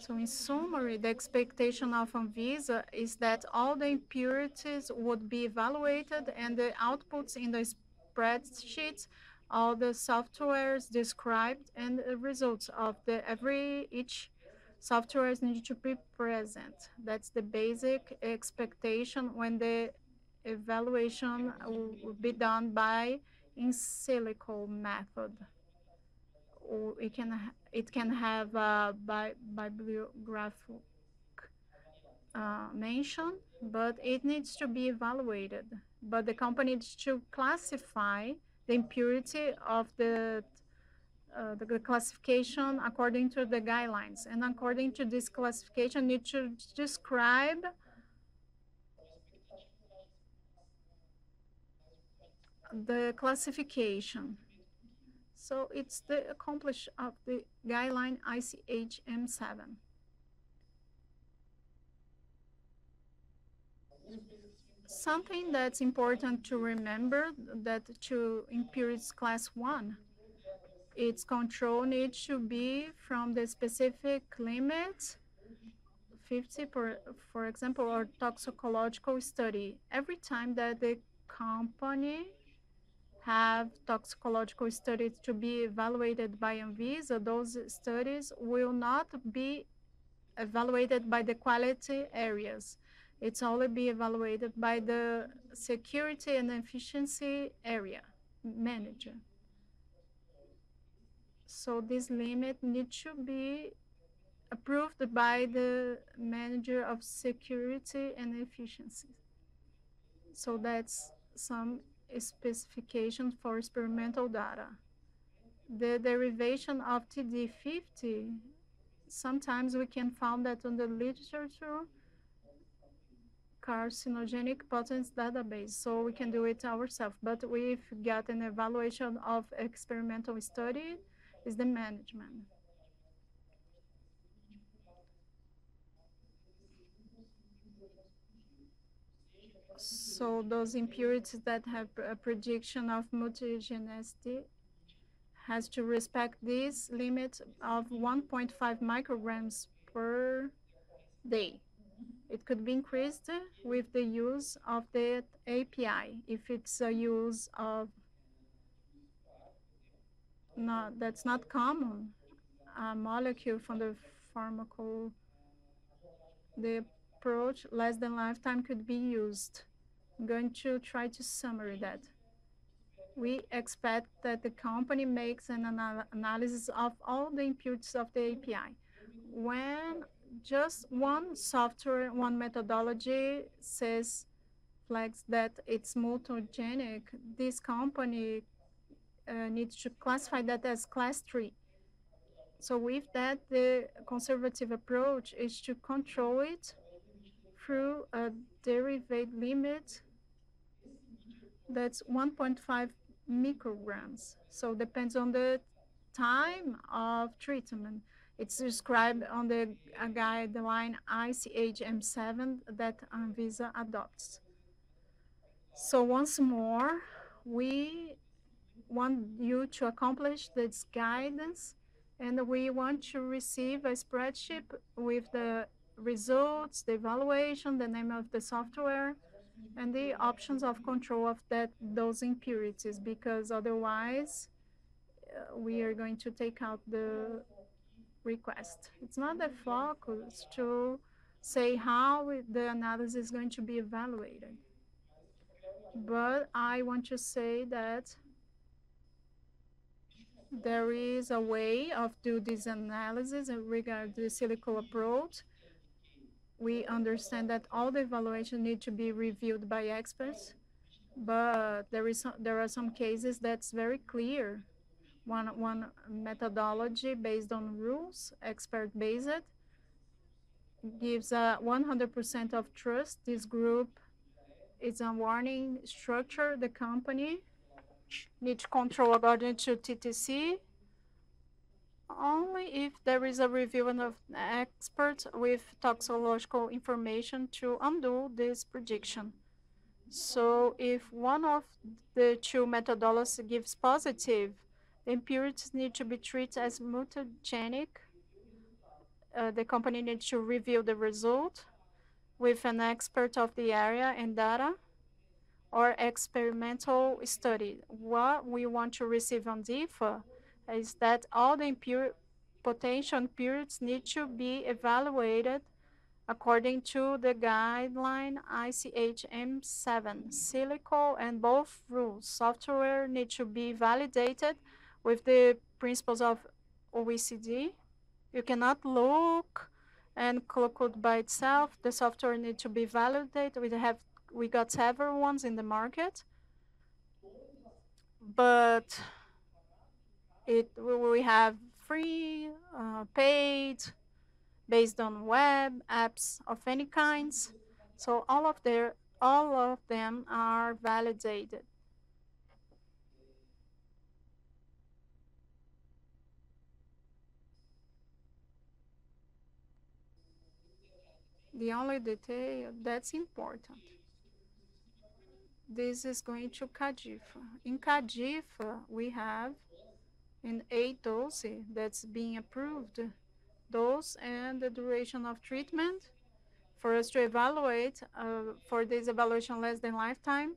So in summary, the expectation of Anvisa is that all the impurities would be evaluated and the outputs in the spreadsheets, all the softwares described and the results of the every each softwares need to be present. That's the basic expectation when the evaluation will be done by in silico method it can it can have a bi bibliographic uh, mention, but it needs to be evaluated. But the company needs to classify the impurity of the uh, the, the, classification according to the guidelines. And according to this classification, need to describe the classification. So it's the accomplish of the guideline ICH M7. Something that's important to remember that to impurities class 1, its control needs to be from the specific limit 50, per, for example, or toxicological study. Every time that the company have toxicological studies to be evaluated by Anvisa, those studies will not be evaluated by the quality areas. It's only be evaluated by the security and efficiency area manager. So this limit needs to be approved by the manager of security and efficiency. So that's some specifications for experimental data. The derivation of TD50, sometimes we can find that on the literature carcinogenic potency database, so we can do it ourselves. But we've got an evaluation of experimental study is the management. So those impurities that have a prediction of mutagenicity has to respect this limit of 1.5 micrograms per day. It could be increased with the use of the API if it's a use of not that's not common a molecule from the pharmaco the approach less than lifetime could be used I'm going to try to summary that. We expect that the company makes an anal analysis of all the inputs of the API. When just one software, one methodology says, flags that it's mutagenic, this company uh, needs to classify that as class 3. So with that, the conservative approach is to control it through a derivate limit that's 1.5 micrograms. So depends on the time of treatment. It's described on the guideline ICH-M7 that Anvisa adopts. So once more, we want you to accomplish this guidance and we want to receive a spreadsheet with the results, the evaluation, the name of the software, and the options of control of that those impurities because otherwise uh, we are going to take out the request. It's not the focus to say how the analysis is going to be evaluated. But I want to say that there is a way of do this analysis regarding the silico approach. We understand that all the evaluation need to be reviewed by experts, but there is some, there are some cases that's very clear. One one methodology based on rules, expert based, gives a 100% of trust. This group is a warning structure. The company need to control according to TTC only if there is a review of experts with toxicological information to undo this prediction. So if one of the two methodologies gives positive, the impurities need to be treated as mutagenic. Uh, the company needs to review the result with an expert of the area and data or experimental study. What we want to receive on DIFA is that all the impure potential impurities need to be evaluated according to the guideline ICH-M7. Silico and both rules. Software need to be validated with the principles of OECD. You cannot look and code by itself. The software need to be validated. We have we got several ones in the market, but it we have free, uh, paid, based on web apps of any kinds. So all of their all of them are validated. The only detail that's important this is going to CADIFA. In CADIFA, we have in a dose that's being approved, dose and the duration of treatment for us to evaluate uh, for this evaluation less than lifetime,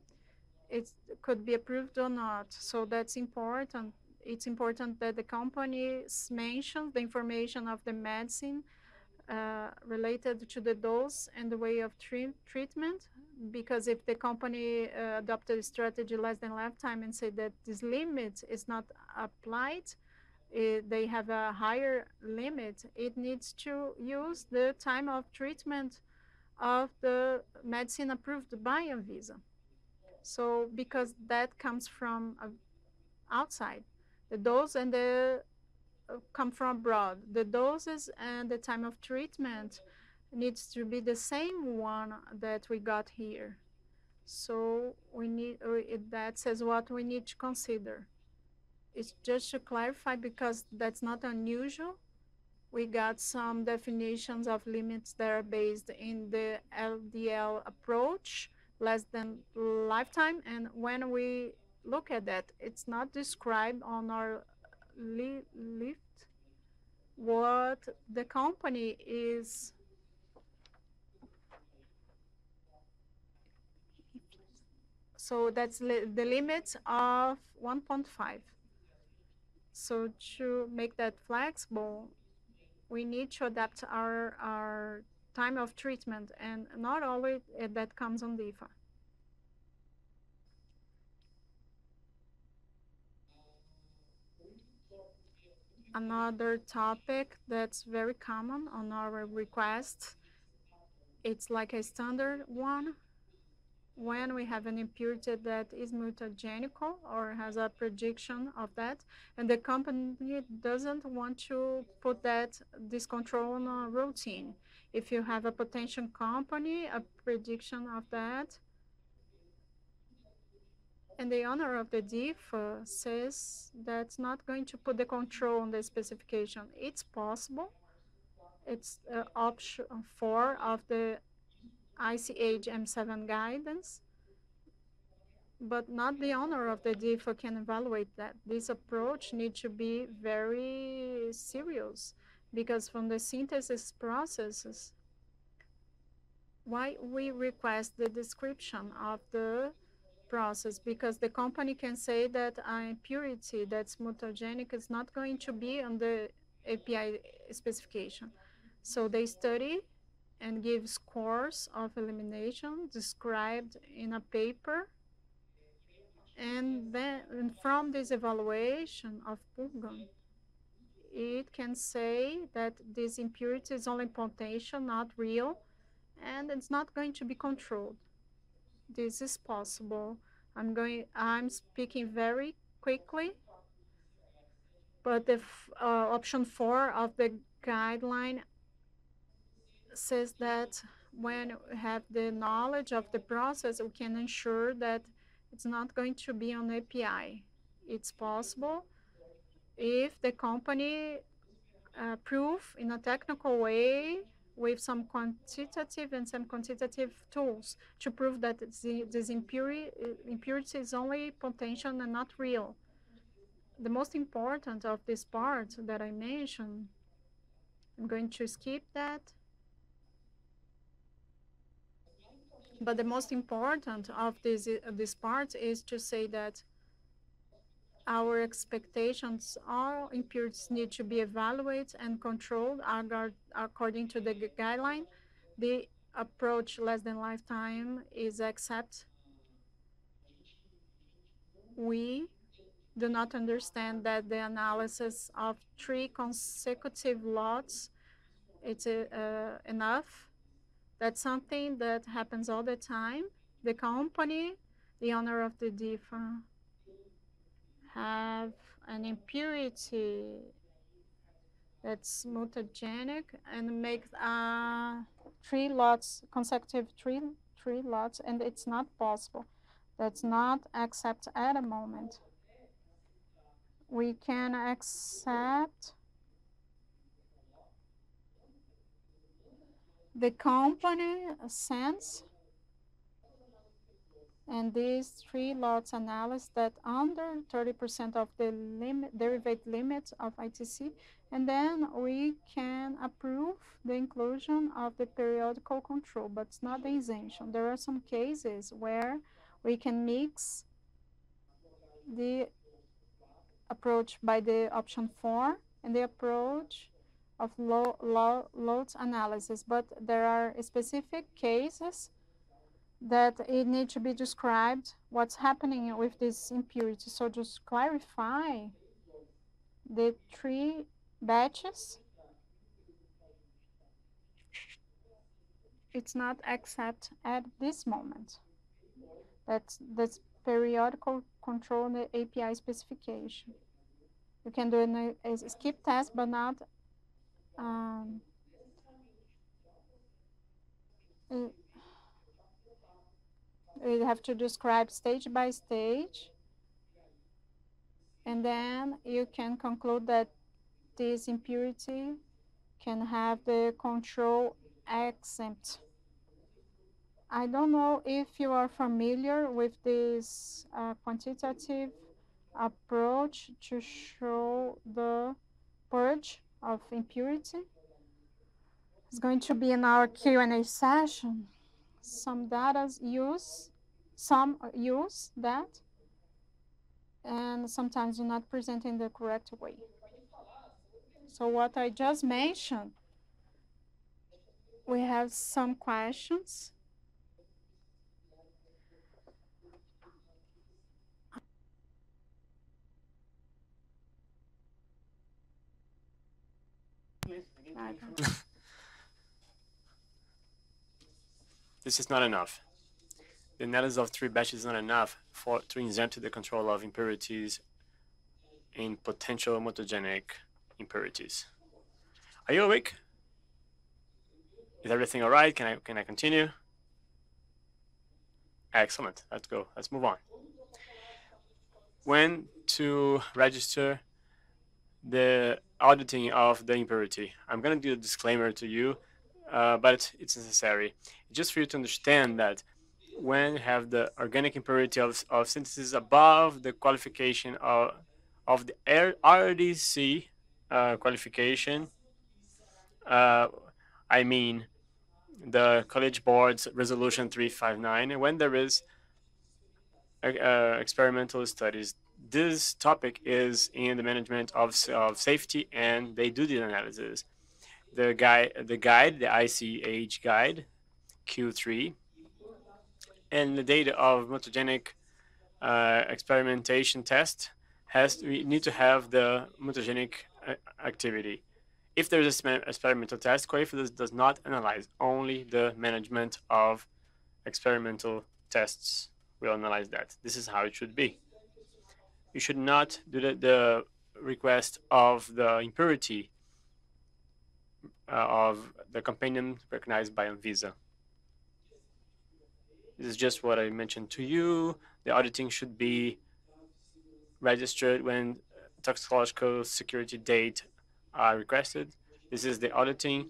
it could be approved or not. So that's important. It's important that the company mentions the information of the medicine uh, related to the dose and the way of tre treatment because if the company uh, adopted a strategy less than lifetime and say that this limit is not applied it, they have a higher limit it needs to use the time of treatment of the medicine approved by Anvisa. So because that comes from uh, outside the dose and the come from abroad. The doses and the time of treatment needs to be the same one that we got here. So we need that says what we need to consider. It's just to clarify because that's not unusual. We got some definitions of limits that are based in the LTL approach, less than lifetime. And when we look at that, it's not described on our lift what the company is so that's li the limit of 1.5 so to make that flexible we need to adapt our our time of treatment and not always eh, that comes on DIFA. Another topic that's very common on our requests, it's like a standard one. When we have an impurity that is mutagenical or has a prediction of that, and the company doesn't want to put that this control on a routine. If you have a potential company, a prediction of that, And the owner of the DIFA says that's not going to put the control on the specification. It's possible. It's uh, option four of the ICH M7 guidance, but not the owner of the DIFA can evaluate that. This approach needs to be very serious because from the synthesis processes, why we request the description of the process because the company can say that an impurity that's mutagenic is not going to be on the API specification. So they study and give scores of elimination described in a paper. And then from this evaluation of Purgon, it can say that this impurity is only potential, not real, and it's not going to be controlled. This is possible. I'm going, I'm speaking very quickly, but the uh, option four of the guideline says that when we have the knowledge of the process, we can ensure that it's not going to be on API. It's possible if the company uh, prove in a technical way with some quantitative and some quantitative tools to prove that the, this impurity, impurity is only potential and not real. The most important of this part that I mentioned, I'm going to skip that. But the most important of this, uh, this part is to say that our expectations, all impurities need to be evaluated and controlled according to the guideline. The approach less than lifetime is accept. We do not understand that the analysis of three consecutive lots it's uh, enough. That's something that happens all the time. The company, the owner of the different have an impurity that's mutagenic and makes uh, three lots, consecutive three, three lots, and it's not possible. That's not accept at a moment. We can accept the company sends and these three lots analysis that under 30% of the limit, derivative limit of TTC, and then we can approve the inclusion of the periodical control, but it's not the exemption. There are some cases where we can mix the approach by the option four and the approach of load analysis, but there are specific cases that it needs to be described what's happening with this impurity. So just clarify the three batches. It's not accept at this moment. That's that's periodical control the API specification. You can do a, a skip test, but not um, we have to describe stage by stage and then you can conclude that this impurity can have the control exempt. I don't know if you are familiar with this uh, quantitative approach to show the purge of impurity. It's going to be in our Q&A session some data use, some use that, and sometimes do not present in the correct way. So what I just mentioned, we have some questions. This is not enough. The analysis of three batches is not enough for to exempt the control of impurities in potential mutagenic impurities. Are you awake? Is everything all right? Can I can I continue? Excellent. Let's go. Let's move on. when to register the auditing of the impurity. I'm going to do a disclaimer to you, uh, but it's necessary. Just for you to understand that when have the organic impurity of, of synthesis above the qualification of, of the RDC uh, qualification, uh, I mean the College Board's Resolution 359, when there is uh, experimental studies. This topic is in the management of, of safety and they do the analysis. The guide, the guide, the ICH guide, Q3, and the data of mutagenic uh, experimentation test has we need to have the mutagenic uh, activity. If there is an experimental test, COIFA does not analyze only the management of experimental tests will analyze that. This is how it should be. You should not do the, the request of the impurity uh, of the companion recognized by Anvisa. This is just what I mentioned to you. The auditing should be registered when toxicological security date are requested. This is the auditing.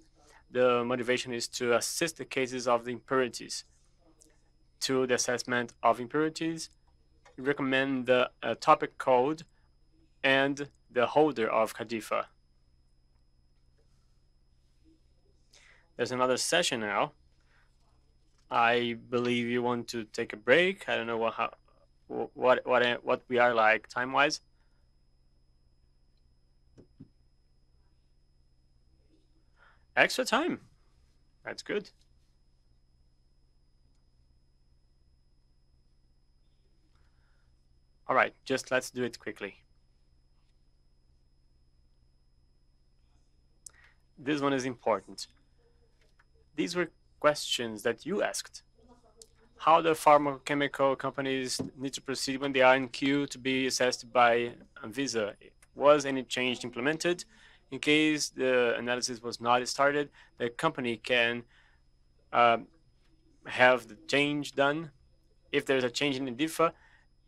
The motivation is to assist the cases of the impurities to the assessment of impurities, recommend the uh, topic code and the holder of CADIFA. There's another session now. I believe you want to take a break. I don't know what how, what what what we are like time wise. Extra time. That's good. All right, just let's do it quickly. This one is important. These were questions that you asked. How the pharmaceutical companies need to proceed when they are in queue to be assessed by Anvisa. Was any change implemented? In case the analysis was not started, the company can uh, have the change done. If there's a change in the DIFA,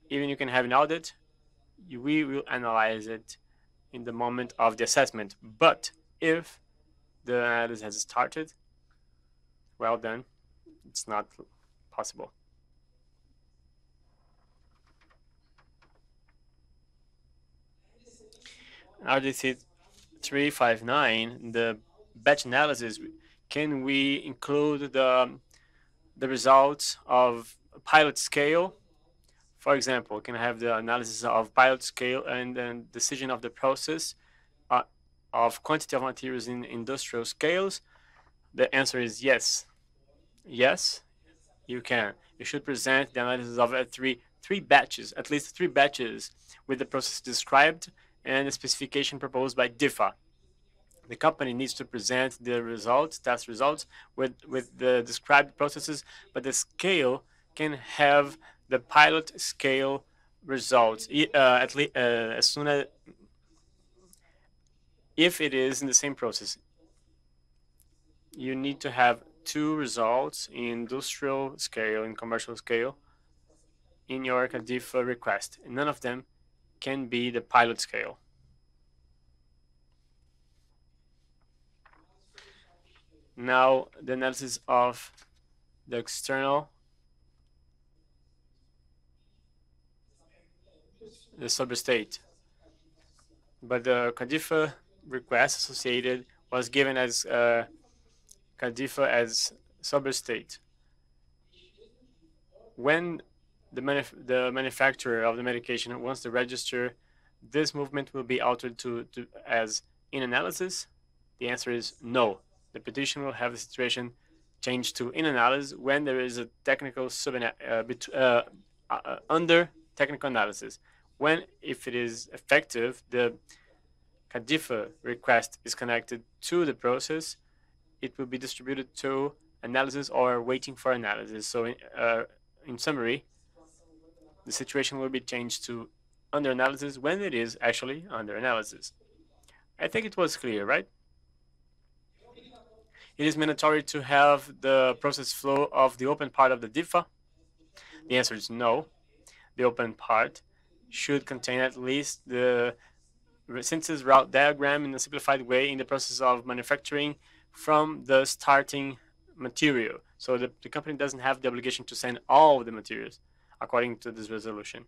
even you can have an audit, we will analyze it in the moment of the assessment. But if the analysis has started, well then, it's not possible. RDC 359, the batch analysis, can we include the, the results of pilot scale for example, can I have the analysis of pilot scale and then decision of the process uh, of quantity of materials in industrial scales? The answer is yes. Yes, you can. You should present the analysis of uh, three three batches, at least three batches, with the process described and the specification proposed by DIFA. The company needs to present the results, test results, with, with the described processes, but the scale can have the pilot scale results uh, at least uh, as soon as if it is in the same process you need to have two results in industrial scale and commercial scale in your CADIFA request none of them can be the pilot scale now the analysis of the external the sub-state. But the CADIFA request associated was given as uh, CADIFA as sub-state. When the, manuf the manufacturer of the medication wants to register, this movement will be altered to, to as in analysis. The answer is no. The petition will have the situation changed to in analysis when there is a technical sub uh, uh, uh, under technical analysis when, if it is effective, the CADIFA request is connected to the process, it will be distributed to analysis or waiting for analysis. So in, uh, in summary, the situation will be changed to under analysis when it is actually under analysis. I think it was clear, right? It is mandatory to have the process flow of the open part of the DIFA. The answer is no. The open part should contain at least the synthesis route diagram in a simplified way in the process of manufacturing from the starting material. So the, the company doesn't have the obligation to send all the materials according to this resolution.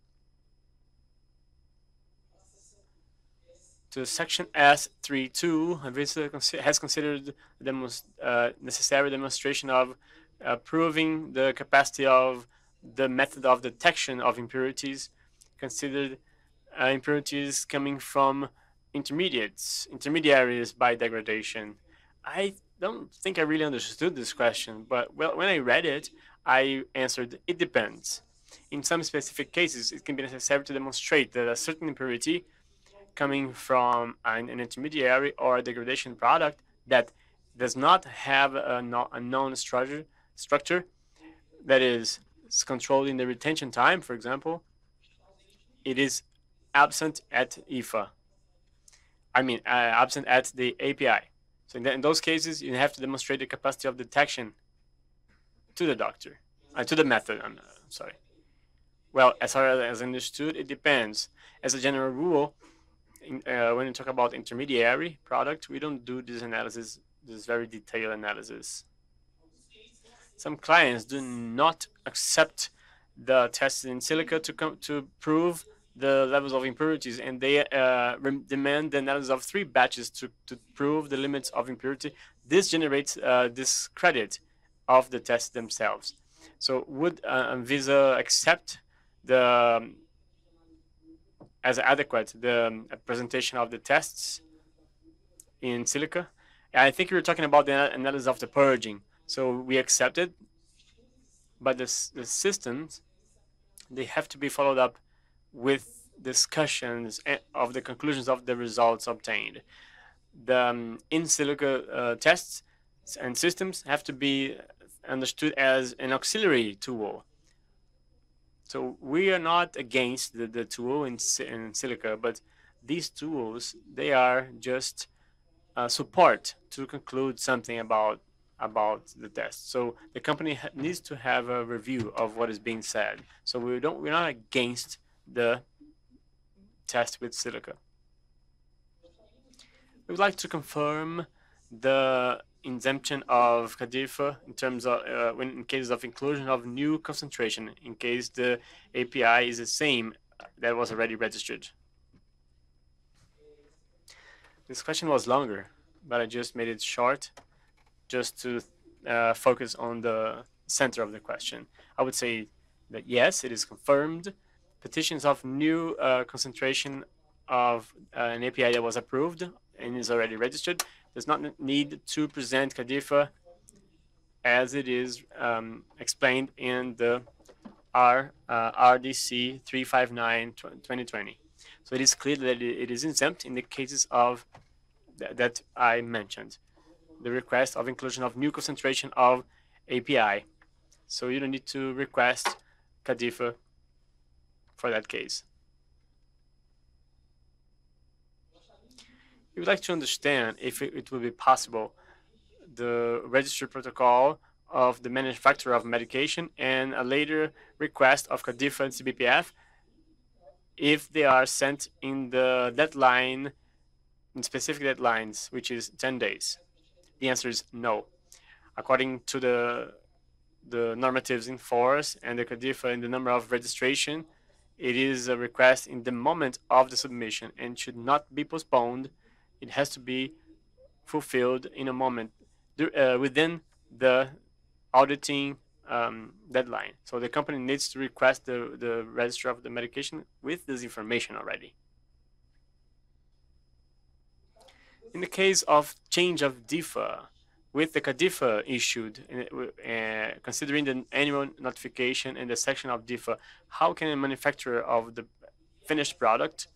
To section S32, Anvisa has considered the most uh, necessary demonstration of uh, proving the capacity of the method of detection of impurities, considered uh, impurities coming from intermediates, intermediaries by degradation. I don't think I really understood this question, but well, when I read it, I answered, it depends. In some specific cases, it can be necessary to demonstrate that a certain impurity coming from an, an intermediary or a degradation product that does not have a, no, a known structure, structure that is controlling the retention time, for example, it is absent at IFA. I mean, uh, absent at the API. So in, in, those cases, you have to demonstrate the capacity of detection to the doctor, uh, to the method. I'm uh, sorry. Well, as far as understood, it depends. As a general rule, in, uh, when you talk about intermediary product, we don't do this analysis, this very detailed analysis. Some clients do not accept the tests in silico to come to prove the levels of impurities, and they uh, demand the analysis of three batches to, to prove the limits of impurity. This generates uh, this credit of the tests themselves. So would uh, Anvisa accept the um, as adequate the um, presentation of the tests in silico. I think you were talking about the analysis of the purging. So we accepted, but the, the systems, they have to be followed up with discussions of the conclusions of the results obtained. The um, in silico uh, tests and systems have to be understood as an auxiliary tool so we are not against the, the tool in, in silico, but these tools, they are just support to conclude something about about the test. So the company needs to have a review of what is being said. So we don't we're not against the test with silica. We would like to confirm the exemption of CADIFA in terms of uh, when in cases of inclusion of new concentration in case the API is the same that was already registered. This question was longer, but I just made it short just to uh, focus on the center of the question. I would say that yes, it is confirmed. Petitions of new uh, concentration of uh, an API that was approved and is already registered does not need to present CADIFA as it is um, explained in the R, uh, RDC 359 2020. So it is clear that it is exempt in the cases of th that I mentioned. The request of inclusion of new concentration of API. So you don't need to request CADIFA for that case. we would like to understand if it, will be possible the registered protocol of the manufacturer of medication and a later request of CADIFA and CBPF if they are sent in the deadline, in specific deadlines, which is 10 days. The answer is no. According to the the normatives in force and the CADIFA and the number of registration, it is a request in the moment of the submission and should not be postponed it has to be fulfilled in a moment uh, within the auditing um, deadline. So the company needs to request the, the register of the medication with this information already. In the case of change of DIFA, with the CADIFA issued, uh, uh, considering the annual notification and the section of DIFA, how can a manufacturer of the finished product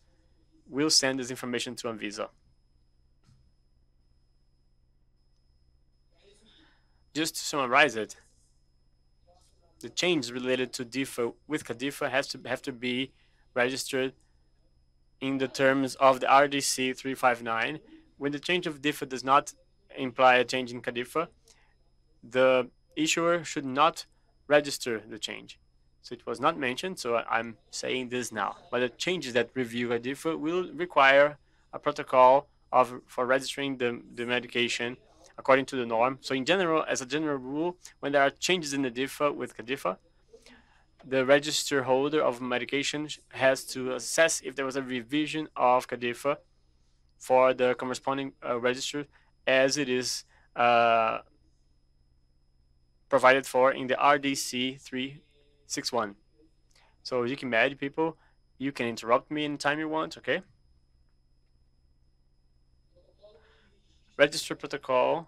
will send this information to Anvisa? Just to summarize it, the change related to DIFA with CADIFA has to have to be registered in the terms of the RDC 359. When the change of DIFA does not imply a change in CADIFA, the issuer should not register the change. So it was not mentioned, so I'm saying this now. But the changes that review CADIFA will require a protocol of for registering the, the medication according to the norm. So in general, as a general rule, when there are changes in the DIFA with CADIFA, the register holder of medication has to assess if there was a revision of CADIFA for the corresponding uh, register as it is uh, provided for in the RDC 361. So you can imagine people, you can interrupt me anytime you want, okay? Register protocol.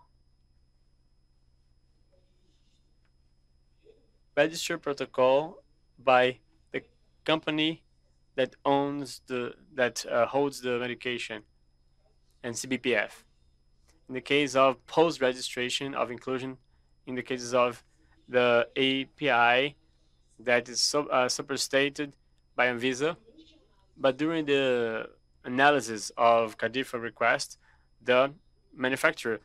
Register protocol by the company that owns the that uh, holds the medication and CBPF. In the case of post registration of inclusion, in the cases of the API that is sub, uh, superstated by Anvisa, but during the analysis of CADIFA request, the manufacturer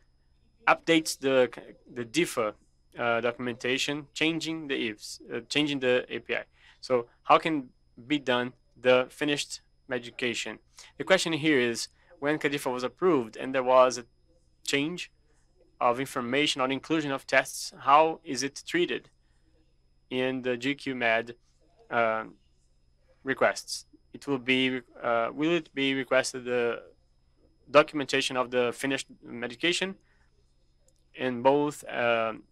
updates the the DIFA uh, documentation, changing the ifs, uh, changing the API. So how can be done the finished medication? The question here is when CADIFA was approved and there was a change of information on inclusion of tests, how is it treated in the GQMed uh, requests? It will be uh, will it be requested the documentation of the finished medication and both um,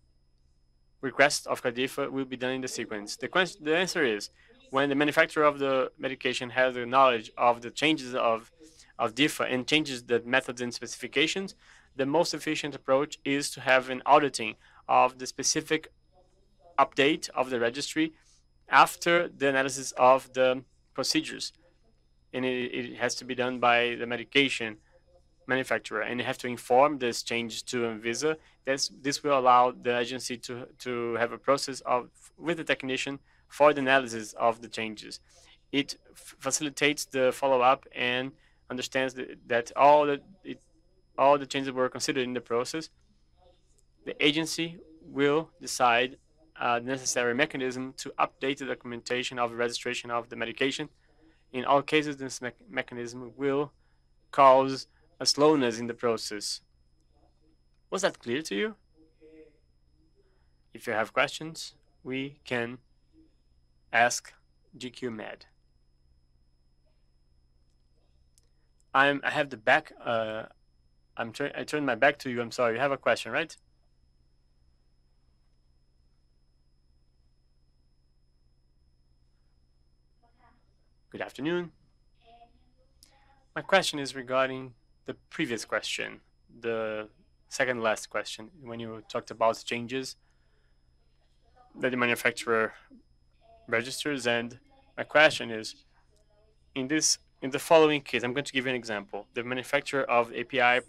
requests of CADIFA will be done in the sequence. The, the answer is when the manufacturer of the medication has the knowledge of the changes of, of DIFA and changes the methods and specifications, the most efficient approach is to have an auditing of the specific update of the registry after the analysis of the procedures. And it, it has to be done by the medication manufacturer and you have to inform this change to Anvisa. This, this will allow the agency to, to have a process of with the technician for the analysis of the changes. It facilitates the follow-up and understands that, that all the it, all the changes were considered in the process. The agency will decide uh, the necessary mechanism to update the documentation of registration of the medication. In all cases, this me mechanism will cause a slowness in the process. Was that clear to you? If you have questions, we can ask GQ Med. I'm I have the back uh I'm I turned my back to you. I'm sorry. You have a question, right? Good afternoon. My question is regarding the previous question, the second last question, when you talked about changes that the manufacturer registers. And my question is, in this, in the following case, I'm going to give you an example. The manufacturer of API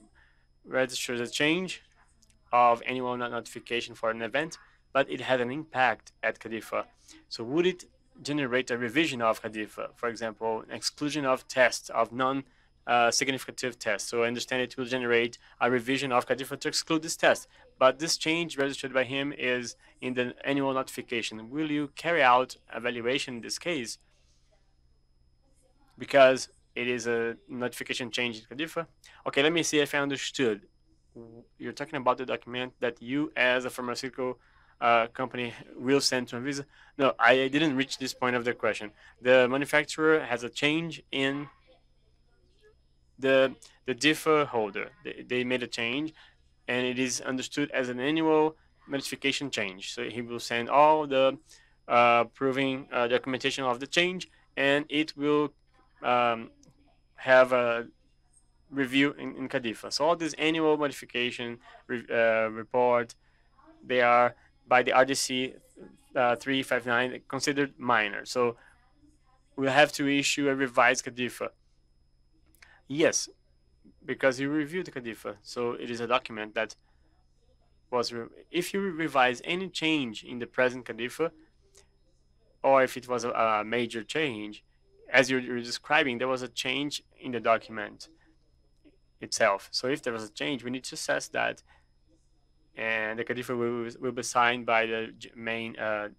registers a change of annual notification for an event, but it had an impact at CADIFA. So would it generate a revision of CADIFA? For example, an exclusion of tests of non uh, significative test. So I understand it will generate a revision of CADIFA to exclude this test. But this change registered by him is in the annual notification. Will you carry out evaluation in this case? Because it is a notification change in CADIFA. Okay, let me see if I understood. You're talking about the document that you, as a pharmaceutical uh, company, will send to Anvisa. No, I didn't reach this point of the question. The manufacturer has a change in the the DIFA holder. They, they made a change, and it is understood as an annual notification change. So he will send all the uh, proving uh, documentation of the change, and it will um, have a review in, in CADIFA. So all these annual modification re, uh, report, they are by the RDC uh, 359 considered minor. So we'll have to issue a revised CADIFA. Yes, because you reviewed the CADIFA. So it is a document that was, if you revise any change in the present CADIFA, or if it was a, a major change, as you're, you're, describing, there was a change in the document itself. So if there was a change, we need to assess that. And the CADIFA will, will be signed by the main uh,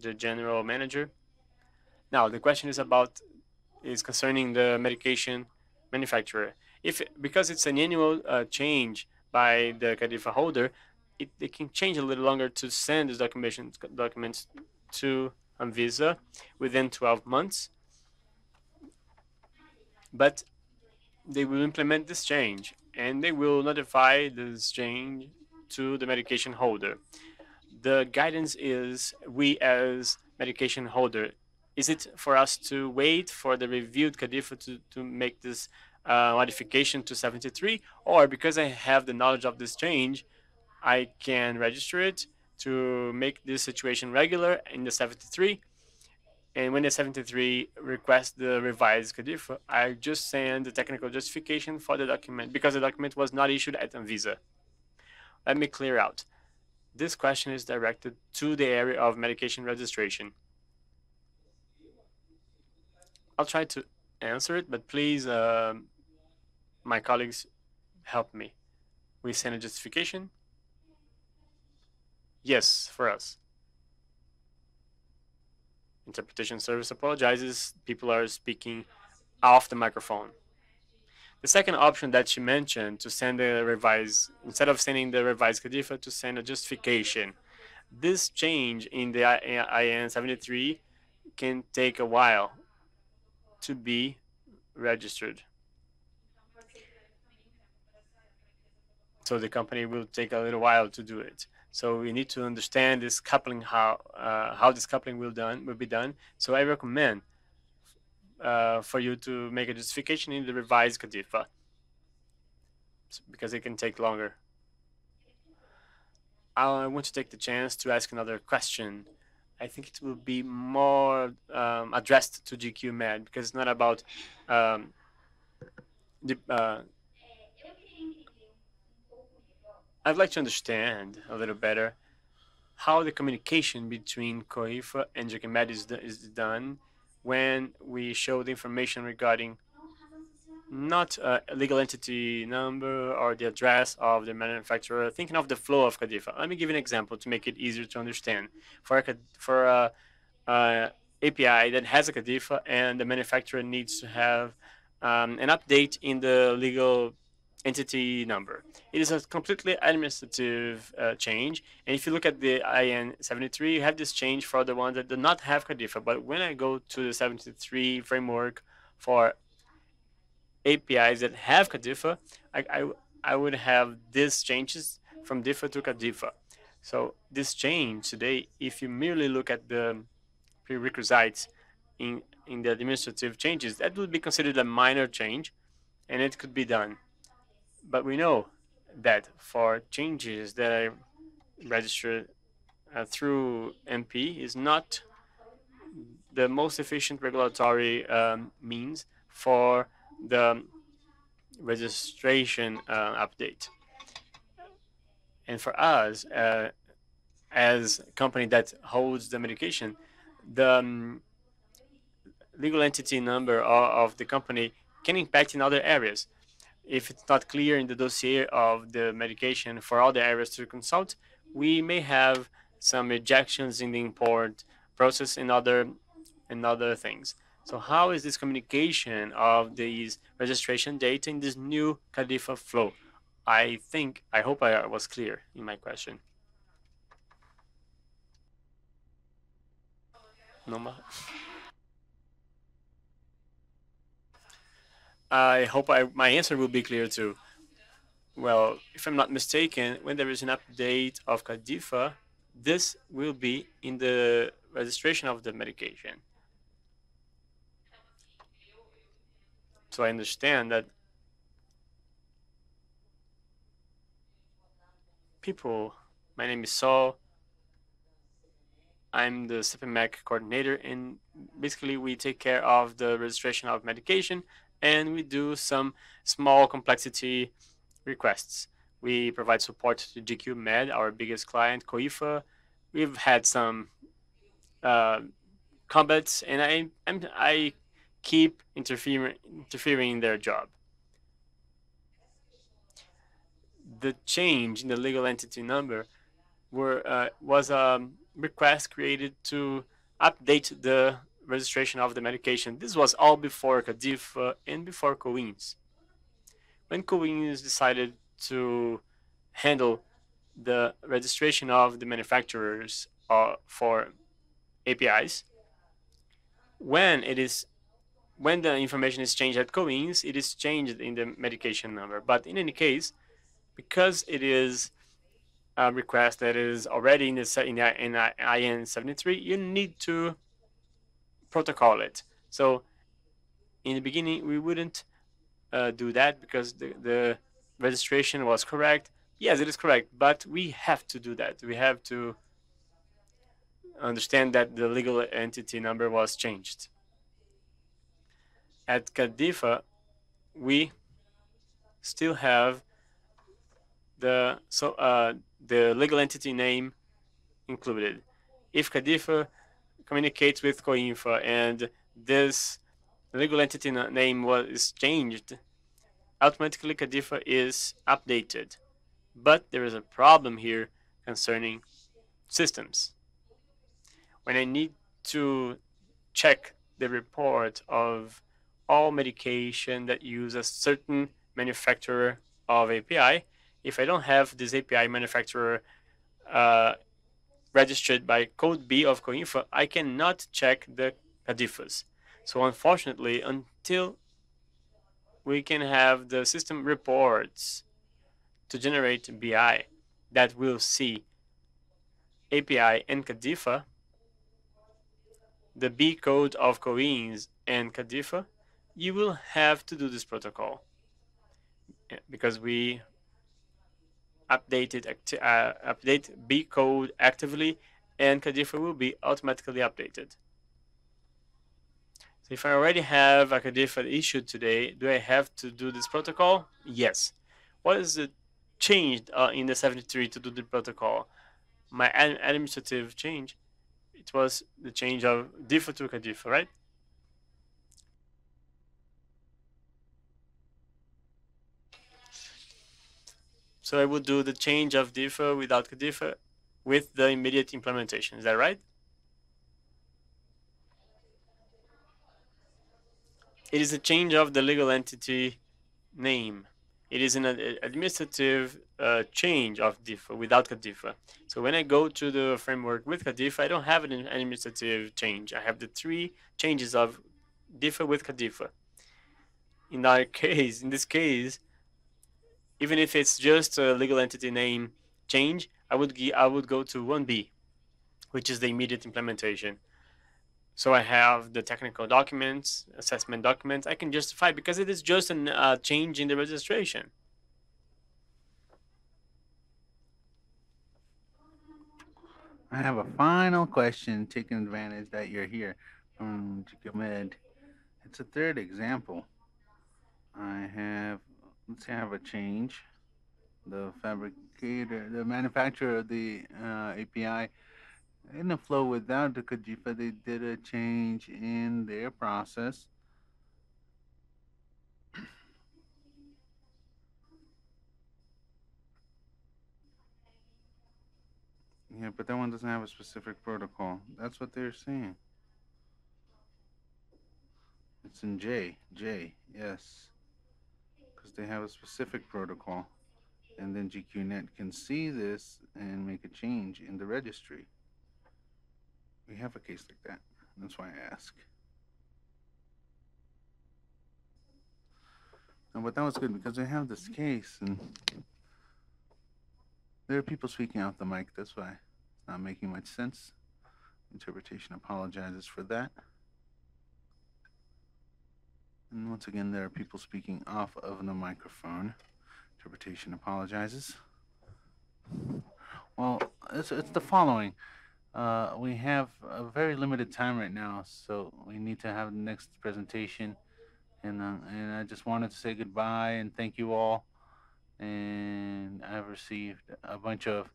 the general manager. Now, the question is about is concerning the medication manufacturer. If because it's an annual uh, change by the CADIFA holder, it, it can change a little longer to send these documentation documents to Anvisa within 12 months. But they will implement this change and they will notify this change to the medication holder. The guidance is we as medication holder, is it for us to wait for the reviewed CADIFA to, to make this uh, modification to 73 or because I have the knowledge of this change, I can register it to make this situation regular in the 73 and when the 73 requests the revised CADIFA, I just send the technical justification for the document because the document was not issued at Anvisa. Let me clear out. This question is directed to the area of medication registration. I'll try to answer it, but please, uh, my colleagues, help me. We send a justification? Yes, for us interpretation service apologizes. People are speaking off the microphone. The second option that she mentioned to send a revised, instead of sending the revised CADIFA, to send a justification. This change in the IN 73 can take a while to be registered. So the company will take a little while to do it. So we need to understand this coupling, how uh, how this coupling will done will be done. So I recommend uh, for you to make a justification in the revised CADIFA because it can take longer. I want to take the chance to ask another question. I think it will be more um, addressed to GQ Med because it's not about um, the, uh, I'd like to understand a little better how the communication between COIFA and GQMed is, is done when we show the information regarding not a legal entity number or the address of the manufacturer, thinking of the flow of CADIFA. Let me give an example to make it easier to understand. For a, for a, a API that has a CADIFA and the manufacturer needs to have um, an update in the legal entity number. It is a completely administrative uh, change. And if you look at the IN73, you have this change for the ones that do not have CADIFA. But when I go to the 73 framework for APIs that have CADIFA, I, I, I would have these changes from DIFA to CADIFA. So this change today, if you merely look at the prerequisites in, in the administrative changes, that would be considered a minor change and it could be done. But we know that for changes that are registered uh, through MP is not the most efficient regulatory um, means for the registration uh, update. And for us, uh, as a company that holds the medication, the um, legal entity number of, of the company can impact in other areas if it's not clear in the dossier of the medication for all the areas to consult, we may have some ejections in the import process and other and other things. So how is this communication of these registration data in this new CADIFA flow? I think, I hope I was clear in my question. No more. I hope I, my answer will be clear too. Well, if I'm not mistaken, when there is an update of CADIFA, this will be in the registration of the medication. So I understand that people, my name is Saul, I'm the CPMEC coordinator, and basically we take care of the registration of medication and we do some small complexity requests. We provide support to GQ Med, our biggest client, COIFA. We've had some uh, combats, and I I'm, i keep interfering interfering in their job. The change in the legal entity number were uh, was a request created to update the registration of the medication. This was all before CADIFA and before COINS. When COINS decided to handle the registration of the manufacturers uh, for APIs, when it is when the information is changed at COINS, it is changed in the medication number. But in any case, because it is a request that is already in the in, in the IN 73, you need to protocol it. So in the beginning, we wouldn't uh, do that because the, the registration was correct. Yes, it is correct, but we have to do that. We have to understand that the legal entity number was changed. At CADIFA, we still have the so uh, the legal entity name included. If CADIFA communicates with COINFA and this legal entity name was changed, automatically CADIFA is updated. But there is a problem here concerning systems. When I need to check the report of all medication that use a certain manufacturer of API, if I don't have this API manufacturer uh, registered by code B of COINFA, I cannot check the CADIFAs. So unfortunately, until we can have the system reports to generate BI that will see API and CADIFA, the B code of COINS and CADIFA, you will have to do this protocol because we updated uh, update B code actively and CADIFA will be automatically updated. So if I already have a CADIFA issued today, do I have to do this protocol? Yes. What is the change uh, in the 73 to do the protocol? My administrative change, it was the change of DIFA to CADIFA, right? So I would do the change of DIFA without CADIFA with the immediate implementation. Is that right? It is a change of the legal entity name. It is an administrative uh, change of DIFA without CADIFA. So when I go to the framework with CADIFA, I don't have an administrative change. I have the three changes of DIFA with CADIFA. In our case, in this case, even if it's just a legal entity name change, I would I would go to 1B, which is the immediate implementation. So I have the technical documents, assessment documents. I can justify because it is just a uh, change in the registration. I have a final question, taking advantage that you're here from GQMed. It's a third example. I have let's have a change. The fabricator, the manufacturer of the uh, API, in the flow without the CADIFA, they did a change in their process. Yeah, but that one doesn't have a specific protocol. That's what they're saying. It's in J. J, yes because they have a specific protocol. And then GQMed can see this and make a change in the registry. We have a case like that. That's why I ask. No, but that was good because I have this case and there are people speaking out the mic. That's why it's not making much sense. Interpretation apologizes for that. And once again, there are people speaking off of the microphone. Interpretation apologizes. Well, it's, it's the following. Uh, we have a very limited time right now, so we need to have the next presentation. And, uh, and I just wanted to say goodbye and thank you all. And I've received a bunch of,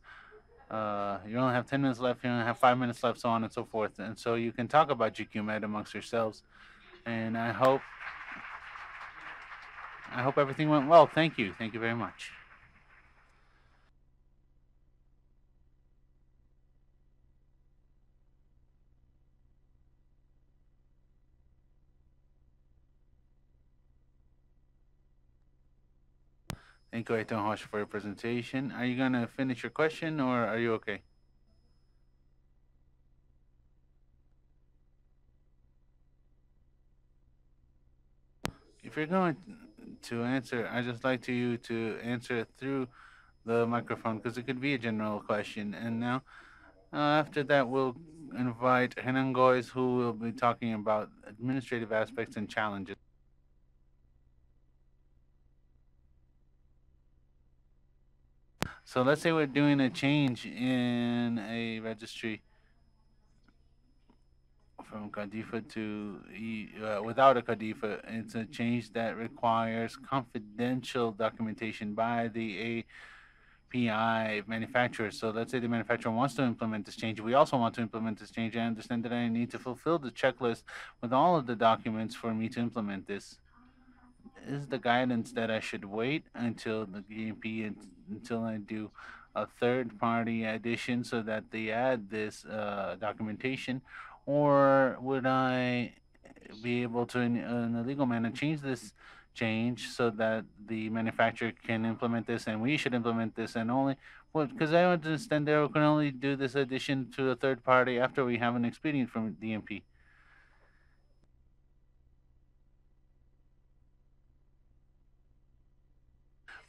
uh, you only have 10 minutes left, you only have five minutes left, so on and so forth. And so you can talk about GQMed amongst yourselves. And I hope I hope everything went well. Thank you. Thank you very much. Thank you, Aiton Hosh, for your presentation. Are you going to finish your question or are you okay? If you're going to answer, I just like to you to answer through the microphone because it could be a general question. And now, uh, after that, we'll invite Henan Goys, who will be talking about administrative aspects and challenges. So let's say we're doing a change in a registry from CADIFA to uh, without a CADIFA. It's a change that requires confidential documentation by the API manufacturer. So let's say the manufacturer wants to implement this change. We also want to implement this change. I understand that I need to fulfill the checklist with all of the documents for me to implement this. Is the guidance that I should wait until the EMP until I do a third party addition so that they add this uh, documentation? Or would I be able to, in, uh, in a legal manner, change this change so that the manufacturer can implement this and we should implement this and only, well, because I understand they can only do this addition to a third party after we have an expedient from DMP.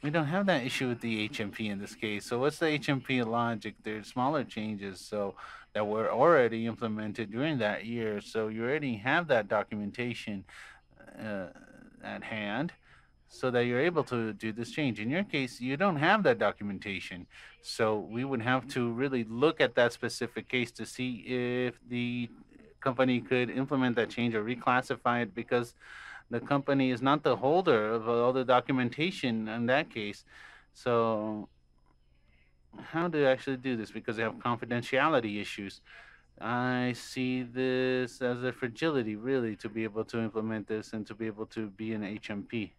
We don't have that issue with the HMP in this case. So what's the HMP logic? There's smaller changes so that were already implemented during that year. So you already have that documentation uh, at hand so that you're able to do this change. In your case, you don't have that documentation. So we would have to really look at that specific case to see if the company could implement that change or reclassify it because the company is not the holder of all the documentation in that case. So how do you actually do this? Because they have confidentiality issues. I see this as a fragility, really, to be able to implement this and to be able to be an HMP.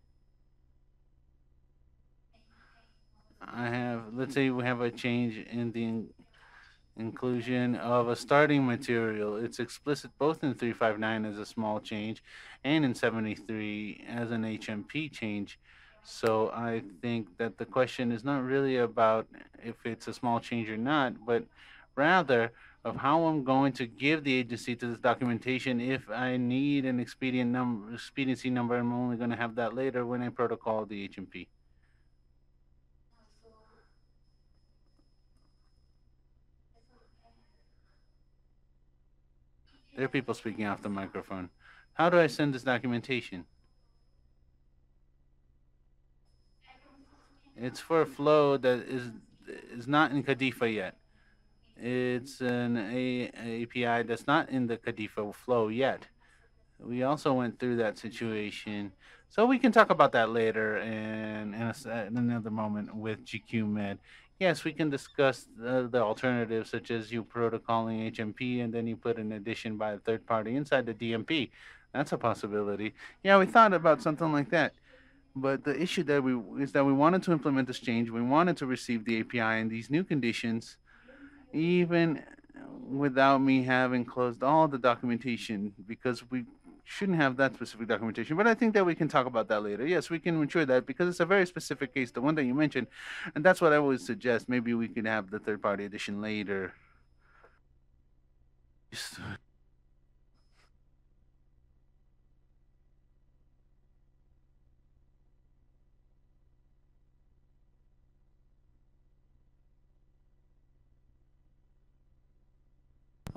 I have, let's say we have a change in the in- inclusion of a starting material. It's explicit both in 359 as a small change and in 73 as an HMP change. So I think that the question is not really about if it's a small change or not, but rather of how I'm going to give the agency to this documentation if I need an expedient expediency number. I'm only going to have that later when I protocol the HMP. There are people speaking off the microphone. How do I send this documentation? It's for a flow that is is not in Cadifa yet. It's an a, API that's not in the Cadifa flow yet. We also went through that situation, so we can talk about that later and in, in another moment with GQ Med. Yes, we can discuss the, the alternatives such as you protocoling HMP and then you put an addition by a third party inside the DMP. That's a possibility. Yeah, we thought about something like that. But the issue that we is that we wanted to implement this change. We wanted to receive the API in these new conditions, even without me having closed all the documentation because we shouldn't have that specific documentation. But I think that we can talk about that later. Yes, we can ensure that because it's a very specific case, the one that you mentioned, and that's what I would suggest. Maybe we could have the third party edition later. Just-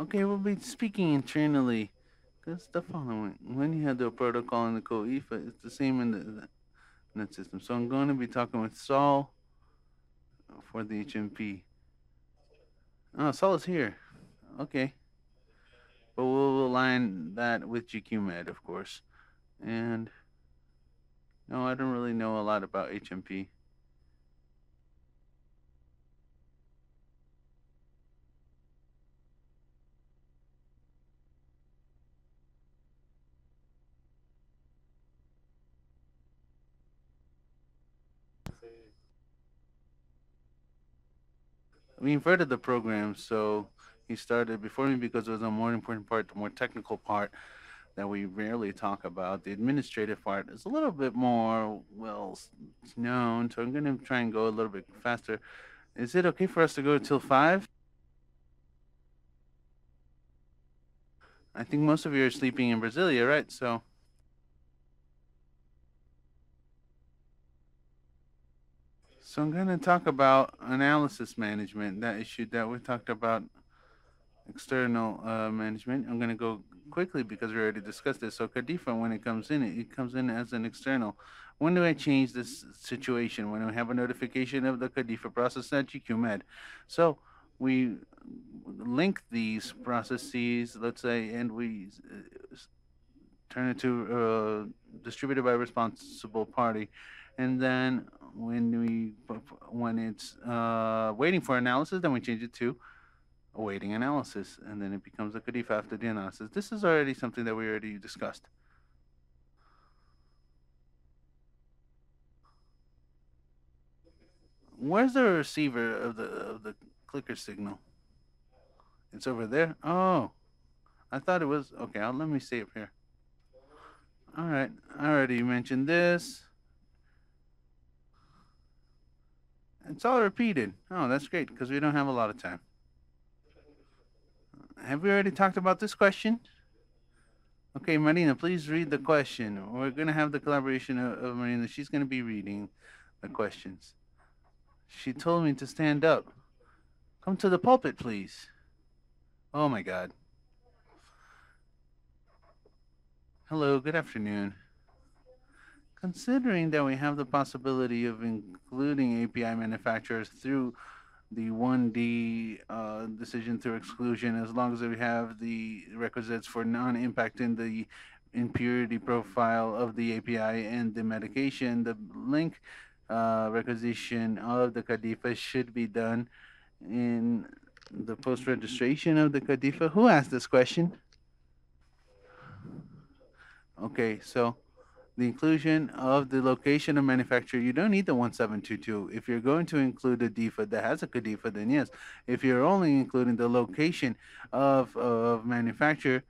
Okay, we'll be speaking internally. That's the following. When you have the protocol in the COIFA, it's the same in the, net system. So I'm going to be talking with Saul for the HMP. Oh, ah, Saul is here. Okay. But we'll align that with GQ Med, of course. And no, I don't really know a lot about HMP. We inverted the program so he started before me because it was a more important part the more technical part that we rarely talk about. The administrative part is a little bit more well known, so I'm going to try and go a little bit faster. Is it okay for us to go till five? I think most of you are sleeping in Brasilia, right? So. So I'm going to talk about analysis management, that issue that we talked about, external uh, management. I'm going to go quickly because we already discussed this. So CADIFA, when it comes in, it comes in as an external. When do I change this situation? When I have a notification of the CADIFA process at GQMed. So we link these processes, let's say, and we uh, turn it to uh, distributed by responsible party. And then when we when it's uh, waiting for analysis, then we change it to awaiting analysis, and then it becomes a CADIFA after the analysis. This is already something that we already discussed. Where's the receiver of the of the clicker signal? It's over there. Oh, I thought it was okay. I'll, let me see up here. All right, I already mentioned this. It's all repeated. Oh, that's great because we don't have a lot of time. Have we already talked about this question? Okay, Marina, please read the question. We're going to have the collaboration of, of Marina. She's going to be reading the questions. She told me to stand up. Come to the pulpit, please. Oh my God. Hello, good afternoon. Considering that we have the possibility of including API manufacturers through the 1D uh, decision through exclusion as long as we have the requisites for non-impacting the impurity profile of the API and the medication. The link uh, requisition of the CADIFA should be done in the post-registration of the CADIFA. Who asked this question? Okay, so the inclusion of the location of manufacture, you don't need the 1722. If you're going to include a DIFA that has a CADIFA, then yes. If you're only including the location of, of manufacture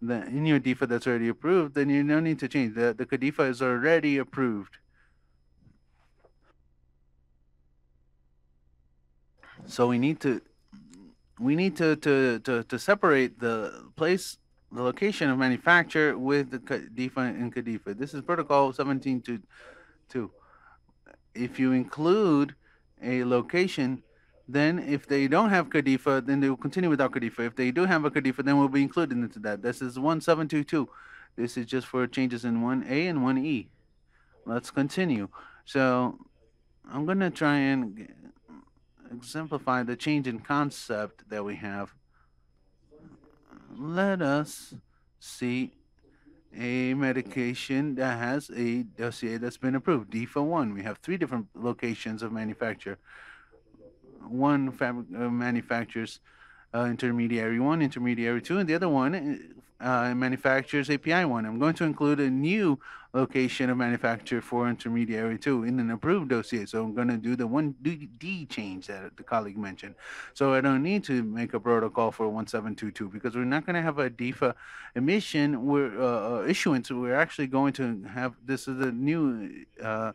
the, in your DIFA that's already approved, then you don't need to change. The, the CADIFA is already approved. So we need to we need to, to, to, to separate the place the location of manufacture with the CADIFA and CADIFA. This is protocol 17 to 2. If you include a location, then if they don't have CADIFA, then they will continue without CADIFA. If they do have a CADIFA, then we'll be included into that. This is 1722. This is just for changes in 1A and 1E. Let's continue. So I'm going to try and exemplify the change in concept that we have let us see a medication that has a dossier that's been approved. DIFA 1. We have three different locations of manufacture. One fabric uh, manufactures uh, intermediary 1, intermediary 2, and the other one uh, manufactures API 1. I'm going to include a new location of manufacturer for intermediary 2 in an approved dossier. So I'm going to do the 1D change that the colleague mentioned. So I don't need to make a protocol for 1722 because we're not going to have a DIFA emission, we're, uh, uh, issuance. We're actually going to have, this is a new uh,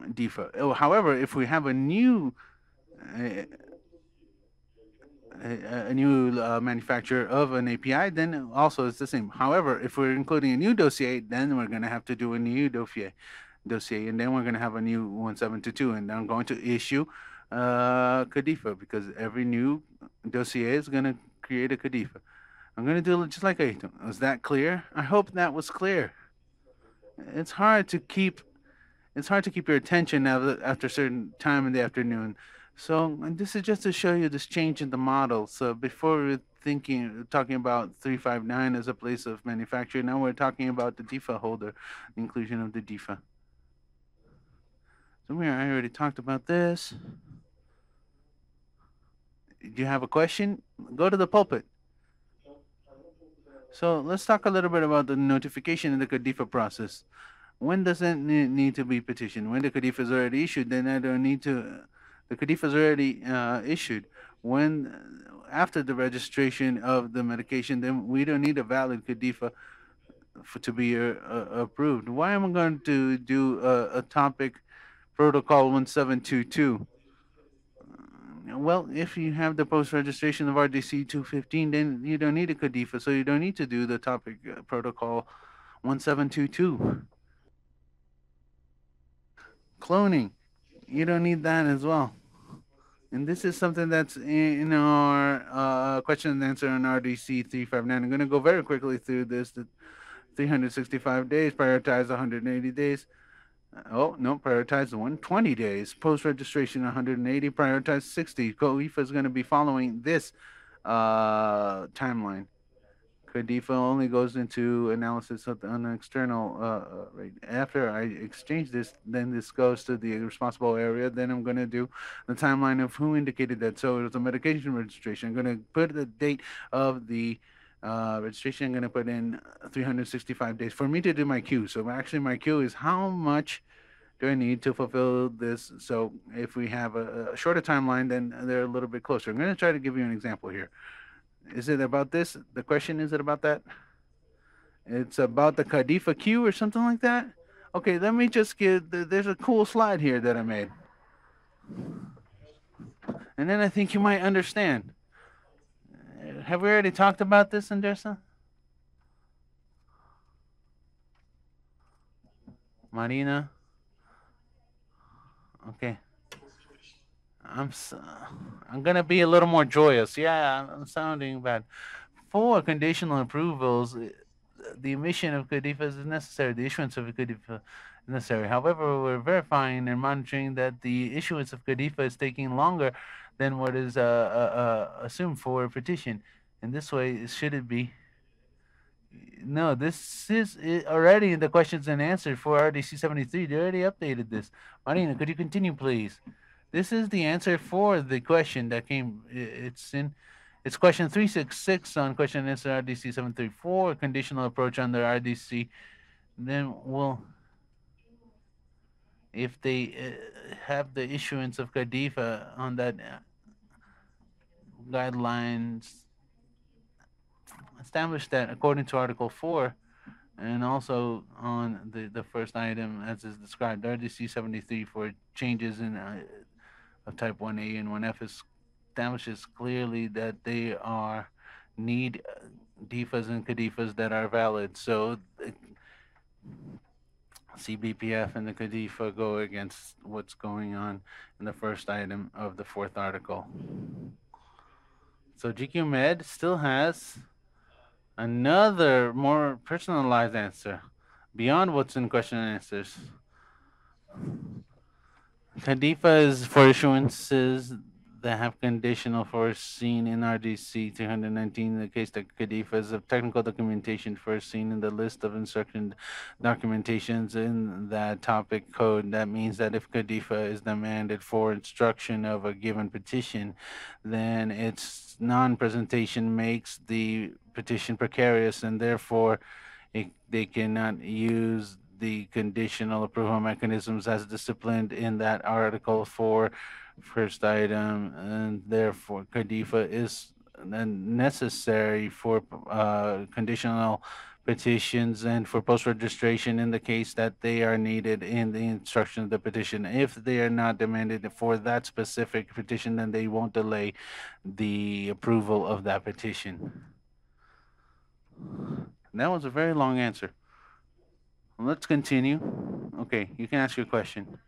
DIFA. However, if we have a new uh, a, new uh, manufacturer of an API, then also it's the same. However, if we're including a new dossier, then we're going to have to do a new dossier, dossier, and then we're going to have a new 1722, and I'm going to issue uh, CADIFA because every new dossier is going to create a CADIFA. I'm going to do it just like I Was that clear? I hope that was clear. It's hard to keep, it's hard to keep your attention after a certain time in the afternoon. So this is just to show you this change in the model. So before we're thinking, talking about 359 as a place of manufacture, now we're talking about the DIFA holder, the inclusion of the DIFA. So we I already talked about this. Do you have a question? Go to the pulpit. So let's talk a little bit about the notification in the CADIFA process. When does it need to be petitioned? When the CADIFA is already issued, then I don't need to the CADIFA is already uh, issued. When after the registration of the medication, then we don't need a valid CADIFA for, to be uh, uh, approved. Why am I going to do a, a topic protocol 1722? Uh, Well, if you have the post-registration of RDC 215, then you don't need a CADIFA, so you don't need to do the topic uh, protocol 1722. Cloning, you don't need that as well. And this is something that's in our uh, question and answer on RDC 359. I'm going to go very quickly through this. The 365 days, prioritize 180 days. Uh, Oh, no, prioritize the 120 days. Post registration 180, prioritize 60. COIFA is going to be following this uh, timeline. CODIFA only goes into analysis of the, on the external uh, uh, rate. After I exchange this, then this goes to the responsible area. Then I'm going to do the timeline of who indicated that. So it was a medication registration. I'm going to put the date of the uh, registration. I'm going to put in 365 days for me to do my queue. So actually, my queue is how much do I need to fulfill this? So if we have a, a shorter timeline, then they're a little bit closer. I'm going to try to give you an example here. Is it about this? The question is it about that? It's about the Cadifa queue or something like that? Okay, let me just get, th- there's a cool slide here that I made. And then I think you might understand. Have we already talked about this, Andressa? Marina? Okay. I'm I'm gonna be a little more joyous. Yeah, I'm sounding bad. For conditional approvals, uh, the emission of CADIFAs is necessary. The issuance of a is necessary. However, we're verifying and monitoring that the issuance of CADIFA is taking longer than what is uh, uh, uh, assumed for a petition. In this way, should it be? No, this is already in the questions and answers for RDC 73. They already updated this. Marina, could you continue, please? This is the answer for the question that came. It's in, it's question 366 on question answer RDC 734, conditional approach under RDC. Then we'll, if they uh, have the issuance of CADIFA on that uh, guidelines, establish that according to Article 4, and also on the, the first item as is described, RDC 73 for changes in uh, of type 1A and 1F establishes clearly that they are need uh, DIFAs and CADIFAs that are valid. So the CBPF and the CADIFA go against what's going on in the first item of the fourth article. So GQMed still has another more personalized answer beyond what's in question and answers. CADIFA is for issuances that have conditional foreseen in RDC 319 in the case that is of technical documentation foreseen in the list of instruction documentations in that topic code. That means that if CADIFA is demanded for instruction of a given petition, then its non-presentation makes the petition precarious and therefore it, they cannot use the conditional approval mechanisms as disciplined in that article for first item and therefore CADIFA is necessary for uh, conditional petitions and for post-registration in the case that they are needed in the instruction of the petition. If they are not demanded for that specific petition, then they won't delay the approval of that petition. That was a very long answer. Let's continue. Okay, you can ask your question.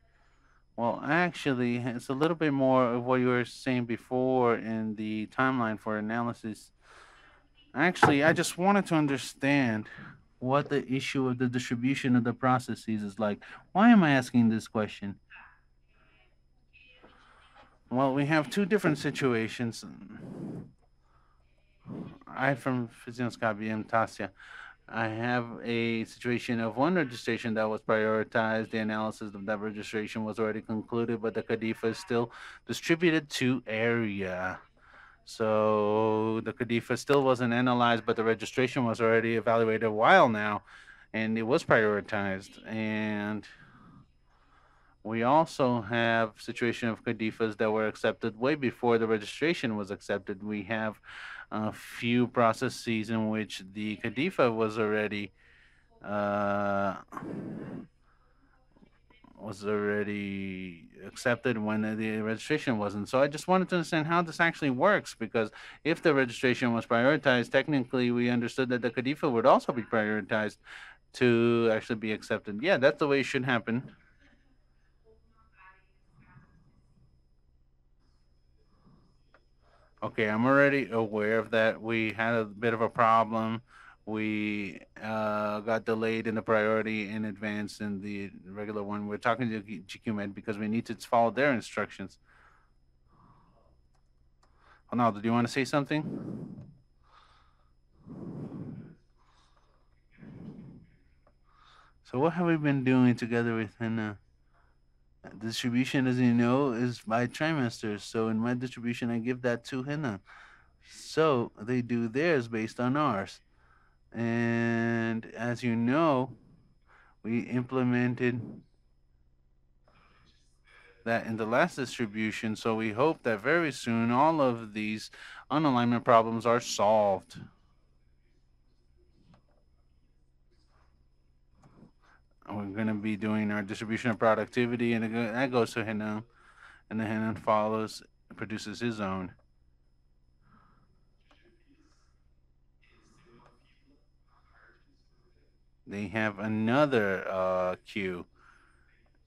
Well, actually, it's a little bit more of what you were saying before in the timeline for analysis. Actually, I just wanted to understand what the issue of the distribution of the processes is like. Why am I asking this question? Well, we have two different situations. I from Physioscopy and Tasia. I have a situation of one registration that was prioritized. The analysis of that registration was already concluded, but the CADIFA is still distributed to area. So the CADIFA still wasn't analyzed, but the registration was already evaluated a while now, and it was prioritized. And We also have situation of CADIFAs that were accepted way before the registration was accepted. We have a few processes in which the CADIFA was already uh, was already accepted when the registration wasn't. So I just wanted to understand how this actually works because if the registration was prioritized, technically we understood that the CADIFA would also be prioritized to actually be accepted. Yeah, that's the way it should happen. Okay, I'm already aware of that. We had a bit of a problem. We uh, got delayed in the priority in advance in the regular one. We're talking to GQMed because we need to follow their instructions. Ronaldo, do you want to say something? So what have we been doing together with Hannah? Distribution, as you know, is by trimesters. So in my distribution, I give that to henna. So they do theirs based on ours. And as you know, we implemented that in the last distribution. So we hope that very soon all of these unalignment problems are solved. We're going to be doing our distribution of productivity, and that goes to Hanan, and then Hanan follows, produces his own. They have another uh, queue,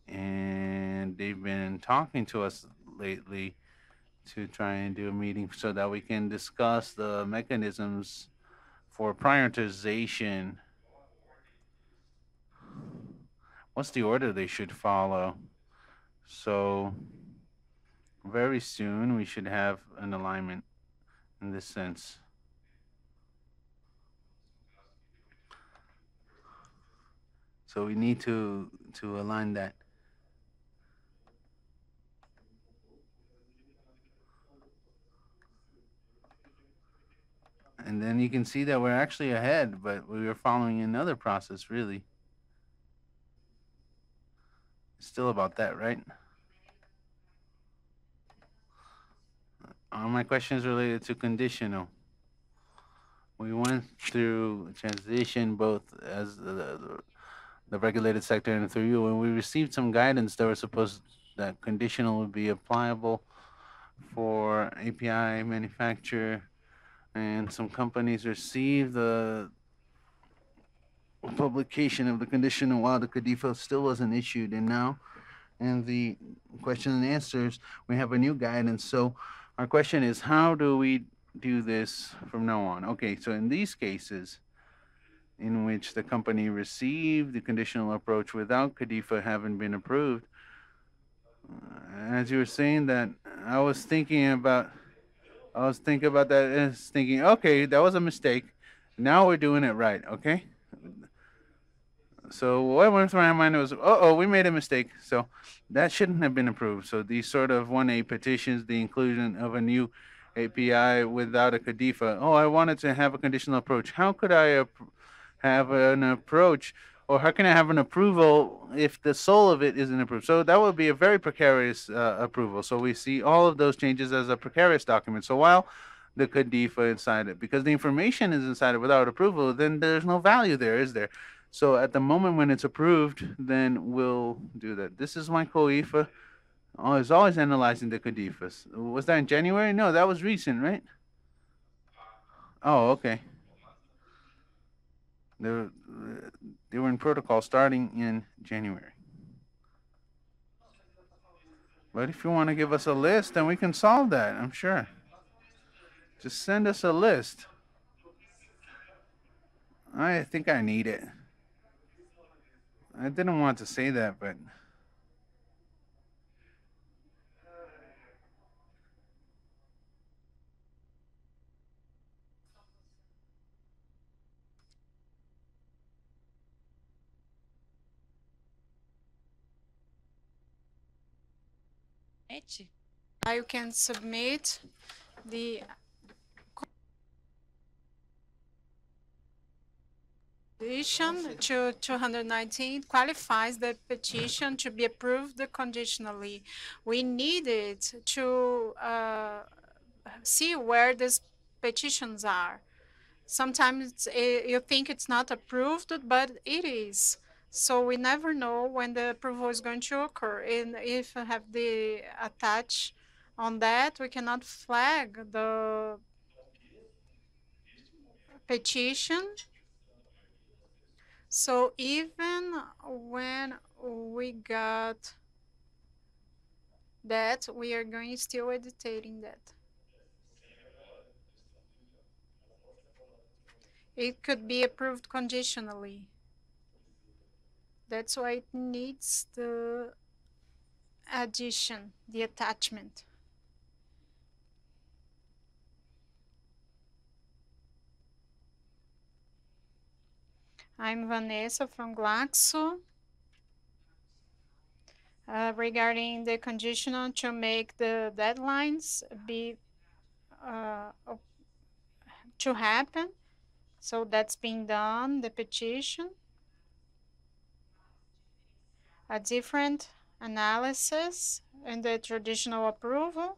and they've been talking to us lately to try and do a meeting so that we can discuss the mechanisms for prioritization what's the order they should follow. So very soon we should have an alignment in this sense. So we need to to align that. And then you can see that we're actually ahead, but we were following another process really. Still about that, right? All my questions related to conditional. We went through transition both as the, the, regulated sector and through you, and we received some guidance that were supposed that conditional would be applicable for API manufacturer, and some companies received the publication of the condition while the CADIFA still wasn't issued. And now, in the question and answers, we have a new guidance. So our question is, how do we do this from now on? Okay, so in these cases, in which the company received the conditional approach without CADIFA having been approved, uh, as you were saying that, I was thinking about, I was thinking about that and thinking, okay, that was a mistake. Now we're doing it right, okay? So what went through my mind was, oh, we made a mistake. So that shouldn't have been approved. So these sort of 1A petitions, the inclusion of a new API without a CADIFA. Oh, I wanted to have a conditional approach. How could I have an approach or how can I have an approval if the soul of it isn't approved? So that would be a very precarious uh, approval. So we see all of those changes as a precarious document. So while the CADIFA inside it, because the information is inside it without approval, then there's no value there, is there? So at the moment when it's approved, then we'll do that. This is my COIFA. Oh, it's always analyzing the CADIFAs. Was that in January? No, that was recent, right? Oh, okay. They they were in protocol starting in January. But if you want to give us a list, then we can solve that, I'm sure. Just send us a list. I think I need it. I didn't want to say that, but. Now you can submit the to 219 qualifies the petition to be approved conditionally. We needed to uh, see where these petitions are. Sometimes it, you think it's not approved, but it is. So we never know when the approval is going to occur. And if I have the attach on that, we cannot flag the petition. So even when we got that, we are going to still editing that. It could be approved conditionally. That's why it needs the addition, the attachment. I'm Vanessa from Glaxo. Uh, regarding the conditional to make the deadlines be uh, to happen. So that's being done, the petition. A different analysis in the traditional approval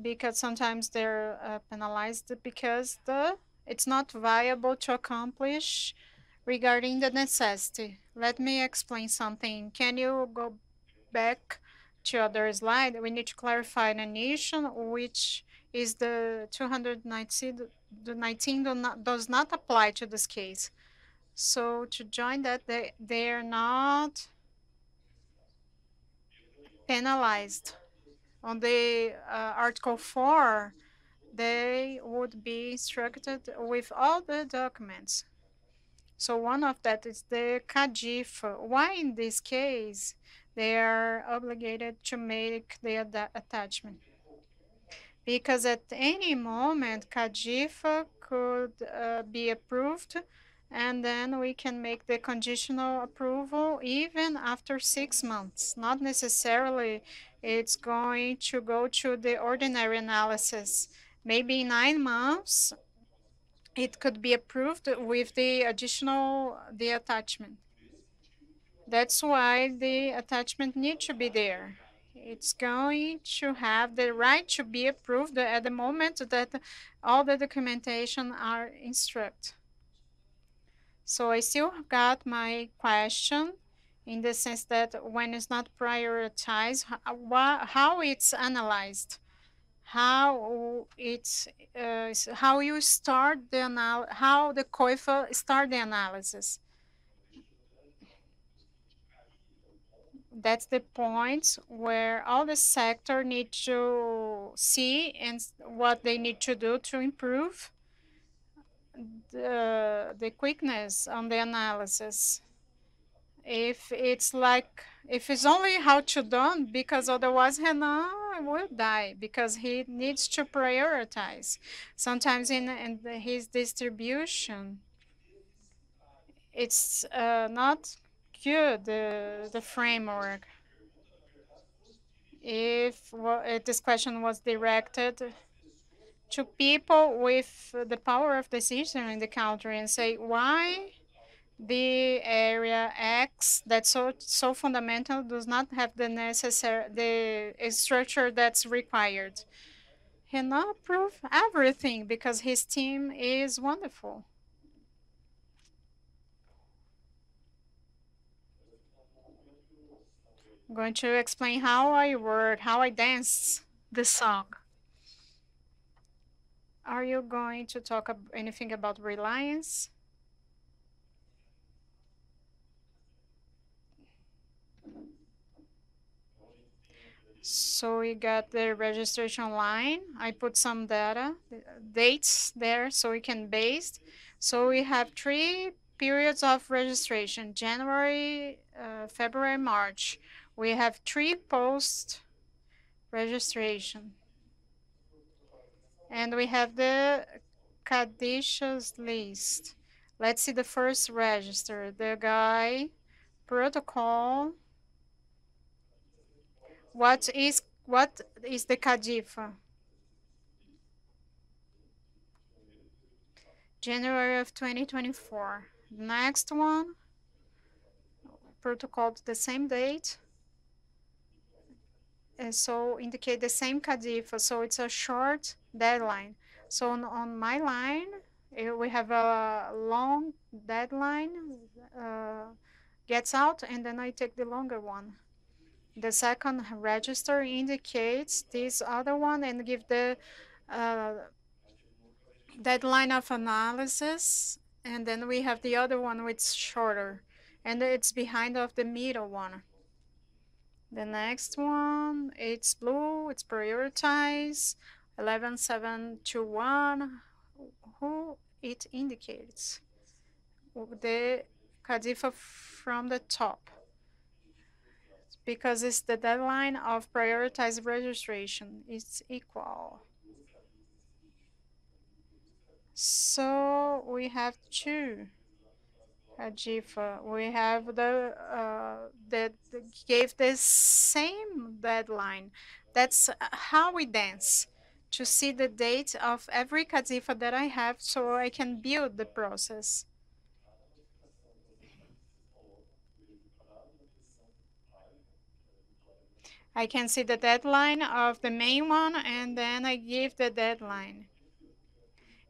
because sometimes they're uh, penalized because the it's not viable to accomplish regarding the necessity. Let me explain something. Can you go back to other slide? We need to clarify an issue which is the 219 the 19 do not, does not apply to this case. So to join that, they, they are not penalized. On the uh, Article 4, they would be instructed with all the documents. So one of that is the CADIF. Why in this case they are obligated to make the attachment? because at any moment CADIFA could uh, be approved and then we can make the conditional approval even after six months. Not necessarily it's going to go to the ordinary analysis. Maybe nine months it could be approved with the additional the attachment. That's why the attachment needs to be there it's going to have the right to be approved at the moment that all the documentation are instruct. So I still got my question in the sense that when it's not prioritized, how, how it's analyzed, how it's uh, how you start the anal how the COIFA start the analysis. that's the point where all the sector need to see and what they need to do to improve the, the quickness on the analysis. If it's like, if it's only how to done, because otherwise Renan will die because he needs to prioritize. Sometimes in, in his distribution, it's uh, not good, the, the framework. If well, this question was directed to people with the power of decision in the country and say why the area X that's so so fundamental does not have the necessary the structure that's required. He not approve everything because his team is wonderful. I'm going to explain how I work, how I dance the song. Are you going to talk anything about reliance? So we got the registration line. I put some data, dates there so we can base. So we have three periods of registration, January, uh, February, March. We have three post registration. And we have the CADIFA's list. Let's see the first register. The guy, protocol. What is what is the CADIFA? January of 2024. Next one, protocol the same date. And so indicate the same CADIFA, so it's a short deadline. So on, on my line, eh, we have a long deadline, uh, gets out, and then I take the longer one. The second register indicates this other one and give the uh, deadline of analysis. And then we have the other one which is shorter and it's behind of the middle one. The next one, it's blue, it's prioritized, 11721, who it indicates. The CADIFA from the top because it's the deadline of prioritized registration. It's equal. So we have two CADIFA. We have the uh, that gave the same deadline. That's how we dance to see the date of every CADIFA that I have so I can build the process. I can see the deadline of the main one and then I give the deadline.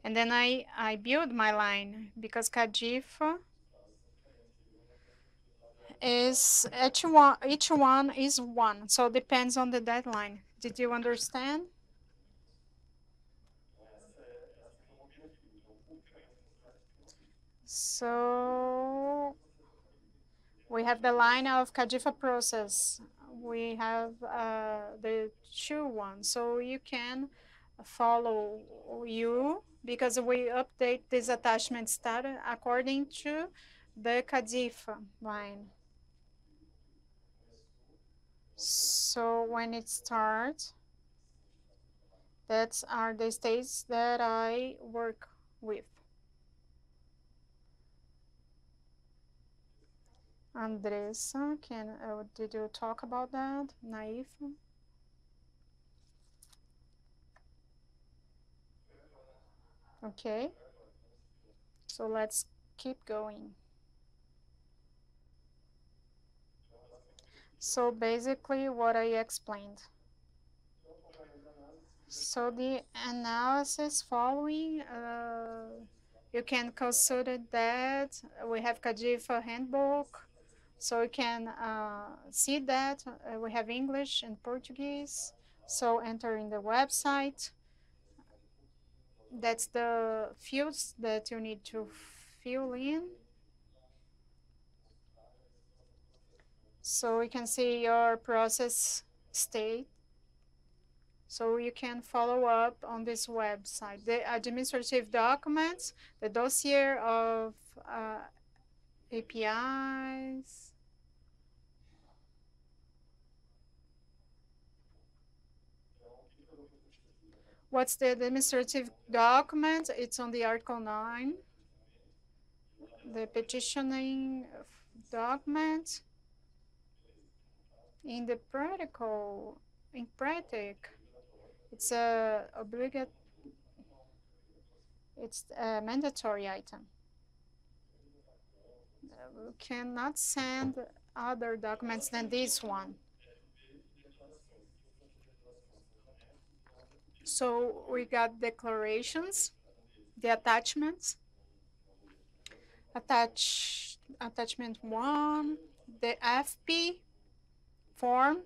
And then I, I build my line because CADIFA is each one, each one is one. So depends on the deadline. Did you understand? So we have the line of CADIFA process we have uh, the two ones. So you can follow you because we update this attachment status according to the CADIFA line. So when it starts, that's are the states that I work with. Andressa, can uh, did you talk about that? Naive? Okay. So let's keep going. So basically what I explained. So the analysis following, uh, you can consider that. We have CADIFA handbook so you can uh, see that uh, we have English and Portuguese. So enter in the website. That's the fields that you need to fill in. So you can see your process state. So you can follow up on this website. The administrative documents, the dossier of uh, APIs, What's the administrative document? It's on the Article 9. The petitioning document. In the practical, in practice, it's a obligate, it's a mandatory item. Cannot send other documents than this one. So we got declarations, the attachments, attach attachment one, the FP form,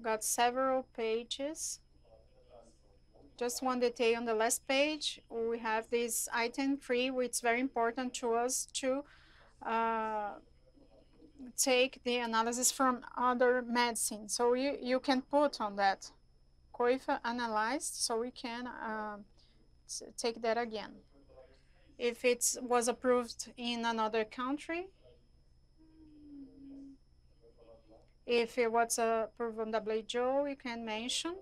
got several pages. Just one detail on the last page, we have this item three, which is very important to us to uh, take the analysis from other medicine. So you, you can put on that COIFA analyzed, so we can uh, take that again. If it was approved in another country, if it was approved on WHO, you can mention,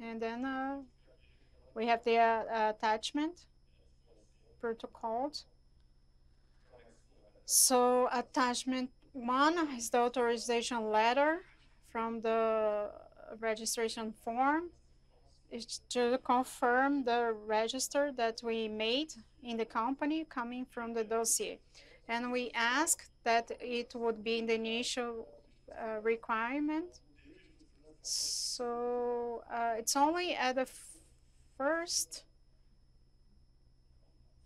and then uh, we have the uh, attachment protocols. So attachment one is the authorization letter from the registration form. is to confirm the register that we made in the company coming from the dossier. And we ask that it would be in the initial uh, requirement. So uh, it's only at the first,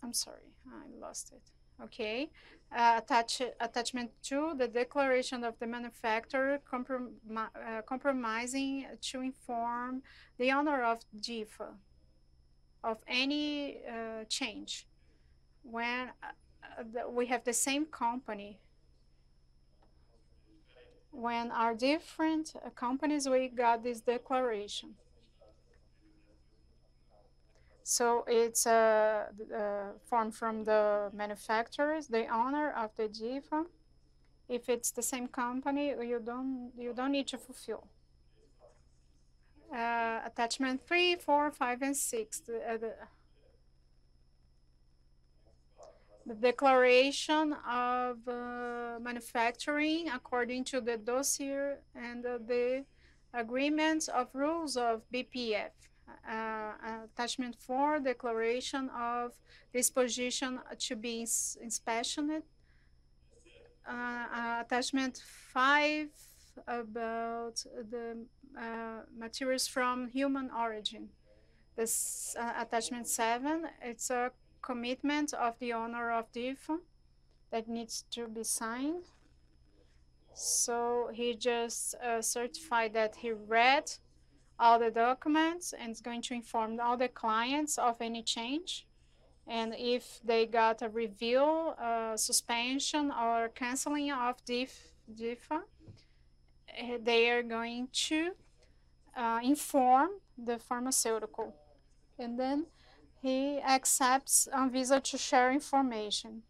I'm sorry, I lost it. Okay, uh, attach, attachment two, the declaration of the manufacturer comprom uh, compromising to inform the owner of DIFA of any uh, change. When uh, the, we have the same company, when are different companies, we got this declaration. So it's a, a form from the manufacturers, the owner of the DIFA. If it's the same company, you don't you don't need to fulfill. Uh, attachment three, four, five, and six. The, uh, the, declaration of uh, manufacturing according to the dossier and the agreements of rules of BPF uh, attachment four, declaration of disposition to be ins inspected. Uh, uh, attachment five, about the uh, materials from human origin. This uh, attachment seven, it's a commitment of the owner of DIFA that needs to be signed. So he just uh, certified that he read all the documents and it's going to inform all the clients of any change. And if they got a review, uh, suspension, or canceling of DIF, DIFA, eh, they are going to uh, inform the pharmaceutical. And then he accepts Anvisa to share information.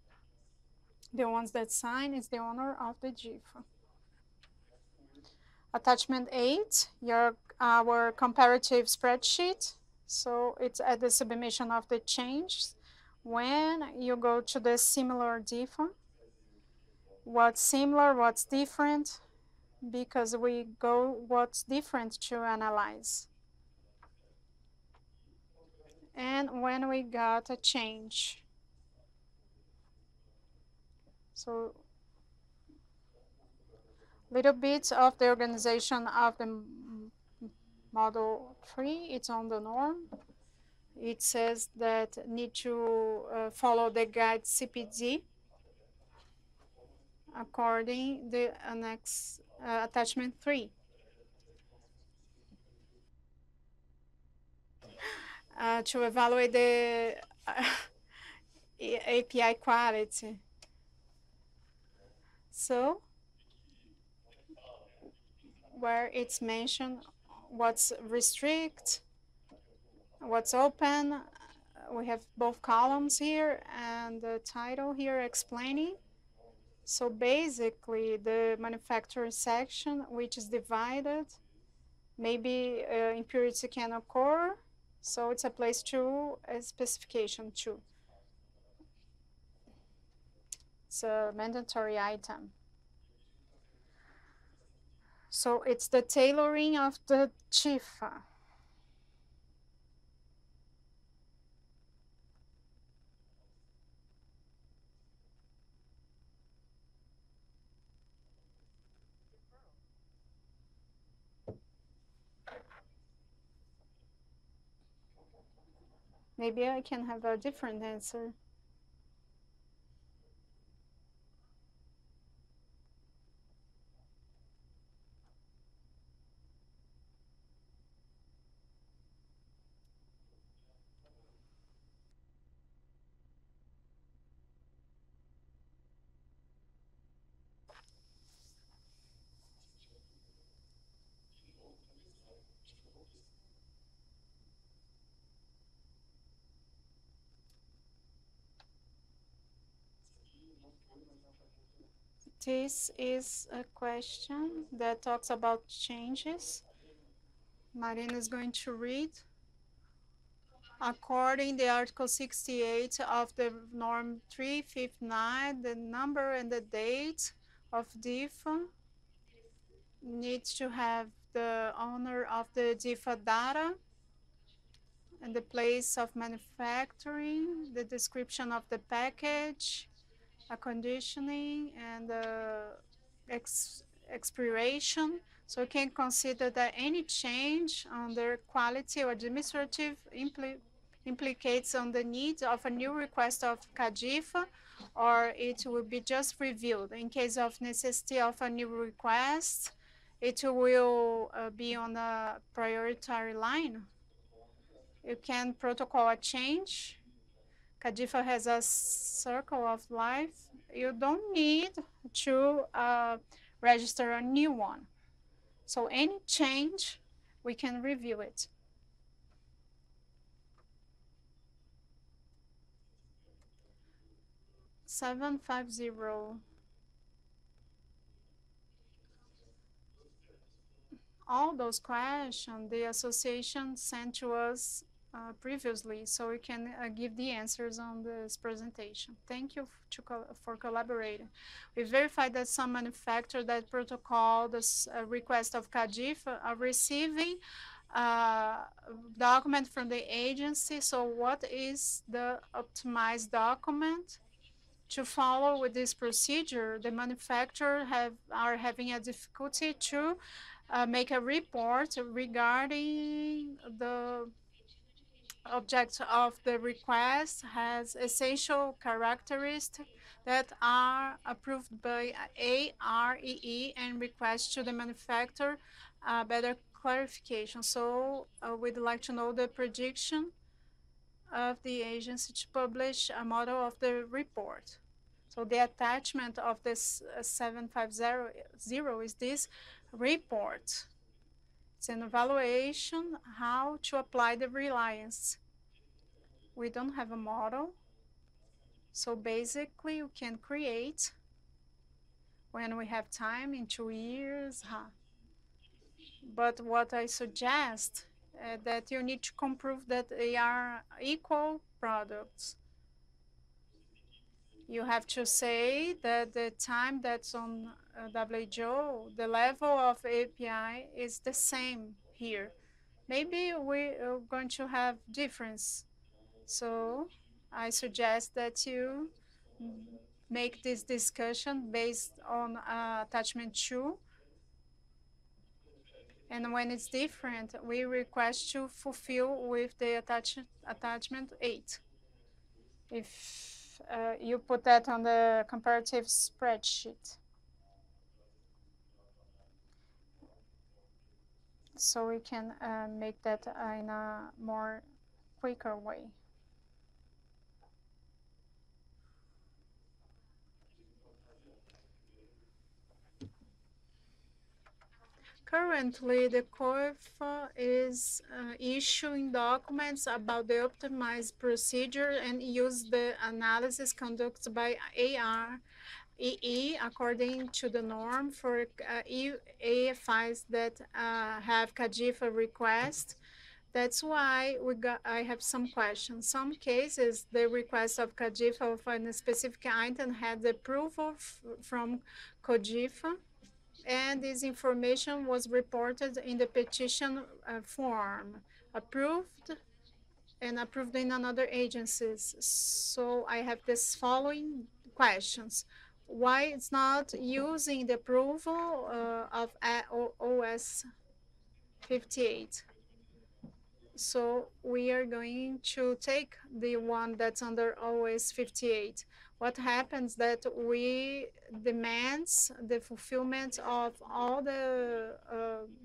The ones that sign is the owner of the DIFA. Attachment 8, your our comparative spreadsheet. So it's at the submission of the change. When you go to the similar DIFA, what's similar, what's different, because we go what's different to analyze. And when we got a change. So little bits of the organization of the model 3, it's on the norm. It says that need to uh, follow the guide CPD according the annex uh, attachment 3. Uh, to evaluate the API quality. So, where it's mentioned what's restrict, what's open. We have both columns here and the title here explaining. So basically the manufacturing section, which is divided, maybe uh, impurity can occur. So it's a place to a specification too. It's a mandatory item. So it's the tailoring of the chifa. Maybe I can have a different answer. This is a question that talks about changes. Marina is going to read. According to Article 68 of the Norm 359, the number and the date of DIFA needs to have the owner of the DIFA data and the place of manufacturing, the description of the package, conditioning, and the ex expiration. So we can consider that any change on the quality or administrative impl implicates on the need of a new request of CADIFA or it will be just reviewed. In case of necessity of a new request, it will uh, be on a priority line. You can protocol a change. CADIFA has a circle of life. You don't need to uh, register a new one. So any change, we can review it. Seven five zero. All those questions the association sent to us uh, previously, so we can uh, give the answers on this presentation. Thank you co for collaborating. We verified that some manufacturer that protocol this uh, request of CADIF are receiving uh, document from the agency. So what is the optimized document? To follow with this procedure, the manufacturer have are having a difficulty to uh, make a report regarding the object of the request has essential characteristics that are approved by AREE and request to the manufacturer uh, better clarification. So uh, we'd like to know the prediction of the agency to publish a model of the report. So the attachment of this uh, 750 is this report. It's an evaluation how to apply the reliance. We don't have a model. So basically you can create when we have time in two years. Huh? But what I suggest uh, that you need to prove that they are equal products. You have to say that the time that's on uh, WHO, the level of API is the same here. Maybe we're going to have difference. So I suggest that you make this discussion based on uh, attachment 2 and when it's different, we request to fulfill with the attach attachment 8. If uh, you put that on the comparative spreadsheet. So we can uh, make that in a more quicker way. Currently, the COIFA is uh, issuing documents about the optimized procedure and use the analysis conducted by AR EE according to the norm for uh, AFIs that uh, have CADIFA request. That's why we got, I have some questions. Some cases, the request of CADIFA of a specific item had the approval from CODIFA and this information was reported in the petition uh, form, approved and approved in another agencies. So I have this following questions. Why it's not using the approval uh, of OS 58? So we are going to take the one that's under OS 58 what happens that we demands the fulfillment of all the uh,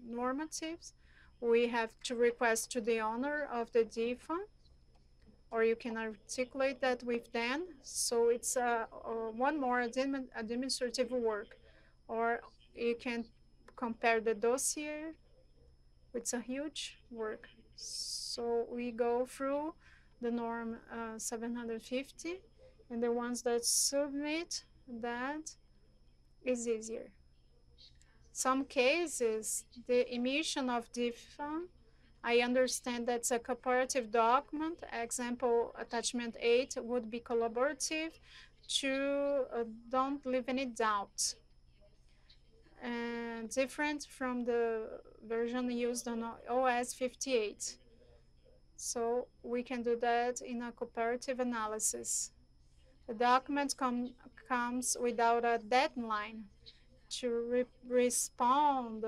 normatives. We have to request to the owner of the DIFA, or you can articulate that with them. So it's uh, uh, one more administrative work, or you can compare the dossier. It's a huge work. So we go through the norm uh, 750 and the ones that submit that is easier. Some cases, the emission of DIFA, I understand that's a cooperative document. Example, attachment 8 would be collaborative to uh, don't leave any doubt. And different from the version used on OS 58. So we can do that in a cooperative analysis. The document com comes without a deadline to re respond.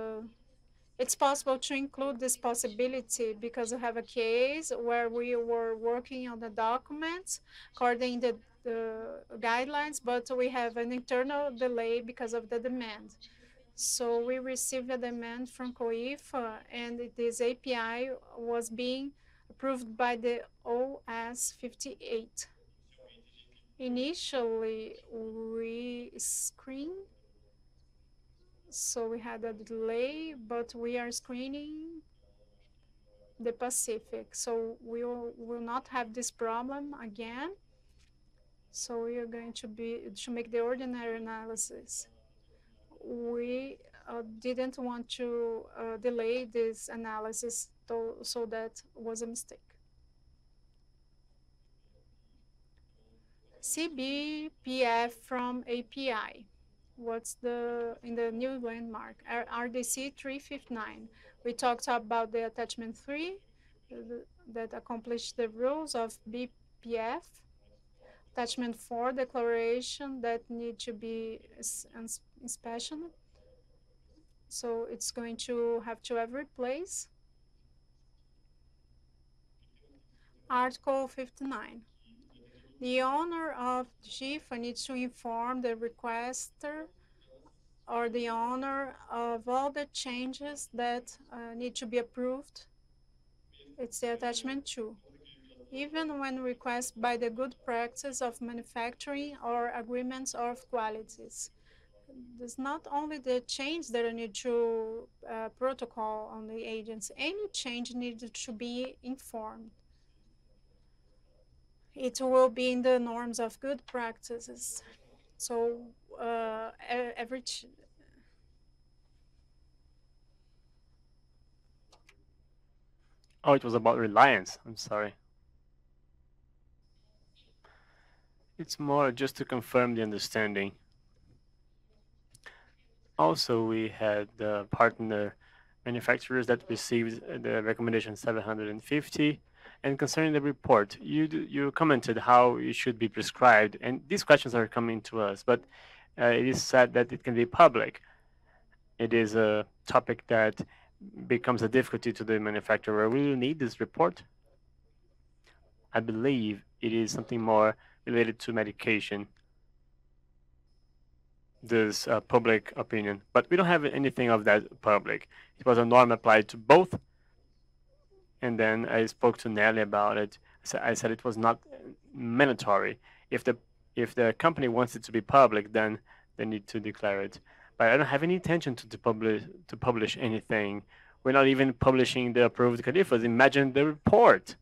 It's possible to include this possibility because we have a case where we were working on the documents according to the guidelines, but we have an internal delay because of the demand. So we received a demand from COIFA, and this API was being approved by the OS 58. Initially, we screened, so we had a delay, but we are screening the Pacific. So we will, will not have this problem again. So we are going to be to make the ordinary analysis. We uh, didn't want to uh, delay this analysis, though, so that was a mistake. CBPF from API. What's the in the new landmark? RDC 359. We talked about the attachment 3 uh, that accomplished the rules of BPF attachment 4 declaration that need to be inspection. So it's going to have to every place. Article 59. The owner of the DIFA needs to inform the requester or the owner of all the changes that uh, need to be approved. It's the attachment 2 even when requested by the good practice of manufacturing or agreements of qualities. It's not only the change that I need to uh, protocol on the agents, any change needed to be informed. It will be in the norms of good practices. So uh, every Oh, it was about reliance. I'm sorry. It's more just to confirm the understanding. Also, we had the partner manufacturers that received the recommendation 750. And concerning the report, you you commented how it should be prescribed, and these questions are coming to us. But uh, it is said that it can be public. It is a topic that becomes a difficulty to the manufacturer. Will you need this report? I believe it is something more related to medication. This uh, public opinion, but we don't have anything of that public. It was a norm applied to both. And then I spoke to Nelio about it. I said it was not mandatory. If the if the company wants it to be public, then they need to declare it. But I don't have any intention to, to publish to publish anything. We're not even publishing the approved CADIFAs. Imagine the report.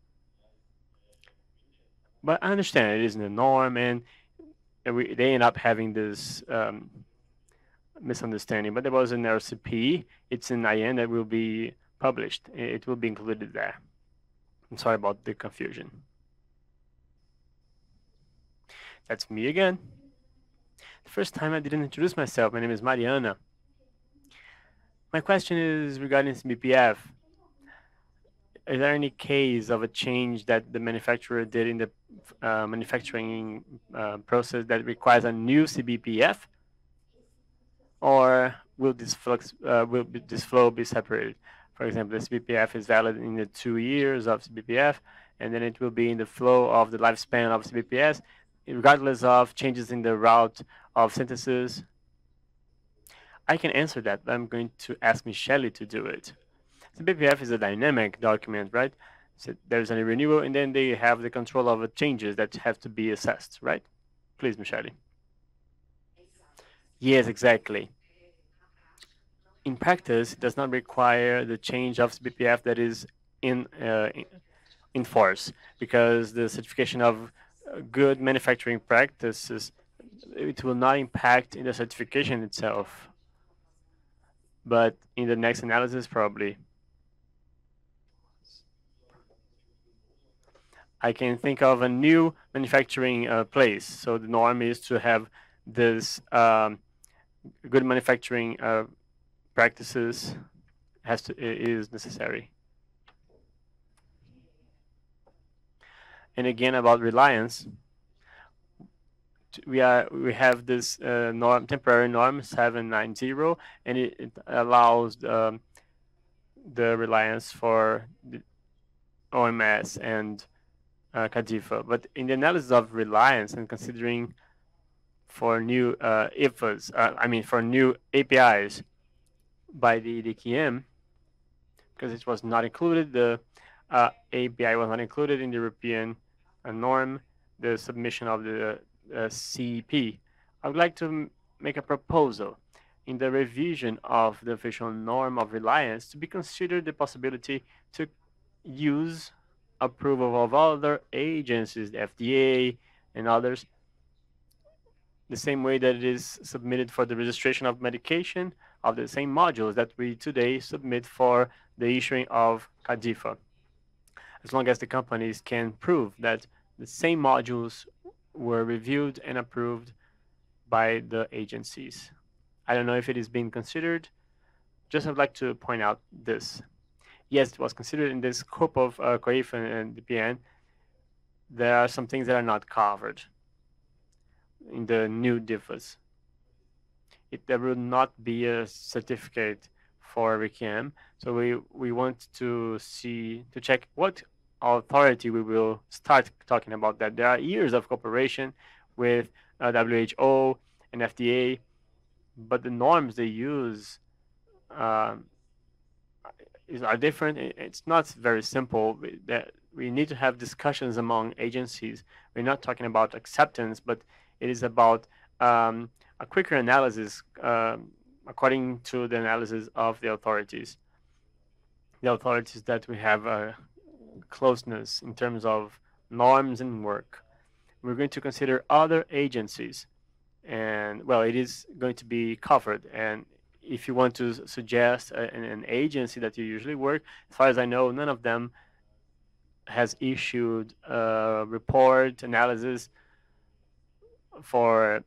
But I understand it isn't a norm, and we, they end up having this um, misunderstanding. But there was an RCP. It's an IN that will be published. It will be included there. I'm sorry about the confusion. That's me again. The first time I didn't introduce myself. My name is Mariana. My question is regarding CBPF is there any case of a change that the manufacturer did in the uh, manufacturing uh, process that requires a new CBPF, or will this flux uh, will this flow be separated? For example, the CBPF is valid in the two years of CBPF, and then it will be in the flow of the lifespan of CBPF, regardless of changes in the route of synthesis. I can answer that, but I'm going to ask Michele to do it. The BPF is a dynamic document, right? So there's a renewal, and then they have the control of the changes that have to be assessed, right? Please, Michele. Yes, exactly. In practice, it does not require the change of BPF that is in, uh, in force because the certification of good manufacturing practices it will not impact in the certification itself but in the next analysis probably I can think of a new manufacturing uh, place. So the norm is to have this um, good manufacturing uh, practices has to is necessary. And again, about reliance, we are we have this uh, norm temporary norm 790 and it, it allows um, the reliance for the OMS and uh, CADIFA. But in the analysis of reliance and considering for new uh, IFAs, uh, I mean for new APIs by the EDQM, because it was not included, the uh, API was not included in the European uh, norm, the submission of the uh, CEP. I would like to make a proposal in the revision of the official norm of reliance to be considered the possibility to use approval of other agencies, the FDA and others, the same way that it is submitted for the registration of medication of the same modules that we today submit for the issuing of CADIFA. As long as the companies can prove that the same modules were reviewed and approved by the agencies. I don't know if it is being considered. Just I'd like to point out this. Yes, it was considered in the scope of uh, COIF and, and DPN. There are some things that are not covered in the new DIFAs. It, there will not be a certificate for RICAM. So we, we want to see, to check what authority we will start talking about that. There are years of cooperation with uh, WHO and FDA, but the norms they use um, is, are different. It's not very simple. That we need to have discussions among agencies. We're not talking about acceptance, but it is about um, a quicker analysis um, according to the analysis of the authorities. The authorities that we have uh, closeness in terms of norms and work. We're going to consider other agencies, and well, it is going to be covered. And if you want to suggest a, an agency that you usually work, as far as I know, none of them has issued a report analysis for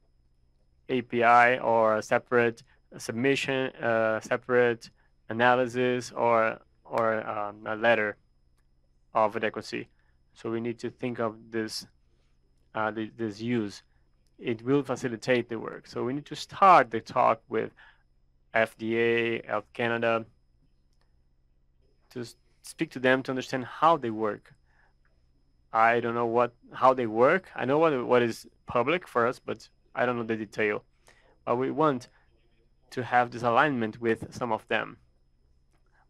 API or a separate submission, a separate analysis, or or um, a letter of adequacy. So we need to think of this, uh, this use. It will facilitate the work. So we need to start the talk with FDA, Health Canada, to speak to them to understand how they work. I don't know what how they work. I know what what is public for us, but I don't know the detail. But we want to have this alignment with some of them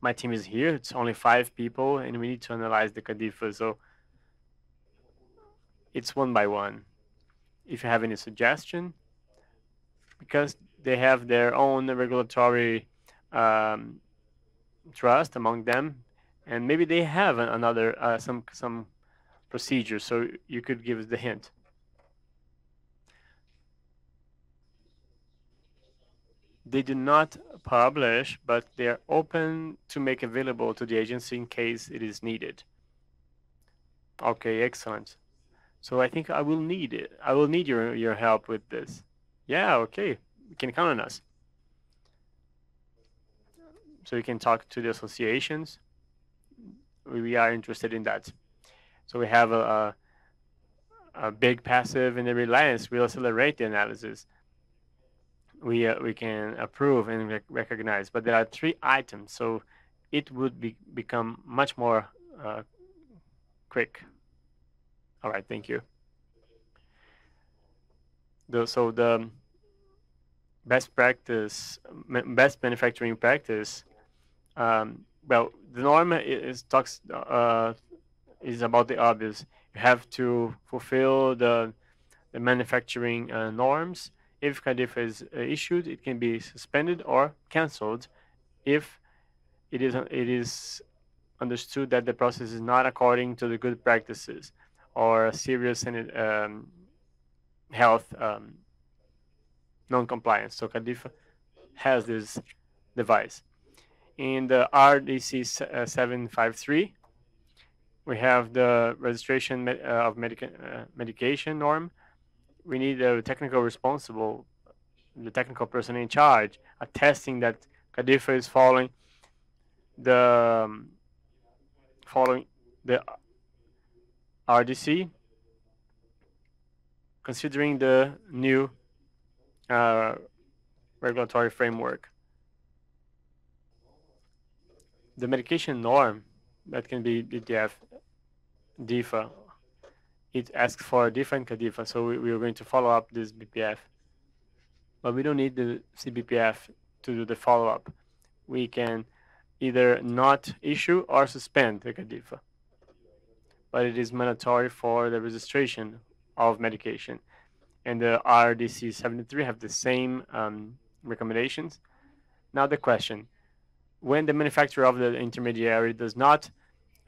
my team is here. It's only five people, and we need to analyze the CADIFA. So it's one by one. If you have any suggestion, because they have their own regulatory um, trust among them, and maybe they have another uh, some some procedure. So you could give us the hint. They do not publish, but they're open to make available to the agency in case it is needed. Okay, excellent. So I think I will need it. I will need your your help with this. Yeah, okay. You can count on us. So you can talk to the associations. We are interested in that. So we have a, a, a big passive and the reliance We'll accelerate the analysis we uh, we can approve and rec recognize. But there are three items, so it would be become much more uh, quick. All right, thank you. The, so the best practice, best manufacturing practice. Um, well, the norm is talks uh, is about the obvious. You have to fulfill the the manufacturing uh, norms if CADIFA is uh, issued, it can be suspended or cancelled if it is, it is understood that the process is not according to the good practices or serious um, health um, non-compliance. So CADIFA has this device. In the RDC uh, 753, we have the registration uh, of medica uh, medication norm we need a technical responsible, the technical person in charge, attesting that CADIFA is following the um, following the RDC, considering the new uh, regulatory framework. The medication norm that can be DTF, DIFA, it asks for a different CADIFA, so we, we are going to follow up this BPF. But we don't need the CBPF to do the follow-up. We can either not issue or suspend the CADIFA. But it is mandatory for the registration of medication. And the RDC 73 have the same um, recommendations. Now the question, when the manufacturer of the intermediary does not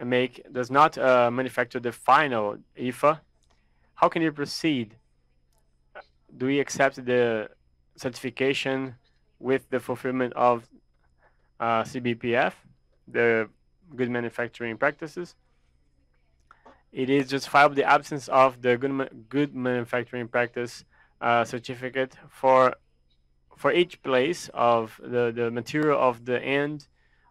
make does not uh, manufacture the final IFA, how can you proceed? Do we accept the certification with the fulfillment of uh, CBPF, the good manufacturing practices? It is justifiable the absence of the good, good manufacturing practice uh, certificate for for each place of the, the material of the end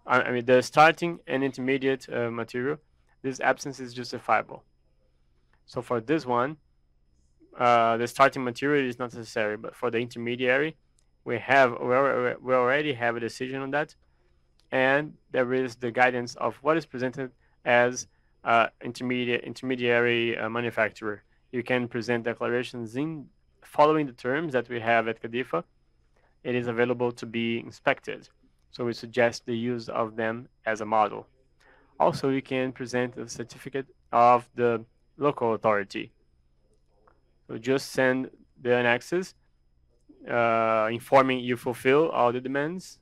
I mean, the starting and intermediate uh, material, this absence is justifiable. So for this one, uh, the starting material is not necessary, but for the intermediary, we have we already have a decision on that, and there is the guidance of what is presented as uh, intermediate intermediary uh, manufacturer. You can present declarations in following the terms that we have at CADIFA. It is available to be inspected. So we suggest the use of them as a model. Also, you can present a certificate of the local authority. So just send the annexes uh, informing you fulfill all the demands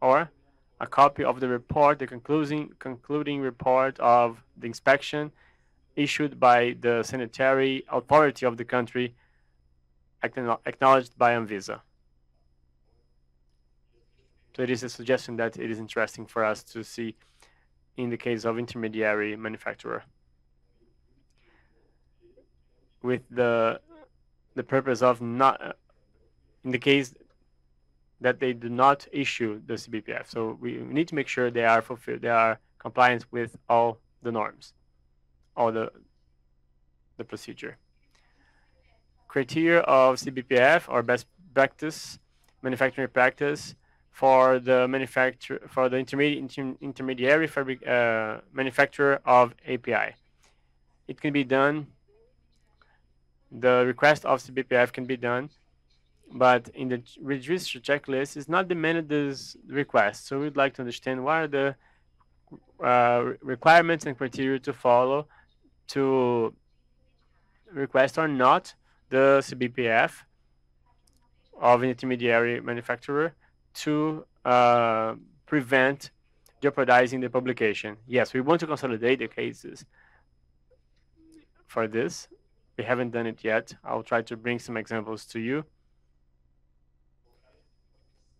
or a copy of the report, the concluding, concluding report of the inspection issued by the sanitary authority of the country acknowledged by Anvisa. So it is a suggestion that it is interesting for us to see in the case of intermediary manufacturer. With the the purpose of not, in the case that they do not issue the CBPF. So we need to make sure they are fulfilled, they are compliant with all the norms, all the the procedure. Criteria of CBPF or best practice, manufacturing practice for the manufacturer for the intermediate inter, intermediary fabric uh, manufacturer of API. It can be done. The request of CBPF can be done, but in the register checklist it's not demanded this request. So we'd like to understand what are the uh, requirements and criteria to follow to request or not the CBPF of an intermediary manufacturer to uh, prevent jeopardizing the publication. Yes, we want to consolidate the cases for this. We haven't done it yet. I'll try to bring some examples to you.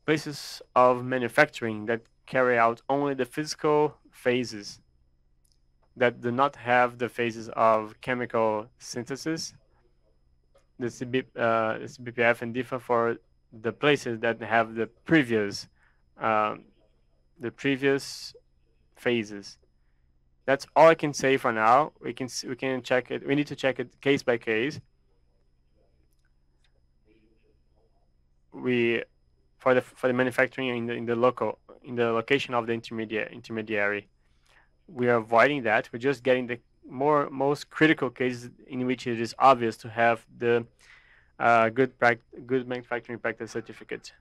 Places of manufacturing that carry out only the physical phases that do not have the phases of chemical synthesis. The, CB, uh, CBPF and DIFA for the places that have the previous um, the previous phases. That's all I can say for now. We can we can check it. We need to check it case by case. We for the for the manufacturing in the in the local in the location of the intermediate intermediary. We are avoiding that. We're just getting the more most critical cases in which it is obvious to have the uh, good, good manufacturing practice certificate.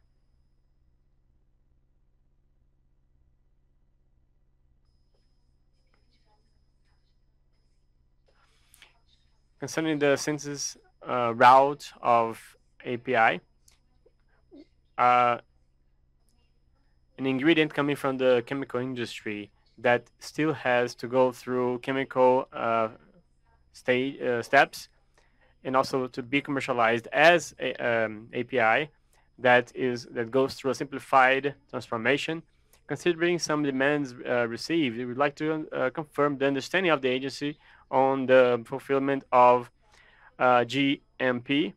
Concerning the synthesis uh, route of API, uh, an ingredient coming from the chemical industry that still has to go through chemical uh, state, uh, steps and also to be commercialized as a um, API that is that goes through a simplified transformation. Considering some demands uh, received, we would like to uh, confirm the understanding of the agency on the fulfillment of uh, GMP,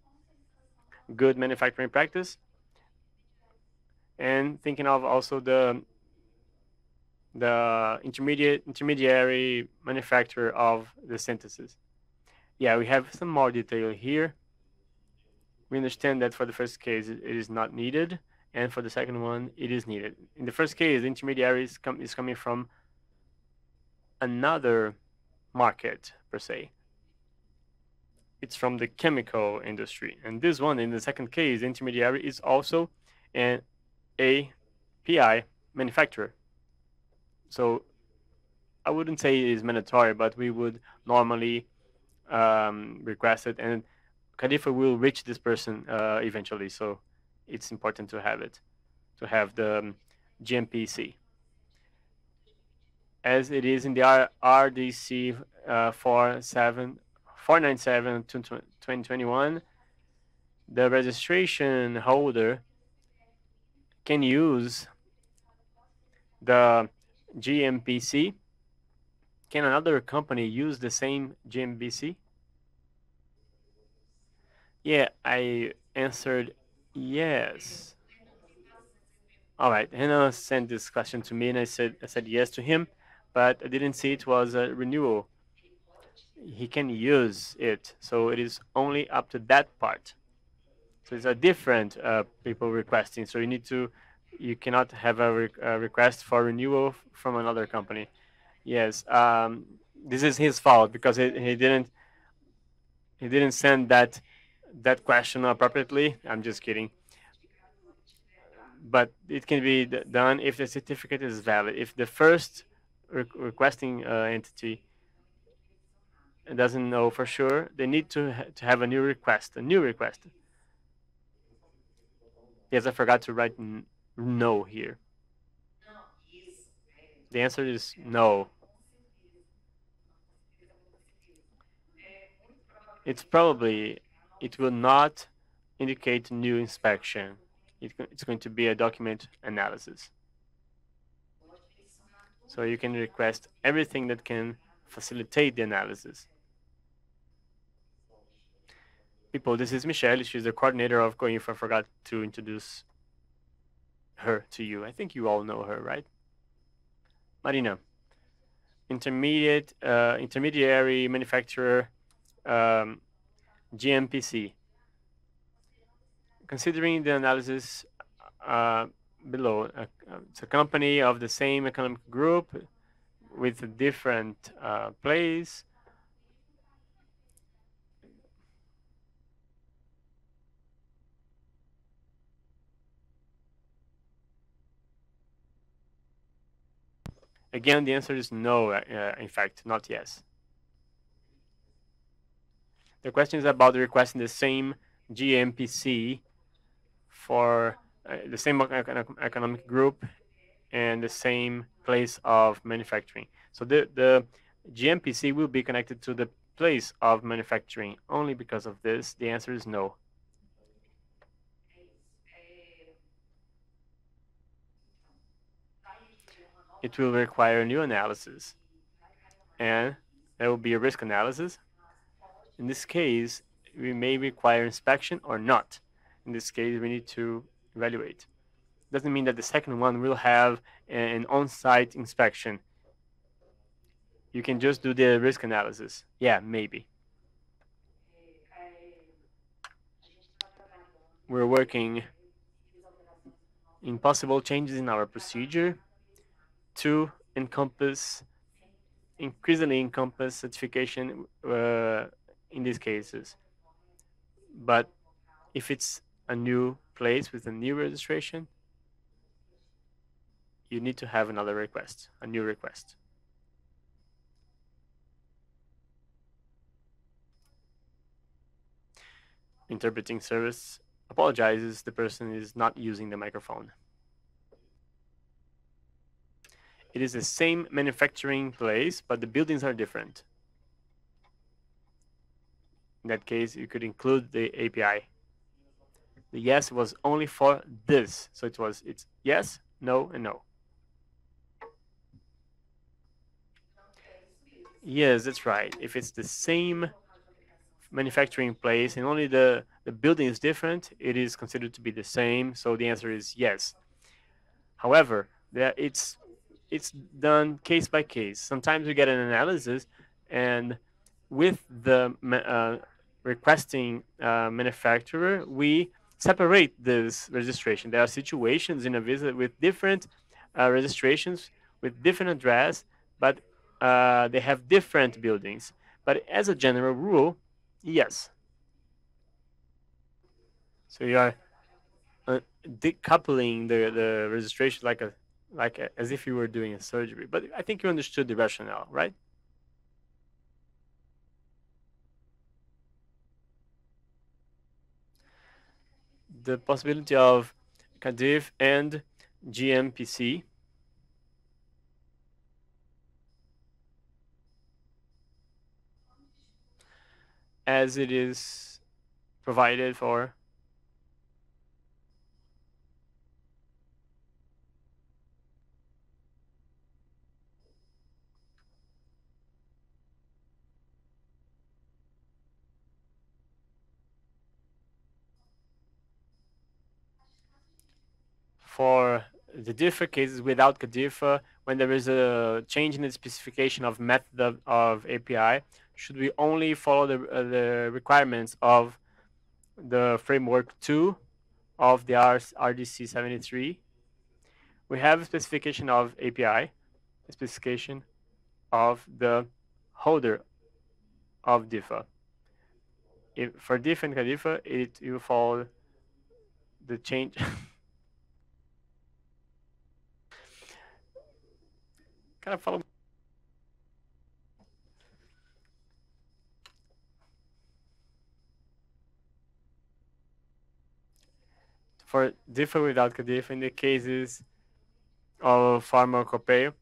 good manufacturing practice, and thinking of also the the intermediate intermediary manufacturer of the synthesis. Yeah, we have some more detail here. We understand that for the first case, it is not needed, and for the second one, it is needed. In the first case, the intermediary is, com is coming from another market, per se. It's from the chemical industry. And this one, in the second case, the intermediary is also an API manufacturer. So I wouldn't say it is mandatory, but we would normally um, request it. And CADIFA will reach this person uh, eventually. So it's important to have it, to have the um, GMPC. As it is in the R RDC uh, 47, 497 2021, the registration holder can use the GMPC. Can another company use the same GMPC? Yeah, I answered yes. All right, Hannah sent this question to me, and I said I said yes to him, but I didn't see it was a renewal. He can use it, so it is only up to that part. So it's a different uh, people requesting. So you need to, you cannot have a, re a request for renewal from another company. Yes, um, this is his fault because he, he didn't, he didn't send that that question appropriately. I'm just kidding. But it can be done if the certificate is valid. If the first re requesting uh, entity doesn't know for sure, they need to ha to have a new request, a new request. Yes, I forgot to write no here. The answer is no. It's probably it will not indicate new inspection. It, it's going to be a document analysis. So you can request everything that can facilitate the analysis. People, this is Michelle. She's the coordinator of COIFA. I forgot to introduce her to you. I think you all know her, right? Marina, intermediate, uh, intermediary manufacturer um, GMPC. Considering the analysis uh, below, uh, it's a company of the same economic group with a different uh, place. Again, the answer is no, uh, in fact, not yes. The question is about requesting the same GMPC for uh, the same economic group and the same place of manufacturing. So the, the GMPC will be connected to the place of manufacturing. Only because of this, the answer is no. It will require a new analysis. And there will be a risk analysis in this case, we may require inspection or not. In this case, we need to evaluate. Doesn't mean that the second one will have an on-site inspection. You can just do the risk analysis. Yeah, maybe. We're working in possible changes in our procedure to encompass, increasingly encompass certification uh, in these cases. But if it's a new place with a new registration, you need to have another request, a new request. Interpreting service apologizes the person is not using the microphone. It is the same manufacturing place, but the buildings are different. In that case, you could include the API. The yes was only for this. So it was it's yes, no, and no. Yes, that's right. If it's the same manufacturing place and only the, the building is different, it is considered to be the same. So the answer is yes. However, there it's it's done case by case. Sometimes we get an analysis, and with the uh, requesting uh, manufacturer, we separate this registration. There are situations in a visit with different uh, registrations with different address, but uh, they have different buildings. But as a general rule, yes. So you are uh, decoupling the, the registration like a like a, as if you were doing a surgery. But I think you understood the rationale, right? The possibility of CADIF and GMPC as it is provided for for the DIFA cases without CADIFA, when there is a change in the specification of method of, API, should we only follow the, uh, the requirements of the framework 2 of the RDC 73? We have a specification of API, a specification of the holder of DIFA. If, for DIFA and CADIFA, it will follow the change. kind of follow for DIFA without CADIFA in the cases of pharmacopoeia,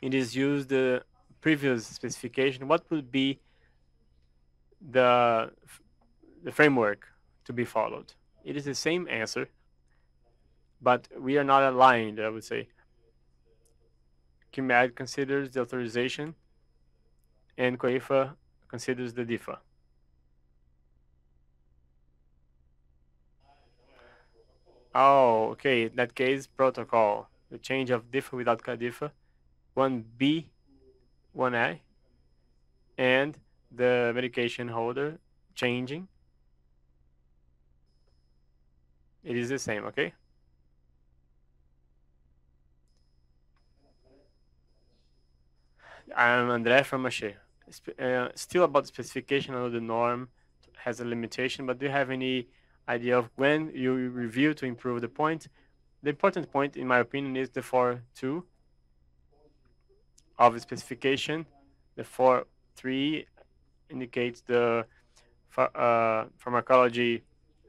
it is used the previous specification. What would be the the framework to be followed? It is the same answer, but we are not aligned, I would say. GQMed considers the authorization and COIFA considers the DIFA. Oh, okay. In that case, protocol. The change of DIFA without CADIFA, 1B, 1A, and the medication holder changing. It is the same, okay? I'm André from Aché. Uh, still about the specification, I know the norm has a limitation, but do you have any idea of when you review to improve the point? The important point, in my opinion, is the 4.2 of the specification. The 4.3 indicates the uh, pharmacology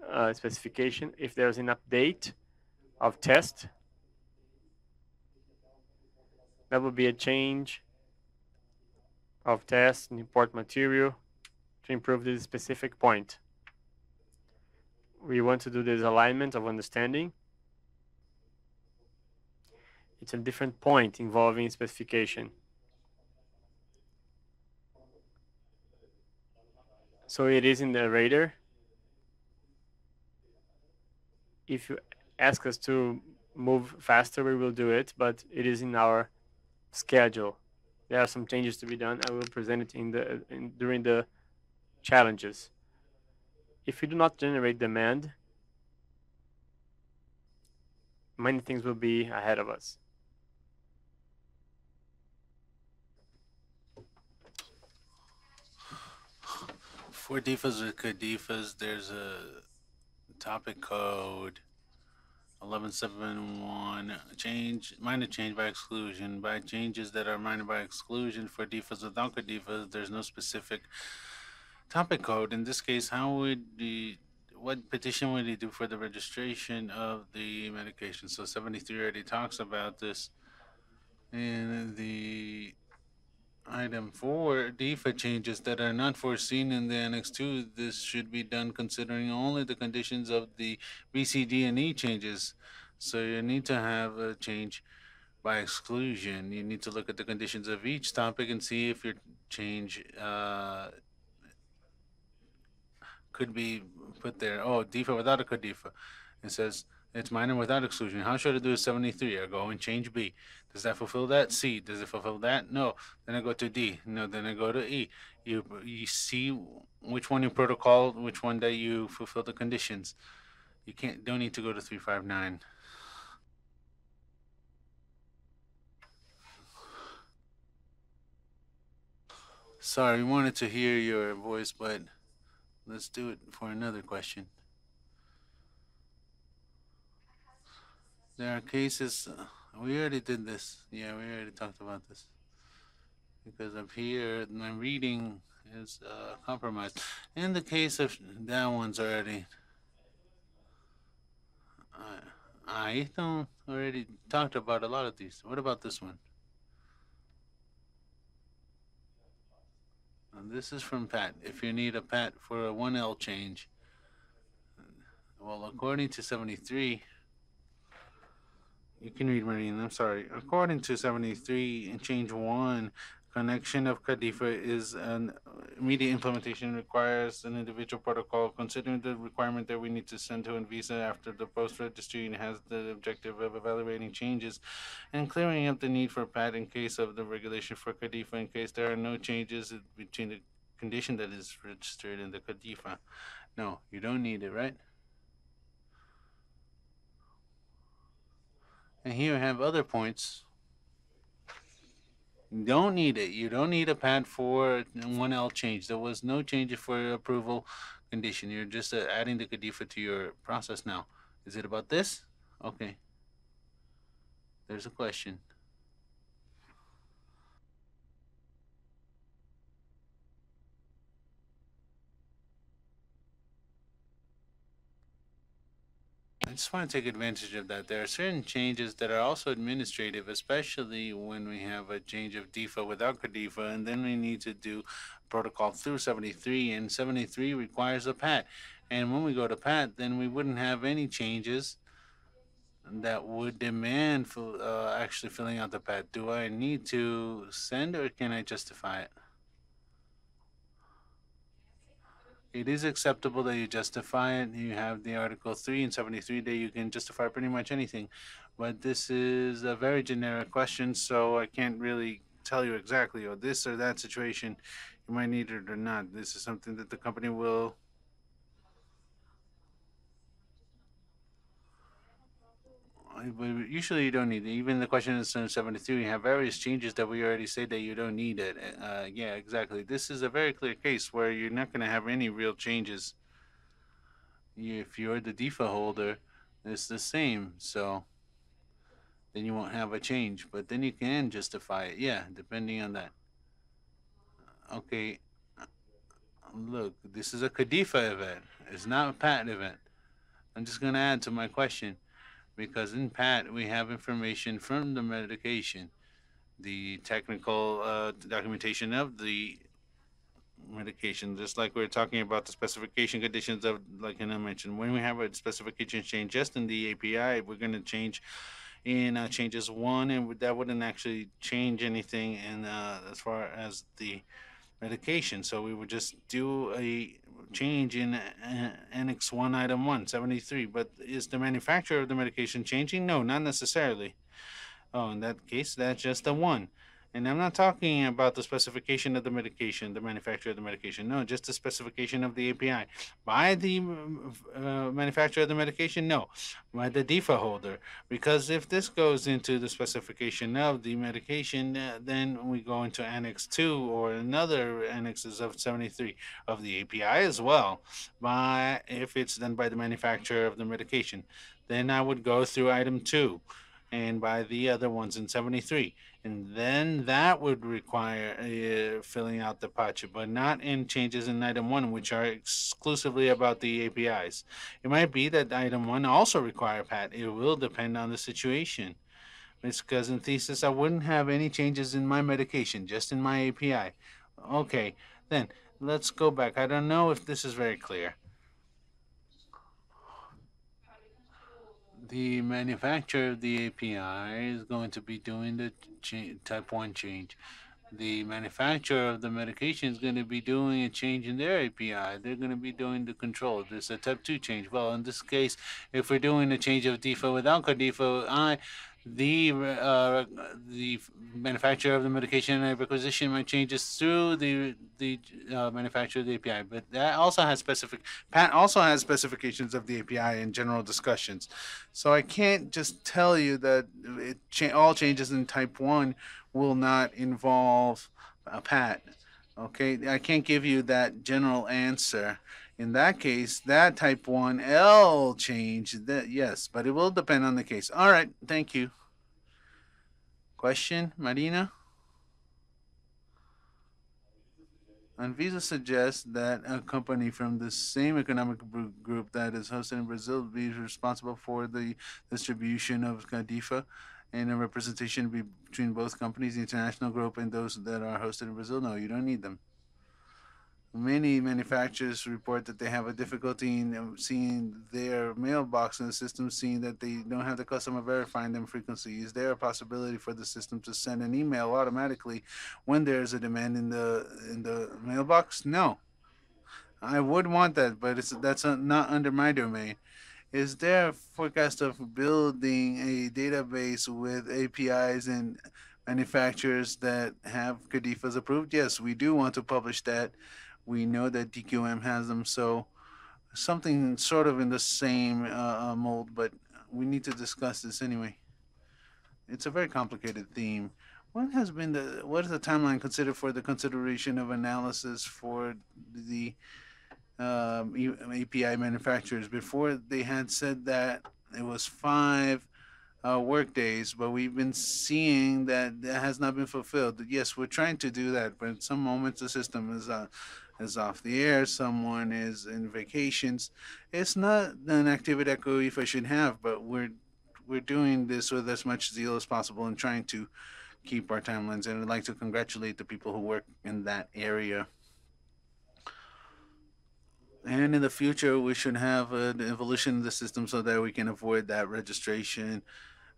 uh, specification. If there's an update of test, that would be a change of test and import material to improve this specific point. We want to do this alignment of understanding. It's a different point involving specification. So it is in the radar. If you ask us to move faster, we will do it, but it is in our schedule there are some changes to be done. I will present it in the in, during the challenges. If we do not generate demand, many things will be ahead of us. For DIFAs or CADIFAs, there's a topic code 1171 change minor change by exclusion by changes that are minor by exclusion for DIFAs without DIFAs there's no specific topic code. In this case how would the what petition would he do for the registration of the medication? So 73 already talks about this. In the Item four, DIFA changes that are not foreseen in the Annex two, this should be done considering only the conditions of the BCD and E changes. So you need to have a change by exclusion. You need to look at the conditions of each topic and see if your change uh, could be put there. Oh, DIFA without a CADIFA. It says It's minor without exclusion. How should I do a 73? I go and change B. Does that fulfill that? C. Does it fulfill that? No. Then I go to D. No. Then I go to E. You you see which one you protocol, which one that you fulfill the conditions. You can't don't need to go to 359. Sorry, we wanted to hear your voice, but let's do it for another question. There are cases, uh, we already did this. Yeah, we already talked about this. Because up here, my reading is uh, compromised. In the case of that one's already. I don't already talked about a lot of these. What about this one? And this is from Pat. If you need a Pat for a 1L change, well, according to 73, you can read Marine. I'm sorry. According to 73 and change 1, connection of CADIFA is an immediate implementation requires an individual protocol considering the requirement that we need to send to Anvisa after the post registry and has the objective of evaluating changes and clearing up the need for PAT in case of the regulation for CADIFA in case there are no changes between the condition that is registered in the CADIFA. No, you don't need it, right? And here I have other points you don't need it. You don't need a PAT for 1L change. There was no change for approval condition. You're just uh, adding the CADIFA to your process now. Is it about this? Okay. There's a question. I just want to take advantage of that. There are certain changes that are also administrative, especially when we have a change of DIFA without CADIFA, and then we need to do protocol through 73, and 73 requires a PAT. And when we go to PAT, then we wouldn't have any changes that would demand for, uh, actually filling out the PAT. Do I need to send or can I justify it? It is acceptable that you justify it. You have the Article 3 and 73 that you can justify pretty much anything. But this is a very generic question, so I can't really tell you exactly, or this or that situation, you might need it or not. This is something that the company will usually you don't need it. Even the question is 73, you have various changes that we already say that you don't need it. Uh, yeah, exactly. This is a very clear case where you're not going to have any real changes. If you're the DIFA holder, it's the same. So then you won't have a change. But then you can justify it. Yeah, depending on that. Okay. Look, this is a CADIFA event. It's not a patent event. I'm just going to add to my question because in PAT we have information from the medication, the technical uh, documentation of the medication, just like we are talking about the specification conditions of, like I mentioned, when we have a specification change just in the API, we're going to change in uh, changes one, and that wouldn't actually change anything in uh, as far as the medication. So we would just do a change in uh, Annex 1, Item 1, 73. But is the manufacturer of the medication changing? No, not necessarily. Oh, in that case, that's just a 1. And I'm not talking about the specification of the medication, the manufacturer of the medication. No, just the specification of the API. By the uh, manufacturer of the medication? No, by the DIFA holder. Because if this goes into the specification of the medication, uh, then we go into Annex 2 or another annexes of 73 of the API as well. By if it's done by the manufacturer of the medication, then I would go through item 2 and by the other ones in 73 and then that would require uh, filling out the pacha, but not in changes in item one, which are exclusively about the APIs. It might be that item one also require PAT. It will depend on the situation. It's because in thesis, I wouldn't have any changes in my medication, just in my API. Okay, then let's go back. I don't know if this is very clear. The manufacturer of the API is going to be doing the type 1 change. the manufacturer of the medication is going to be doing a change in their API. They're going to be doing the control. There's a type 2 change. Well, in this case, if we're doing a change of DIFA without CADIFA, I the uh, the manufacturer of the medication and requisition might changes through the the uh, manufacturer of the API, but that also has specific PAT also has specifications of the API and general discussions. So I can't just tell you that it cha- all changes in type one will not involve a PAT. Okay, I can't give you that general answer in that case, that type 1L change, that yes, but it will depend on the case. All right, thank you. Question, Marina? Anvisa suggests that a company from the same economic group that is hosted in Brazil be responsible for the distribution of CADIFA and a representation between both companies, the international group and those that are hosted in Brazil. No, you don't need them. Many manufacturers report that they have a difficulty in seeing their mailbox in the system, seeing that they don't have the customer verifying them frequently. Is there a possibility for the system to send an email automatically when there's a demand in the in the mailbox? No. I would want that, but it's that's not under my domain. Is there a forecast of building a database with APIs and manufacturers that have CADIFAs approved? Yes, we do want to publish that we know that EDQM has them, so something sort of in the same uh, uh, mold, but we need to discuss this anyway. It's a very complicated theme. What has been the what is the timeline considered for the consideration of analysis for the um, API manufacturers? Before they had said that it was five uh, work days, but we've been seeing that that has not been fulfilled. Yes, we're trying to do that, but in some moments the system is uh, is off the air, someone is in vacations. It's not an activity that COIFA should have, but we're we're doing this with as much zeal as possible and trying to keep our timelines. And I'd like to congratulate the people who work in that area. And in the future, we should have an evolution of the system so that we can avoid that registration.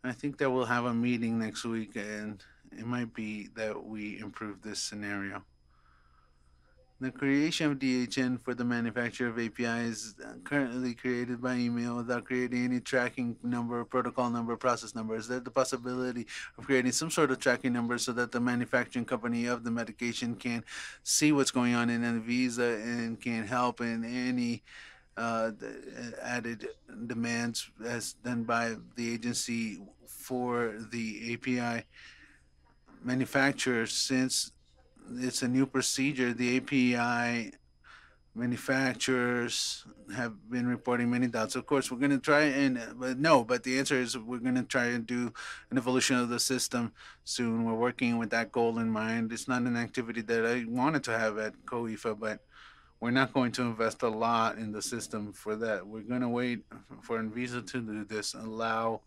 I think that we'll have a meeting next week, and it might be that we improve this scenario. The creation of DHN for the manufacture of API is currently created by email without creating any tracking number, protocol number, process number. Is there the possibility of creating some sort of tracking number so that the manufacturing company of the medication can see what's going on in Anvisa and can help in any uh, added demands as done by the agency for the API manufacturer since it's a new procedure. The API manufacturers have been reporting many doubts. Of course, we're going to try and but no, but the answer is we're going to try and do an evolution of the system soon. We're working with that goal in mind. It's not an activity that I wanted to have at COIFA, but we're not going to invest a lot in the system for that. We're going to wait for Anvisa to do this, allow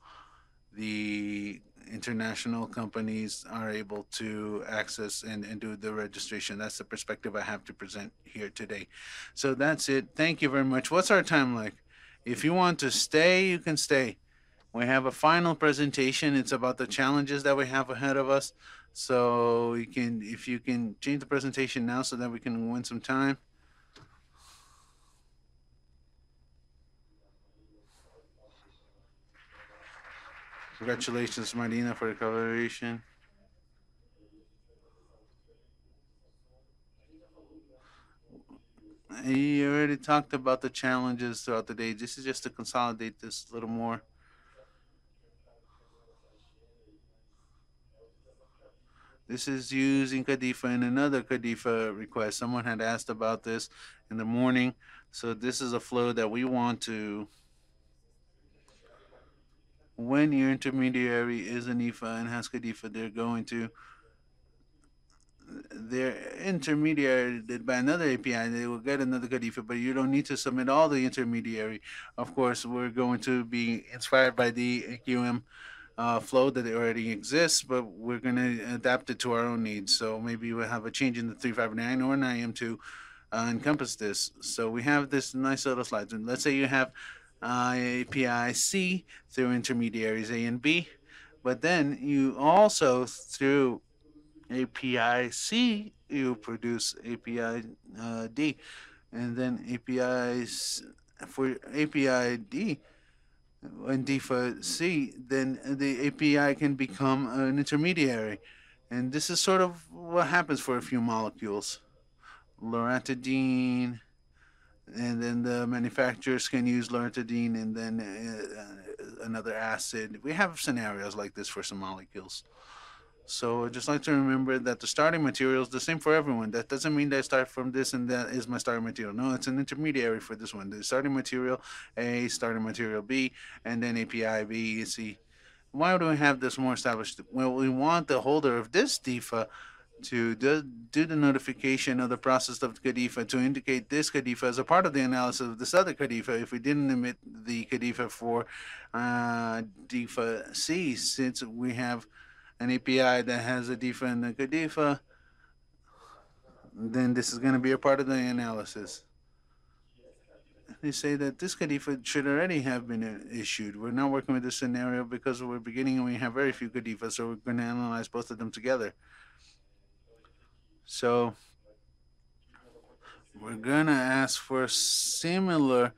the international companies are able to access and, and do the registration. That's the perspective I have to present here today. So that's it. Thank you very much. What's our time like? If you want to stay, you can stay. We have a final presentation. It's about the challenges that we have ahead of us. So you can, if you can change the presentation now so that we can win some time. Congratulations, Marina, for the collaboration. You already talked about the challenges throughout the day. This is just to consolidate this a little more. This is using CADIFA in another CADIFA request. Someone had asked about this in the morning. So this is a flow that we want to when your intermediary is an IFA and has CADIFA, they're going to they're intermediated by another API, they will get another CADIFA, but you don't need to submit all the intermediary. Of course, we're going to be inspired by the QM uh, flow that already exists, but we're going to adapt it to our own needs. So maybe we'll have a change in the 359 or 9M to uh, encompass this. So we have this nice little slide. And let's say you have uh, API C through intermediaries A and B, but then you also through API C, you produce API uh, D, and then APIs for API D and DIFA C, then the API can become an intermediary. And this is sort of what happens for a few molecules. Loratadine, and then the manufacturers can use loratadine and then uh, another acid. We have scenarios like this for some molecules. So I just like to remember that the starting material is the same for everyone. That doesn't mean that I start from this and that is my starting material. No, it's an intermediary for this one. The starting material A, starting material B, and then API B, C. Why do we have this more established? Well, we want the holder of this DIFA to do, do the notification of the process of the CADIFA to indicate this CADIFA as a part of the analysis of this other CADIFA if we didn't emit the CADIFA for uh, DIFA C, since we have an API that has a DIFA and a CADIFA, then this is going to be a part of the analysis. They say that this CADIFA should already have been uh, issued. We're not working with this scenario because we're beginning and we have very few CADIFAs, so we're going to analyze both of them together. So we're gonna ask for similar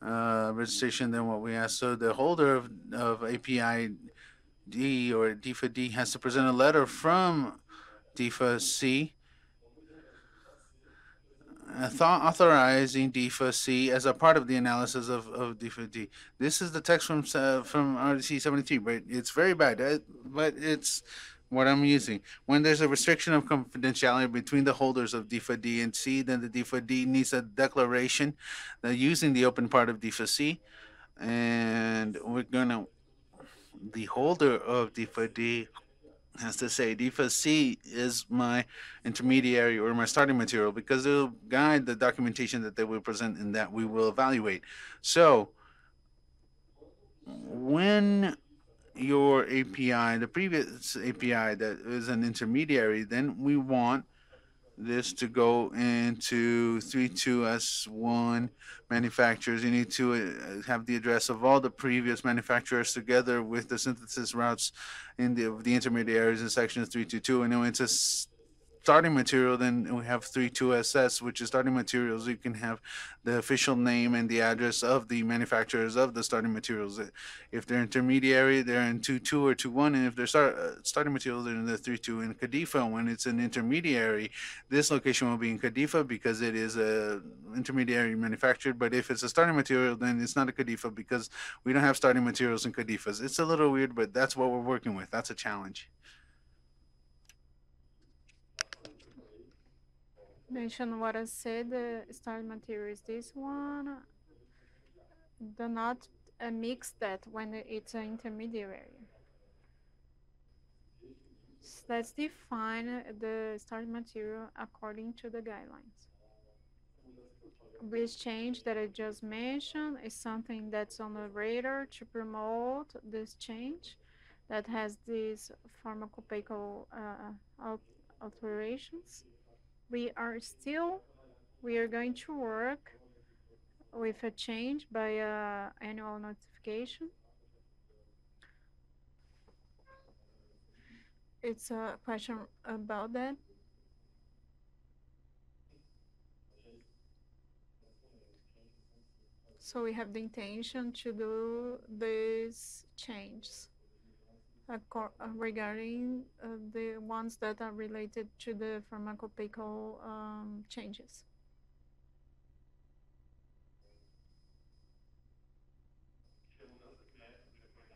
uh, registration than what we asked. So the holder of, of API D or DIFA D has to present a letter from DIFA C uh, authorizing DIFA C as a part of the analysis of, of DIFA D. This is the text from uh, from RDC 73, but it's very bad. Uh, but it's what I'm using. When there's a restriction of confidentiality between the holders of DIFA D and C, then the DIFA D needs a declaration that using the open part of DIFA C. And we're gonna, the holder of DIFA D has to say DIFA C is my intermediary or my starting material because it'll guide the documentation that they will present and that we will evaluate. So when your API, the previous API that is an intermediary, then we want this to go into 32S1 manufacturers. You need to uh, have the address of all the previous manufacturers together with the synthesis routes in the, the intermediaries in section 322. And then a starting material, then we have 32SS, which is starting materials. You can have the official name and the address of the manufacturers of the starting materials. If they're intermediary, they're in 22 or 21, and if they're start, uh, starting materials, they're in the 32. In CADIFA, when it's an intermediary, this location will be in CADIFA because it is a intermediary manufactured. But if it's a starting material, then it's not a CADIFA because we don't have starting materials in CADIFAs. It's a little weird, but that's what we're working with. That's a challenge. Mention what I said, the starting material is this one. Do not uh, mix that when it's an intermediary. So let's define the starting material according to the guidelines. This change that I just mentioned is something that's on the radar to promote this change that has these pharmacopoeial uh, alterations we are still we are going to work with a change by uh, annual notification. It's a question about that. So we have the intention to do these changes regarding uh, the ones that are related to the pharmacopoeial um, changes.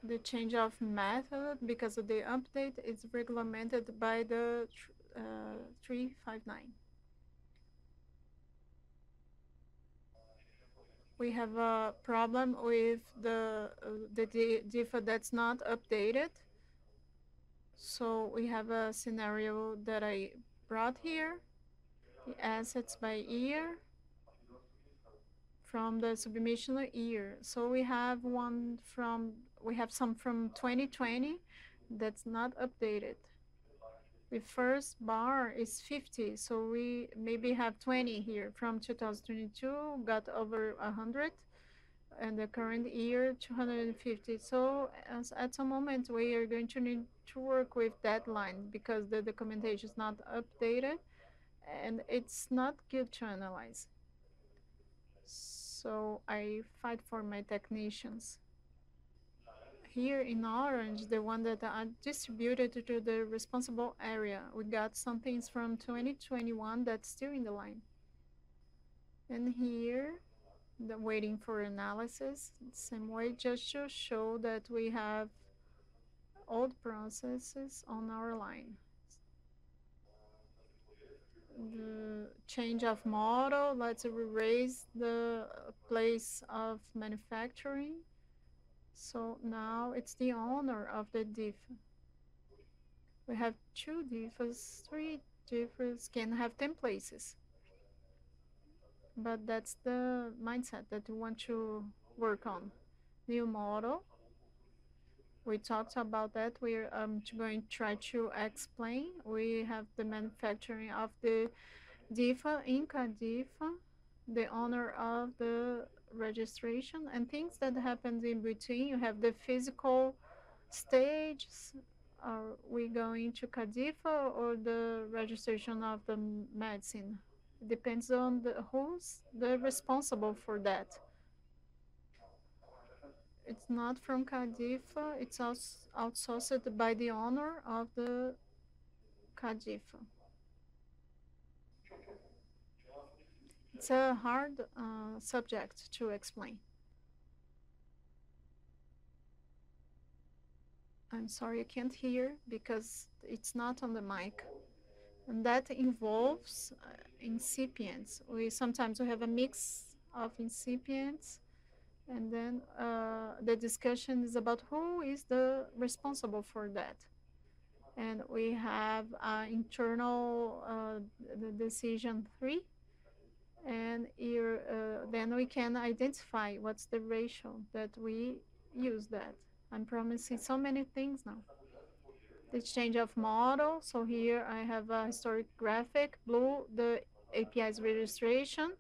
The change of method because of the update is regulated by the uh, 359. we have a problem with the uh, the DIFA that's not updated so we have a scenario that I brought here, the assets by year from the submission year. So we have one from, we have some from 2020 that's not updated. The first bar is 50, so we maybe have 20 here from 2022, got over 100 and the current year 250. So at some moment we are going to need to work with deadline because the documentation is not updated and it's not good to analyze. So I fight for my technicians. Here in orange, the one that are distributed to the responsible area, we got some things from 2021 that's still in the line. And here the waiting for analysis. Same way, just to show that we have old processes on our line. The change of model, let's erase the place of manufacturing. So now it's the owner of the diff. We have two diffs, three diffs can have 10 places but that's the mindset that we want to work on. New model. We talked about that. We're um, going to try to explain. We have the manufacturing of the DIFA, in CADIFA, the owner of the registration, and things that happens in between. You have the physical stages. Are we going to CADIFA or the registration of the medicine? Depends on the who's the responsible for that. It's not from CADIFA, it's outsourced by the owner of the CADIFA. It's a hard uh, subject to explain. I'm sorry I can't hear because it's not on the mic and that involves uh, excipients. We sometimes we have a mix of excipients, and then uh, the discussion is about who is the responsible for that. And we have uh, internal uh, decision three, and here, uh, then we can identify what's the ratio that we use that. I'm promising so many things now the change of model. So here I have a historic graphic, blue, the API's registration,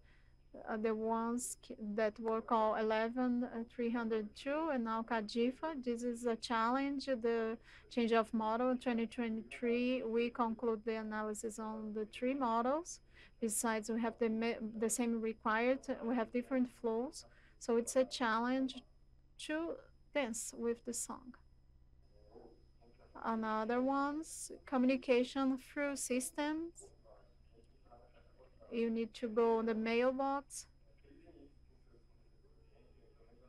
uh, the ones that were called 11302 and now CADIFA. This is a challenge, the change of model 2023. We conclude the analysis on the three models. Besides, we have the, the same required, we have different flows. So it's a challenge to dance with the song. Another one's communication through systems. You need to go on the mailbox.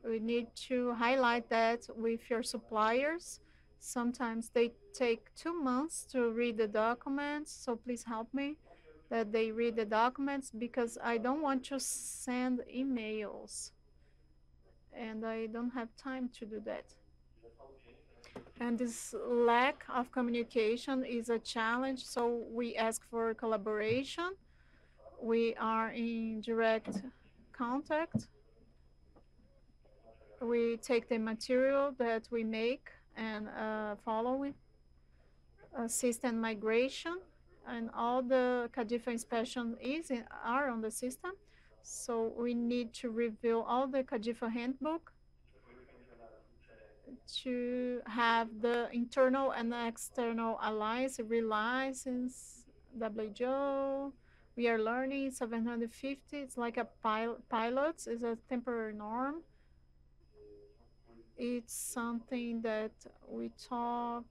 We need to highlight that with your suppliers. Sometimes they take two months to read the documents, so please help me that they read the documents because I don't want to send emails and I don't have time to do that. And this lack of communication is a challenge. So we ask for collaboration. We are in direct contact. We take the material that we make and uh, follow it. system migration and all the CADIFA inspection is in, are on the system. So we need to review all the CADIFA handbook to have the internal and external alliance relicense WJO. We are learning 750. It's like a pil pilot. It's a temporary norm. It's something that we talk.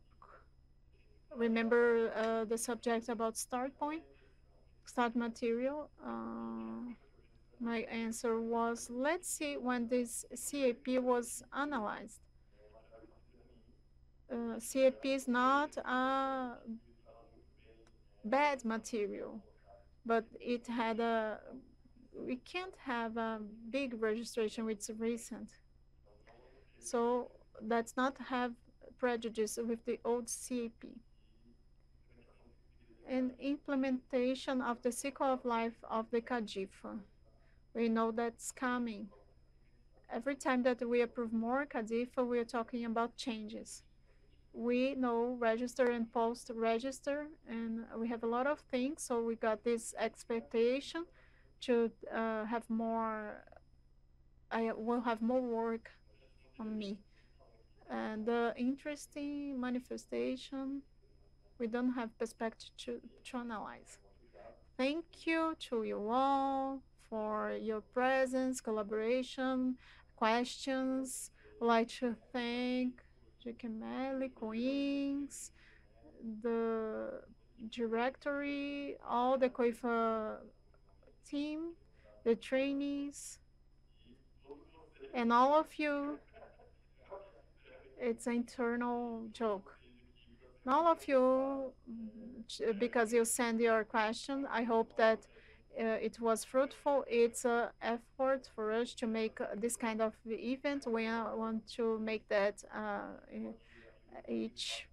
Remember uh, the subject about start point, start material. Uh, my answer was, let's see when this CAP was analyzed uh, CAP is not a bad material, but it had a, we can't have a big registration which is recent. So let's not have prejudice with the old CAP. And implementation of the cycle of life of the CADIFA. We know that's coming. Every time that we approve more CADIFA, we are talking about changes we know register and post register and we have a lot of things so we got this expectation to uh, have more I will have more work on me. And the interesting manifestation, we don't have perspective to, to analyze. Thank you to you all for your presence, collaboration, questions. I'd like to thank Giacomelli, Coins, the directory, all the COIFA team, the trainees, and all of you. It's an internal joke. All of you, because you send your question, I hope that it was fruitful. It's an effort for us to make uh, this kind of event. We uh, want to make that uh, each.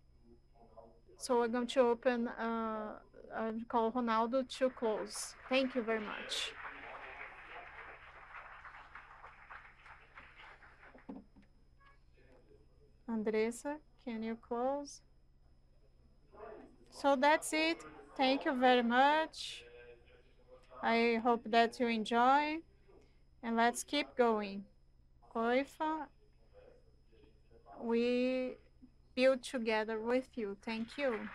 So we're going to open, uh, I call Ronaldo to close. Thank you very much. Andressa, can you close? So that's it. Thank you very much. I hope that you enjoy. And let's keep going. COIFA, we build together with you. Thank you.